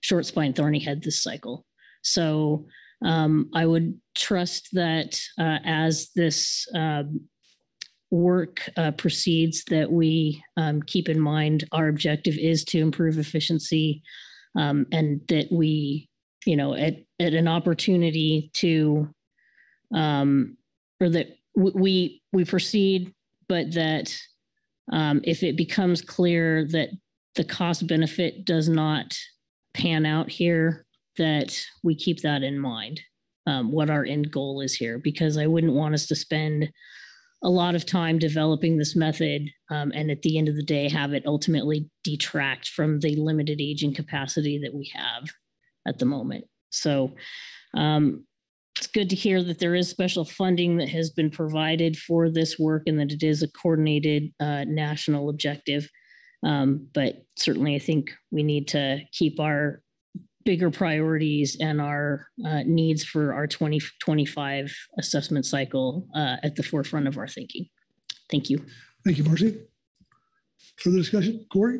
short spine thorny head this cycle. So um, I would trust that uh, as this um, work uh, proceeds that we um, keep in mind our objective is to improve efficiency um, and that we you know at, at an opportunity to um, or that w- we we proceed but that um, if it becomes clear that the cost benefit does not pan out here that we keep that in mind um, what our end goal is here because i wouldn't want us to spend a lot of time developing this method um, and at the end of the day have it ultimately detract from the limited aging capacity that we have at the moment so um, it's good to hear that there is special funding that has been provided for this work and that it is a coordinated uh, national objective um, but certainly i think we need to keep our bigger priorities and our uh, needs for our 2025 assessment cycle uh, at the forefront of our thinking. Thank you. Thank you, Marci. Further discussion, Corey?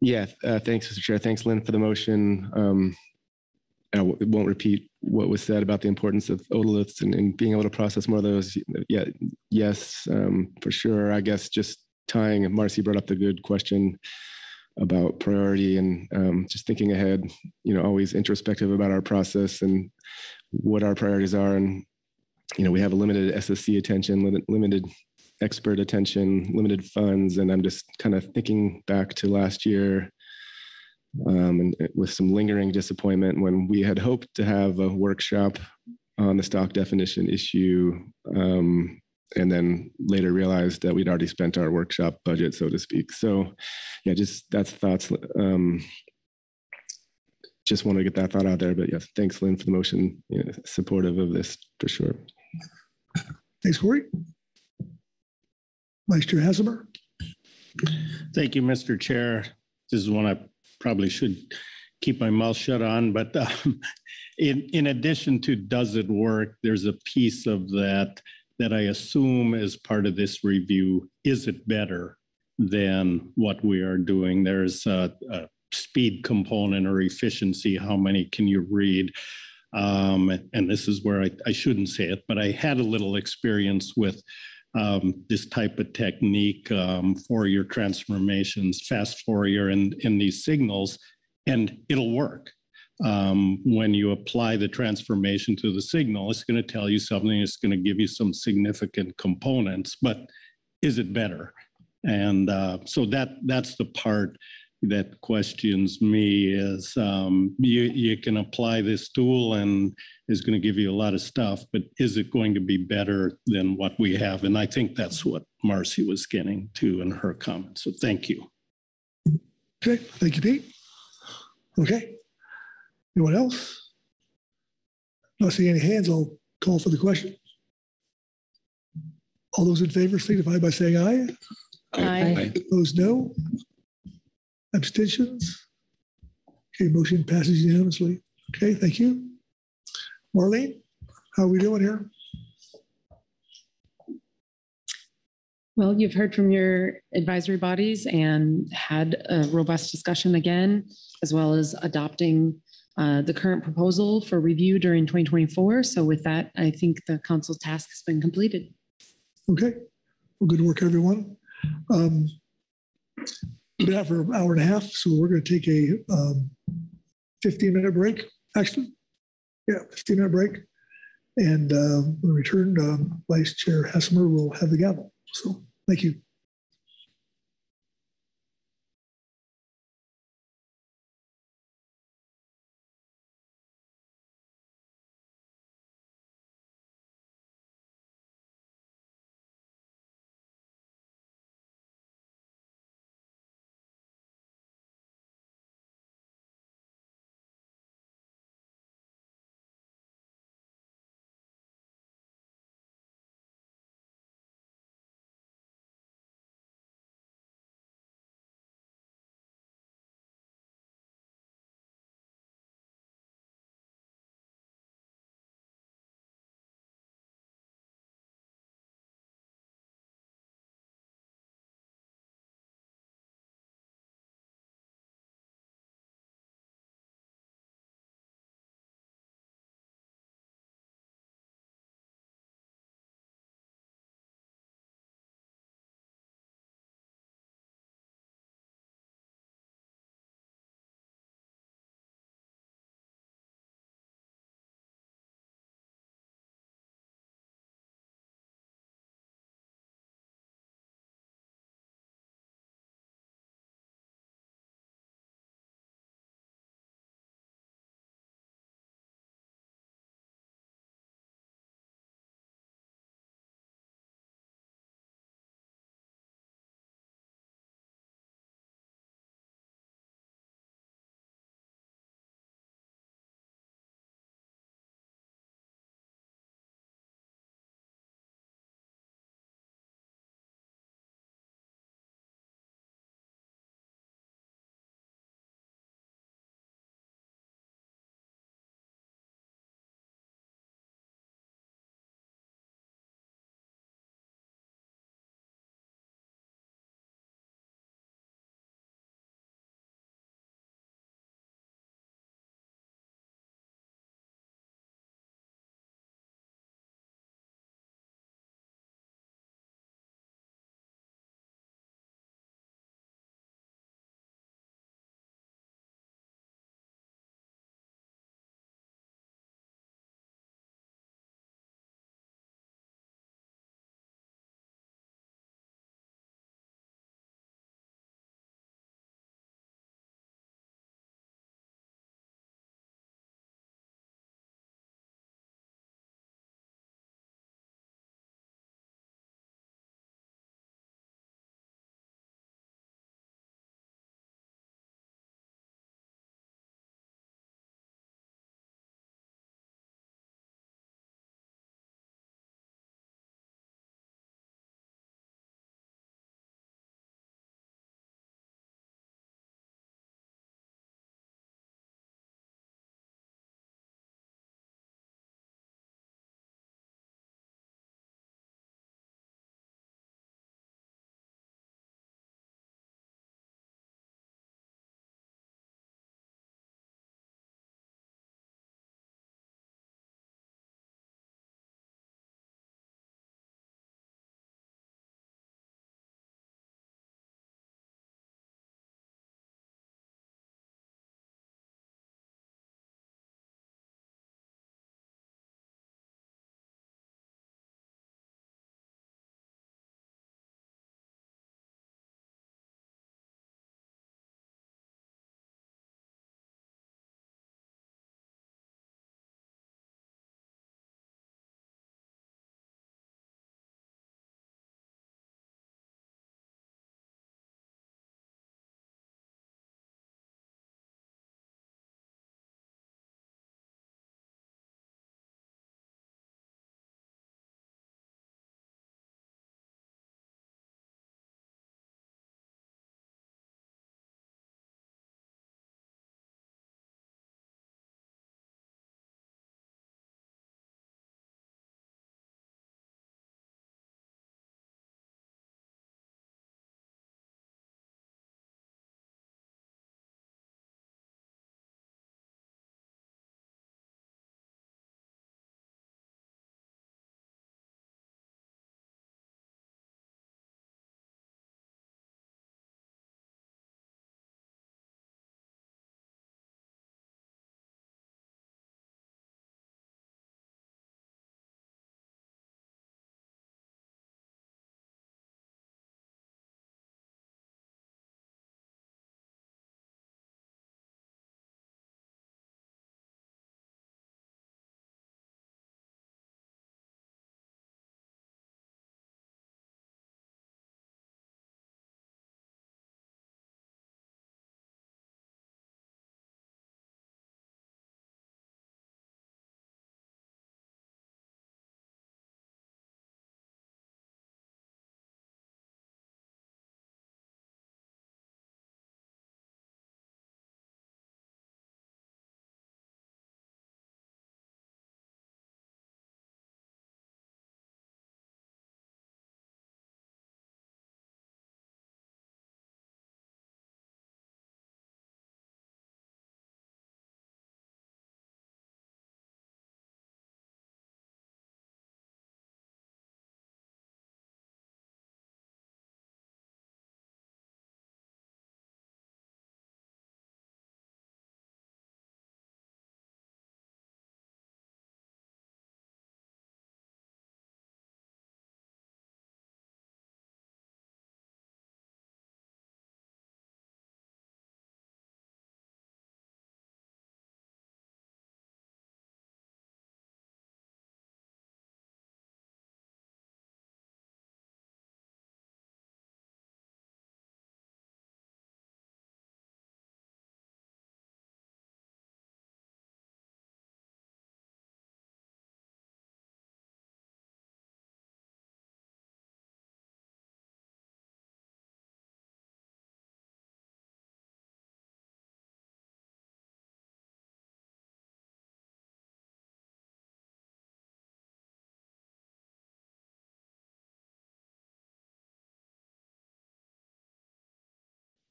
Yeah, uh, thanks, Mr. Chair. Thanks, Lynn, for the motion. Um, I w- won't repeat what was said about the importance of otoliths and, and being able to process more of those. Yeah, yes, um, for sure. I guess just tying, Marci brought up the good question about priority and um, just thinking ahead, you know, always introspective about our process and what our priorities are. And, you know, we have a limited SSC attention, limited expert attention, limited funds. And I'm just kind of thinking back to last year um, and with some lingering disappointment when we had hoped to have a workshop on the stock definition issue um, and then later realized that we'd already spent our workshop budget, so to speak. So, yeah, just that's thoughts. Um, just want to get that thought out there. But yes, thanks, Lynn, for the motion. You know, supportive of this for sure. Thanks, Corey. Vice Chair. Thank you, Mr. Chair. This is one I probably should keep my mouth shut on, but um, in, in addition to does it work, there's a piece of that that I assume as part of this review, is it better than what we are doing? There's a, a speed component or efficiency. How many can you read? Um, and this is where I, I, shouldn't say it, but I had a little experience with um, this type of technique, um, Fourier transformations, fast Fourier, and in these signals, and it'll work um, when you apply the transformation to the signal, it's going to tell you something. It's going to give you some significant components, but is it better? And uh, so that that's the part that questions me is um, you, you can apply this tool and is going to give you a lot of stuff, but is it going to be better than what we have? And I think that's what Marci was getting to in her comment. So thank you. Okay, thank you, Pete. Okay, Anyone else? Not seeing any hands, I'll call for the question. All those in favor signify by saying aye. Aye. Opposed, no. Abstentions? Okay, motion passes unanimously. Okay, thank you. Marlene, how are we doing here? Well, you've heard from your advisory bodies and had a robust discussion again, as well as adopting uh, the current proposal for review during 2024. So with that, I think the council's task has been completed. Okay, well, good work, everyone. Um, been out for an hour and a half, so we're going to take a um, 15 minute break, actually. Yeah, 15 minute break. And uh, when we return, um, Vice Chair Hassemer will have the gavel. So thank you.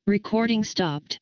Recording stopped.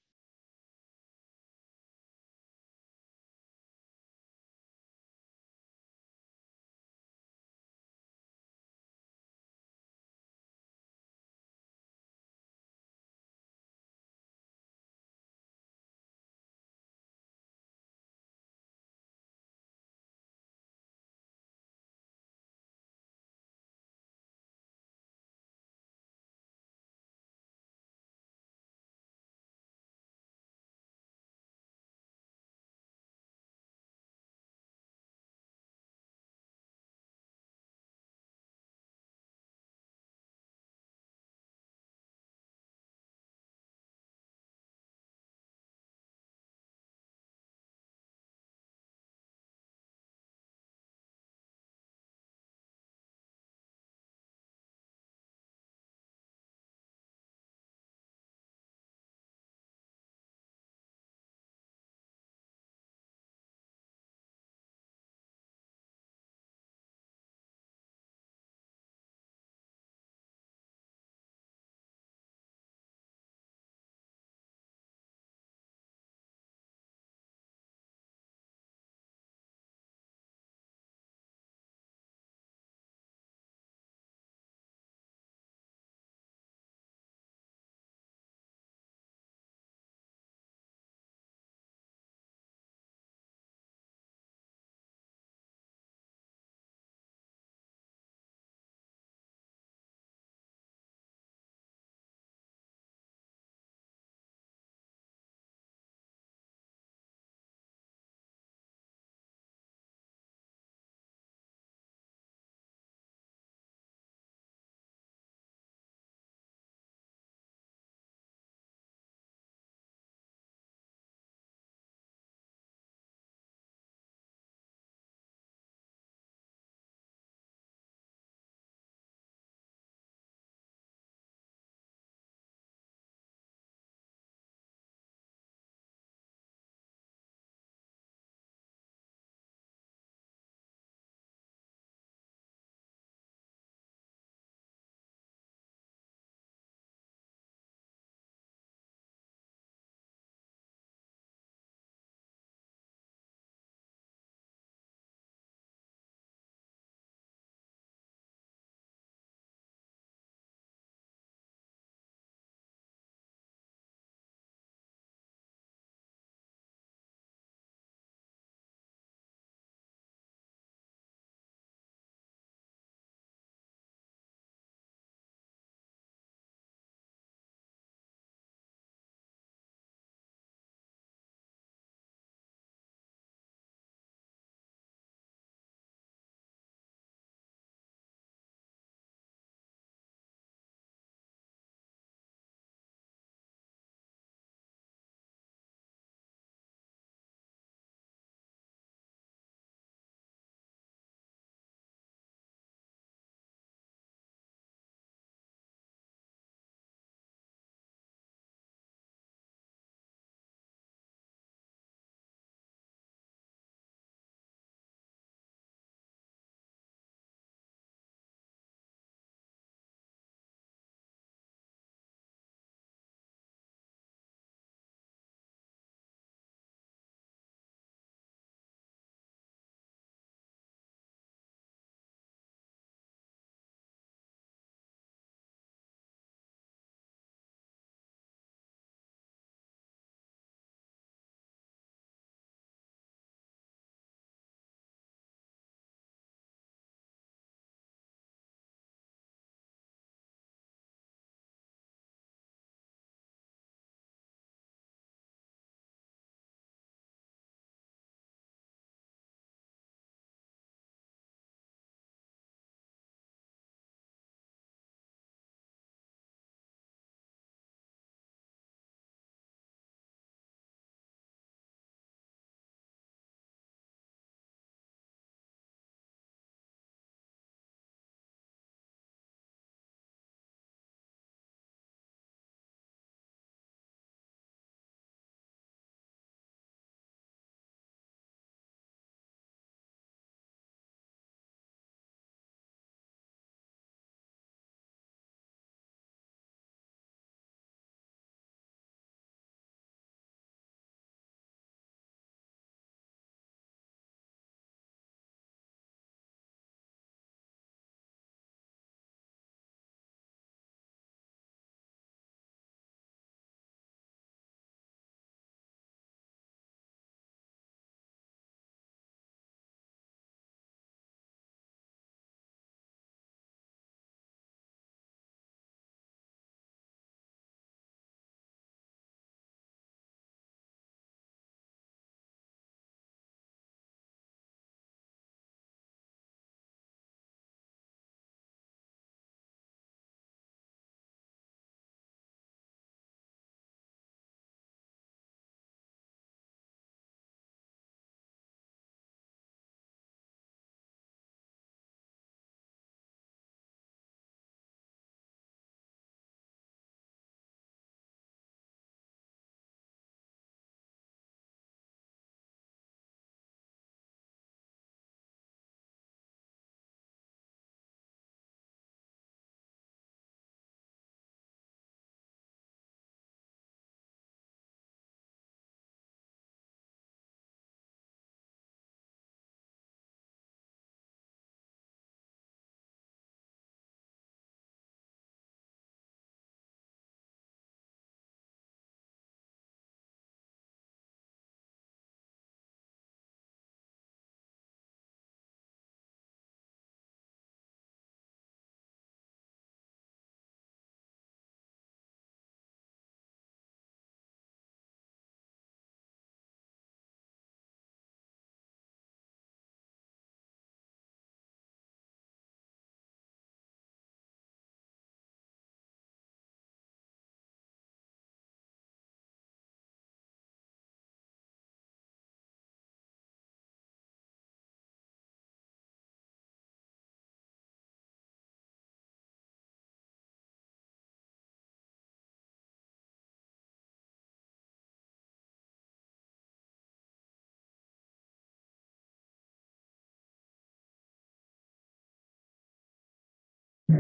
All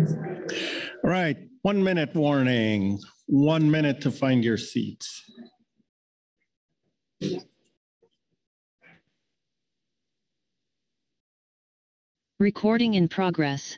right, one minute warning, one minute to find your seats. Recording in progress.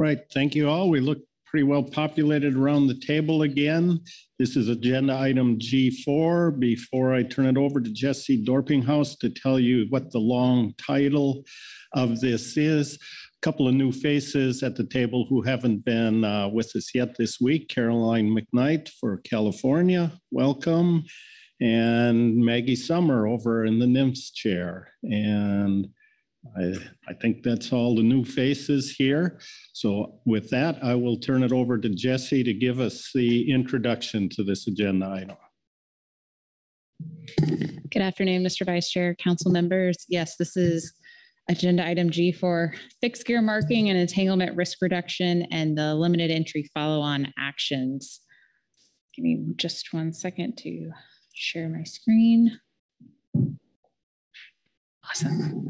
Right, thank you all. We look pretty well populated around the table again. This is agenda item G4. Before I turn it over to Jesse Doerpinghaus to tell you what the long title of this is, a couple of new faces at the table who haven't been uh, with us yet this week. Caroline McKnight for California, welcome. And Maggie Sommer over in the NMFS chair. And I, I think that's all the new faces here. So with that, I will turn it over to Jesse to give us the introduction to this agenda item. Good afternoon, Mr. Vice Chair, council members. Yes, this is agenda item G for fixed gear marking and entanglement risk reduction and the limited entry follow-on actions. Give me just one second to share my screen. Awesome.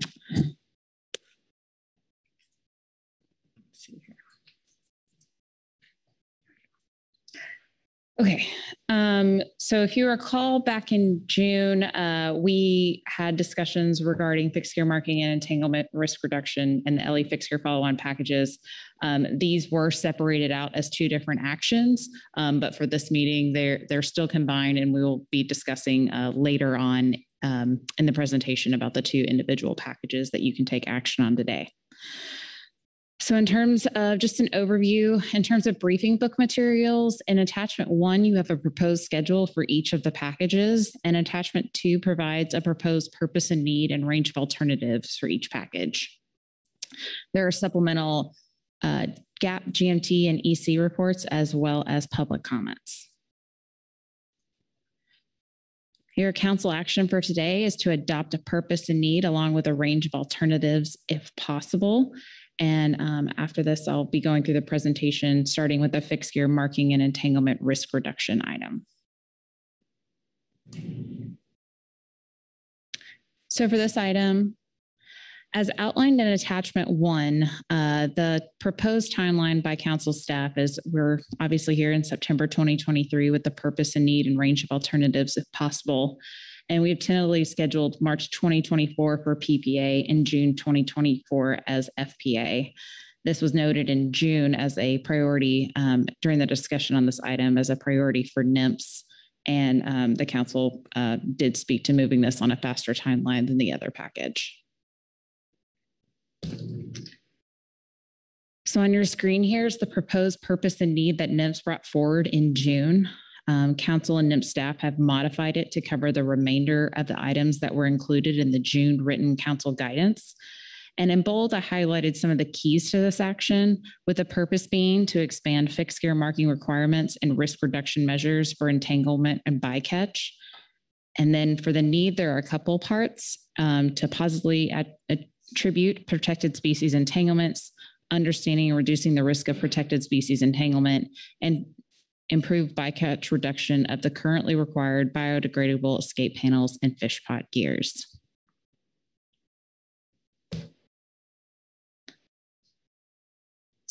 Okay, um, so if you recall back in June, uh, we had discussions regarding fixed gear marking and entanglement risk reduction and the LE fixed gear follow-on packages. Um, these were separated out as two different actions, um, but for this meeting, they're they're still combined, and we will be discussing uh, later on um, in the presentation about the two individual packages that you can take action on today. So in terms of just an overview, in terms of briefing book materials, in attachment one, you have a proposed schedule for each of the packages, and attachment two provides a proposed purpose and need and range of alternatives for each package. There are supplemental uh, GAP, GMT, and EC reports, as well as public comments. Your council action for today is to adopt a purpose and need along with a range of alternatives if possible. And um, after this, I'll be going through the presentation, starting with the fixed gear marking and entanglement risk reduction item. So for this item, as outlined in attachment one, uh, the proposed timeline by council staff is we're obviously here in September 2023 with the purpose and need and range of alternatives if possible. And we've tentatively scheduled March 2024 for PPA and June 2024 as FPA. This was noted in June as a priority um, during the discussion on this item as a priority for NMFS. And um, the council uh, did speak to moving this on a faster timeline than the other package. So on your screen here is the proposed purpose and need that NMFS brought forward in June. Um, council and NMFS staff have modified it to cover the remainder of the items that were included in the June written council guidance. And in bold, I highlighted some of the keys to this action, with the purpose being to expand fixed gear marking requirements and risk reduction measures for entanglement and bycatch. And then for the need, there are a couple parts um, to positively attribute protected species entanglements, understanding and reducing the risk of protected species entanglement, and improved bycatch reduction of the currently required biodegradable escape panels and fish pot gears.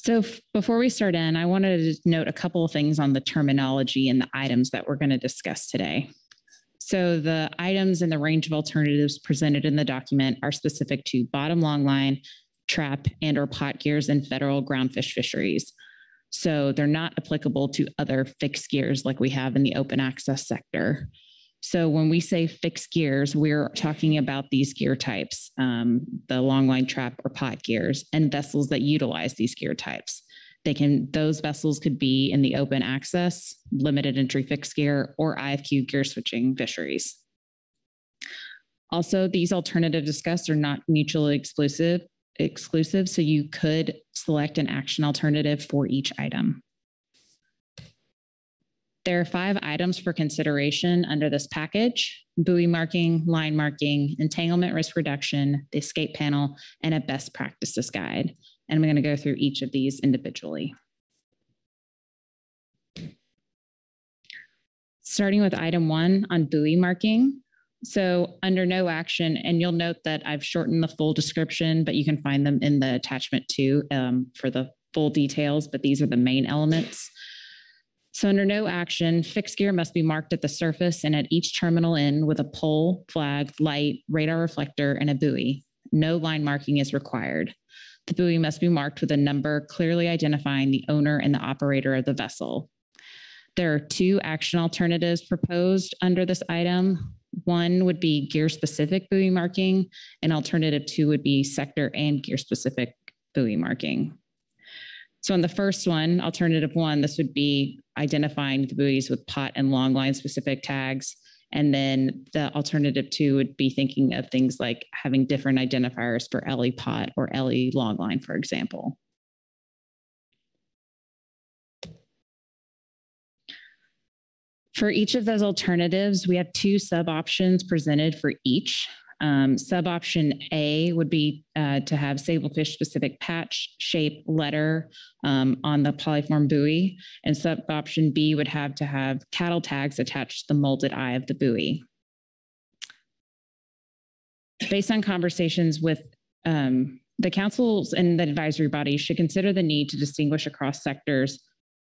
So before we start in, I wanted to note a couple of things on the terminology and the items that we're going to discuss today. So the items and the range of alternatives presented in the document are specific to bottom longline, trap, and or pot gears in federal groundfish fisheries. So they're not applicable to other fixed gears like we have in the open access sector. So when we say fixed gears, we're talking about these gear types, um, the long line trap or pot gears and vessels that utilize these gear types. They can, those vessels could be in the open access, limited entry fixed gear, or IFQ gear switching fisheries. Also, these alternative discussed are not mutually exclusive, exclusive, so you could select an action alternative for each item. There are five items for consideration under this package, buoy marking, line marking, entanglement risk reduction, the escape panel, and a best practices guide. And I'm going to go through each of these individually. Starting with item one on buoy marking. So under no action, and you'll note that I've shortened the full description, but you can find them in the attachment too um, for the full details, but these are the main elements. So under no action, fixed gear must be marked at the surface and at each terminal end with a pole, flag, light, radar reflector, and a buoy. No line marking is required. The buoy must be marked with a number clearly identifying the owner and the operator of the vessel. There are two action alternatives proposed under this item. One would be gear specific buoy marking, and alternative two would be sector and gear specific buoy marking. So on the first one, alternative one, this would be identifying the buoys with pot and long line specific tags. And then the alternative two would be thinking of things like having different identifiers for LE pot or LE long line, for example. For each of those alternatives, we have two sub options presented for each. Um, sub option A would be uh, to have sablefish specific patch, shape, letter um, on the polyform buoy. And sub option B would have to have cattle tags attached to the molded eye of the buoy. Based on conversations with um, the councils and the advisory bodies should consider the need to distinguish across sectors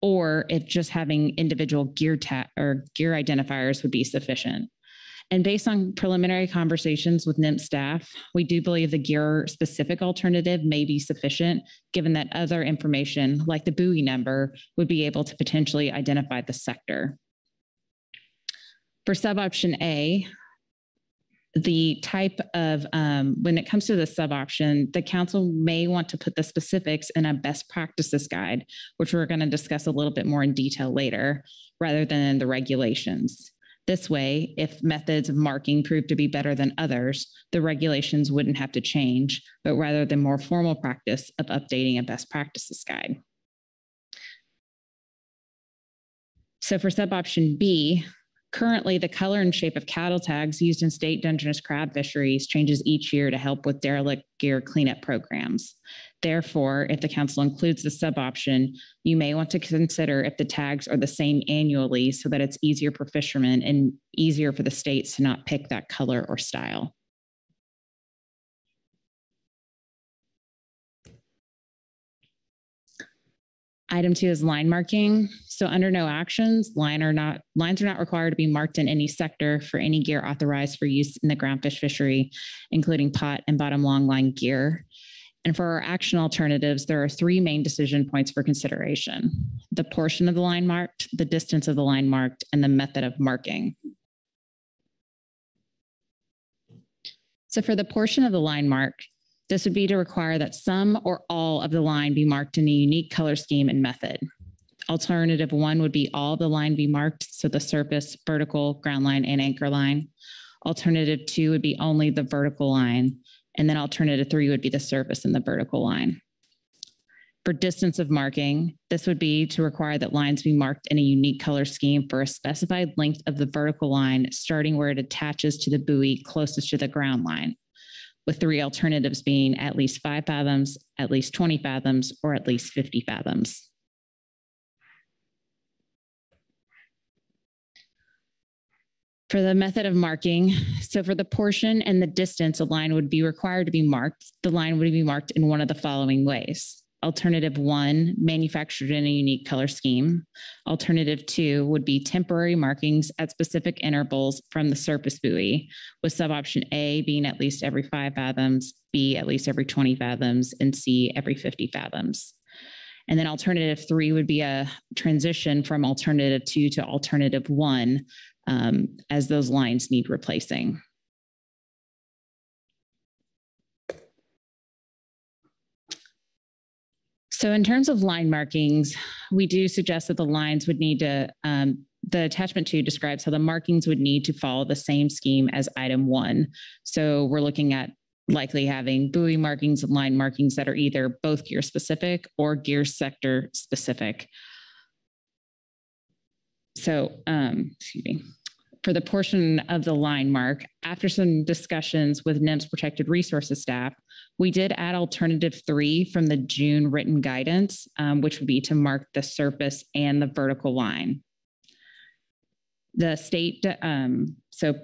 or if just having individual gear ta- or gear identifiers would be sufficient. And based on preliminary conversations with NMFS staff, we do believe the gear specific alternative may be sufficient, given that other information like the buoy number would be able to potentially identify the sector. For sub option A, the type of um, when it comes to the sub option, the council may want to put the specifics in a best practices guide, which we're going to discuss a little bit more in detail later, rather than the regulations. This way, if methods of marking prove to be better than others, the regulations wouldn't have to change, but rather the more formal practice of updating a best practices guide. So for sub option B, Currently, the color and shape of cattle tags used in state Dungeness crab fisheries changes each year to help with derelict gear cleanup programs. Therefore, if the council includes the sub option, you may want to consider if the tags are the same annually so that it's easier for fishermen and easier for the states to not pick that color or style. Item two is line marking. So under no actions, line are not lines are not required to be marked in any sector for any gear authorized for use in the groundfish fishery, including pot and bottom long line gear. And for our action alternatives, there are three main decision points for consideration the portion of the line marked, the distance of the line marked, and the method of marking. So for the portion of the line mark, this would be to require that some or all of the line be marked in a unique color scheme and method. Alternative one would be all the line be marked, so the surface, vertical, ground line, and anchor line. Alternative two would be only the vertical line. And then alternative three would be the surface and the vertical line. For distance of marking, this would be to require that lines be marked in a unique color scheme for a specified length of the vertical line, starting where it attaches to the buoy closest to the ground line with three alternatives being at least five fathoms, at least 20 fathoms, or at least 50 fathoms. For the method of marking, so for the portion and the distance a line would be required to be marked, the line would be marked in one of the following ways. Alternative one, manufactured in a unique color scheme. Alternative two would be temporary markings at specific intervals from the surface buoy, with suboption A being at least every five fathoms, B at least every 20 fathoms, and C every 50 fathoms. And then alternative three would be a transition from alternative two to alternative one, um, as those lines need replacing. So in terms of line markings, we do suggest that the lines would need to, um, the attachment two describes how the markings would need to follow the same scheme as item one. So we're looking at likely having buoy markings and line markings that are either both gear specific or gear sector specific. So, um, excuse me. For the portion of the line mark, after some discussions with NMFS Protected Resources staff, we did add alternative three from the June written guidance, um, which would be to mark the surface and the vertical line. The state, um, so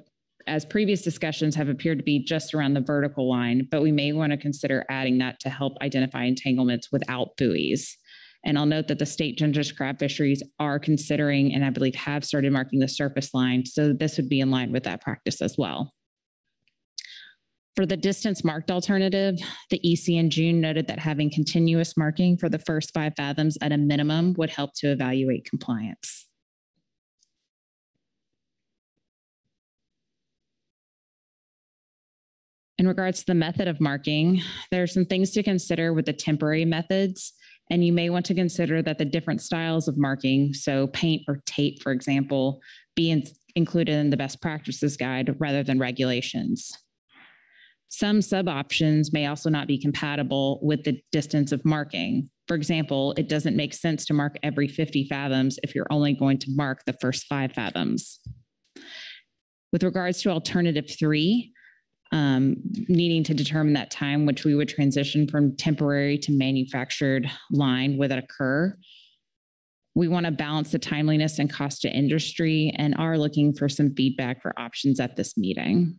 as previous discussions have appeared to be just around the vertical line, but we may want to consider adding that to help identify entanglements without buoys. And I'll note that the state Dungeness crab fisheries are considering, and I believe have started marking the surface line. So this would be in line with that practice as well. For the distance marked alternative, the EC in June noted that having continuous marking for the first five fathoms at a minimum would help to evaluate compliance. In regards to the method of marking, there are some things to consider with the temporary methods. And you may want to consider that the different styles of marking, so paint or tape, for example, be in, included in the best practices guide rather than regulations. Some sub options may also not be compatible with the distance of marking. For example, it doesn't make sense to mark every 50 fathoms if you're only going to mark the first five fathoms. With regards to alternative three, um, needing to determine that time which we would transition from temporary to manufactured line would occur. We want to balance the timeliness and cost to industry and are looking for some feedback for options at this meeting.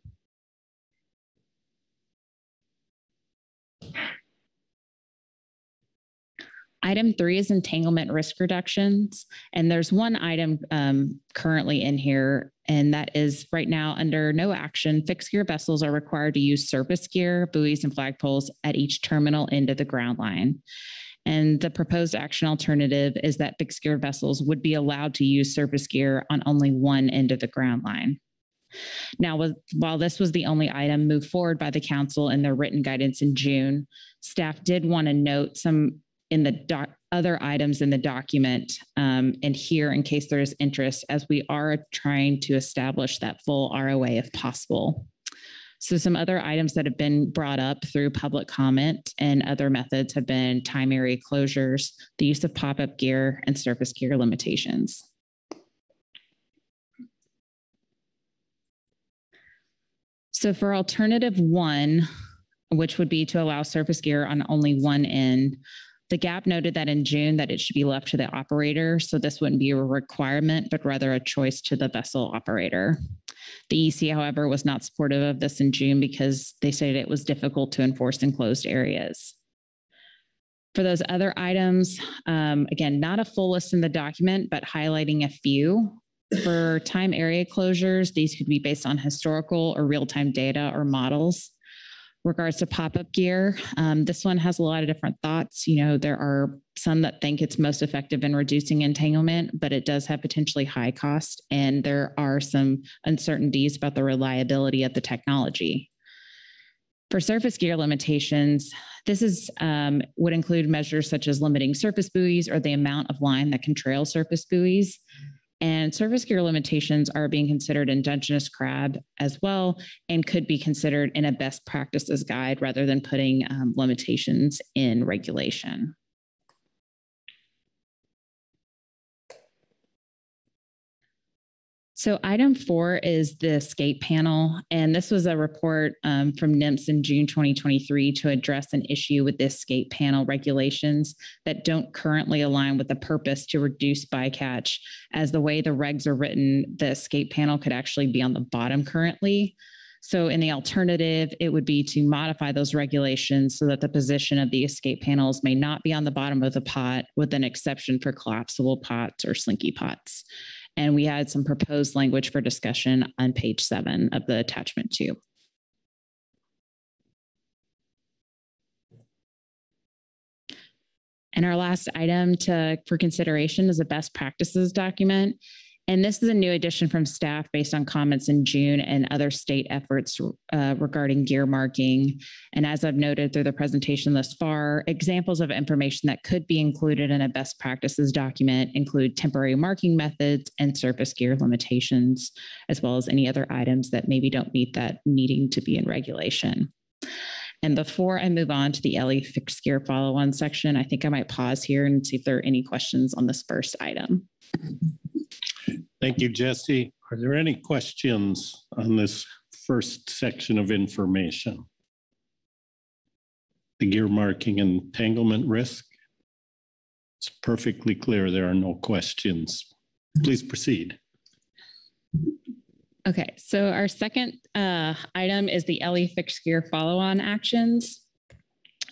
Item three is entanglement risk reductions. And there's one item um, currently in here, and that is right now under no action, fixed gear vessels are required to use surface gear, buoys, and flagpoles at each terminal end of the ground line. And the proposed action alternative is that fixed gear vessels would be allowed to use surface gear on only one end of the ground line. Now, while this was the only item moved forward by the council in their written guidance in June, staff did want to note some in the doc, other items in the document um, and here in case there is interest as we are trying to establish that full ROA if possible. So some other items that have been brought up through public comment and other methods have been time area closures, the use of pop-up gear and surface gear limitations. So for alternative one, which would be to allow surface gear on only one end, the GAP noted that in June that it should be left to the operator. So this wouldn't be a requirement, but rather a choice to the vessel operator. The EC, however, was not supportive of this in June because they stated it was difficult to enforce in closed areas. For those other items, um, again, not a full list in the document, but highlighting a few. For time area closures, these could be based on historical or real-time data or models. Regards to pop-up gear um, this one has a lot of different thoughts. You know there are some that think it's most effective in reducing entanglement but it does have potentially high cost and there are some uncertainties about the reliability of the technology. For surface gear limitations, this is um, would include measures such as limiting surface buoys or the amount of line that can trail surface buoys. And surface gear limitations are being considered in crab as well and could be considered in a best practices guide rather than putting um, limitations in regulation. So item four is the escape panel. And this was a report um, from NMFS in June 2023 to address an issue with the escape panel regulations that don't currently align with the purpose to reduce bycatch. As the way the regs are written, the escape panel could actually be on the bottom currently. So in the alternative, it would be to modify those regulations so that the position of the escape panels may not be on the bottom of the pot with an exception for collapsible pots or slinky pots. And we had some proposed language for discussion on page seven of the attachment two. And our last item to for consideration is a best practices document. And this is a new addition from staff based on comments in June and other state efforts uh, regarding gear marking. And as I've noted through the presentation thus far, examples of information that could be included in a best practices document include temporary marking methods and surface gear limitations, as well as any other items that maybe don't meet that needing to be in regulation. And before I move on to the LE fixed gear follow-on section, I think I might pause here and see if there are any questions on this first item. Thank you, Jesse. Are there any questions on this first section of information? The gear marking entanglement risk? It's perfectly clear there are no questions. Please proceed. Okay, so our second uh, item is the LE fixed gear follow-on actions.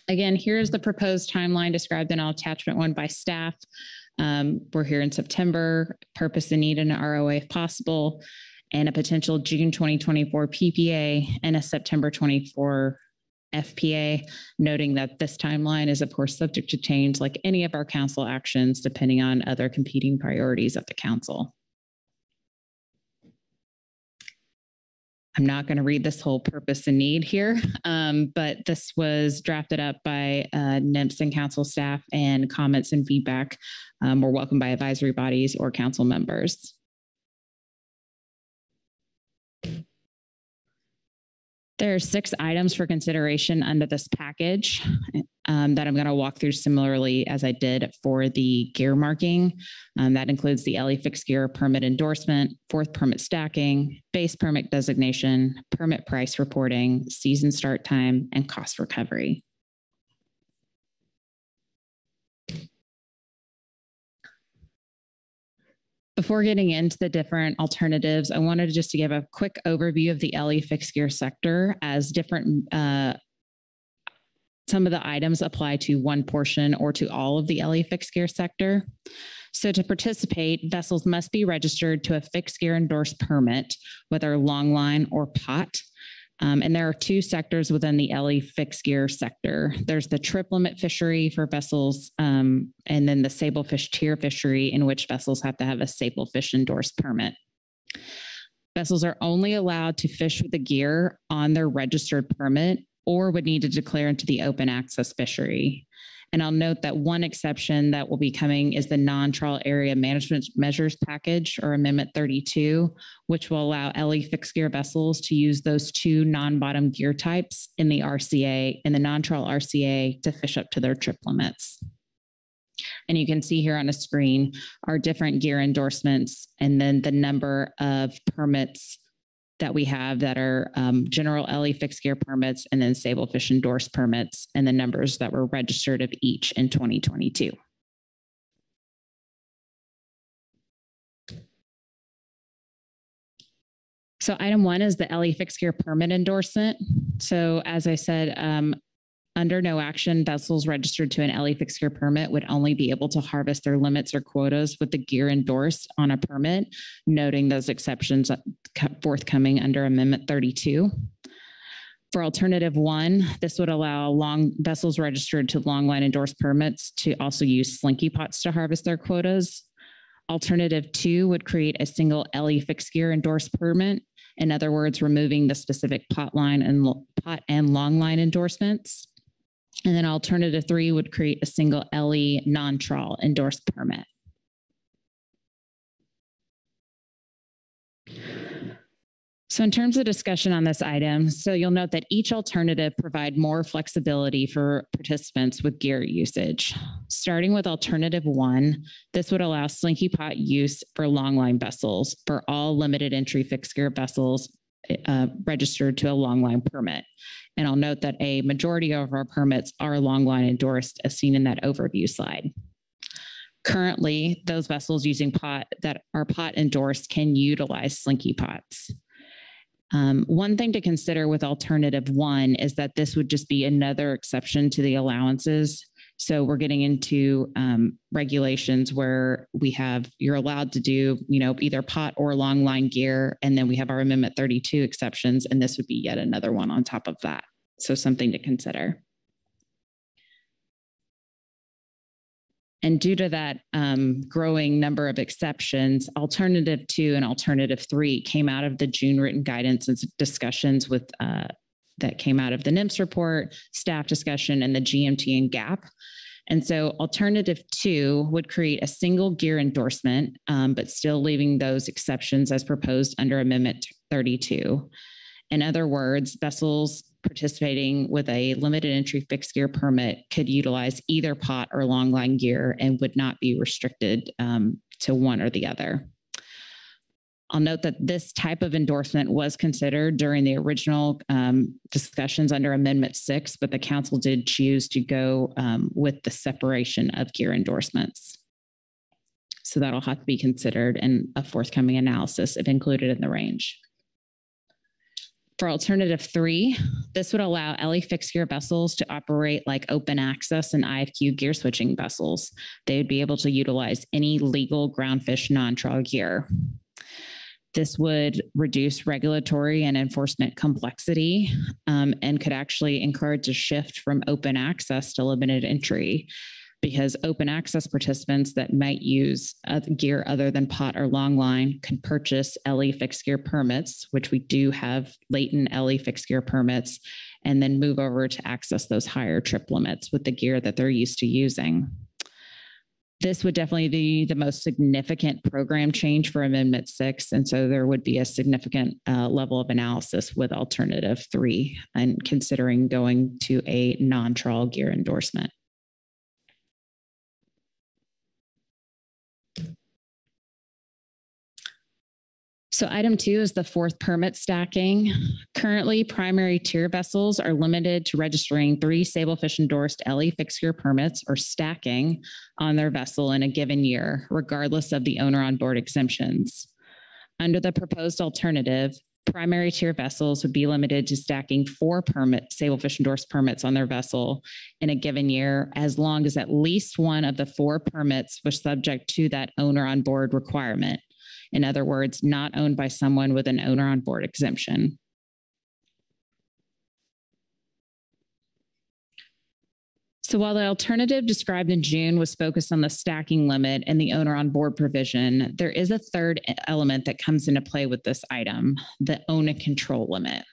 Again, here's the proposed timeline described in all attachment one by staff. Um, we're here in September, purpose and need an ROA if possible, and a potential June 2024 PPA and a September 24 FPA, noting that this timeline is of course subject to change like any of our council actions, depending on other competing priorities of the council. I'm not going to read this whole purpose and need here, um, but this was drafted up by uh, NMFS and council staff, and comments and feedback um, were welcomed by advisory bodies or council members. There are six items for consideration under this package um, that I'm going to walk through similarly as I did for the gear marking. Um, that includes the LE fixed gear permit endorsement, fourth permit stacking, base permit designation, permit price reporting, season start time, and cost recovery. Before getting into the different alternatives, I wanted just to give a quick overview of the LE fixed gear sector as different uh, some of the items apply to one portion or to all of the LE fixed gear sector. So to participate, vessels must be registered to a fixed gear endorsed permit, whether long line or pot. Um, and there are two sectors within the LE fixed gear sector. There's the trip limit fishery for vessels, um, and then the sablefish tier fishery, in which vessels have to have a sablefish endorsed permit. Vessels are only allowed to fish with the gear on their registered permit or would need to declare into the open access fishery. And I'll note that one exception that will be coming is the non-trawl area management measures package or amendment 32, which will allow LE fixed gear vessels to use those two non-bottom gear types in the RCA in the non-trawl RCA to fish up to their trip limits. And you can see here on a screen our different gear endorsements and then the number of permits that we have that are um, general LE fixed gear permits and then Sablefish endorsed permits and the numbers that were registered of each in 2022. So item one is the LE fixed gear permit endorsement. So as I said, um, under no action, vessels registered to an LE fixed gear permit would only be able to harvest their limits or quotas with the gear endorsed on a permit, noting those exceptions forthcoming under Amendment 32. For alternative one, this would allow long vessels registered to longline endorsed permits to also use slinky pots to harvest their quotas. Alternative two would create a single LE fixed gear endorsed permit. In other words, removing the specific pot line and pot and long line endorsements. And then alternative three would create a single LE non-trawl endorsed permit. So in terms of discussion on this item, so you'll note that each alternative provide more flexibility for participants with gear usage. Starting with alternative one, this would allow slinky pot use for longline vessels for all limited entry fixed gear vessels uh, registered to a longline permit. And I'll note that a majority of our permits are longline endorsed as seen in that overview slide. Currently, those vessels using pot that are pot endorsed can utilize slinky pots. Um, one thing to consider with alternative one is that this would just be another exception to the allowances. So we're getting into um, regulations where we have you're allowed to do you know either pot or long line gear, and then we have our Amendment 32 exceptions, and this would be yet another one on top of that. So something to consider. And due to that um, growing number of exceptions, alternative two and alternative three came out of the June written guidance and discussions with uh, that came out of the NMFS report, staff discussion, and the GMT and GAP. And so alternative two would create a single gear endorsement, um, but still leaving those exceptions as proposed under Amendment 32. In other words, vessels participating with a limited entry fixed gear permit could utilize either pot or long line gear and would not be restricted um, to one or the other. I'll note that this type of endorsement was considered during the original um, discussions under Amendment 6, but the council did choose to go um, with the separation of gear endorsements. So that'll have to be considered in a forthcoming analysis if included in the range. For alternative three, this would allow LE fixed gear vessels to operate like open access and IFQ gear switching vessels. They would be able to utilize any legal groundfish non-trawl gear. This would reduce regulatory and enforcement complexity um, and could actually encourage a shift from open access to limited entry because open access participants that might use gear other than pot or longline can purchase LE fixed gear permits, which we do have latent LE fixed gear permits, and then move over to access those higher trip limits with the gear that they're used to using. This would definitely be the most significant program change for Amendment 6. And so there would be a significant uh, level of analysis with alternative three and considering going to a non trawl gear endorsement. So item two is the fourth permit stacking. Currently, primary tier vessels are limited to registering three Sablefish endorsed LE fixed gear permits or stacking on their vessel in a given year, regardless of the owner on board exemptions. Under the proposed alternative, primary tier vessels would be limited to stacking four permit Sablefish endorsed permits on their vessel in a given year, as long as at least one of the four permits was subject to that owner on board requirement. In other words, not owned by someone with an owner on board exemption. So while the alternative described in June was focused on the stacking limit and the owner on board provision, there is a third element that comes into play with this item, the own and control limit.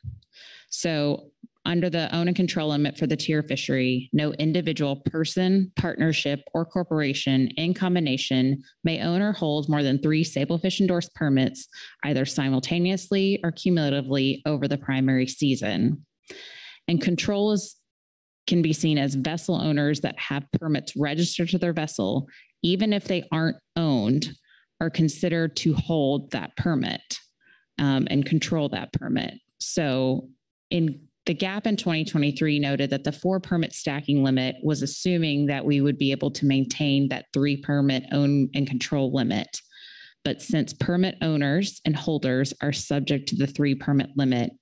So under the own and control limit for the tier fishery, no individual person, partnership, or corporation in combination may own or hold more than three Sablefish endorsed permits, either simultaneously or cumulatively over the primary season. And control is can be seen as vessel owners that have permits registered to their vessel, even if they aren't owned, are considered to hold that permit um, and control that permit. So in the gap in 2023 noted that the four permit stacking limit was assuming that we would be able to maintain that three permit own and control limit. But since permit owners and holders are subject to the three permit limit,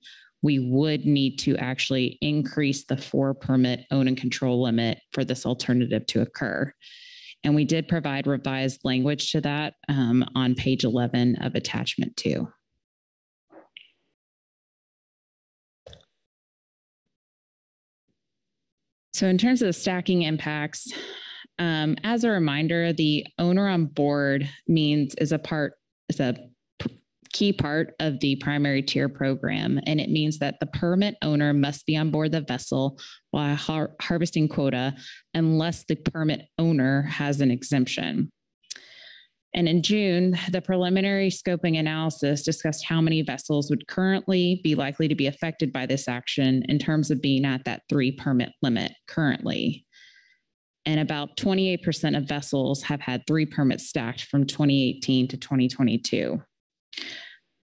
we would need to actually increase the four permit own and control limit for this alternative to occur. And we did provide revised language to that um, on page 11 of attachment two. So in terms of the stacking impacts, um, as a reminder, the owner on board means is a part is a key part of the primary tier program, and it means that the permit owner must be on board the vessel while har- harvesting quota, unless the permit owner has an exemption. And in June, the preliminary scoping analysis discussed how many vessels would currently be likely to be affected by this action in terms of being at that three permit limit currently. And about 28% of vessels have had three permits stacked from 2018 to 2022.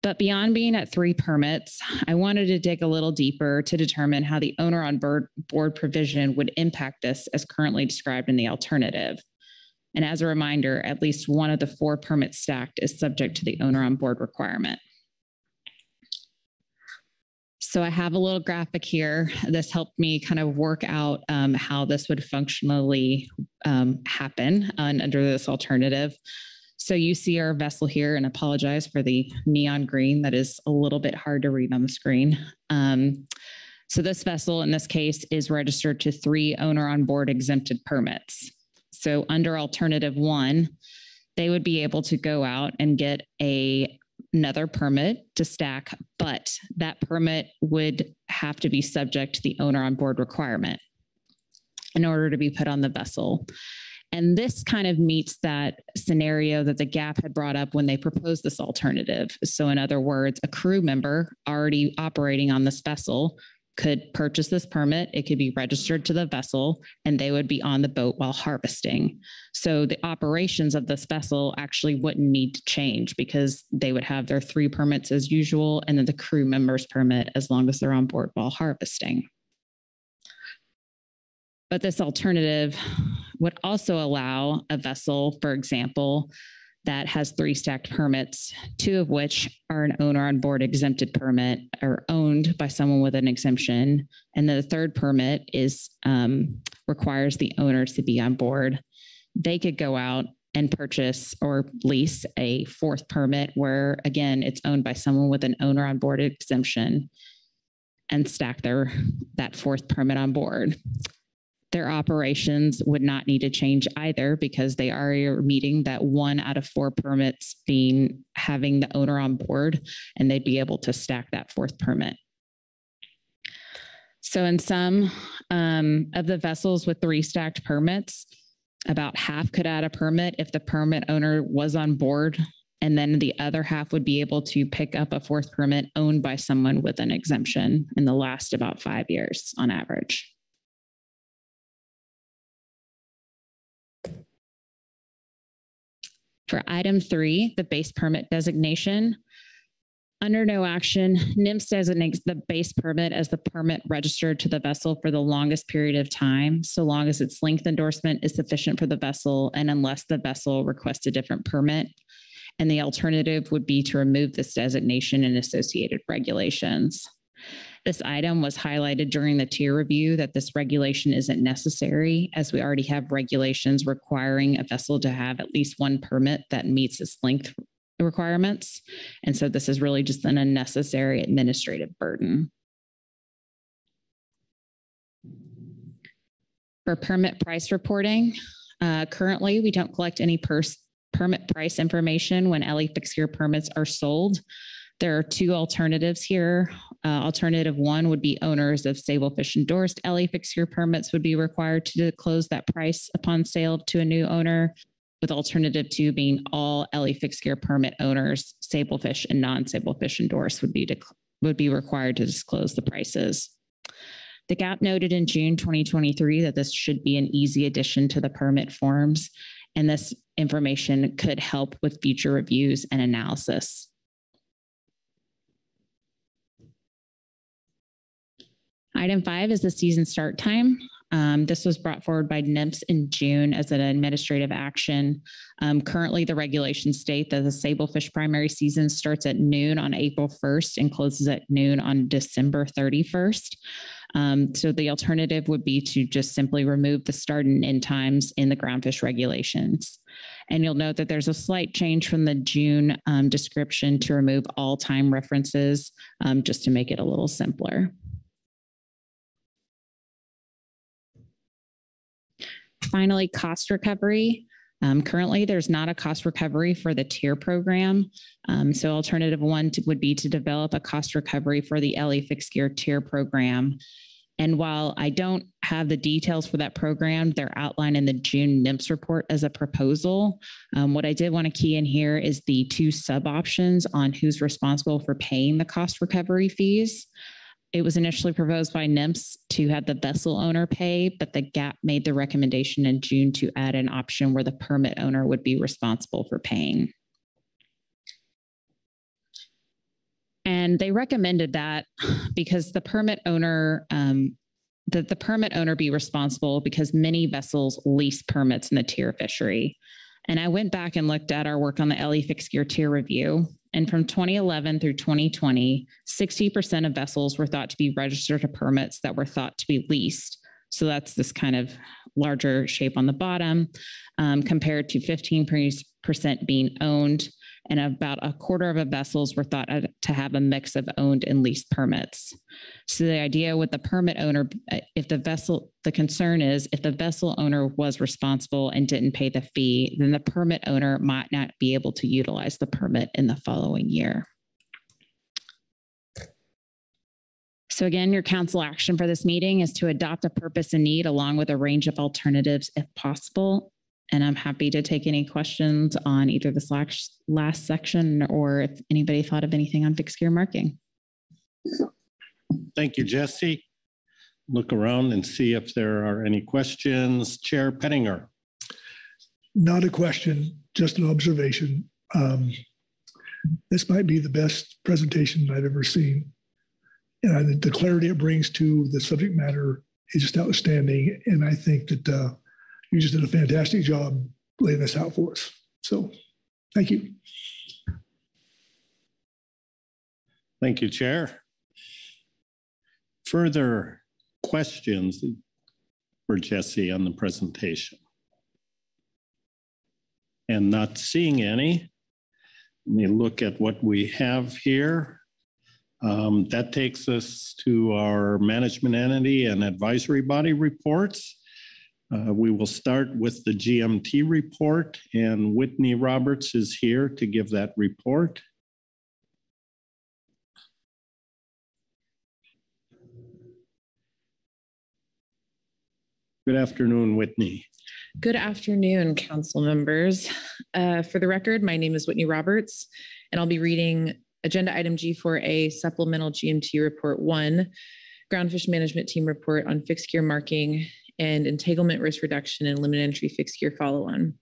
But beyond being at three permits, I wanted to dig a little deeper to determine how the owner on board, provision would impact this as currently described in the alternative. And as a reminder, at least one of the four permits stacked is subject to the owner on board requirement. So I have a little graphic here. This helped me kind of work out um, how this would functionally um, happen under this alternative. So you see our vessel here and apologize for the neon green. That is a little bit hard to read on the screen. Um, so this vessel in this case is registered to three owner on board exempted permits. So under alternative one, they would be able to go out and get a another permit to stack, but that permit would have to be subject to the owner on board requirement in order to be put on the vessel. And this kind of meets that scenario that the GAP had brought up when they proposed this alternative. So, in other words, a crew member already operating on this vessel could purchase this permit. It could be registered to the vessel and they would be on the boat while harvesting. So, the operations of this vessel actually wouldn't need to change because they would have their three permits as usual and then the crew member's permit as long as they're on board while harvesting. But this alternative would also allow a vessel, for example, that has three stacked permits, two of which are an owner on board exempted permit or owned by someone with an exemption. And then the third permit is um, requires the owner to be on board. They could go out and purchase or lease a fourth permit where again it's owned by someone with an owner on board exemption and stack their that fourth permit on board their operations would not need to change either because they are meeting that one out of four permits being having the owner on board and they'd be able to stack that fourth permit. So in some um, of the vessels with three stacked permits, about half could add a permit if the permit owner was on board. And then the other half would be able to pick up a fourth permit owned by someone with an exemption in the last about five years on average. For item three, the base permit designation, under no action, NMFS designates the base permit as the permit registered to the vessel for the longest period of time, so long as its length endorsement is sufficient for the vessel and unless the vessel requests a different permit. And the alternative would be to remove this designation and associated regulations. This item was highlighted during the tier review that this regulation isn't necessary as we already have regulations requiring a vessel to have at least one permit that meets its length requirements. And so this is really just an unnecessary administrative burden. For permit price reporting, uh, currently we don't collect any permit price information when LE fixed gear permits are sold. There are two alternatives here. Uh, alternative one would be owners of Sablefish endorsed LE gear permits would be required to disclose that price upon sale to a new owner, with alternative two being all LE gear permit owners, Sablefish and non-Sablefish endorsed would be would be required to disclose the prices. The GAP noted in June 2023 that this should be an easy addition to the permit forms, and this information could help with future reviews and analysis. Item five is the season start time. Um, this was brought forward by NMFS in June as an administrative action. Um, currently, the regulations state that the sablefish primary season starts at noon on April 1st and closes at noon on December 31st. Um, so the alternative would be to just simply remove the start and end times in the groundfish regulations. And you'll note that there's a slight change from the June um, description to remove all time references um, just to make it a little simpler. Finally, cost recovery. Um, currently, there's not a cost recovery for the tier program. Um, so alternative one to, would be to develop a cost recovery for the LE fixed gear tier program. And while I don't have the details for that program, they're outlined in the June NMFS report as a proposal. Um, what I did want to key in here is the two sub options on who's responsible for paying the cost recovery fees. It was initially proposed by NMFS to have the vessel owner pay, but the GAP made the recommendation in June to add an option where the permit owner would be responsible for paying. And they recommended that because the permit owner, um, that the permit owner be responsible because many vessels lease permits in the tier fishery. And I went back and looked at our work on the LE fixed gear tier review. And from 2011 through 2020, 60% of vessels were thought to be registered to permits that were thought to be leased. So that's this kind of larger shape on the bottom, um, compared to 15% being owned, and about a quarter of the vessels were thought to have a mix of owned and leased permits. So the idea with the permit owner, uh, if the vessel, the concern is if the vessel owner was responsible and didn't pay the fee, then the permit owner might not be able to utilize the permit in the following year. So again, your council action for this meeting is to adopt a purpose and need along with a range of alternatives if possible. And I'm happy to take any questions on either this last, last section or if anybody thought of anything on fixed gear marking. Thank you, Jesse. Look around and see if there are any questions. Chair Pettinger. Not a question, just an observation. Um, This might be the best presentation I've ever seen. And I think the clarity it brings to the subject matter is just outstanding. And I think that uh, you just did a fantastic job laying this out for us. So thank you. Thank you, Chair. Further questions for Jesse on the presentation? And not seeing any, let me look at what we have here. Um, That takes us to our management entity and advisory body reports. Uh, We will start with the GMT report, and Whitney Roberts is here to give that report. Good afternoon, Whitney. Good afternoon, council members. Uh, For the record, my name is Whitney Roberts, and I'll be reading Agenda Item G4A Supplemental GMT Report 1, Groundfish Management Team Report on Fixed Gear Marking and Entanglement Risk Reduction and Limited Entry Fixed Gear Follow-On.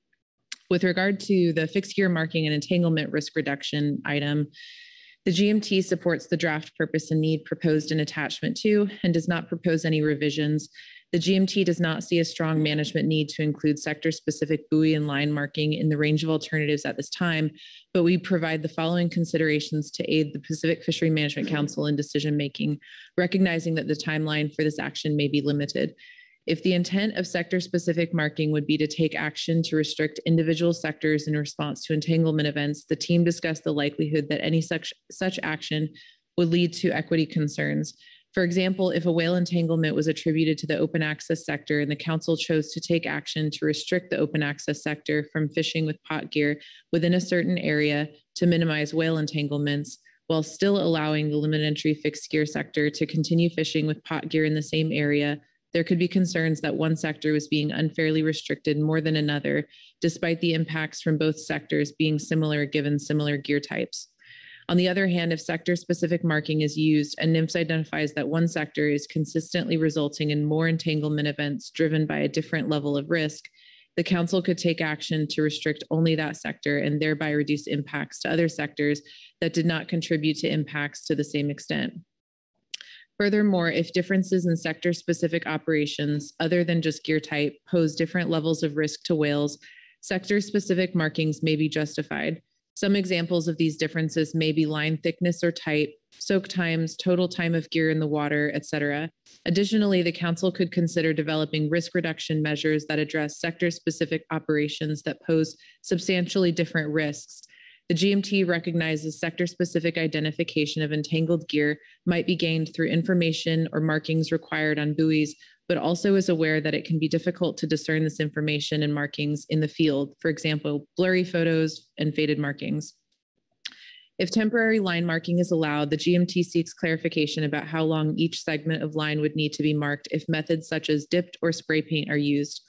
With regard to the fixed gear marking and entanglement risk reduction item, the GMT supports the draft purpose and need proposed in attachment two and does not propose any revisions the GMT does not see a strong management need to include sector-specific buoy and line marking in the range of alternatives at this time, but we provide the following considerations to aid the Pacific Fishery Management Council in decision-making, recognizing that the timeline for this action may be limited. If the intent of sector-specific marking would be to take action to restrict individual sectors in response to entanglement events, the team discussed the likelihood that any such, such action would lead to equity concerns. For example, if a whale entanglement was attributed to the open access sector and the council chose to take action to restrict the open access sector from fishing with pot gear within a certain area to minimize whale entanglements, while still allowing the limited entry fixed gear sector to continue fishing with pot gear in the same area, there could be concerns that one sector was being unfairly restricted more than another, despite the impacts from both sectors being similar given similar gear types. On the other hand, if sector-specific marking is used and NMFS identifies that one sector is consistently resulting in more entanglement events driven by a different level of risk, the council could take action to restrict only that sector and thereby reduce impacts to other sectors that did not contribute to impacts to the same extent. Furthermore, if differences in sector-specific operations other than just gear type pose different levels of risk to whales, sector-specific markings may be justified. Some examples of these differences may be line thickness or type, soak times, total time of gear in the water, etc. Additionally, the council could consider developing risk reduction measures that address sector-specific operations that pose substantially different risks. The GMT recognizes sector-specific identification of entangled gear might be gained through information or markings required on buoys but also is aware that it can be difficult to discern this information and markings in the field, for example, blurry photos and faded markings. If temporary line marking is allowed, the GMT seeks clarification about how long each segment of line would need to be marked if methods such as dipped or spray paint are used.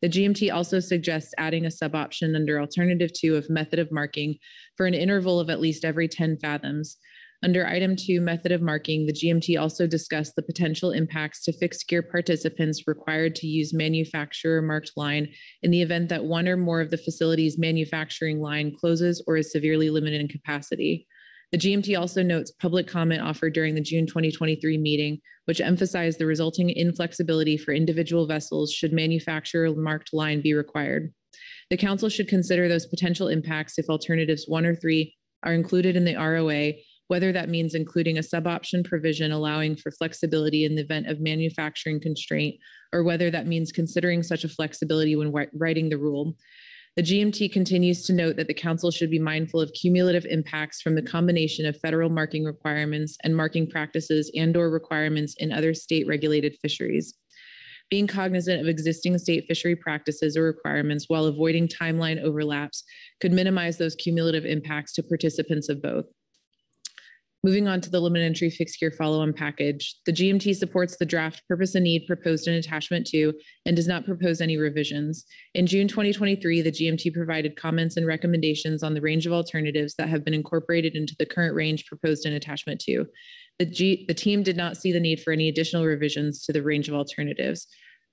The GMT also suggests adding a sub-option under alternative two of method of marking for an interval of at least every 10 fathoms. Under item two, method of marking, the GMT also discussed the potential impacts to fixed gear participants required to use manufacturer marked line in the event that one or more of the facility's manufacturing line closes or is severely limited in capacity. The GMT also notes public comment offered during the June 2023 meeting, which emphasized the resulting inflexibility for individual vessels should manufacturer marked line be required. The council should consider those potential impacts if alternatives one or three are included in the ROA whether that means including a sub-option provision allowing for flexibility in the event of manufacturing constraint, or whether that means considering such a flexibility when writing the rule. The GMT continues to note that the council should be mindful of cumulative impacts from the combination of federal marking requirements and marking practices and or requirements in other state regulated fisheries. Being cognizant of existing state fishery practices or requirements while avoiding timeline overlaps could minimize those cumulative impacts to participants of both. Moving on to the limited entry fixed gear follow-on package, the GMT supports the draft purpose and need proposed in attachment two and does not propose any revisions. In June 2023, the GMT provided comments and recommendations on the range of alternatives that have been incorporated into the current range proposed in attachment two. The, G, the team did not see the need for any additional revisions to the range of alternatives.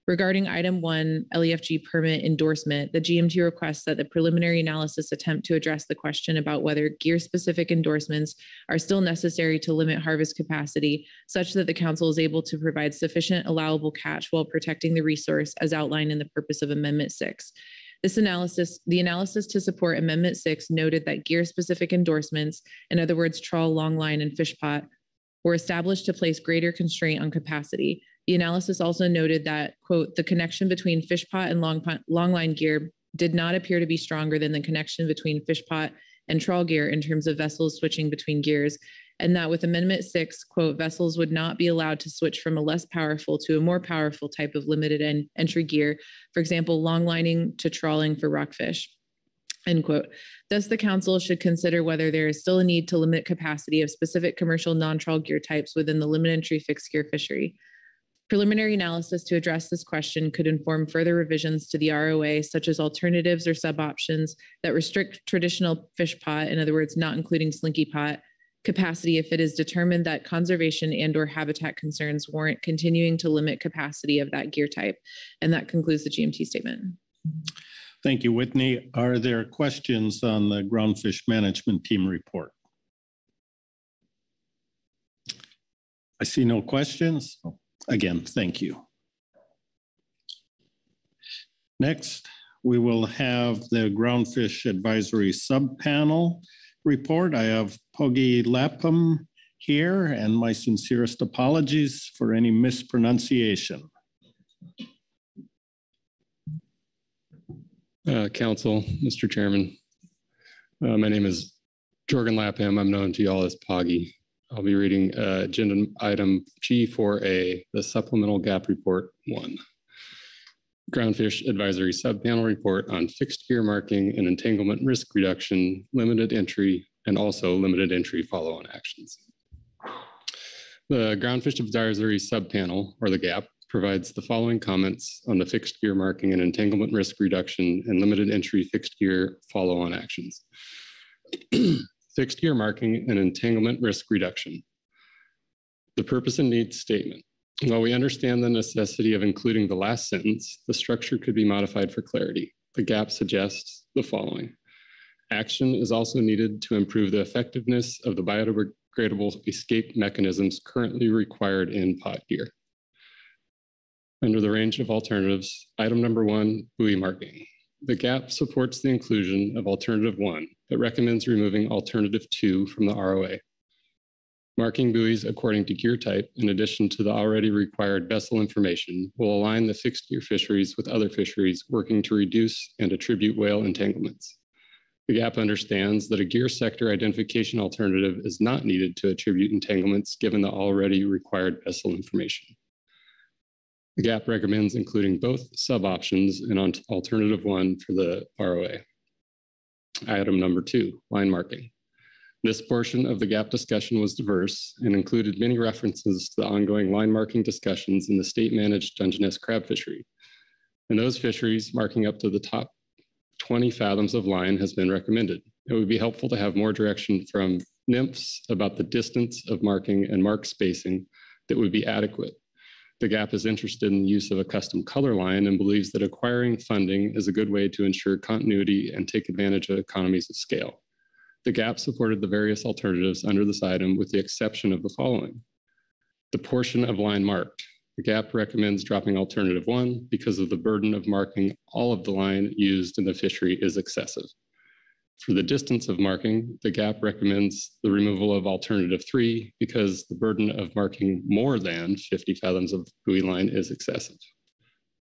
Regarding item one, LEFG permit endorsement, the GMT requests that the preliminary analysis attempt to address the question about whether gear-specific endorsements are still necessary to limit harvest capacity, such that the council is able to provide sufficient allowable catch while protecting the resource as outlined in the purpose of Amendment 6. This analysis, the analysis to support Amendment 6 noted that gear-specific endorsements, in other words, trawl, longline, and fish pot, were established to place greater constraint on capacity. The analysis also noted that, quote, the connection between fish pot and long, pot, line gear did not appear to be stronger than the connection between fish pot and trawl gear in terms of vessels switching between gears, and that with Amendment 6, quote, vessels would not be allowed to switch from a less powerful to a more powerful type of limited en- entry gear, for example, long lining to trawling for rockfish. End quote. Thus, the council should consider whether there is still a need to limit capacity of specific commercial non-trawl gear types within the limited entry fixed gear fishery. Preliminary analysis to address this question could inform further revisions to the ROA, such as alternatives or sub-options that restrict traditional fish pot, in other words, not including slinky pot, capacity if it is determined that conservation and or habitat concerns warrant continuing to limit capacity of that gear type. And that concludes the GMT statement. Thank you, Whitney. Are there questions on the groundfish management team report? I see no questions. Again, thank you. Next, we will have the Groundfish Advisory Subpanel report. I have Poggy Lapham here and my sincerest apologies for any mispronunciation. Uh, Council, Mr. Chairman, uh, my name is Jorgen Lapham. I'm known to y'all as Poggy. I'll be reading uh, agenda item G4A, the supplemental gap report one. Groundfish Advisory Subpanel Report on fixed gear marking and entanglement risk reduction, limited entry, and also limited entry follow-on actions. The Groundfish Advisory Subpanel, or the GAP, provides the following comments on the fixed gear marking and entanglement risk reduction and limited entry fixed gear follow-on actions. fixed gear marking and entanglement risk reduction. The purpose and needs statement. While we understand the necessity of including the last sentence, the structure could be modified for clarity. The gap suggests the following. Action is also needed to improve the effectiveness of the biodegradable escape mechanisms currently required in pot gear. Under the range of alternatives, item number one, buoy marking. The GAP supports the inclusion of alternative one, but recommends removing alternative two from the ROA. Marking buoys according to gear type, in addition to the already required vessel information, will align the fixed gear fisheries with other fisheries working to reduce and attribute whale entanglements. The GAP understands that a gear sector identification alternative is not needed to attribute entanglements given the already required vessel information. The GAP recommends including both sub-options and on alternative one for the ROA. Item number two, line marking. This portion of the GAP discussion was diverse and included many references to the ongoing line marking discussions in the state-managed Dungeness crab fishery. In those fisheries, marking up to the top 20 fathoms of line has been recommended. It would be helpful to have more direction from NMFS about the distance of marking and mark spacing that would be adequate. The GAP is interested in the use of a custom color line and believes that acquiring funding is a good way to ensure continuity and take advantage of economies of scale. The GAP supported the various alternatives under this item with the exception of the following. The portion of line marked. The GAP recommends dropping alternative one because of the burden of marking all of the line used in the fishery is excessive. For the distance of marking, the GAP recommends the removal of alternative three because the burden of marking more than 50 fathoms of buoy line is excessive.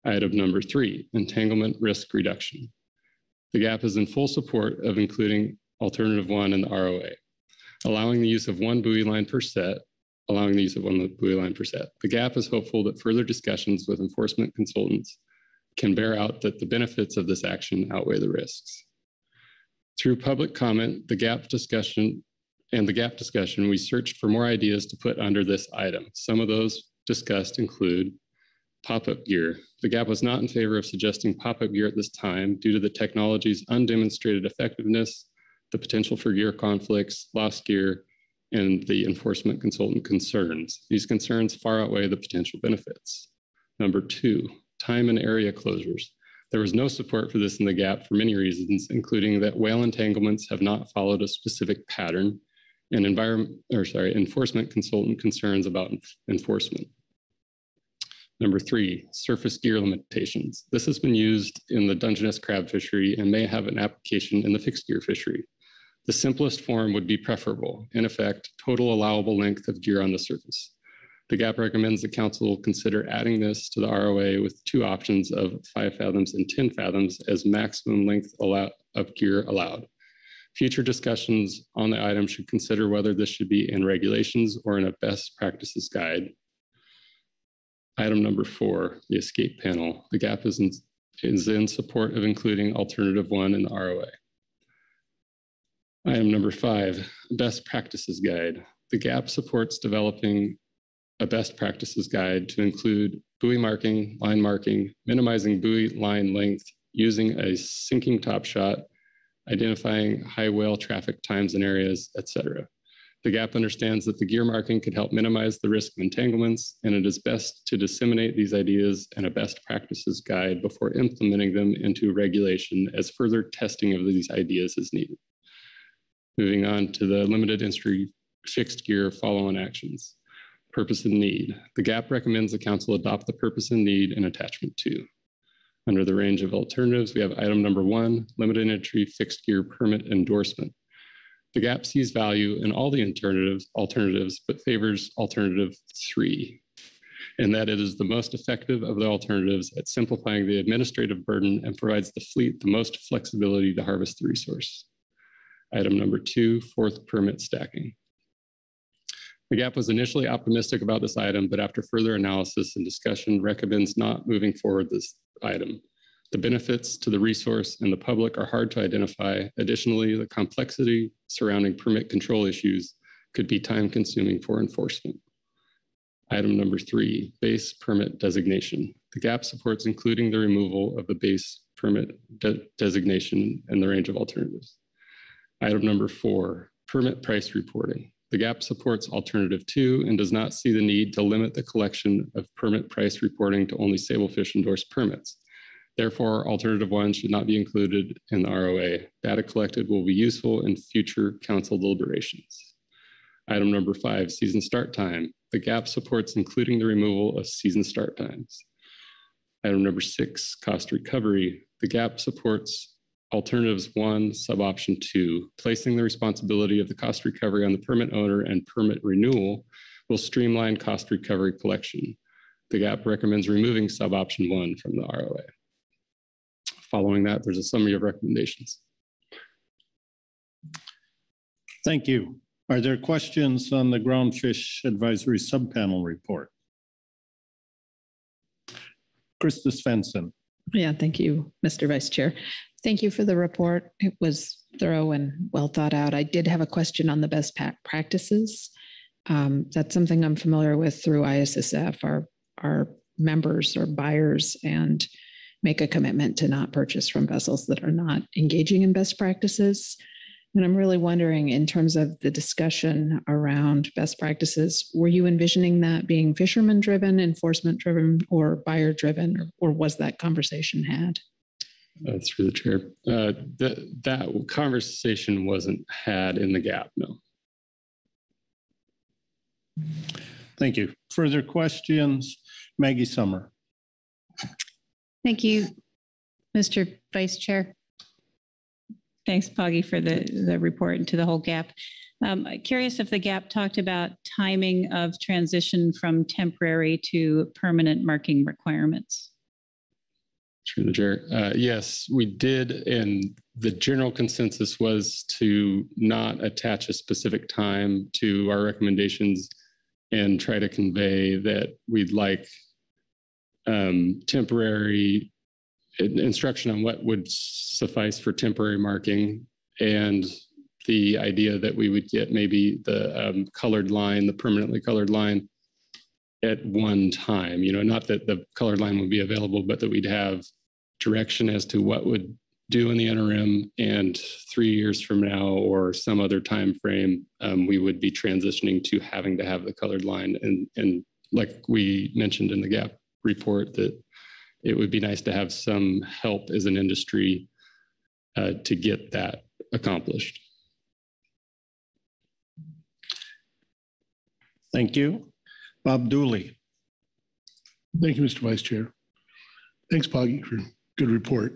Item number three, entanglement risk reduction. The GAP is in full support of including alternative one in the ROA, allowing the use of one buoy line per set, allowing the use of one buoy line per set. The GAP is hopeful that further discussions with enforcement consultants can bear out that the benefits of this action outweigh the risks. Through public comment, the GAP discussion and the GAP discussion, we searched for more ideas to put under this item. Some of those discussed include pop-up gear. The GAP was not in favor of suggesting pop-up gear at this time due to the technology's undemonstrated effectiveness, the potential for gear conflicts, lost gear, and the enforcement consultant concerns. These concerns far outweigh the potential benefits. Number two, time and area closures. There was no support for this in the GAP for many reasons, including that whale entanglements have not followed a specific pattern and environment, or sorry, enforcement consultant concerns about enforcement. Number three, surface gear limitations. This has been used in the Dungeness crab fishery and may have an application in the fixed gear fishery. The simplest form would be preferable, in effect, total allowable length of gear on the surface. The GAP recommends the council consider adding this to the ROA with two options of five fathoms and 10 fathoms as maximum length of gear allowed. Future discussions on the item should consider whether this should be in regulations or in a best practices guide. Item number four, the escape panel. The GAP is in, is in support of including alternative one in the ROA. Item number five, best practices guide. The GAP supports developing a best practices guide to include buoy marking, line marking, minimizing buoy line length, using a sinking top shot, identifying high whale traffic times and areas, etc. The GAP understands that the gear marking could help minimize the risk of entanglements, and it is best to disseminate these ideas and a best practices guide before implementing them into regulation as further testing of these ideas is needed. Moving on to the limited industry fixed gear follow-on actions. Purpose and need. The GAP recommends the council adopt the purpose and need in attachment two. Under the range of alternatives, we have item number one, limited entry fixed gear permit endorsement. The GAP sees value in all the alternatives, alternatives, but favors alternative three, and that it is the most effective of the alternatives at simplifying the administrative burden and provides the fleet the most flexibility to harvest the resource. Item number two, fourth permit stacking. The GAP was initially optimistic about this item, but after further analysis and discussion recommends not moving forward this item. The benefits to the resource and the public are hard to identify. Additionally, the complexity surrounding permit control issues could be time consuming for enforcement. Item number three, base permit designation. The GAP supports including the removal of the base permit de designation and the range of alternatives. Item number four, permit price reporting. The GAP supports alternative two and does not see the need to limit the collection of permit price reporting to only Sablefish endorsed permits. Therefore, alternative one should not be included in the ROA. Data collected will be useful in future council deliberations. Item number five, season start time. The GAP supports including the removal of season start times. Item number six, cost recovery. The GAP supports alternatives one, sub-option two, placing the responsibility of the cost recovery on the permit owner and permit renewal will streamline cost recovery collection. The GAP recommends removing sub-option one from the ROA. Following that, there's a summary of recommendations. Thank you. Are there questions on the Groundfish Advisory Subpanel report? Christa Svensson. Yeah, thank you, Mr. Vice Chair. Thank you for the report. It was thorough and well thought out. I did have a question on the best practices. Um, that's something I'm familiar with through ISSF. Our, our members or buyers and make a commitment to not purchase from vessels that are not engaging in best practices. And I'm really wondering, in terms of the discussion around best practices, were you envisioning that being fisherman driven, enforcement driven, or buyer driven, or, or was that conversation had? Uh, through the chair. Uh, th that conversation wasn't had in the gap, no. Thank you. Further questions? Maggie Sommer. Thank you, Mr. Vice Chair. Thanks, Poggy, for the, the report and to the whole GAP. Um, curious if the GAP talked about timing of transition from temporary to permanent marking requirements. Through the chair. Uh, yes, we did. And the general consensus was to not attach a specific time to our recommendations and try to convey that we'd like um, temporary instruction on what would suffice for temporary marking and the idea that we would get maybe the um, colored line, the permanently colored line at one time, you know, not that the colored line would be available, but that we'd have direction as to what would do in the interim and three years from now or some other time frame, um, we would be transitioning to having to have the colored line. And, and like we mentioned in the GAP report, that it would be nice to have some help as an industry uh, to get that accomplished. Thank you. Bob Dooley. Thank you, Mr. Vice Chair. Thanks, Poggy, for a good report.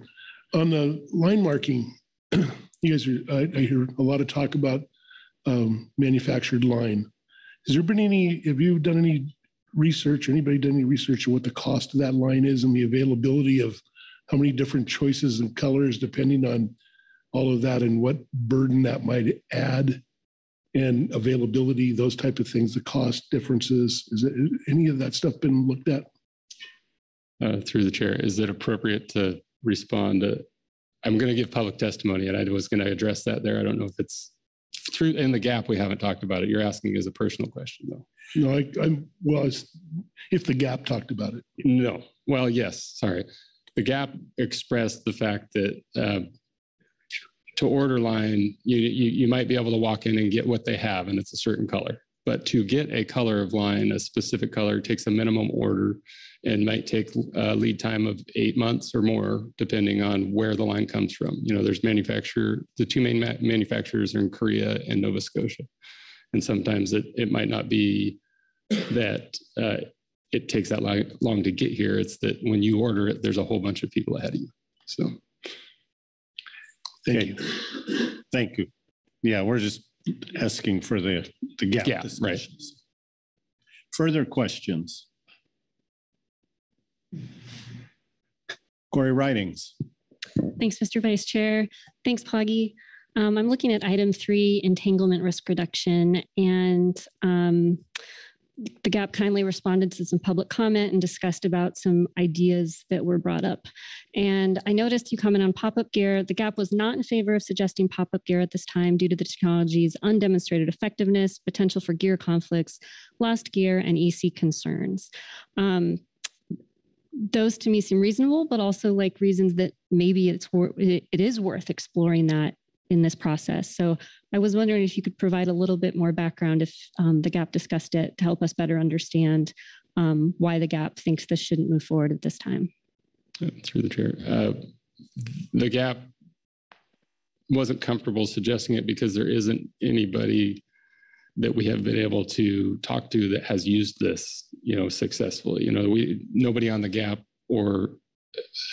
On the line marking, you guys are, I, I hear a lot of talk about um, manufactured line. Has there been any, have you done any research, anybody done any research on what the cost of that line is and the availability of how many different choices and colors depending on all of that and what burden that might add and availability, those type of things, the cost differences? Is it, any of that stuff been looked at? Uh, through the chair, is it appropriate to respond to? I'm going to give public testimony, and I was going to address that there. I don't know if it's through in the gap. We haven't talked about it. You're asking as a personal question, though. No, I, I'm, well, if the gap talked about it. No. Well, yes. Sorry. The gap expressed the fact that uh, to order line, you, you you might be able to walk in and get what they have, and it's a certain color. But to get a color of line, a specific color, takes a minimum order and might take a lead time of eight months or more, depending on where the line comes from. You know, there's manufacturer, the two main ma- manufacturers are in Korea and Nova Scotia. And sometimes it, it might not be that uh, it takes that long, long to get here. It's that when you order it, there's a whole bunch of people ahead of you. So. Thank you. Thank you. Yeah, we're just asking for the, the gap. Yeah, right. Further questions? Corey Ridings. Thanks, Mr. Vice Chair. Thanks, Poggy. Um, I'm looking at item three, entanglement risk reduction, and um, the GAP kindly responded to some public comment and discussed about some ideas that were brought up. And I noticed you comment on pop-up gear. The GAP was not in favor of suggesting pop-up gear at this time due to the technology's undemonstrated effectiveness, potential for gear conflicts, lost gear, and EC concerns. Um, those to me seem reasonable, but also like reasons that maybe it's it is worth exploring that in this process. So I was wondering if you could provide a little bit more background if um, the GAP discussed it to help us better understand um, why the GAP thinks this shouldn't move forward at this time. Uh, Through the chair. Uh, The gap wasn't comfortable suggesting it because there isn't anybody that we have been able to talk to that has used this, you know, successfully. You know, we, nobody on the gap or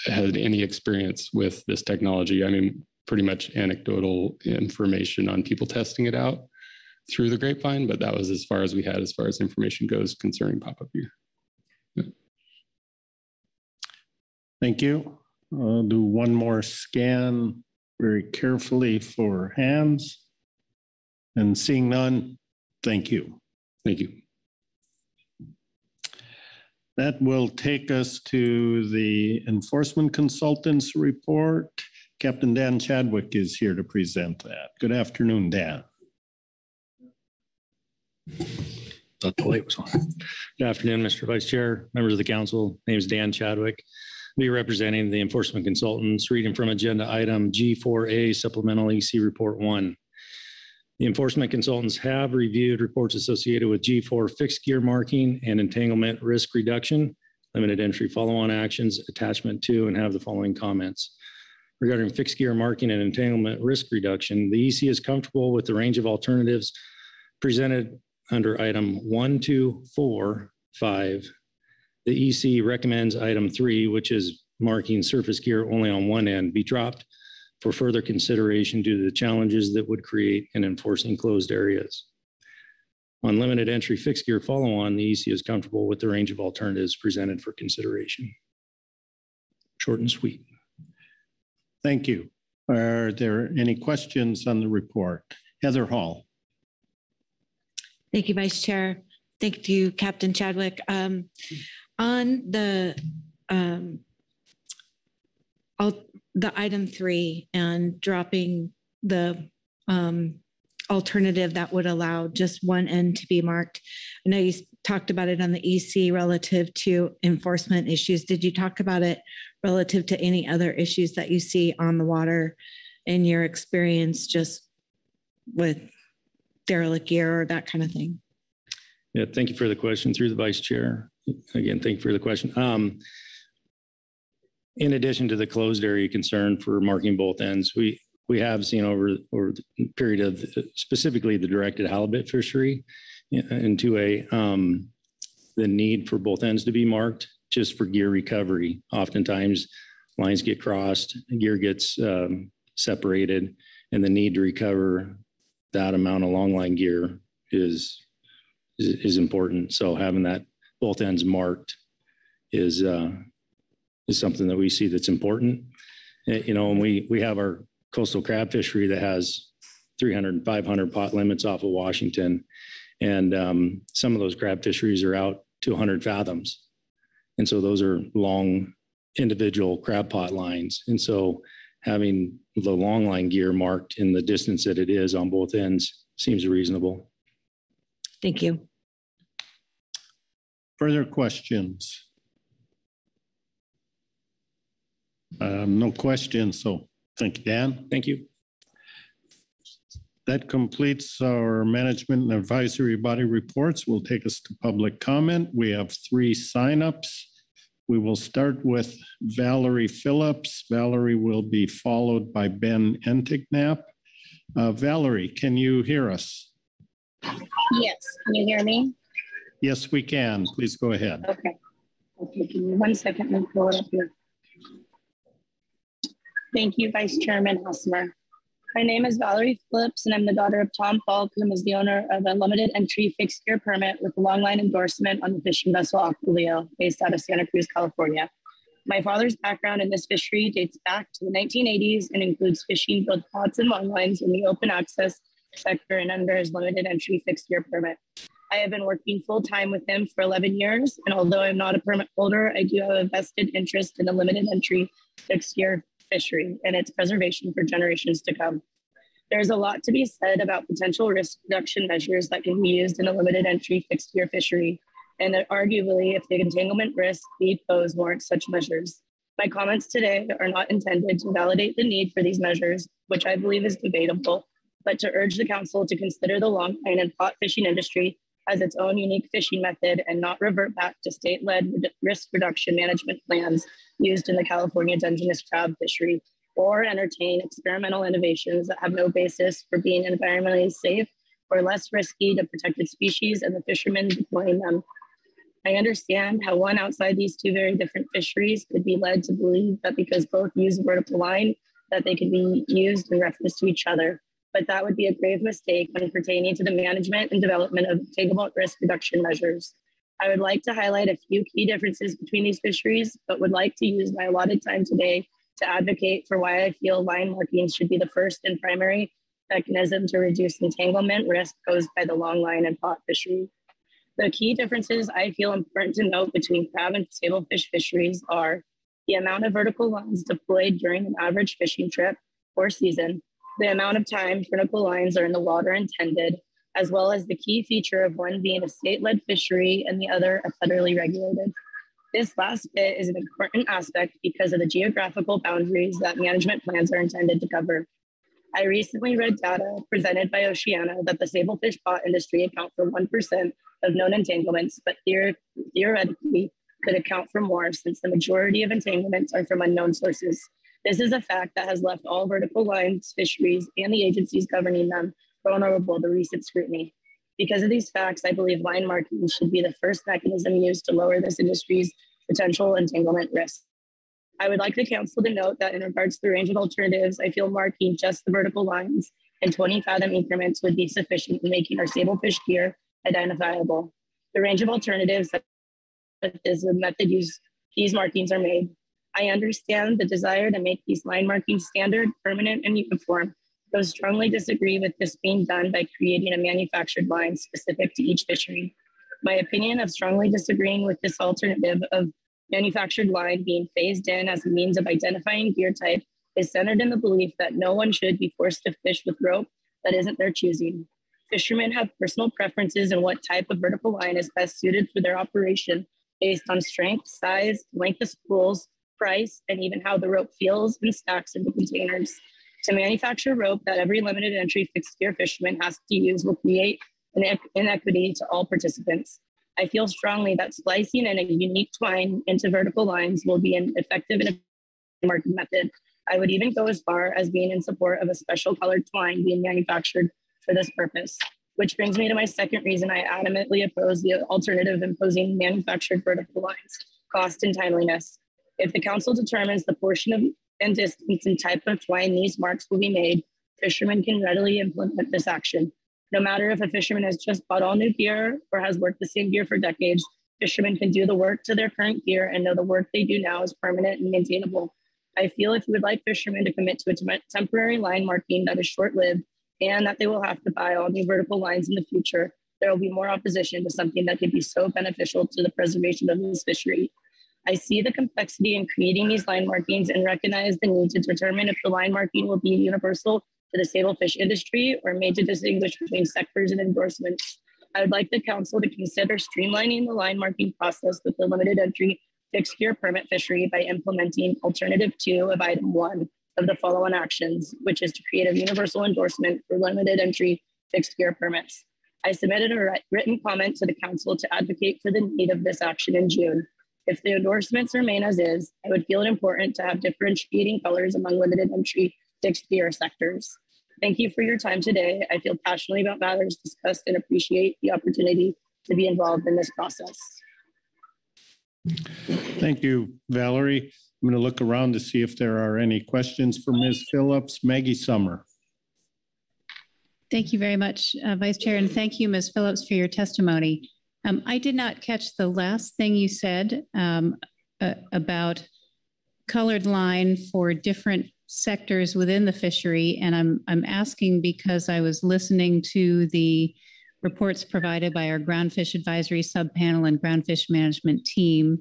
had any experience with this technology. I mean, pretty much anecdotal information on people testing it out through the grapevine, but that was as far as we had as far as information goes concerning pop-up gear. Thank you. I'll do one more scan very carefully for hands. And seeing none, thank you. Thank you. That will take us to the enforcement consultants report. Captain Dan Chadwick is here to present that. Good afternoon, Dan. Thought the light was on. Good afternoon, Mr. Vice Chair, members of the council. My Name is Dan Chadwick. Be representing the enforcement consultants, reading from agenda item G4A Supplemental EC Report 1. The enforcement consultants have reviewed reports associated with G4 fixed gear marking and entanglement risk reduction, limited entry follow-on actions, attachment two, and have the following comments. Regarding fixed gear marking and entanglement risk reduction, the EC is comfortable with the range of alternatives presented under item one, two, four, five. The EC recommends item three, which is marking surface gear only on one end, be dropped for further consideration due to the challenges that would create in enforcing closed areas. On limited entry fixed gear follow-on, the EC is comfortable with the range of alternatives presented for consideration. Short and sweet. Thank you. Are there any questions on the report? Heather Hall. Thank you, Vice Chair. Thank you, Captain Chadwick. Um, on the um, the item three and dropping the um, alternative that would allow just one end to be marked. I know you talked about it on the EC relative to enforcement issues. Did you talk about it relative to any other issues that you see on the water in your experience just with derelict gear or that kind of thing? Yeah, thank you for the question through the vice chair. Again, thank you for the question. Um, in addition to the closed area concern for marking both ends, we we have seen over over the period of specifically the directed halibut fishery into a um, the need for both ends to be marked just for gear recovery. Oftentimes, lines get crossed, gear gets um, separated, and the need to recover that amount of long line gear is is, is important. So having that both ends marked is uh, is something that we see that's important. Eh, you know, and we we have our coastal crab fishery that has 300 and 500 pot limits off of Washington, and um, some of those crab fisheries are out to 100 fathoms, and so those are long individual crab pot lines, and so having the long line gear marked in the distance that it is on both ends seems reasonable. Thank you. Further questions? Um, no questions, so thank you, Dan. Thank you. That completes our management and advisory body reports. We'll take us to public comment. We have three signups. We will start with Valerie Phillips. Valerie will be followed by Ben Enticknap. Uh, Valerie, can you hear us? Yes, can you hear me? Yes, we can. Please go ahead. Okay. Okay, give me one second. Let me pull it up here. Thank you, Vice Chairman Hassemer. My name is Valerie Phillips, and I'm the daughter of Tom Falk, who is the owner of a limited entry fixed gear permit with a long line endorsement on the fishing vessel Aquileo, based out of Santa Cruz, California. My father's background in this fishery dates back to the 1980s and includes fishing both pots and long lines in the open access sector and under his limited entry fixed gear permit. I have been working full time with him for 11 years, and although I'm not a permit holder, I do have a vested interest in the limited entry fixed gear fishery and its preservation for generations to come. There's a lot to be said about potential risk reduction measures that can be used in a limited entry fixed gear fishery, and that arguably, if the entanglement risk we pose warrants such measures. My comments today are not intended to validate the need for these measures, which I believe is debatable, but to urge the council to consider the long line and pot fishing industry as its own unique fishing method and not revert back to state-led risk reduction management plans used in the California Dungeness crab fishery or entertain experimental innovations that have no basis for being environmentally safe or less risky to protected species and the fishermen deploying them. I understand how one outside these two very different fisheries could be led to believe that because both use vertical line, that they could be used in reference to each other. But that would be a grave mistake when pertaining to the management and development of takeable risk reduction measures. I would like to highlight a few key differences between these fisheries, but would like to use my allotted time today to advocate for why I feel line markings should be the first and primary mechanism to reduce entanglement risk posed by the long line and pot fishery. The key differences I feel important to note between crab and sablefish fisheries are the amount of vertical lines deployed during an average fishing trip or season, the amount of time vertical lines are in the water intended, as well as the key feature of one being a state-led fishery and the other a federally regulated. This last bit is an important aspect because of the geographical boundaries that management plans are intended to cover. I recently read data presented by Oceana that the sablefish pot industry account for 1% of known entanglements, but theoretically could account for more since the majority of entanglements are from unknown sources. This is a fact that has left all vertical lines fisheries and the agencies governing them vulnerable to recent scrutiny. Because of these facts, I believe line marking should be the first mechanism used to lower this industry's potential entanglement risk. I would like the council to note that in regards to the range of alternatives, I feel marking just the vertical lines and 20 fathom increments would be sufficient in making our sablefish gear identifiable. The range of alternatives that is the method used, these markings are made. I understand the desire to make these line markings standard, permanent, and uniform, though strongly disagree with this being done by creating a manufactured line specific to each fishery. My opinion of strongly disagreeing with this alternative of manufactured line being phased in as a means of identifying gear type is centered in the belief that no one should be forced to fish with rope that isn't their choosing. Fishermen have personal preferences in what type of vertical line is best suited for their operation based on strength, size, length of spools, price, and even how the rope feels and stacks into containers. To manufacture rope that every limited entry fixed gear fisherman has to use will create an inequity to all participants. I feel strongly that splicing in a unique twine into vertical lines will be an effective and market method. I would even go as far as being in support of a special colored twine being manufactured for this purpose. Which brings me to my second reason I adamantly oppose the alternative imposing manufactured vertical lines, cost and timeliness. If the council determines the portion of and distance and type of twine these marks will be made, fishermen can readily implement this action. No matter if a fisherman has just bought all new gear or has worked the same gear for decades, fishermen can do the work to their current gear and know the work they do now is permanent and maintainable. I feel if you would like fishermen to commit to a temporary line marking that is short lived and that they will have to buy all new vertical lines in the future, there will be more opposition to something that could be so beneficial to the preservation of this fishery. I see the complexity in creating these line markings and recognize the need to determine if the line marking will be universal to the sable fish industry or made to distinguish between sectors and endorsements. I would like the council to consider streamlining the line marking process with the limited entry fixed gear permit fishery by implementing alternative two of item one of the follow-on actions, which is to create a universal endorsement for limited entry fixed gear permits. I submitted a written comment to the council to advocate for the need of this action in June. If the endorsements remain as is, I would feel it important to have differentiating colors among limited entry fixed gear sectors. Thank you for your time today. I feel passionately about matters discussed and appreciate the opportunity to be involved in this process. Thank you, Valerie. I'm going to look around to see if there are any questions for Ms. Phillips. Maggie Sommer. Thank you very much, uh, Vice Chair, and thank you, Ms. Phillips, for your testimony. Um, I did not catch the last thing you said um, uh, about colored line for different sectors within the fishery. And I'm, I'm asking because I was listening to the reports provided by our groundfish advisory subpanel and groundfish management team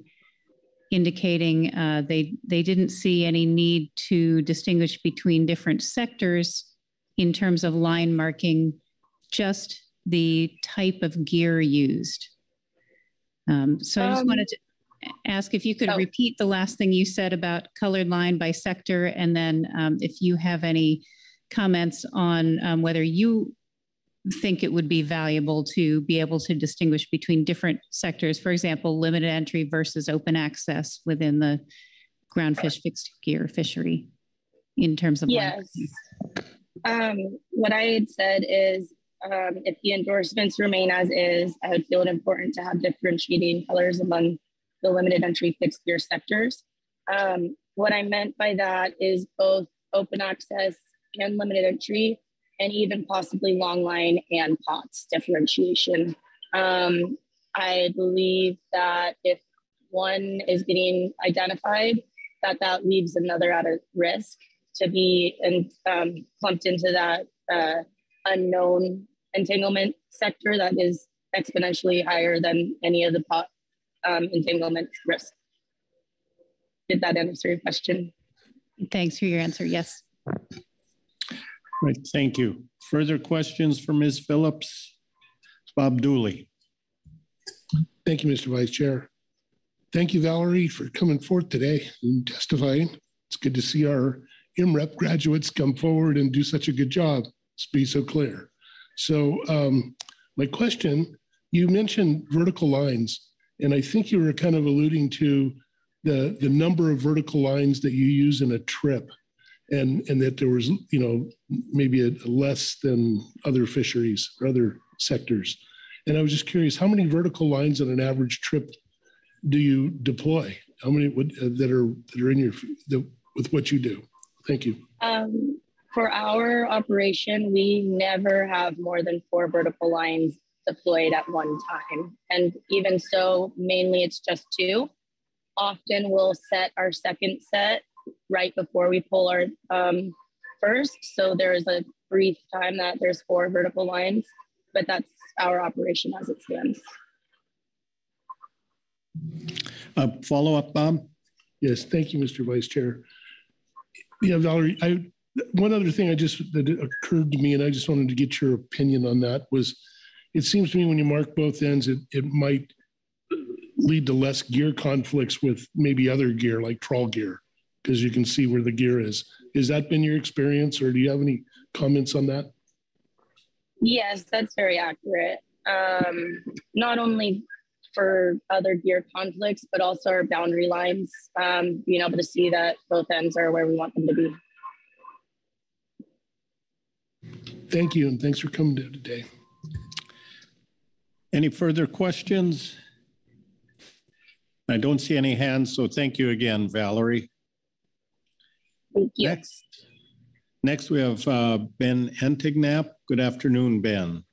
indicating uh, they, they didn't see any need to distinguish between different sectors in terms of line marking, just the type of gear used. Um, so I just um, wanted to ask if you could oh. repeat the last thing you said about colored line by sector, and then um, if you have any comments on um, whether you think it would be valuable to be able to distinguish between different sectors, for example, limited entry versus open access within the groundfish fixed gear fishery in terms of yes. Um, what I had said is um, if the endorsements remain as is, I would feel it important to have differentiating colors among the limited entry fixed gear sectors. Um, what I meant by that is both open access and limited entry, and even possibly long line and POTS differentiation. Um, I believe that if one is getting identified, that that leaves another at a risk to be and um, clumped into that uh, unknown entanglement sector that is exponentially higher than any of the pot um, entanglement risk. Did that answer your question? Thanks for your answer. Yes. Right. Thank you. Further questions for Ms. Phillips? Bob Dooley. Thank you, Mr. Vice Chair. Thank you, Valerie, for coming forth today and testifying. It's good to see our MREP graduates come forward and do such a good job. It's be so clear. So um, my question, you mentioned vertical lines. And I think you were kind of alluding to the, the number of vertical lines that you use in a trip and, and that there was, you know, maybe a, less than other fisheries or other sectors. And I was just curious, how many vertical lines on an average trip do you deploy? How many would, uh, that are that are in your the, with what you do? Thank you. Um, for our operation, we never have more than four vertical lines deployed at one time. And even so, mainly it's just two. often we'll set our second set right before we pull our um, first. So there's a brief time that there's four vertical lines, but that's our operation as it stands. Uh, follow up, Bob? Yes, thank you, Mr. Vice Chair. Yeah, Valerie, I, one other thing I just, that occurred to me, and I just wanted to get your opinion on that was, it seems to me when you mark both ends, it, it might lead to less gear conflicts with maybe other gear like trawl gear, because you can see where the gear is. Has that been your experience or do you have any comments on that? Yes, that's very accurate. Um, not only for other gear conflicts, but also our boundary lines, um, being able to see that both ends are where we want them to be. Thank you, and thanks for coming to today. Any further questions? I don't see any hands, so thank you again, Valerie. Thank you. Next, next we have uh, Ben Enticknap. Good afternoon, Ben.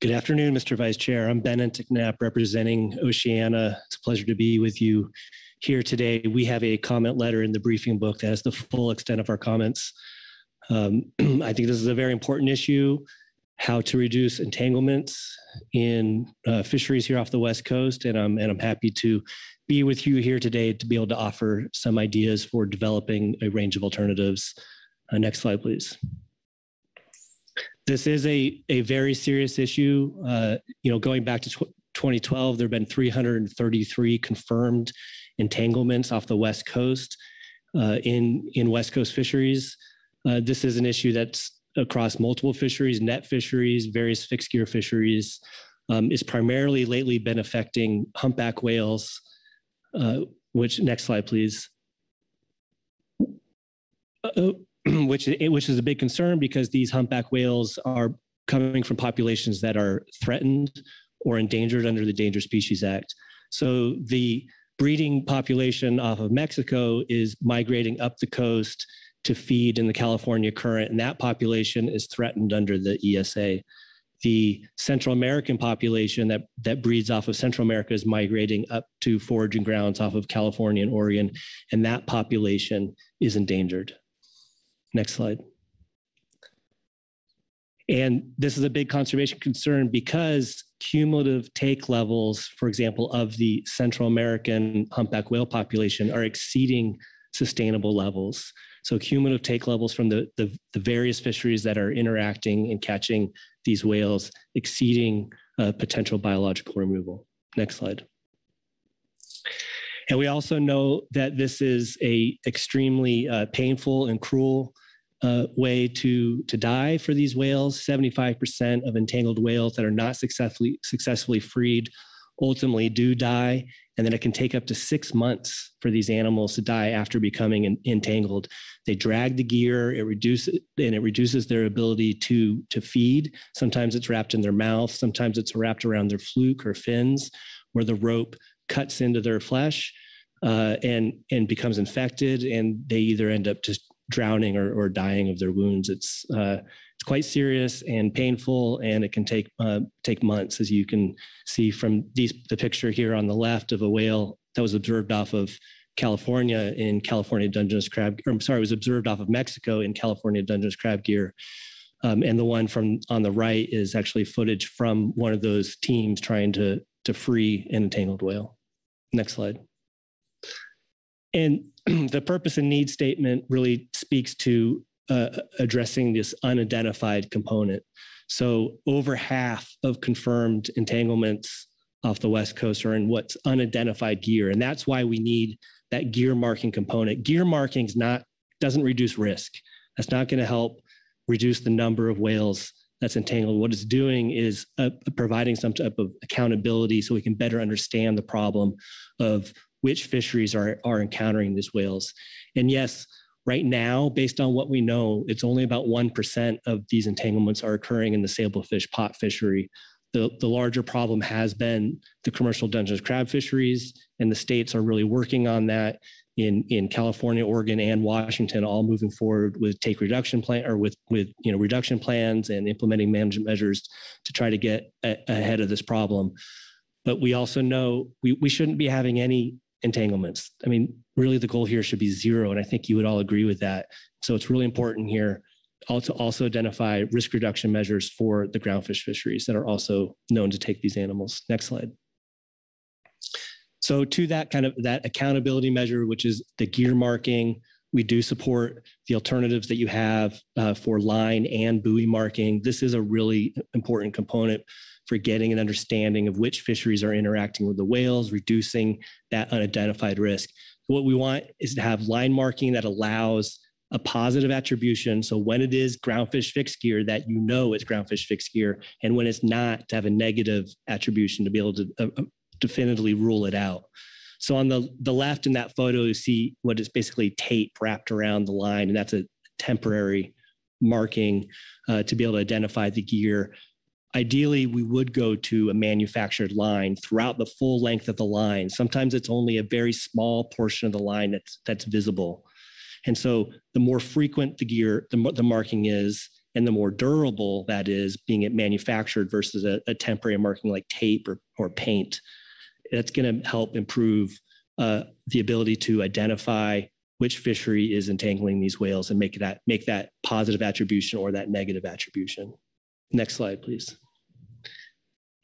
Good afternoon, Mr. Vice Chair. I'm Ben Enticknap representing Oceana. It's a pleasure to be with you here today. We have a comment letter in the briefing book that has the full extent of our comments. Um, I think this is a very important issue, how to reduce entanglements in uh, fisheries here off the West Coast. And I'm, and I'm happy to be with you here today to be able to offer some ideas for developing a range of alternatives. Uh, next slide, please this is a, a very serious issue. Uh, you know, going back to 2012, there have been 333 confirmed entanglements off the West Coast uh, in, in West Coast fisheries. Uh, this is an issue that's across multiple fisheries, net fisheries, various fixed gear fisheries. Um, it's primarily lately been affecting humpback whales, uh, which, next slide, please. Uh, which which is a big concern because these humpback whales are coming from populations that are threatened or endangered under the Endangered Species Act. So the breeding population off of Mexico is migrating up the coast to feed in the California current, and that population is threatened under the ESA. The Central American population that, that breeds off of Central America is migrating up to foraging grounds off of California and Oregon, and that population is endangered. Next slide. And this is a big conservation concern because cumulative take levels, for example, of the Central American humpback whale population are exceeding sustainable levels. So cumulative take levels from the, the, the various fisheries that are interacting and catching these whales exceeding uh, potential biological removal. Next slide. And we also know that this is a extremely uh, painful and cruel uh, way to to die for these whales. 75% of entangled whales that are not successfully successfully freed ultimately do die, and then it can take up to six months for these animals to die after becoming entangled. They drag the gear, it reduces and it reduces their ability to to feed. Sometimes it's wrapped in their mouth, sometimes it's wrapped around their fluke or fins, where the rope cuts into their flesh. Uh, and and becomes infected, and they either end up just drowning or, or dying of their wounds. It's uh, it's quite serious and painful, and it can take uh, take months, as you can see from these the picture here on the left of a whale that was observed off of California in California Dungeness crab. Or I'm sorry, it was observed off of Mexico in California Dungeness crab gear. Um, and the one from on the right is actually footage from one of those teams trying to to free an entangled whale. Next slide. And the purpose and need statement really speaks to uh, addressing this unidentified component. So over half of confirmed entanglements off the West Coast are in what's unidentified gear. And that's why we need that gear marking component. Gear marking not doesn't reduce risk. That's not going to help reduce the number of whales that's entangled. What it's doing is uh, providing some type of accountability so we can better understand the problem of which fisheries are, are encountering these whales. And yes, right now, based on what we know, it's only about 1% of these entanglements are occurring in the sablefish pot fishery. The, the larger problem has been the commercial Dungeness crab fisheries, and the states are really working on that. in in California, Oregon, and Washington, all moving forward with take reduction plan or with with you know reduction plans and implementing management measures to try to get a- ahead of this problem. But we also know we we shouldn't be having any entanglements. I mean, really, the goal here should be zero, and I think you would all agree with that. So it's really important here also also identify risk reduction measures for the groundfish fisheries that are also known to take these animals. Next slide. So to that kind of that accountability measure, which is the gear marking, we do support the alternatives that you have uh, for line and buoy marking. This is a really important component for getting an understanding of which fisheries are interacting with the whales, reducing that unidentified risk. What we want is to have line marking that allows a positive attribution. So when it is groundfish fixed gear, that you know it's groundfish fixed gear, and when it's not, to have a negative attribution to be able to uh, uh, definitively rule it out. So on the the left in that photo, you see what is basically tape wrapped around the line, and that's a temporary marking uh, to be able to identify the gear. Ideally, we would go to a manufactured line throughout the full length of the line. Sometimes it's only a very small portion of the line that's that's visible. And so the more frequent the gear, the, more the marking is, and the more durable that is being it manufactured versus a, a temporary marking like tape or, or paint, that's going to help improve uh, the ability to identify which fishery is entangling these whales and make that make that positive attribution or that negative attribution. Next slide, please.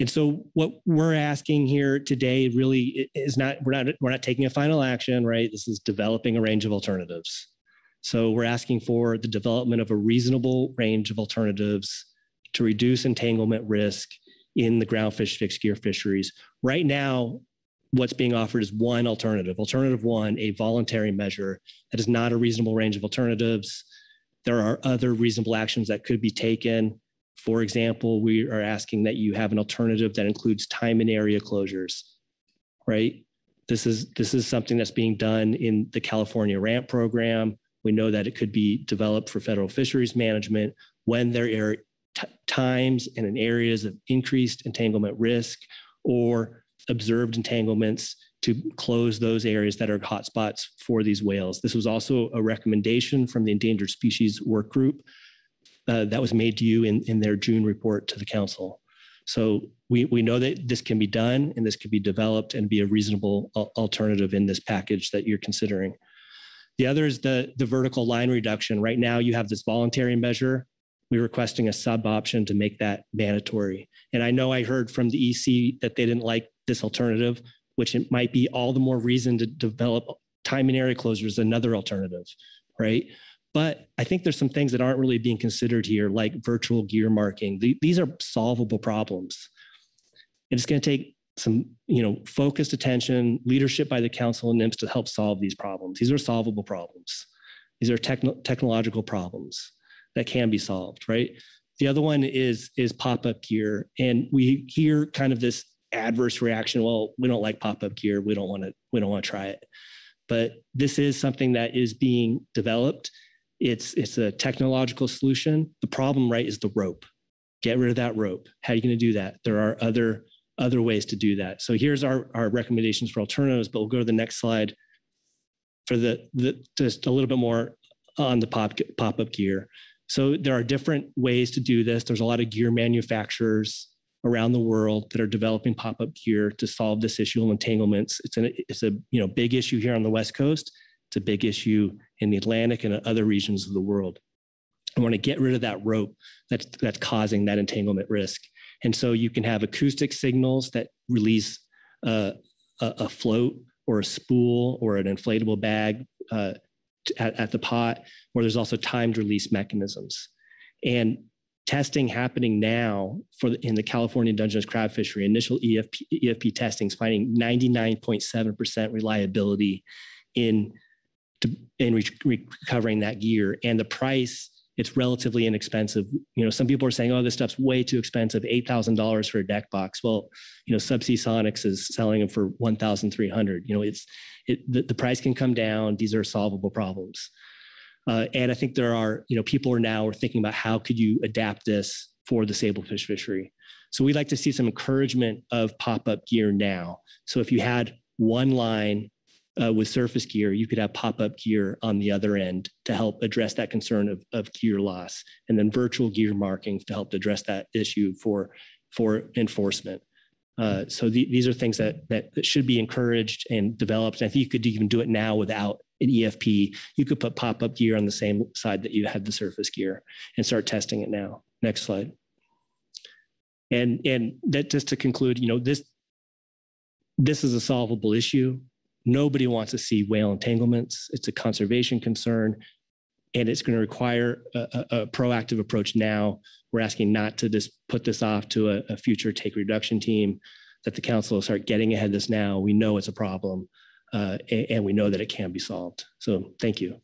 And so what we're asking here today really is not we're not we're not taking a final action, right? This is developing a range of alternatives. So we're asking for the development of a reasonable range of alternatives to reduce entanglement risk in the groundfish fixed gear fisheries. Right now, what's being offered is one alternative. Alternative one, a voluntary measure that is not a reasonable range of alternatives. There are other reasonable actions that could be taken. For example, we are asking that you have an alternative that includes time and area closures, right? This is this is something that's being done in the California RAMP program. We know that it could be developed for federal fisheries management when there are t- times and in areas of increased entanglement risk or observed entanglements to close those areas that are hotspots for these whales. This was also a recommendation from the Endangered Species Work Group uh, that was made to you in, in their June report to the council. So we, we know that this can be done and this could be developed and be a reasonable alternative in this package that you're considering. The other is the, the vertical line reduction. Right now, you have this voluntary measure. We're requesting a sub option to make that mandatory. And I know I heard from the EC that they didn't like this alternative, which it might be all the more reason to develop time and area closures, another alternative, right? But I think there's some things that aren't really being considered here, like virtual gear marking. These are solvable problems. And it's going to take some you know focused attention leadership by the council and NMFS to help solve these problems. These are solvable problems. These are techno- technological problems that can be solved right? The other one is is pop-up gear. And we hear kind of this adverse reaction well we don't like pop-up gear. We don't want to we don't want to try it. But this is something that is being developed it's it's a technological solution the problem right is the rope get rid of that rope how are you going to do that there are other other ways to do that. So here's our, our recommendations for alternatives, but we'll go to the next slide for the, the just a little bit more on the pop pop-up gear. So there are different ways to do this. There's a lot of gear manufacturers around the world that are developing pop-up gear to solve this issue of entanglements. It's an it's a you know big issue here on the West Coast. It's a big issue in the Atlantic and other regions of the world. I want to get rid of that rope that's that's causing that entanglement risk. And so you can have acoustic signals that release uh, a, a, float or a spool or an inflatable bag uh, at, at the pot, or there's also timed release mechanisms. And testing happening now for the, in the California Dungeness crab fishery, initial EFP, EFP testing is finding 99.7% reliability in, in recovering that gear. And the price it's relatively inexpensive. You know, some people are saying, "Oh, this stuff's way too expensive, eight thousand dollars for a deck box." Well, you know, Subsea Sonics is selling them for one thousand three hundred. You know, it's it the, the price can come down. These are solvable problems, uh, and I think there are you know people are now are thinking about how could you adapt this for the sablefish fishery. So we'd like to see some encouragement of pop up gear now. So if you had one line uh, with surface gear, you could have pop-up gear on the other end to help address that concern of, of gear loss, and then virtual gear markings to help address that issue for for enforcement. Uh, so the, these are things that, that that should be encouraged and developed. And I think you could even do it now without an EFP. You could put pop-up gear on the same side that you had the surface gear and start testing it now. Next slide. And and that just to conclude, you know this this is a solvable issue. Nobody wants to see whale entanglements. It's a conservation concern, and it's going to require a, a, a proactive approach now. We're asking not to just put this off to a, a future take reduction team. That the council will start getting ahead of this now. We know it's a problem, uh, and, and we know that it can be solved. So, thank you.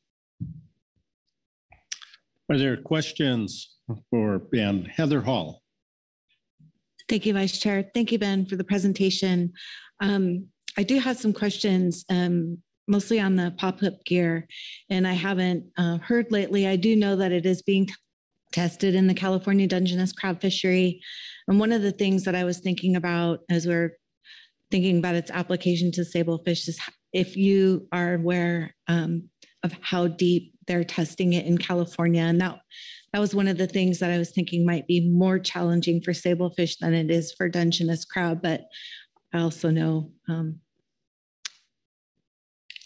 Are there questions for Ben? Heather Hall. Thank you, Vice Chair. Thank you, Ben, for the presentation. Um, I do have some questions, um, mostly on the pop-up gear, and I haven't uh, heard lately. I do know that it is being tested in the California Dungeness crab fishery. And one of the things that I was thinking about as we're thinking about its application to sablefish is if you are aware um, of how deep they're testing it in California. And that that was one of the things that I was thinking might be more challenging for sablefish than it is for Dungeness crab. But I also know um,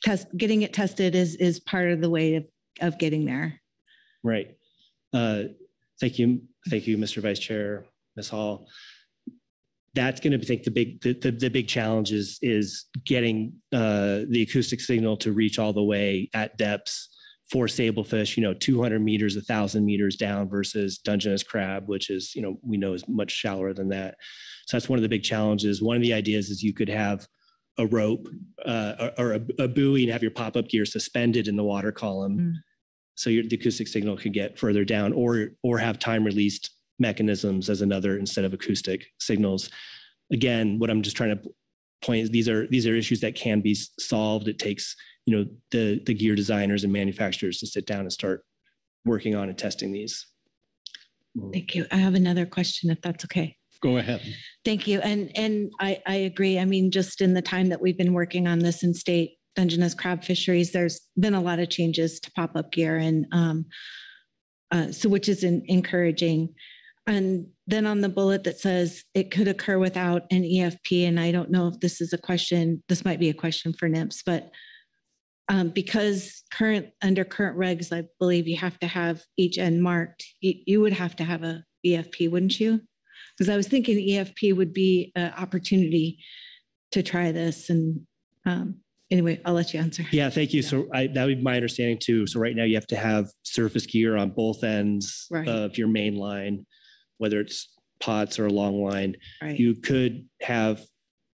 test getting it tested is is part of the way of of getting there. Right. Uh, thank you, thank you, Mr. Vice Chair, Ms. Hall. That's going to be, I think, the big the, the, the big challenge is is getting uh, the acoustic signal to reach all the way at depths for sablefish, you know, 200 meters, 1,000 meters down versus Dungeness crab, which is, you know, we know is much shallower than that. So that's one of the big challenges. One of the ideas is you could have a rope uh, or, or a, a, buoy and have your pop-up gear suspended in the water column. Mm. So your the acoustic signal could get further down or or have time released mechanisms as another instead of acoustic signals. Again, what I'm just trying to point is these are these are issues that can be solved. It takes you know the the gear designers and manufacturers to sit down and start working on and testing these. Thank you. I have another question, if that's okay. Go ahead. Thank you. And and I, I agree. I mean, just in the time that we've been working on this in state Dungeness crab fisheries, there's been a lot of changes to pop up gear, and um, uh, so which is in, encouraging. And then on the bullet that says it could occur without an EFP, and I don't know if this is a question. This might be a question for NMFS, but um, because current under current regs, I believe you have to have each end marked. You, you would have to have a EFP, wouldn't you? Because I was thinking EFP would be an opportunity to try this. And um, anyway, I'll let you answer. Yeah, thank you. So I, that would be my understanding too. So right now you have to have surface gear on both ends right. of your main line, whether it's pots or a long line. Right. You could have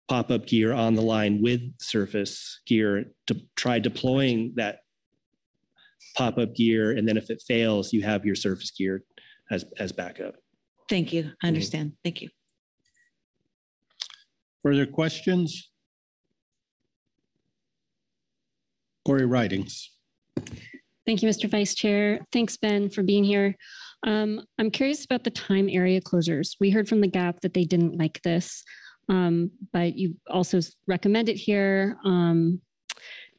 pop-up gear on the line with surface gear to try deploying that pop-up gear and then if it fails you have your surface gear as as backup thank you i understand mm-hmm. thank you further questions Corey Ridings. Thank you, Mr. Vice Chair. Thanks, Ben, for being here. Um, I'm curious about the time area closures. We heard from the GAP that they didn't like this. Um, but you also recommend it here um,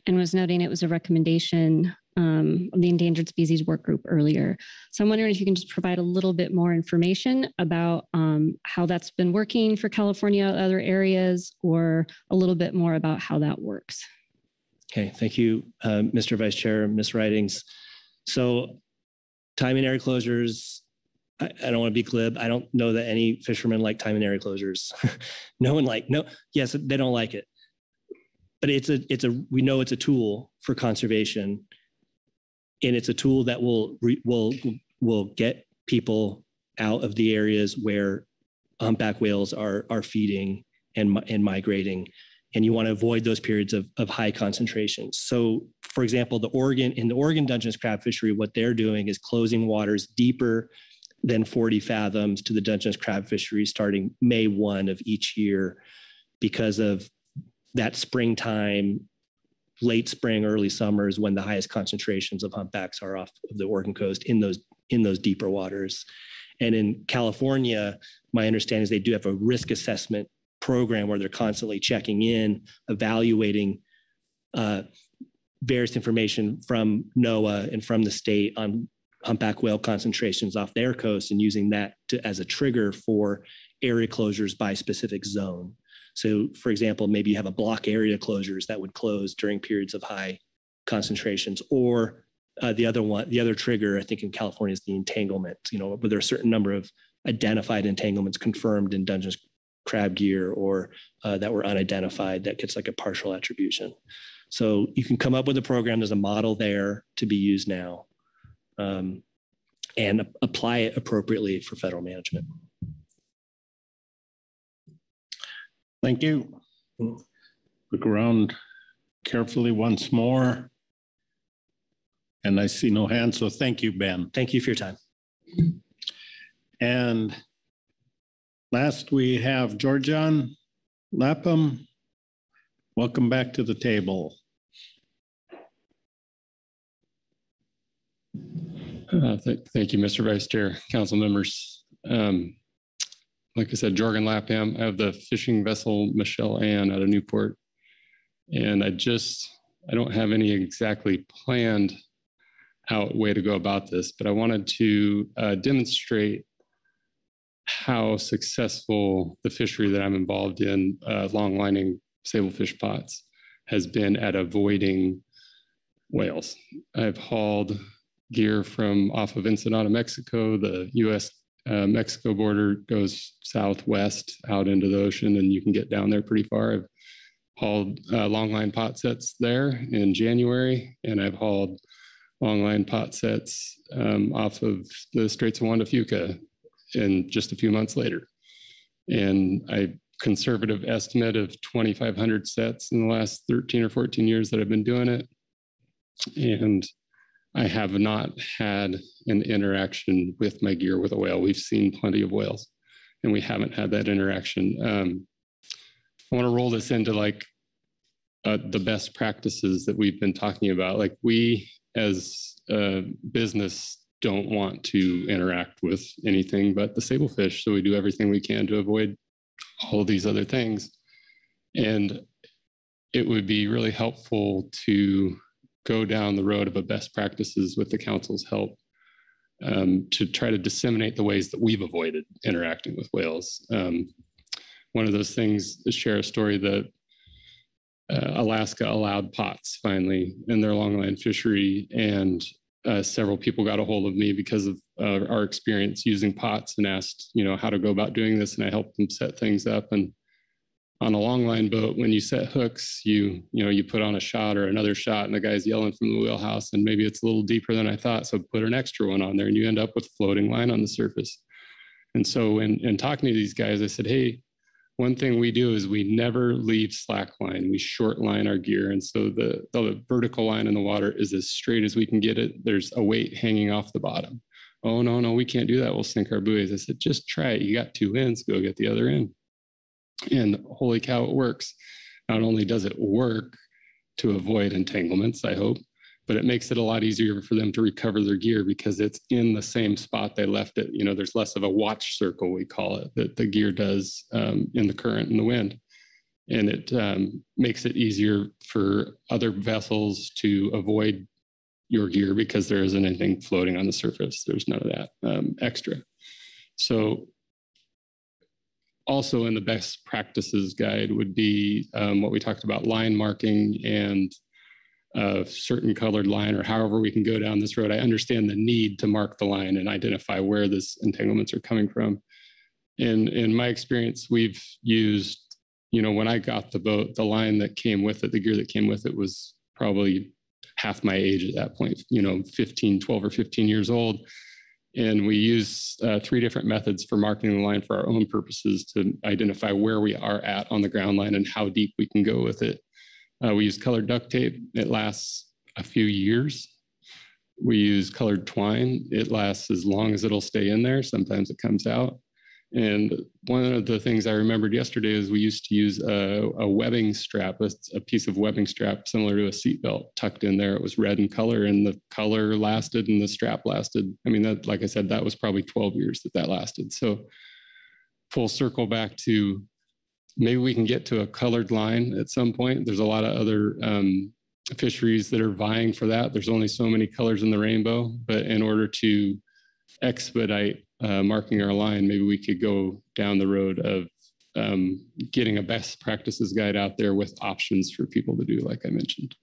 and was noting it was a recommendation um, of the endangered species work group earlier. So I'm wondering if you can just provide a little bit more information about um, how that's been working for California, other areas, or a little bit more about how that works. Okay, thank you, uh, Mr. Vice Chair, Ms. Ridings. So time and area closures I, I don't want to be glib. I don't know that any fishermen like time and area closures. no one like no. Yes, they don't like it, but it's a it's a we know it's a tool for conservation, and it's a tool that will will will get people out of the areas where humpback whales are are feeding and and migrating and you want to avoid those periods of, of high concentrations. So, for example, the Oregon in the Oregon Dungeness crab fishery, what they're doing is closing waters deeper than 40 fathoms to the Dungeness crab fishery starting May 1 of each year because of that springtime, late spring, early summer is when the highest concentrations of humpbacks are off of the Oregon coast in those in those deeper waters. And in California, my understanding is they do have a risk assessment program where they're constantly checking in, evaluating uh, various information from NOAA and from the state on humpback whale concentrations off their coast and using that to, as a trigger for area closures by specific zone. So, for example, maybe you have a block area closures that would close during periods of high concentrations, or uh, the other one, the other trigger, I think in California is the entanglement. You know, where there are a certain number of identified entanglements confirmed in Dungeness crab gear or uh, that were unidentified that gets like a partial attribution. So you can come up with a program. There's a model there to be used now, um, and apply it appropriately for federal management. Thank you. Look around carefully once more. And I see no hands, so thank you, Ben. Thank you for your time. And last, we have Jorgen Lapham. Welcome back to the table. Uh, th thank you, Mr. Vice Chair, council members. Um, like I said, Jorgen Lapham, I have the fishing vessel Michelle Ann out of Newport. And I just, I don't have any exactly planned out way to go about this, but I wanted to uh, demonstrate how successful the fishery that I'm involved in, uh, long lining sablefish pots, has been at avoiding whales. I've hauled gear from off of Ensenada, Mexico. The US uh, Mexico border goes southwest out into the ocean, and you can get down there pretty far. I've hauled uh, longline pot sets there in January, and I've hauled longline pot sets um, off of the Straits of Juan de Fuca in just a few months later. And I conservative estimate of 2,500 sets in the last 13 or 14 years that I've been doing it. And I have not had an interaction with my gear with a whale. We've seen plenty of whales and we haven't had that interaction. Um, I want to roll this into like uh, the best practices that we've been talking about. Like we as a business don't want to interact with anything but the sablefish. So we do everything we can to avoid all these other things. And it would be really helpful to go down the road of a best practices with the council's help um, to try to disseminate the ways that we've avoided interacting with whales. Um, one of those things is share a story that uh, Alaska allowed pots finally in their longline fishery, and uh, several people got a hold of me because of uh, our experience using pots and asked, you know, how to go about doing this, and I helped them set things up. And on a long line boat, when you set hooks, you you know you put on a shot or another shot, and the guy's yelling from the wheelhouse, and maybe it's a little deeper than I thought, so put an extra one on there, and you end up with floating line on the surface. And so, in, in talking to these guys, I said, hey, one thing we do is we never leave slack line. We short line our gear, and so the the vertical line in the water is as straight as we can get it. There's a weight hanging off the bottom. Oh no, no, we can't do that. We'll sink our buoys. I said, just try it. You got two ends. Go get the other end. And holy cow, it works. Not only does it work to avoid entanglements, I hope, but it makes it a lot easier for them to recover their gear because it's in the same spot they left it. You know, there's less of a watch circle, we call it, that the gear does um, in the current and the wind. And it um, makes it easier for other vessels to avoid your gear because there isn't anything floating on the surface. There's none of that um, extra. So also in the best practices guide would be um, what we talked about line marking and a certain colored line or however we can go down this road. I understand the need to mark the line and identify where this entanglements are coming from. In, in my experience, we've used, you know, when I got the boat, the line that came with it, the gear that came with it was probably half my age at that point, you know, 15, 12 or 15 years old. And we use uh, three different methods for marking the line for our own purposes to identify where we are at on the ground line and how deep we can go with it. Uh, we use colored duct tape. It lasts a few years. We use colored twine. It lasts as long as it'll stay in there. Sometimes it comes out. And one of the things I remembered yesterday is we used to use a, a webbing strap, a, a, piece of webbing strap similar to a seatbelt tucked in there. It was red in color and the color lasted and the strap lasted. I mean, that, like I said, that was probably 12 years that that lasted. So full circle back to maybe we can get to a colored line at some point. There's a lot of other um, fisheries that are vying for that. There's only so many colors in the rainbow, but in order to expedite uh, marking our line, maybe we could go down the road of um, getting a best practices guide out there with options for people to do, like I mentioned.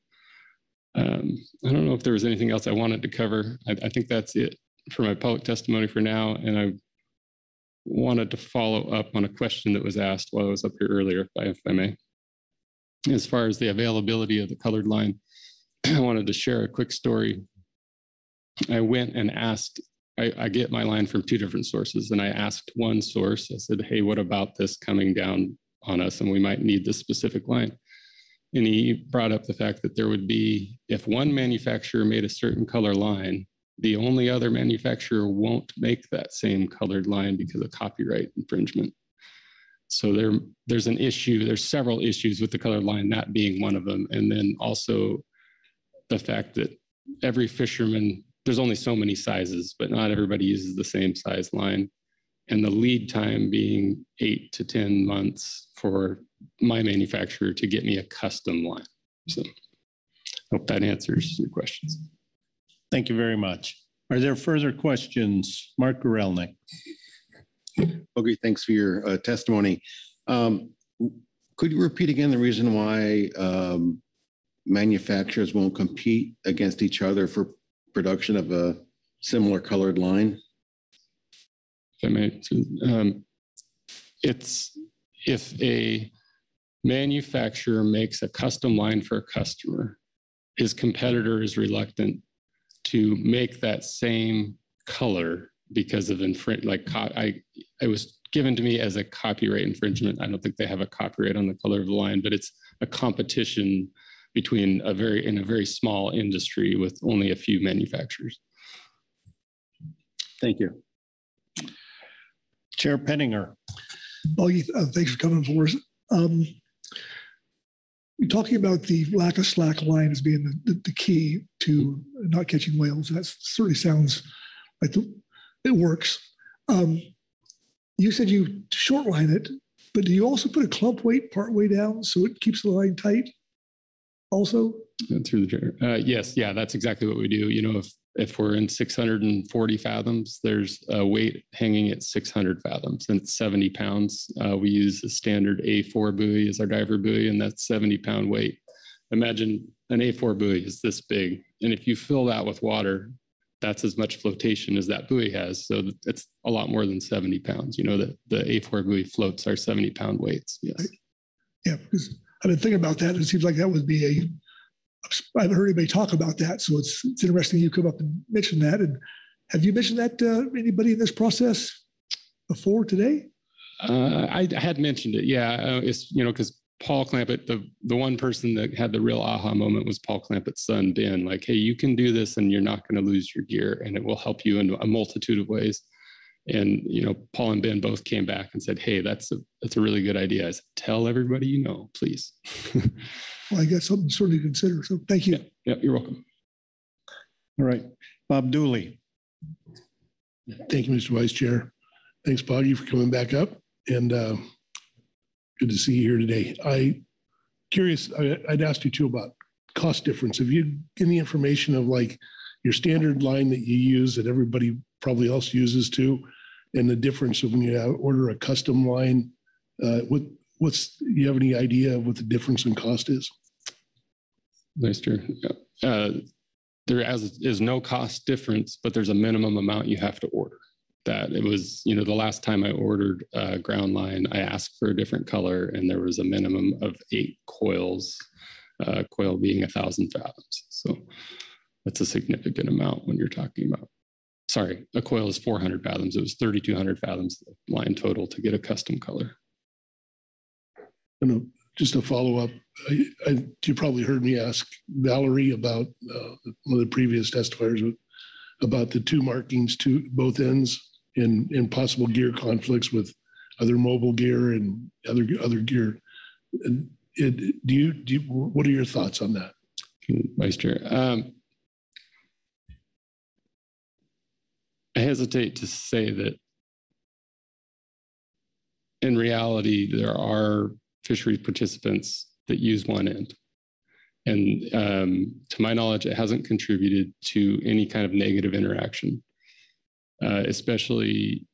Um, I don't know if there was anything else I wanted to cover. I, I think that's it for my public testimony for now. And I wanted to follow up on a question that was asked while I was up here earlier, if I may. As far as the availability of the colored line, I wanted to share a quick story. I went and asked, I, I, get my line from two different sources, and I asked one source, I said, Hey, what about this coming down on us? And we might need this specific line. And he brought up the fact that there would be, if one manufacturer made a certain color line, the only other manufacturer won't make that same colored line because of copyright infringement. So there, there's an issue, there's several issues with the colored line, not being one of them. And then also the fact that every fisherman, there's only so many sizes, but not everybody uses the same size line. And the lead time being eight to 10 months for my manufacturer to get me a custom line. So hope that answers your questions. Thank you very much. Are there further questions? Marc Gorelnik. Okay, thanks for your uh, testimony. Um, could you repeat again the reason why um, manufacturers won't compete against each other for production of a similar colored line? If I may, um, it's if a manufacturer makes a custom line for a customer, his competitor is reluctant to make that same color because of infringement. Like I, it was given to me as a copyright infringement. I don't think they have a copyright on the color of the line, but it's a competition between a very in a very small industry with only a few manufacturers. Thank you. Chair Pettinger. Well, uh, thanks for coming for us. Um, you're talking about the lack of slack line as being the, the, the key to not catching whales. That certainly sounds like the, it works. Um, you said you short line it, but do you also put a clump weight part way down so it keeps the line tight? Also, through the chair. Uh, yes, yeah, that's exactly what we do. You know, if if we're in 640 fathoms, there's a weight hanging at 600 fathoms and it's 70 pounds. Uh, we use a standard A4 buoy as our diver buoy, and that's 70 pound weight. Imagine an A4 buoy is this big. And if you fill that with water, that's as much flotation as that buoy has. So it's a lot more than 70 pounds. You know, that the A4 buoy floats are 70 pound weights. Yes. Yeah, because I've been thinking about that. It seems like that would be a I haven't heard anybody talk about that, so it's it's interesting you come up and mention that. And have you mentioned that uh, anybody in this process before today? Uh, I, I, had mentioned it. Yeah, uh, it's you know because Paul Clampett, the the one person that had the real aha moment was Paul Clampett's son Ben. Like, hey, you can do this, and you're not going to lose your gear, and it will help you in a multitude of ways. And you know, Paul and Ben both came back and said, "Hey, that's a that's a really good idea." I said, "Tell everybody you know, please." well, I got something certainly to consider. So, thank you. Yeah, yeah you're welcome. All right, Bob Dooley. Thank you, Mr. Vice Chair. Thanks, Poggy, for coming back up, and uh, good to see you here today. I curious. I, I'd asked you too about cost difference. Have you any information of like your standard line that you use that everybody probably else uses too, and the difference of when you order a custom line. Uh, what what's you have any idea of what the difference in cost is? Mr. Uh, as is no cost difference, but there's a minimum amount you have to order. That it was, you know, the last time I ordered a ground line, I asked for a different color, and there was a minimum of eight coils, uh, coil being a thousand fathoms. So that's a significant amount when you're talking about sorry, a coil is 400 fathoms. It was 3,200 fathoms line total to get a custom color. And just a follow up, I, I, you probably heard me ask Valerie about uh, one of the previous testifiers about the two markings to both ends and, and possible gear conflicts with other mobile gear and other other gear. It, do you do you, what are your thoughts on that? Vice Chair, um, I hesitate to say that in reality, there are fisheries participants that use one end. And um, to my knowledge, it hasn't contributed to any kind of negative interaction, uh, especially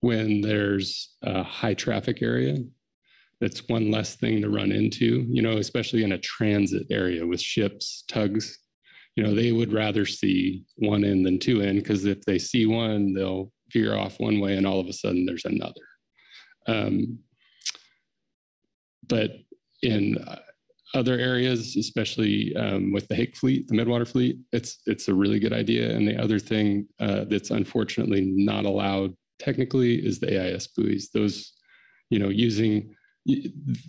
when there's a high traffic area. That's one less thing to run into, you know, especially in a transit area with ships, tugs. You know, they would rather see one end than two end because if they see one, they'll veer off one way and all of a sudden there's another. Um, but in other areas, especially um, with the Hake fleet, the Midwater fleet, it's it's a really good idea. And the other thing uh, that's unfortunately not allowed technically is the AIS buoys. Those, you know, using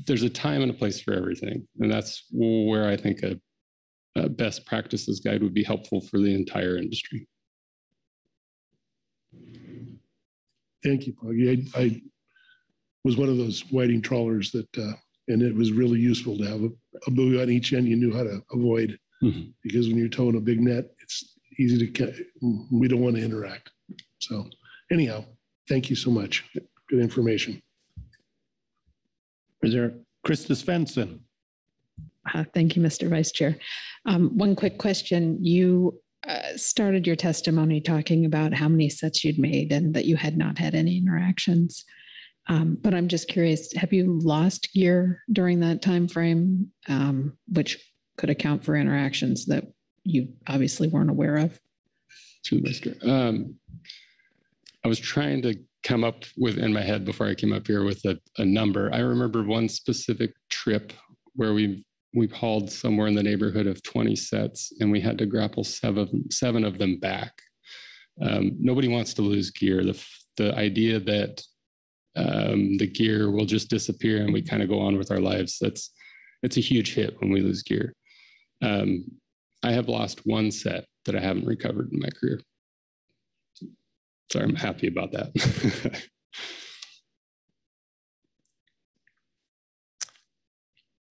there's a time and a place for everything, and that's where I think a, a best practices guide would be helpful for the entire industry. Thank you, Poggy. I, I was one of those whiting trawlers that, uh, and it was really useful to have a, a buoy on each end you knew how to avoid Mhm. because when you're towing a big net, it's easy to, ca- we don't want to interact. So anyhow, thank you so much. Good information. Is there Christa Svensson? Uh, Thank you, Mr. Vice Chair. Um, One quick question. You uh, started your testimony talking about how many sets you'd made and that you had not had any interactions. Um, But I'm just curious, have you lost gear during that timeframe, um, which could account for interactions that you obviously weren't aware of? to Mr. Um, I was trying to come up with in my head before I came up here with a, a number. I remember one specific trip where we we hauled somewhere in the neighborhood of 20 sets and we had to grapple seven seven of them back. Um, nobody wants to lose gear. The the idea that um, the gear will just disappear and we kind of go on with our lives. That's it's a huge hit when we lose gear. Um, I have lost one set that I haven't recovered in my career. So I'm happy about that.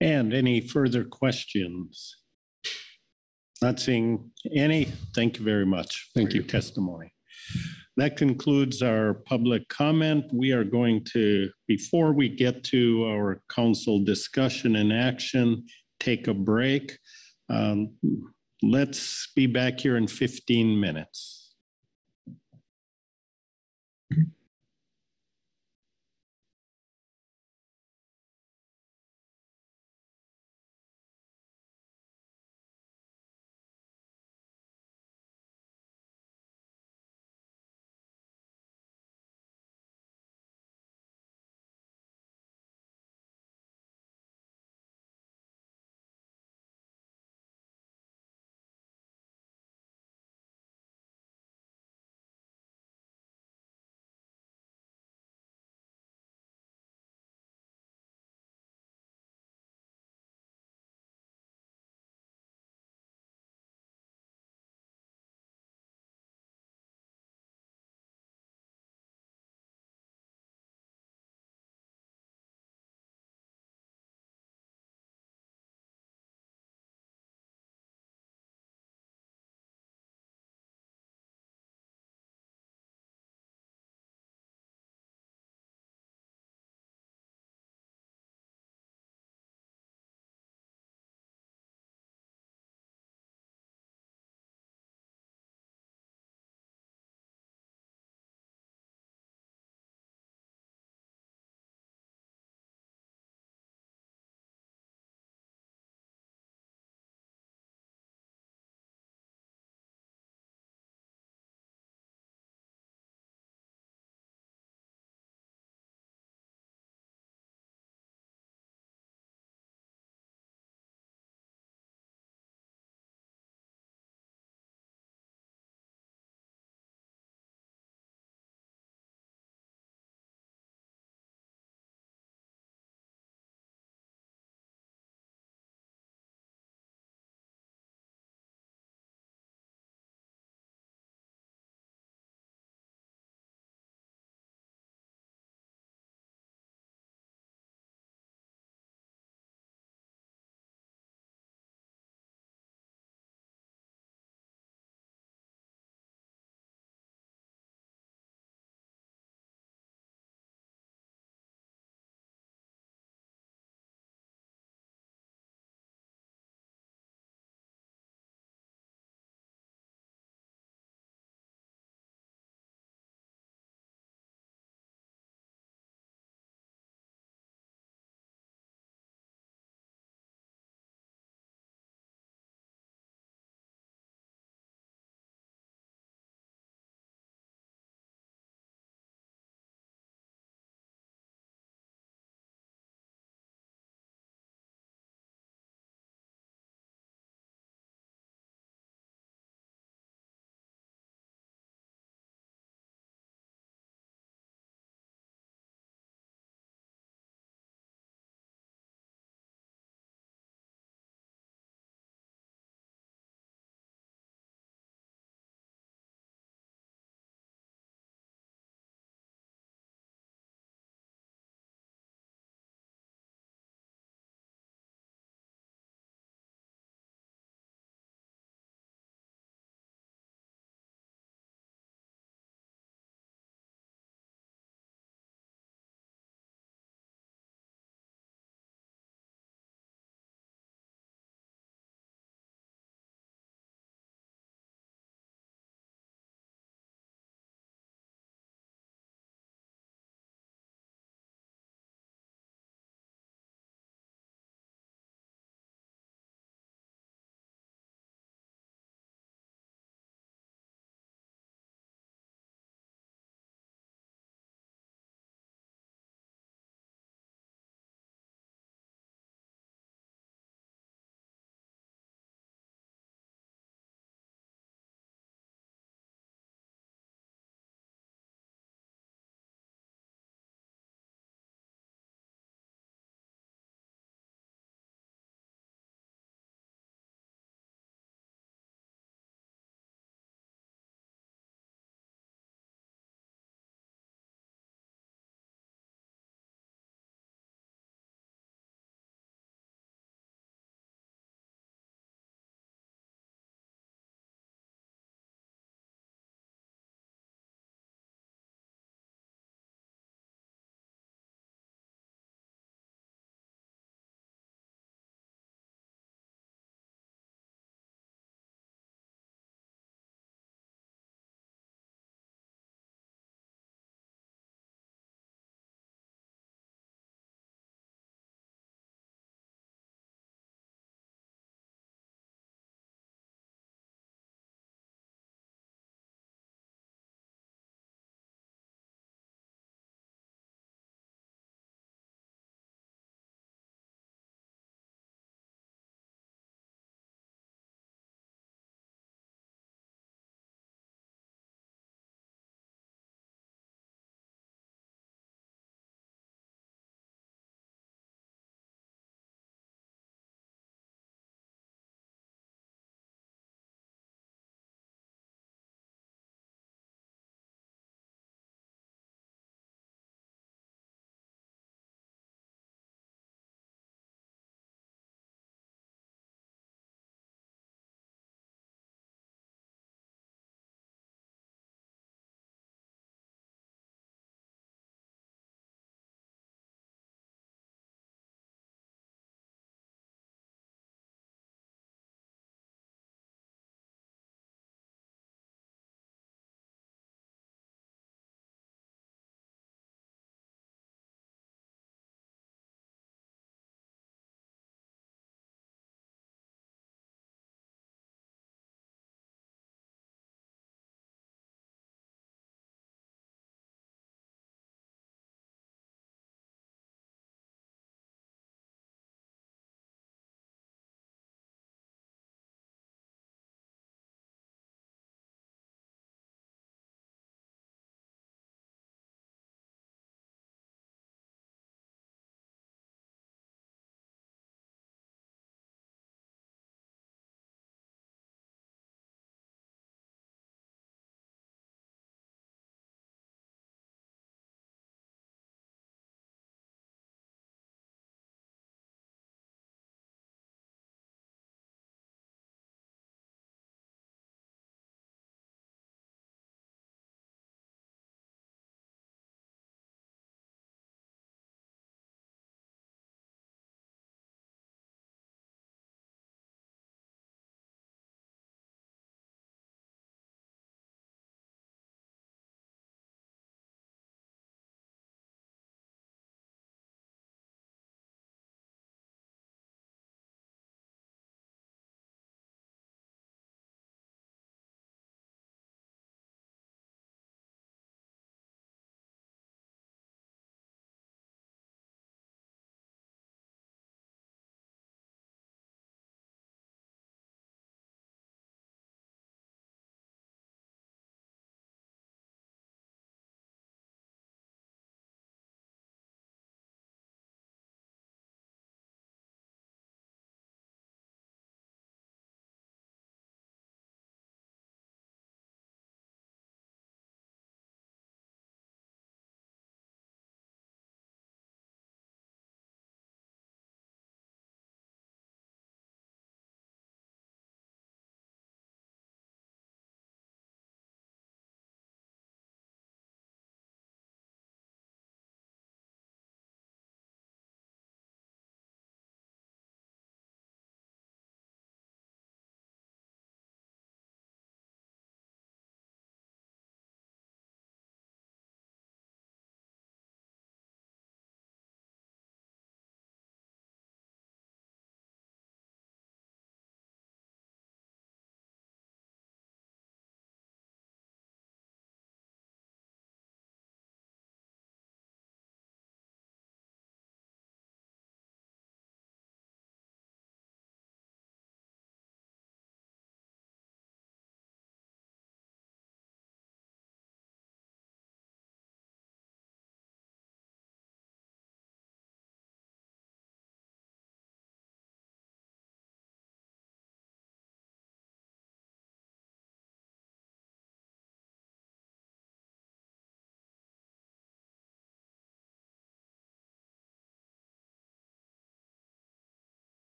And any further questions? Not seeing any. Thank you very much. Thank for your testimony. That concludes our public comment. We are going to, before we get to our council discussion and action, take a break. Um, Let's be back here in 15 minutes.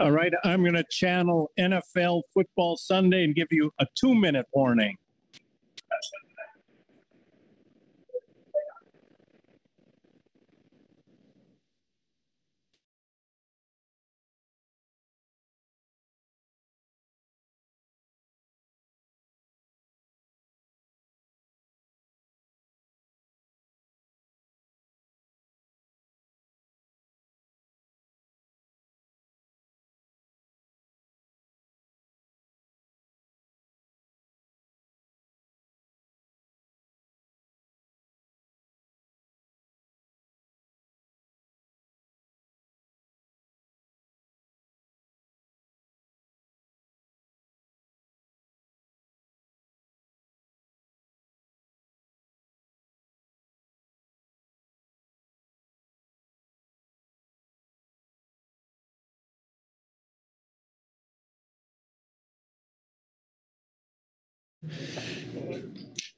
All right, I'm going to channel NFL Football Sunday and give you a two-minute warning.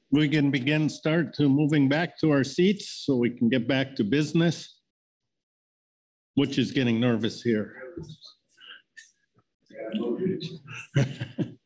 We can begin, start to moving back to our seats so we can get back to business. Which is getting nervous here.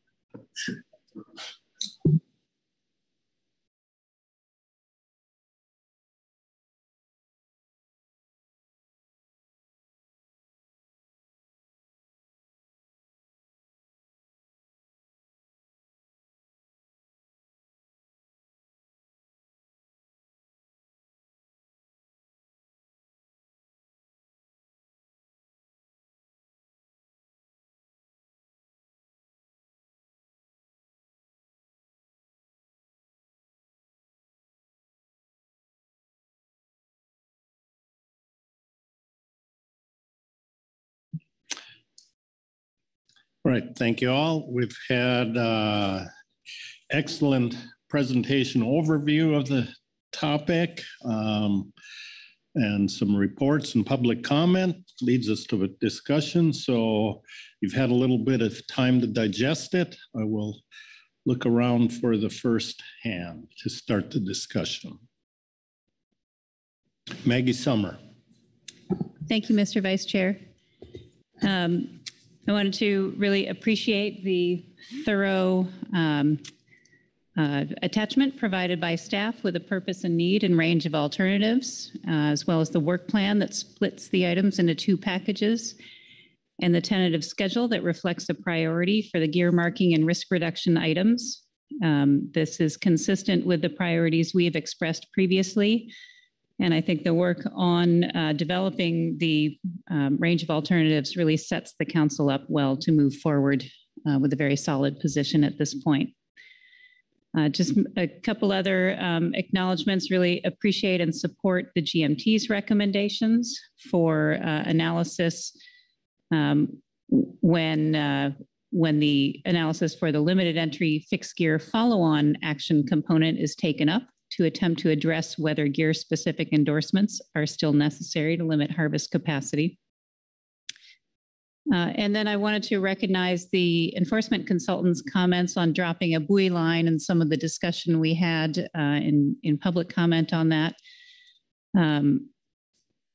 Right, thank you all. We've had uh, excellent presentation overview of the topic um, and some reports and public comment leads us to a discussion. So you've had a little bit of time to digest it. I will look around for the first hand to start the discussion. Maggie Sommer. Thank you, Mr. Vice Chair. Um, I wanted to really appreciate the thorough um, uh, attachment provided by staff with a purpose and need and range of alternatives, uh, as well as the work plan that splits the items into two packages, and the tentative schedule that reflects the priority for the gear marking and risk reduction items. Um, this is consistent with the priorities we have expressed previously and I think the work on uh, developing the um, range of alternatives really sets the council up well to move forward uh, with a very solid position at this point. Uh, just a couple other um, acknowledgments, really appreciate and support the GMT's recommendations for uh, analysis um, when, uh, when the analysis for the limited entry fixed gear follow-on action component is taken up to attempt to address whether gear specific endorsements are still necessary to limit harvest capacity. Uh, and then I wanted to recognize the enforcement consultant's comments on dropping a buoy line and some of the discussion we had uh, in, in public comment on that. Um,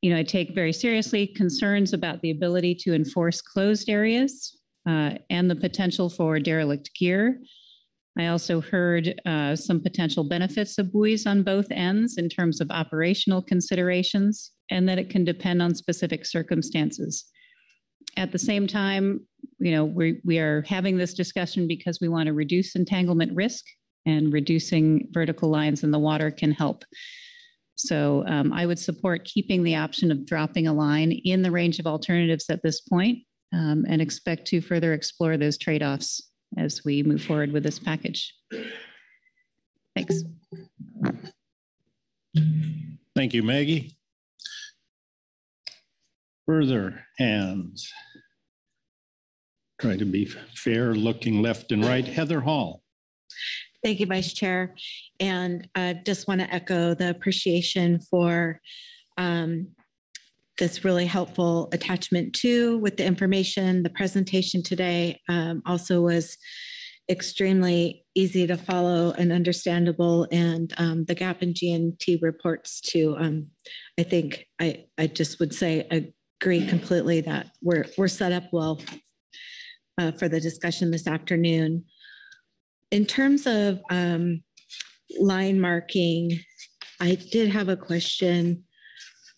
you know, I take very seriously concerns about the ability to enforce closed areas uh, and the potential for derelict gear. I also heard uh, some potential benefits of buoys on both ends in terms of operational considerations, and that it can depend on specific circumstances. At the same time, you know, we, we are having this discussion because we want to reduce entanglement risk, and reducing vertical lines in the water can help. So um, I would support keeping the option of dropping a line in the range of alternatives at this point, um, and expect to further explore those trade-offs as we move forward with this package. Thanks. Thank you, Maggie. Further hands. Try to be fair, looking left and right. Heather Hall. Thank you, Vice Chair. And I uh, just want to echo the appreciation for um, this really helpful attachment too with the information. The presentation today um, also was extremely easy to follow and understandable and um, the gap in GMT reports too. Um, I think I, I just would say agree completely that we're, we're set up well uh, for the discussion this afternoon. In terms of um, line marking, I did have a question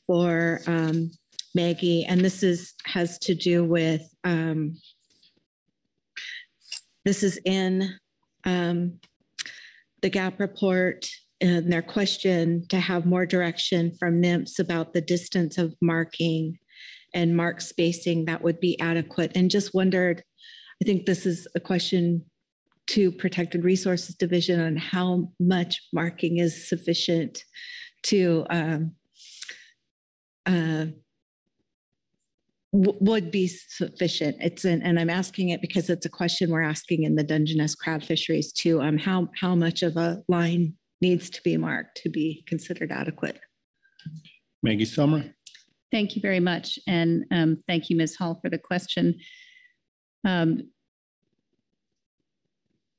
for um, Maggie, and this is, has to do with, um, this is in um, the GAP report and their question to have more direction from NMFS about the distance of marking and mark spacing that would be adequate. And just wondered, I think this is a question to Protected Resources Division on how much marking is sufficient to um, uh, would be sufficient. It's an, and I'm asking it because it's a question we're asking in the Dungeness crab fisheries too. Um, how how much of a line needs to be marked to be considered adequate? Maggie Sommer. Thank you very much, and um, thank you, Ms. Hall, for the question. Um,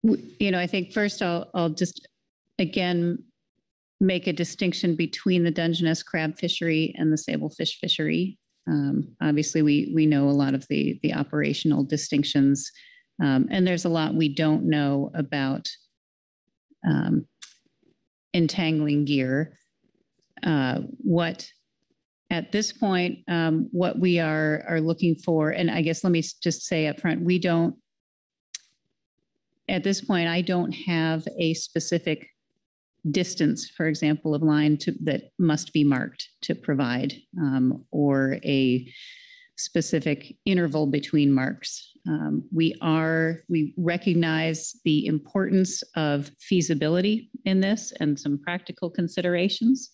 you know, I think first I'll I'll just again make a distinction between the Dungeness crab fishery and the sablefish fishery. Um, obviously, we we know a lot of the the operational distinctions, um, and there's a lot we don't know about um, entangling gear. Uh, what at this point, um, what we are are looking for, and I guess let me just say up front, we don't. At this point, I don't have a specific distance, for example, of line to, that must be marked to provide, um, or a specific interval between marks. Um, we are, we recognize the importance of feasibility in this and some practical considerations.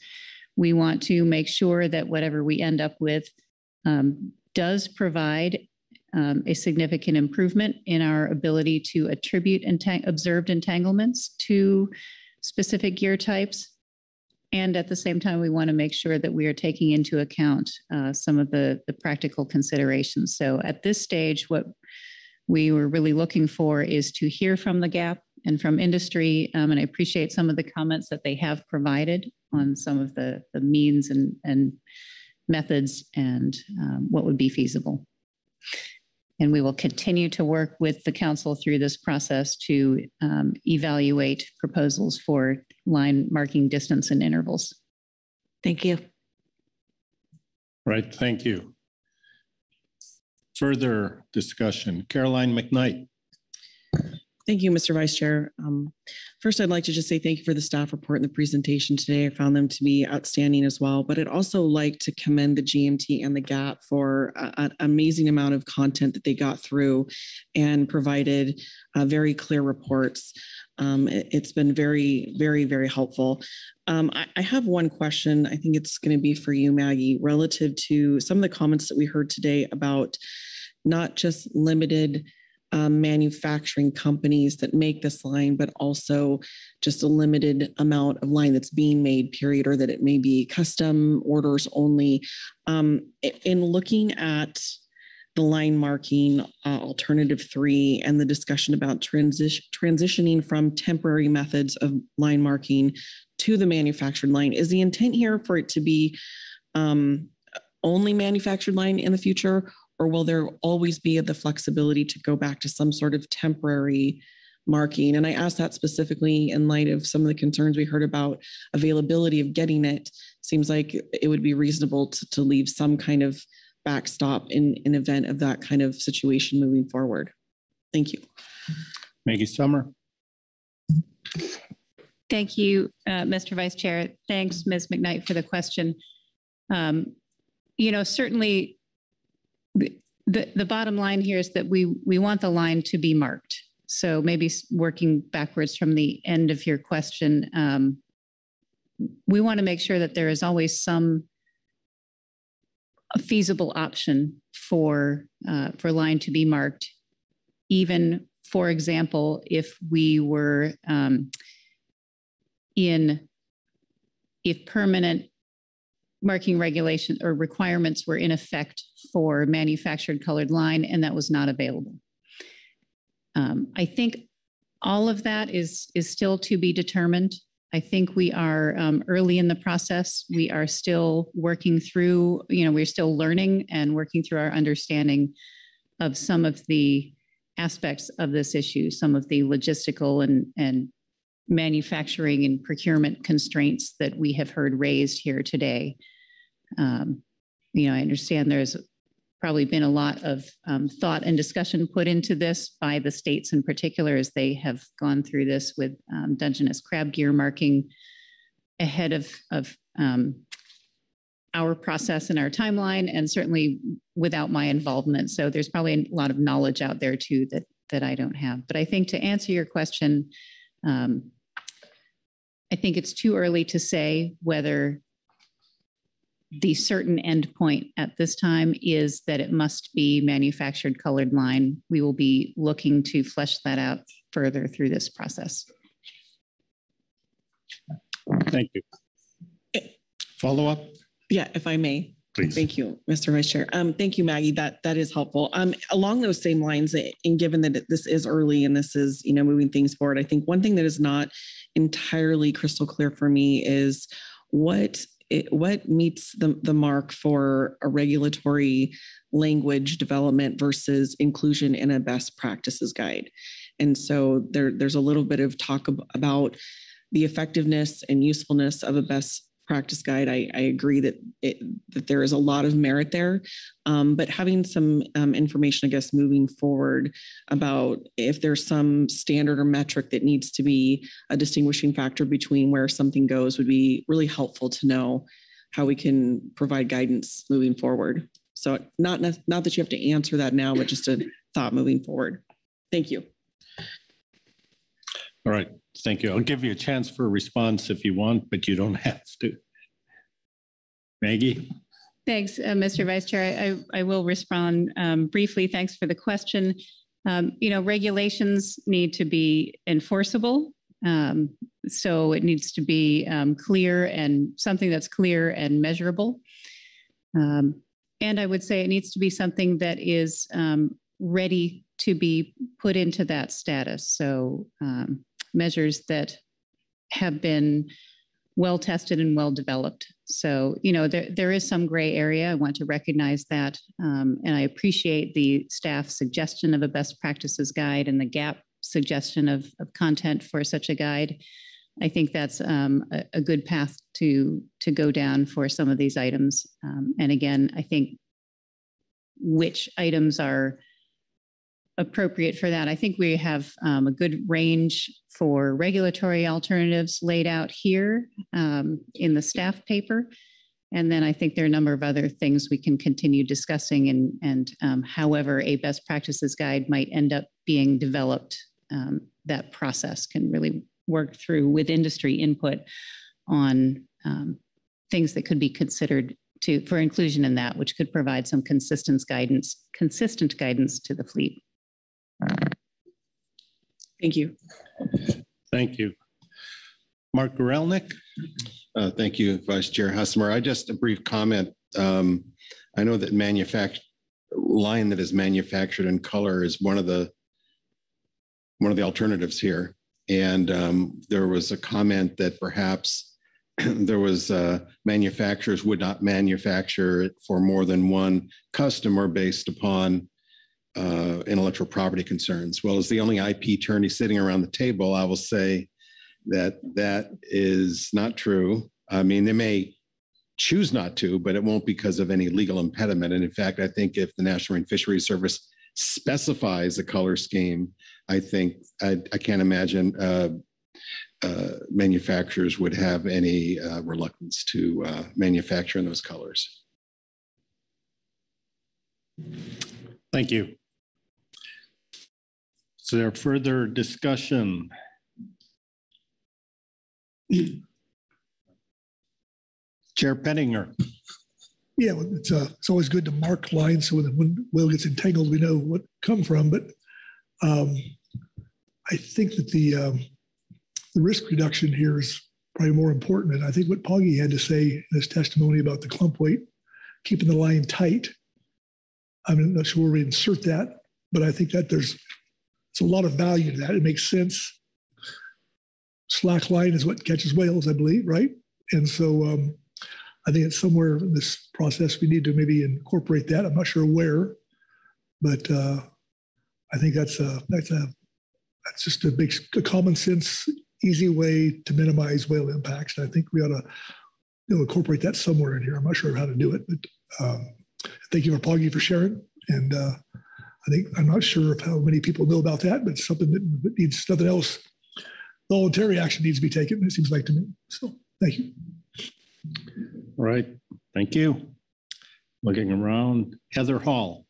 We want to make sure that whatever we end up with um, does provide um, a significant improvement in our ability to attribute entang observed entanglements to specific gear types. And at the same time, we want to make sure that we are taking into account uh, some of the, the practical considerations. So at this stage, what we were really looking for is to hear from the GAP and from industry. Um, and I appreciate some of the comments that they have provided on some of the, the means and, and methods and um, what would be feasible. And we will continue to work with the council through this process to um, evaluate proposals for line marking distance and intervals. Thank you. Right, thank you. Further discussion, Caroline McKnight. Thank you, Mr. Vice Chair. Um, first, I'd like to just say thank you for the staff report and the presentation today. I found them to be outstanding as well, but I'd also like to commend the GMT and the GAP for an amazing amount of content that they got through and provided uh, very clear reports. Um, it, has been very, very, very helpful. Um, I, I, have one question. I think it's going to be for you, Maggie, relative to some of the comments that we heard today about not just limited um, manufacturing companies that make this line, but also just a limited amount of line that's being made, period, or that it may be custom orders only. Um, in looking at the line marking uh, alternative three and the discussion about transi- transitioning from temporary methods of line marking to the manufactured line, is the intent here for it to be um, only manufactured line in the future, or will there always be the flexibility to go back to some sort of temporary marking? And I ask that specifically in light of some of the concerns we heard about availability of getting it. Seems like it would be reasonable to, to leave some kind of backstop in an event of that kind of situation moving forward. Thank you. Maggie Sommer. Thank you, uh, Mr. Vice Chair. Thanks, Ms. McKnight, for the question. Um, you know, certainly the, the bottom line here is that we we want the line to be marked. So maybe working backwards from the end of your question, um, we want to make sure that there is always some feasible option for uh, for line to be marked, even for example, if we were um, in if permanent marking regulation or requirements were in effect for manufactured colored line, and that was not available. Um, I think all of that is is still to be determined. I think we are um, early in the process. We are still working through, you know, we're still learning and working through our understanding of some of the aspects of this issue, some of the logistical and, and manufacturing and procurement constraints that we have heard raised here today. Um, you know, I understand there's probably been a lot of um, thought and discussion put into this by the states in particular as they have gone through this with um, Dungeness crab gear marking ahead of, of um, our process and our timeline, and certainly without my involvement. So there's probably a lot of knowledge out there too that that I don't have. But I think to answer your question, um, I think it's too early to say whether the certain endpoint at this time is that it must be manufactured colored line. We will be looking to flesh that out further through this process. Thank you. Follow up? Yeah, if I may. Please. Thank you, Mr. Vice Chair. Um, thank you, Maggie. That that is helpful. Um, along those same lines, and given that this is early and this is you know moving things forward, I think one thing that is not entirely crystal clear for me is what it, what meets the, the mark for a regulatory language development versus inclusion in a best practices guide. And so there, there's a little bit of talk ab- about the effectiveness and usefulness of a best practice guide. I, I agree that it, that there is a lot of merit there, um, but having some um, information, I guess, moving forward about if there's some standard or metric that needs to be a distinguishing factor between where something goes would be really helpful to know how we can provide guidance moving forward. So not not that you have to answer that now, but just a thought moving forward. Thank you. All right, thank you. I'll give you a chance for a response if you want, but you don't have to. Maggie? Thanks, uh, Mr. Vice Chair. I, I will respond um, briefly. Thanks for the question. Um, you know, regulations need to be enforceable. Um, so it needs to be um, clear and something that's clear and measurable. Um, and I would say it needs to be something that is um, ready to be put into that status. So measures that have been well tested and well developed. So, you know, there, there is some gray area. I want to recognize that. Um, and I appreciate the staff suggestion of a best practices guide and the gap suggestion of, of content for such a guide. I think that's um, a, a, good path to, to go down for some of these items. Um, and again, I think which items are appropriate for that. I think we have um, a good range for regulatory alternatives laid out here um, in the staff paper. And then I think there are a number of other things we can continue discussing and, and um, however a best practices guide might end up being developed, um, that process can really work through with industry input on um, things that could be considered to for inclusion in that, which could provide some consistent guidance, consistent guidance to the fleet. Thank you. Thank you. Marc Gorelnik. Uh, thank you, Vice Chair Hassemer. I just a brief comment. Um, I know that manufactured line that is manufactured in color is one of the one of the alternatives here. And um, there was a comment that perhaps there was uh, manufacturers would not manufacture it for more than one customer based upon uh, intellectual property concerns. Well, as the only IP attorney sitting around the table, I will say that that is not true. I mean, they may choose not to, but it won't because of any legal impediment. And in fact, I think if the National Marine Fisheries Service specifies a color scheme, I think I, I can't imagine uh, uh, manufacturers would have any uh, reluctance to uh, manufacture in those colors. Thank you. Is there further discussion? Chair Pettinger. Yeah, it's uh, it's always good to mark lines so that when whale gets entangled, we know what come from. But um, I think that the um, the risk reduction here is probably more important. And I think what Poggy had to say in his testimony about the clump weight, keeping the line tight. I'm not sure where we insert that, but I think that there's it's a lot of value to that. It makes sense. slack line is what catches whales, I believe, right? And so um, I think it's somewhere in this process we need to maybe incorporate that. I'm not sure where, but uh, I think that's a that's a that's just a big a common sense, easy way to minimize whale impacts. And I think we ought to you know, incorporate that somewhere in here. I'm not sure how to do it, but um, thank you for Poggy for sharing. And uh, I think I'm not sure of how many people know about that, but it's something that needs nothing else. Voluntary action needs to be taken. It seems like to me. So thank you. All right. Thank you. Looking around, Heather Hall.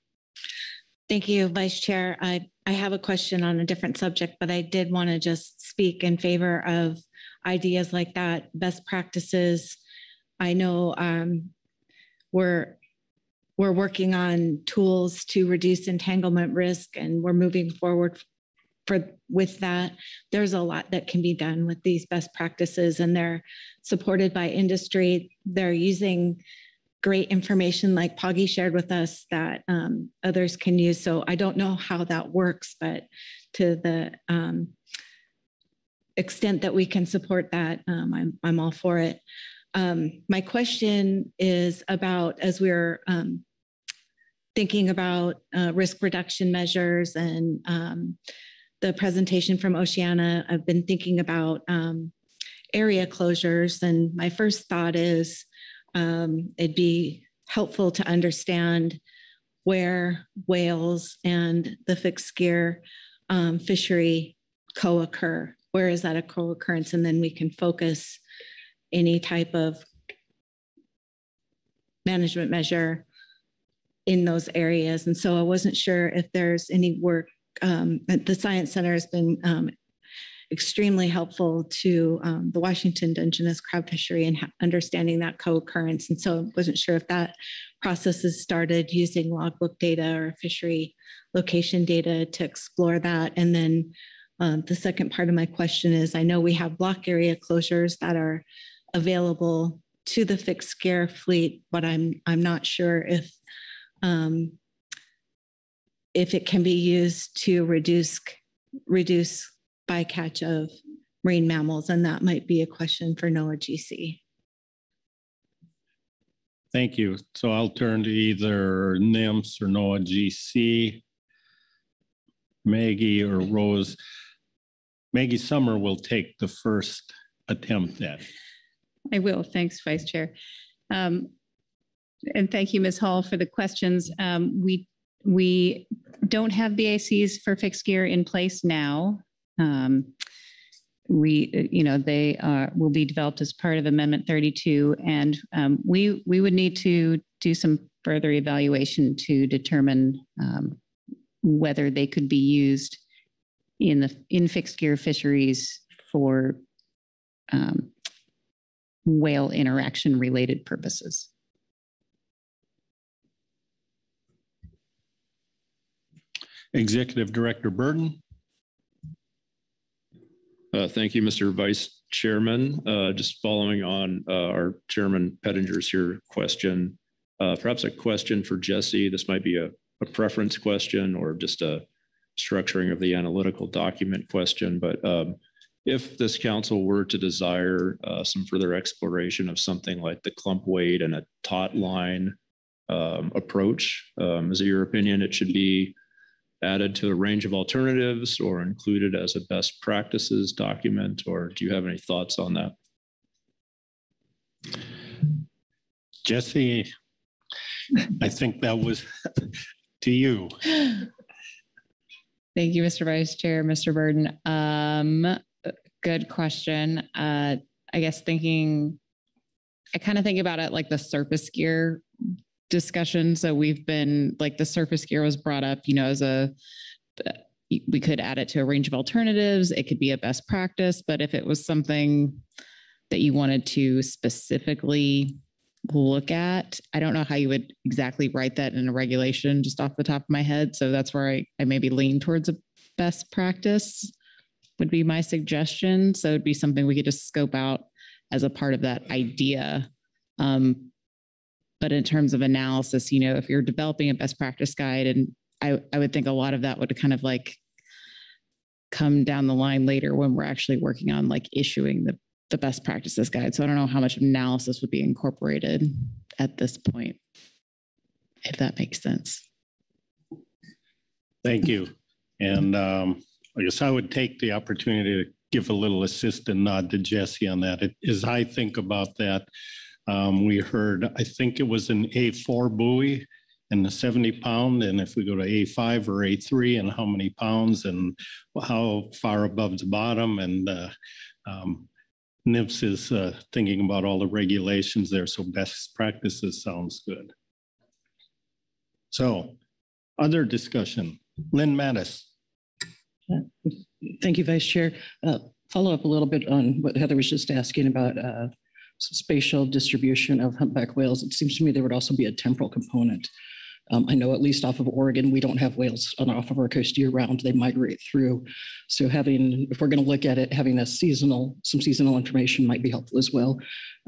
Thank you, Vice Chair. I, I have a question on a different subject, but I did want to just speak in favor of ideas like that, best practices. I know um, we're we're working on tools to reduce entanglement risk, and we're moving forward for with that. There's a lot that can be done with these best practices, and they're supported by industry. They're using great information like Poggy shared with us that um, others can use. So I don't know how that works, but to the um, extent that we can support that, um, I'm, I'm all for it. Um, my question is about as we're um, thinking about uh, risk reduction measures and um, the presentation from Oceana, I've been thinking about area closures. And my first thought is um, it'd be helpful to understand where whales and the fixed gear um, fishery co-occur. Where is that a co-occurrence? And then we can focus any type of management measure in those areas. And so I wasn't sure if there's any work. Um, the Science Center has been um, extremely helpful to um, the Washington Dungeness crab fishery and understanding that co-occurrence. And so I wasn't sure if that process has started using logbook data or fishery location data to explore that. And then uh, the second part of my question is, I know we have block area closures that are available to the fixed gear fleet, but I'm I'm not sure if um, if it can be used to reduce reduce bycatch of marine mammals, and that might be a question for NOAA GC. Thank you. So I'll turn to either NMFS or NOAA GC, Maggie or Rose. Maggie Sommer will take the first attempt at. I will. Thanks, Vice Chair. Um, and thank you, Ms. Hall, for the questions. Um, we we don't have BACs for fixed gear in place now. Um, we, you know, they uh, will be developed as part of Amendment 32, and um, we we would need to do some further evaluation to determine um, whether they could be used in the in fixed gear fisheries for um, whale interaction related purposes. Executive Director Burden. Uh, thank you, Mr. Vice Chairman. Uh, just following on uh, our Chairman Pettinger's here question, uh, perhaps a question for Jesse. This might be a, a, preference question or just a structuring of the analytical document question. But um, if this council were to desire uh, some further exploration of something like the clump weight and a taut line um, approach, um, is it your opinion it should be added to a range of alternatives or included as a best practices document? Or do you have any thoughts on that? Jesse, I think that was to you. Thank you, Mr. Vice Chair, Mr. Burden. Um, good question. Uh, I guess thinking, I kind of think about it like the surface gear discussion. So we've been like the surface gear was brought up, you know, as a we could add it to a range of alternatives. It could be a best practice, but if it was something that you wanted to specifically look at, I don't know how you would exactly write that in a regulation just off the top of my head. So that's where I, I maybe lean towards a best practice would be my suggestion. So it'd be something we could just scope out as a part of that idea. Um, but in terms of analysis, you know, if you're developing a best practice guide, and I, I would think a lot of that would kind of like come down the line later when we're actually working on like issuing the, the best practices guide. So I don't know how much analysis would be incorporated at this point, if that makes sense. Thank you. And um, I guess I would take the opportunity to give a little assist and nod to Jesse on that. It- As I think about that, um, we heard, I think it was an A4 buoy and the 70 pound, and if we go to A5 or A3 and how many pounds and how far above the bottom and uh, um, NMFS is uh, thinking about all the regulations there, so best practices sounds good. So, other discussion, Lynn Mattes. Thank you, Vice Chair. Uh, Follow up a little bit on what Heather was just asking about uh, spatial distribution of humpback whales. It seems to me there would also be a temporal component. Um, I know at least off of Oregon, we don't have whales on off of our coast year round. They migrate through. So having, if we're going to look at it, having a seasonal, some seasonal information might be helpful as well.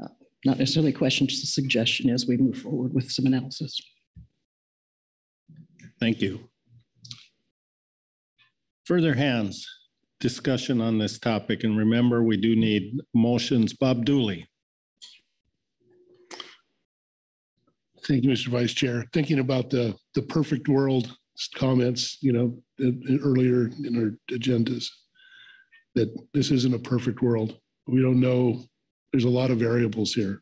Uh, Not necessarily a question, just a suggestion as we move forward with some analysis. Thank you. Further hands, discussion on this topic, and remember, we do need motions. Bob Dooley. Thank you, Mr. Vice Chair. Thinking about the, the perfect world comments, you know, earlier in our agendas, that this isn't a perfect world. We don't know, there's a lot of variables here.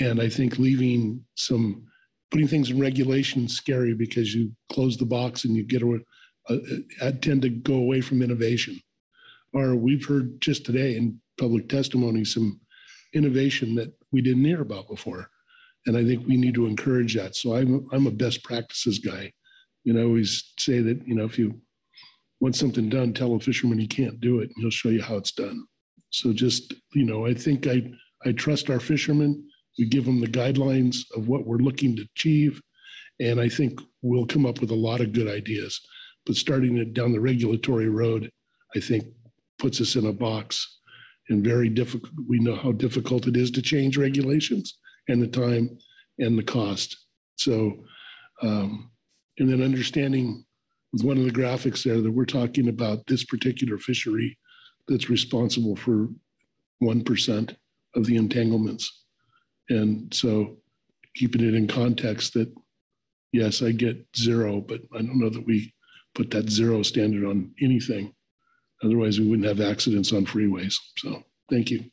And I think leaving some, putting things in regulation is scary because you close the box and you get, a- uh, uh, tend to go away from innovation. Or we've heard just today in public testimony, some innovation that we didn't hear about before. And I think we need to encourage that. So I'm, I'm a best practices guy. Know, I always say that, you know, if you want something done, tell a fisherman he can't do it and he'll show you how it's done. So just, you know, I think I, I trust our fishermen. We give them the guidelines of what we're looking to achieve. And I think we'll come up with a lot of good ideas. But starting it down the regulatory road, I think puts us in a box and very difficult. We know how difficult it is to change regulations and the time and the cost. So, um, and then understanding with one of the graphics there that we're talking about this particular fishery that's responsible for 1% of the entanglements. And so keeping it in context that, yes, I get zero, but I don't know that we put that zero standard on anything. Otherwise, we wouldn't have accidents on freeways. So thank you.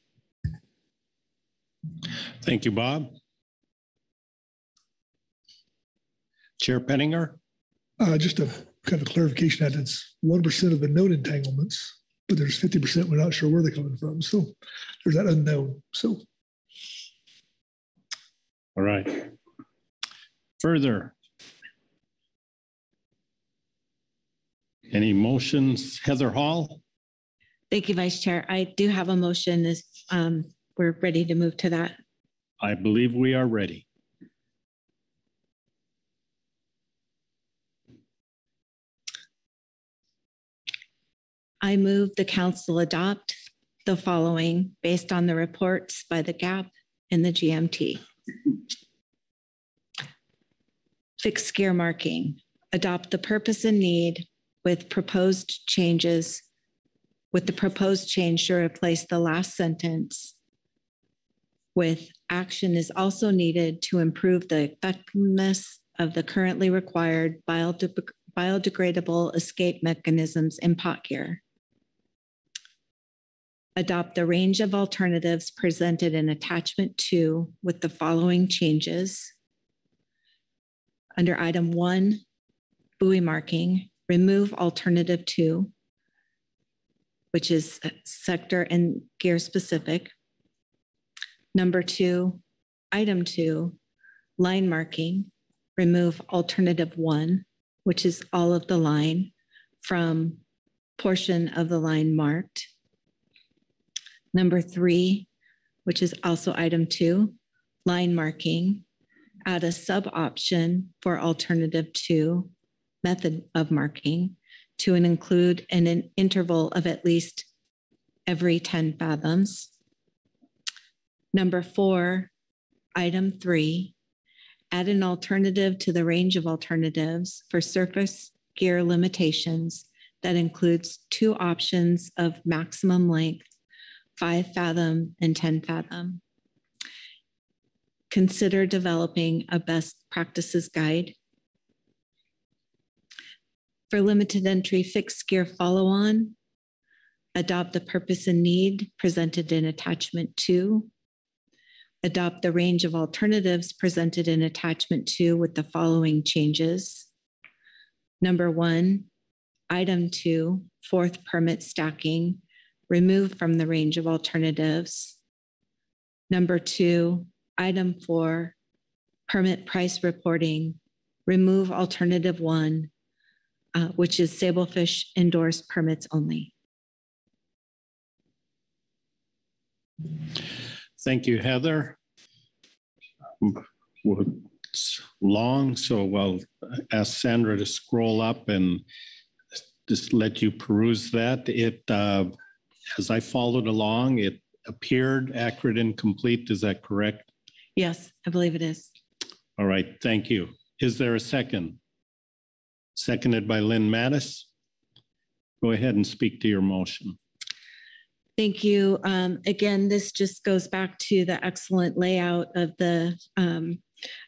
Thank you, Bob. Chair Pettinger? Uh, just a kind of clarification that it's one percent of the known entanglements, but there's fifty percent we're not sure where they're coming from. So there's that unknown. So All right. Further? Any motions? Heather Hall? Thank you, Vice Chair. I do have a motion. Is um, we're ready to move to that. I believe we are ready. I move the council adopt the following based on the reports by the GAP and the GMT. Fixed gear marking, adopt the purpose and need with proposed changes, with the proposed change to replace the last sentence with action is also needed to improve the effectiveness of the currently required biodeg- biodegradable escape mechanisms in pot gear adopt the range of alternatives presented in attachment two with the following changes. Under item one, buoy marking, remove alternative two, which is sector and gear specific. Number two, item two, line marking, remove alternative one, which is all of the line from portion of the line marked. Number three, which is also item two, line marking, add a sub option for alternative two, method of marking, to an include in an interval of at least every 10 fathoms. Number four, item three, add an alternative to the range of alternatives for surface gear limitations that includes two options of maximum length, five fathom and 10 fathom. Consider developing a best practices guide. For limited entry fixed gear follow-on, adopt the purpose and need presented in attachment two. Adopt the range of alternatives presented in attachment two with the following changes. Number one, item two, fourth permit stacking, remove from the range of alternatives. Number two, item four, permit price reporting, remove alternative one, uh, which is Sablefish endorsed permits only. Thank you, Heather. Well, It's long, so I'll ask Sandra to scroll up and just let you peruse that. It, uh, as I followed along, it appeared accurate and complete. Is that correct? Yes, I believe it is. All right, thank you. Is there a second? Seconded by Lynn Mattes. Go ahead and speak to your motion. Thank you. Um, again, this just goes back to the excellent layout of the um,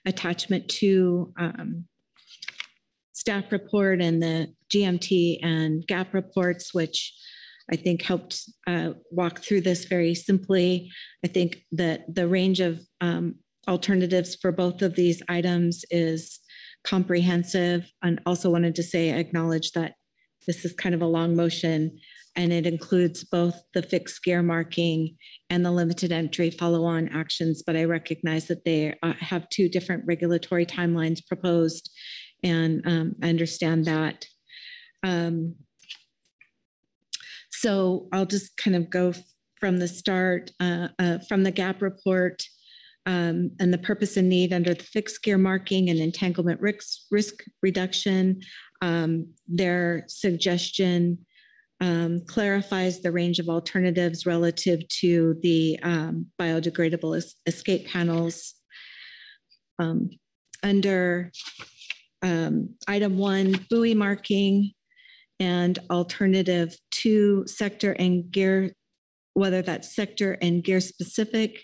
attachment to um, staff report and the GMT and GAP reports, which I think helped uh, walk through this very simply. I think that the range of um, alternatives for both of these items is comprehensive. And also wanted to say, acknowledge that this is kind of a long motion and it includes both the fixed gear marking and the limited entry follow-on actions. But I recognize that they uh, have two different regulatory timelines proposed, and um, I understand that. Um, so I'll just kind of go from the start, uh, uh, from the GAP report. Um, and the purpose and need under the fixed gear marking and entanglement risk, risk reduction. Um, their suggestion um, clarifies the range of alternatives relative to the um, biodegradable es- escape panels. Um, under um, item one, buoy marking and alternative two sector and gear, whether that's sector and gear specific,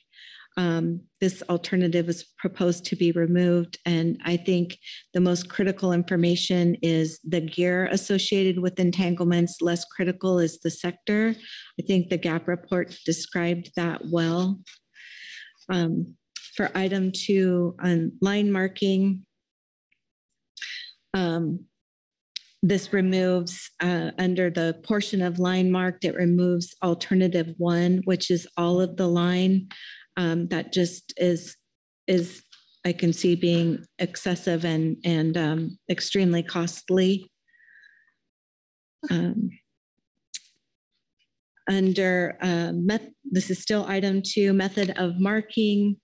um, this alternative is proposed to be removed. And I think the most critical information is the gear associated with entanglements. Less critical is the sector. I think the GAP report described that well. Um, for item two on line marking, um, this removes uh, under the portion of line marked, it removes alternative one, which is all of the line um, that just is is I can see being excessive and and um, extremely costly. Um, under uh, met, this is still item two method of marking.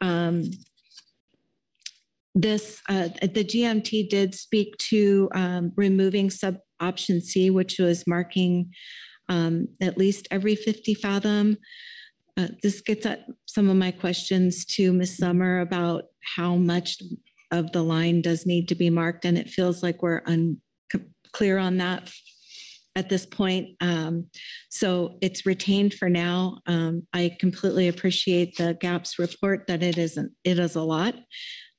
Um, this uh, the GMT did speak to um, removing sub option C, which was marking um, at least every 50 fathom. Uh, this gets at some of my questions to Ms. Sommer about how much of the line does need to be marked, and it feels like we're unclear on that at this point. Um, so it's retained for now. Um, I completely appreciate the GAPS report that it isn't. It is a lot.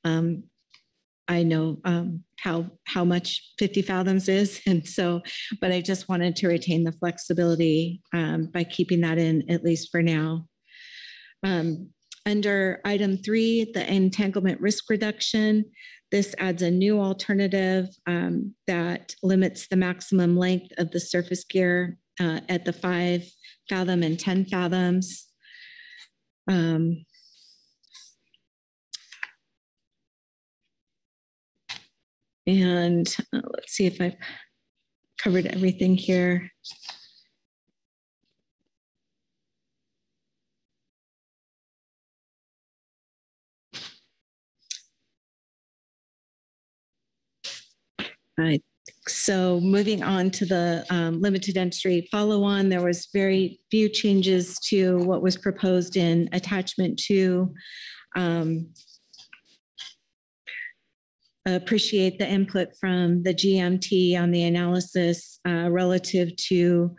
Um, I know um, how how much 50 fathoms is, and so, but I just wanted to retain the flexibility um, by keeping that in at least for now. Um, under item three, the entanglement risk reduction, this adds a new alternative um, that limits the maximum length of the surface gear uh, at the five fathom and 10 fathoms. Um, and uh, let's see if I've covered everything here. Right. So moving on to the um, limited entry follow-on, there was very few changes to what was proposed in attachment two. Um, appreciate the input from the GMT on the analysis uh, relative to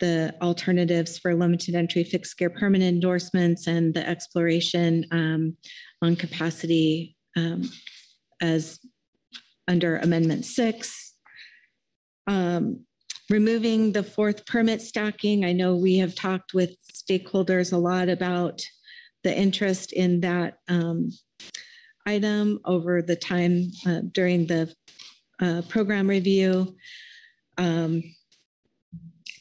the alternatives for limited entry fixed gear permanent endorsements and the exploration um, on capacity um, as under Amendment Six. Um, removing the fourth permit stacking. I know we have talked with stakeholders a lot about the interest in that um, item over the time uh, during the uh, program review. Um,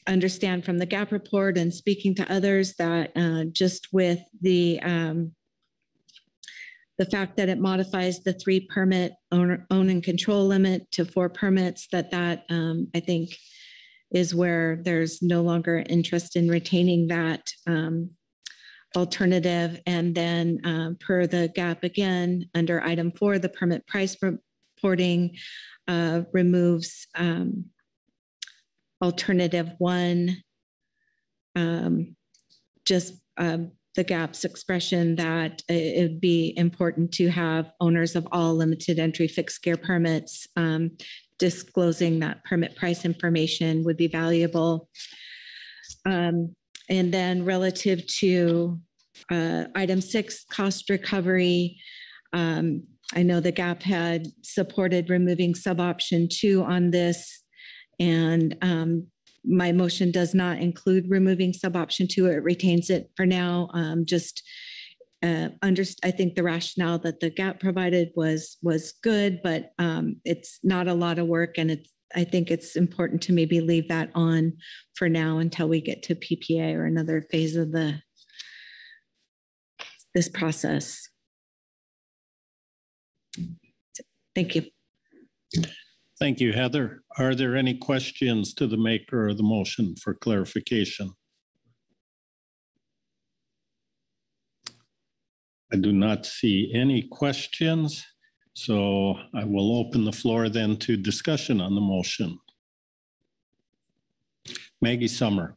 understand from the gap report and speaking to others that uh, just with the um, the fact that it modifies the three permit owner, own and control limit to four permits that that um, I think is where there's no longer interest in retaining that um, alternative. And then uh, per the gap again, under item four, the permit price reporting uh, removes um, alternative one, um, just um, the GAP's expression that it would be important to have owners of all limited entry fixed gear permits um, disclosing that permit price information would be valuable. Um, and then relative to uh, item six, cost recovery, um, I know the GAP had supported removing sub-option two on this. And um, my motion does not include removing sub-option two. It retains it for now. Um, just uh, under, I think the rationale that the GAP provided was was good, but um, it's not a lot of work, and it's I think it's important to maybe leave that on for now until we get to PPA or another phase of the this process. Thank you. Thank you, Heather. Are there any questions to the maker of the motion for clarification? I do not see any questions. So I will open the floor then to discussion on the motion. Maggie Sommer.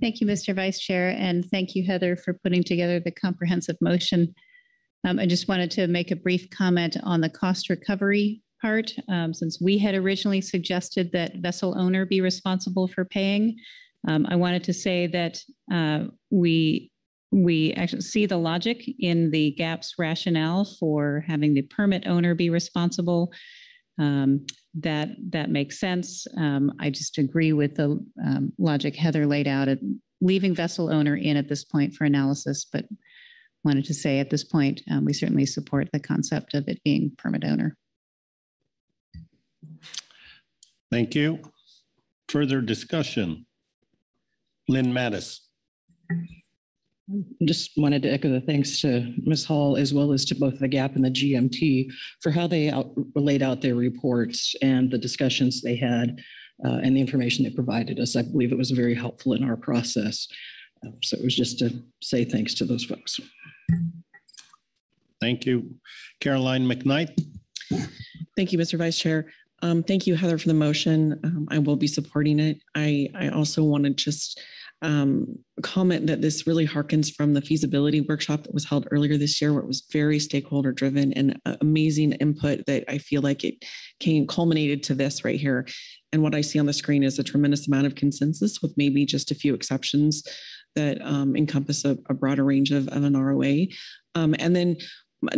Thank you, Mr. Vice Chair, and thank you, Heather, for putting together the comprehensive motion. Um, I just wanted to make a brief comment on the cost recovery part, um, since we had originally suggested that vessel owner be responsible for paying. Um, I wanted to say that uh, we we actually see the logic in the GAP's rationale for having the permit owner be responsible. Um, that that makes sense. Um, I just agree with the um, logic Heather laid out at leaving vessel owner in at this point for analysis, but wanted to say at this point, um, we certainly support the concept of it being permit owner. Thank you. Further discussion. Lynn Mattes. Just wanted to echo the thanks to Ms. Hall as well as to both the GAP and the GMT for how they out, laid out their reports and the discussions they had uh, and the information they provided us. I believe it was very helpful in our process. Uh, so it was just to say thanks to those folks. Thank you. Caroline McKnight. Thank you, Mr. Vice Chair. Um, thank you, Heather, for the motion. Um, I will be supporting it. I, I also want to just um, comment that this really harkens from the feasibility workshop that was held earlier this year, where it was very stakeholder driven and uh, amazing input that I feel like it came culminated to this right here. And what I see on the screen is a tremendous amount of consensus with maybe just a few exceptions that um, encompass a, a, broader range of, of an ROA. Um, and then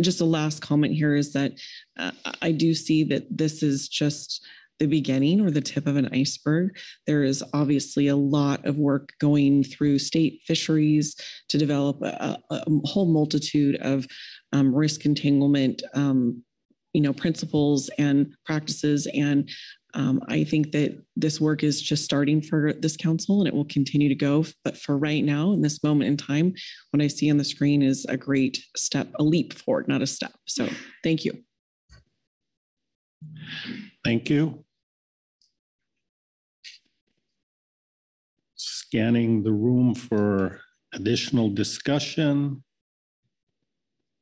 just a last comment here is that uh, I do see that this is just the beginning or the tip of an iceberg. There is obviously a lot of work going through state fisheries to develop a, a whole multitude of um, risk entanglement, um, you know, principles and practices. And um, I think that this work is just starting for this council and it will continue to go. But for right now, in this moment in time, what I see on the screen is a great step, a leap forward, not a step. So thank you. Thank you. Scanning the room for additional discussion.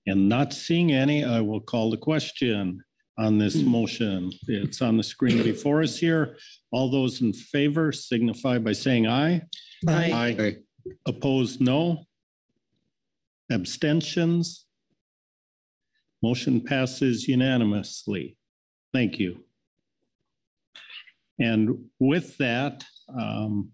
And not seeing any, I will call the question on this motion. It's on the screen before us here. All those in favor signify by saying aye. Aye. Aye. Opposed, no. Abstentions? Motion passes unanimously. Thank you. And with that, um,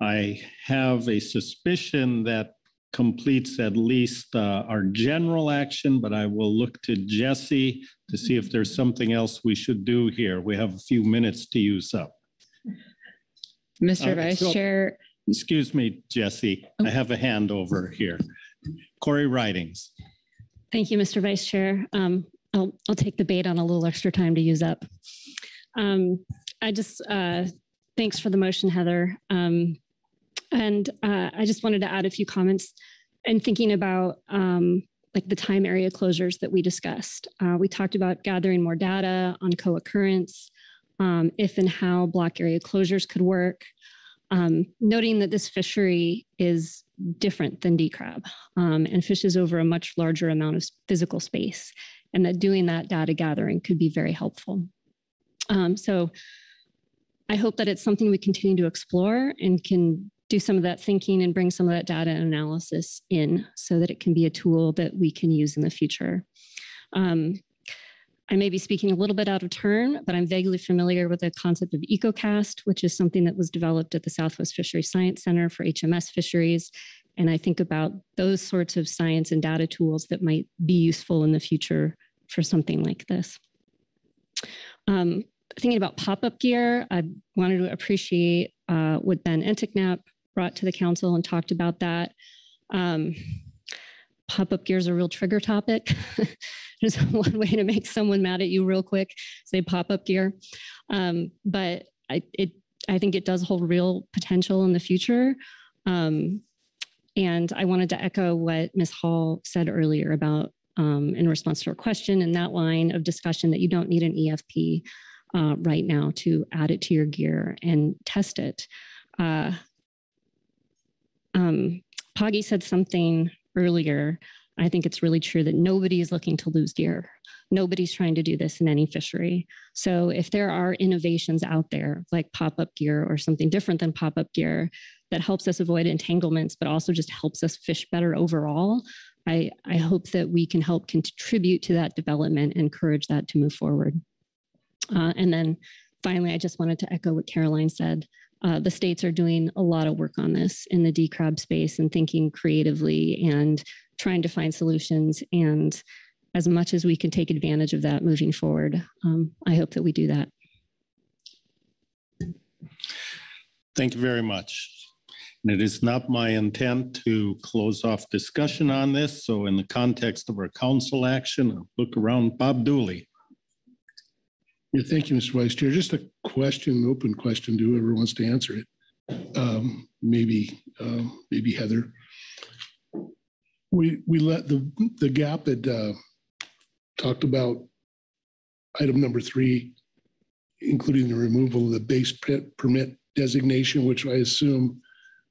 I have a suspicion that completes at least uh, our general action, but I will look to Jesse to see if there's something else we should do here. We have a few minutes to use up. Mr. Uh, Vice so- Chair, Excuse me, Jesse, I have a hand over here. Corey Ridings. Thank you, Mr. Vice Chair. Um, I'll, I'll take the bait on a little extra time to use up. Um, I just, uh, thanks for the motion, Heather. Um, and uh, I just wanted to add a few comments and thinking about um, like the time area closures that we discussed. Uh, we talked about gathering more data on co-occurrence, um, if and how block area closures could work. Um, noting that this fishery is different than D crab um, and fishes over a much larger amount of physical space, and that doing that data gathering could be very helpful. Um, so I hope that it's something we continue to explore and can do some of that thinking and bring some of that data and analysis in so that it can be a tool that we can use in the future. Um, I may be speaking a little bit out of turn, but I'm vaguely familiar with the concept of EcoCast, which is something that was developed at the Southwest Fishery Science Center for HMS fisheries. And I think about those sorts of science and data tools that might be useful in the future for something like this. Um, thinking about pop-up gear, I wanted to appreciate uh, what Ben Enticknap brought to the council and talked about that. Um, pop-up gear is a real trigger topic. There's one way to make someone mad at you real quick, say pop-up gear. Um, but I, it, I think it does hold real potential in the future. Um, and I wanted to echo what Ms. Hall said earlier about um, in response to her question in that line of discussion that you don't need an EFP uh, right now to add it to your gear and test it. Uh, um, Poggy said something earlier. I think it's really true that nobody is looking to lose gear. Nobody's trying to do this in any fishery. So if there are innovations out there like pop-up gear or something different than pop-up gear that helps us avoid entanglements, but also just helps us fish better overall, I, I hope that we can help contribute to that development and encourage that to move forward. Uh, and then finally, I just wanted to echo what Caroline said. Uh, the states are doing a lot of work on this in the decrab space and thinking creatively and trying to find solutions. And as much as we can take advantage of that moving forward, um, I hope that we do that. Thank you very much. And it is not my intent to close off discussion on this. So in the context of our council action, I'll look around Bob Dooley. Yeah, thank you, Mr. Vice Chair. Just a question, open question to whoever wants to answer it. Um, maybe, um, maybe Heather. We, we let the, the gap had, uh, talked about item number three, including the removal of the base permit designation, which I assume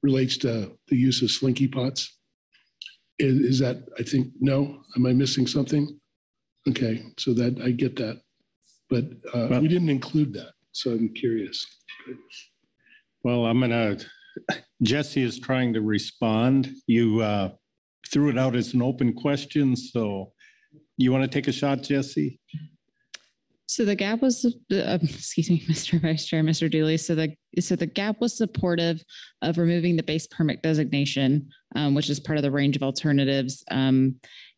relates to the use of slinky pots. Is, is that, I think, no? Am I missing something? Okay, so that, I get that. But uh, we didn't include that, so I'm curious. Well, I'm gonna, Jesse is trying to respond. You uh, threw it out as an open question, so you want to take a shot, Jesse? So the gap was, uh, excuse me, Mr. Vice Chair, Mr. Dooley. So the so the gap was supportive of removing the base permit designation, um, which is part of the range of alternatives. Um,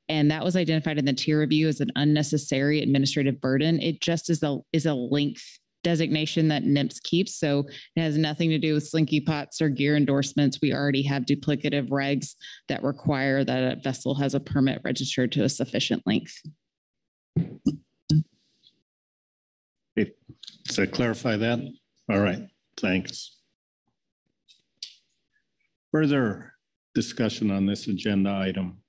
and that was identified in the tier review as an unnecessary administrative burden. It just is a is a length designation that NMFS keeps. So it has nothing to do with slinky pots or gear endorsements. We already have duplicative regs that require that a vessel has a permit registered to a sufficient length. That clarify that? All right, thanks. Further discussion on this agenda item?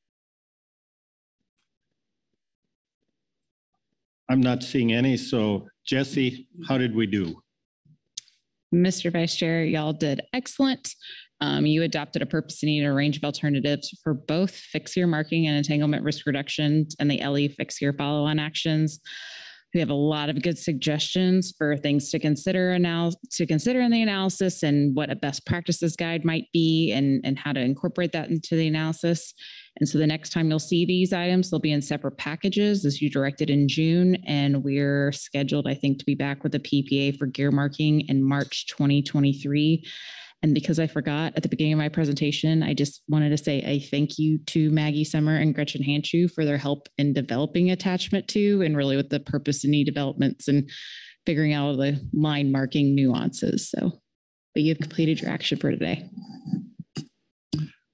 I'm not seeing any, so Jesse, how did we do? Mr. Vice Chair, y'all did excellent. Um, you adopted a purpose and need a range of alternatives for both fixed gear marking and entanglement risk reduction and the LE fixed gear follow-on actions. We have a lot of good suggestions for things to consider anal- to consider in the analysis and what a best practices guide might be and, and how to incorporate that into the analysis. And so the next time you'll see these items, they'll be in separate packages as you directed in June. And we're scheduled, I think, to be back with a PPA for gear marking in March 2023. And because I forgot at the beginning of my presentation, I just wanted to say a thank you to Maggie Sommer and Gretchen Hanshew for their help in developing attachment two and really with the purpose and need developments and figuring out all the line marking nuances. So, but you've completed your action for today.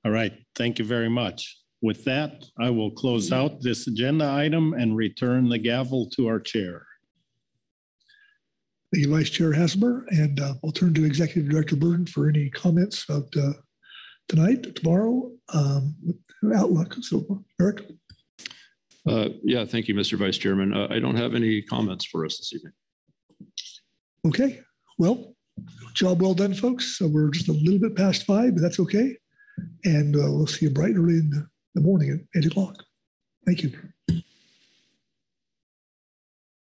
All right, thank you very much. With that, I will close out this agenda item and return the gavel to our chair. Thank you, Vice Chair Hassemer, and uh, I'll turn to Executive Director Burden for any comments about uh, tonight, tomorrow, um, outlook. So, Merrick. Uh, yeah, thank you, Mr. Vice Chairman. Uh, I don't have any comments for us this evening. Okay, well, job well done, folks. So we're just a little bit past five, but that's okay. And uh, we'll see you bright and early in the morning at eight o'clock. Thank you.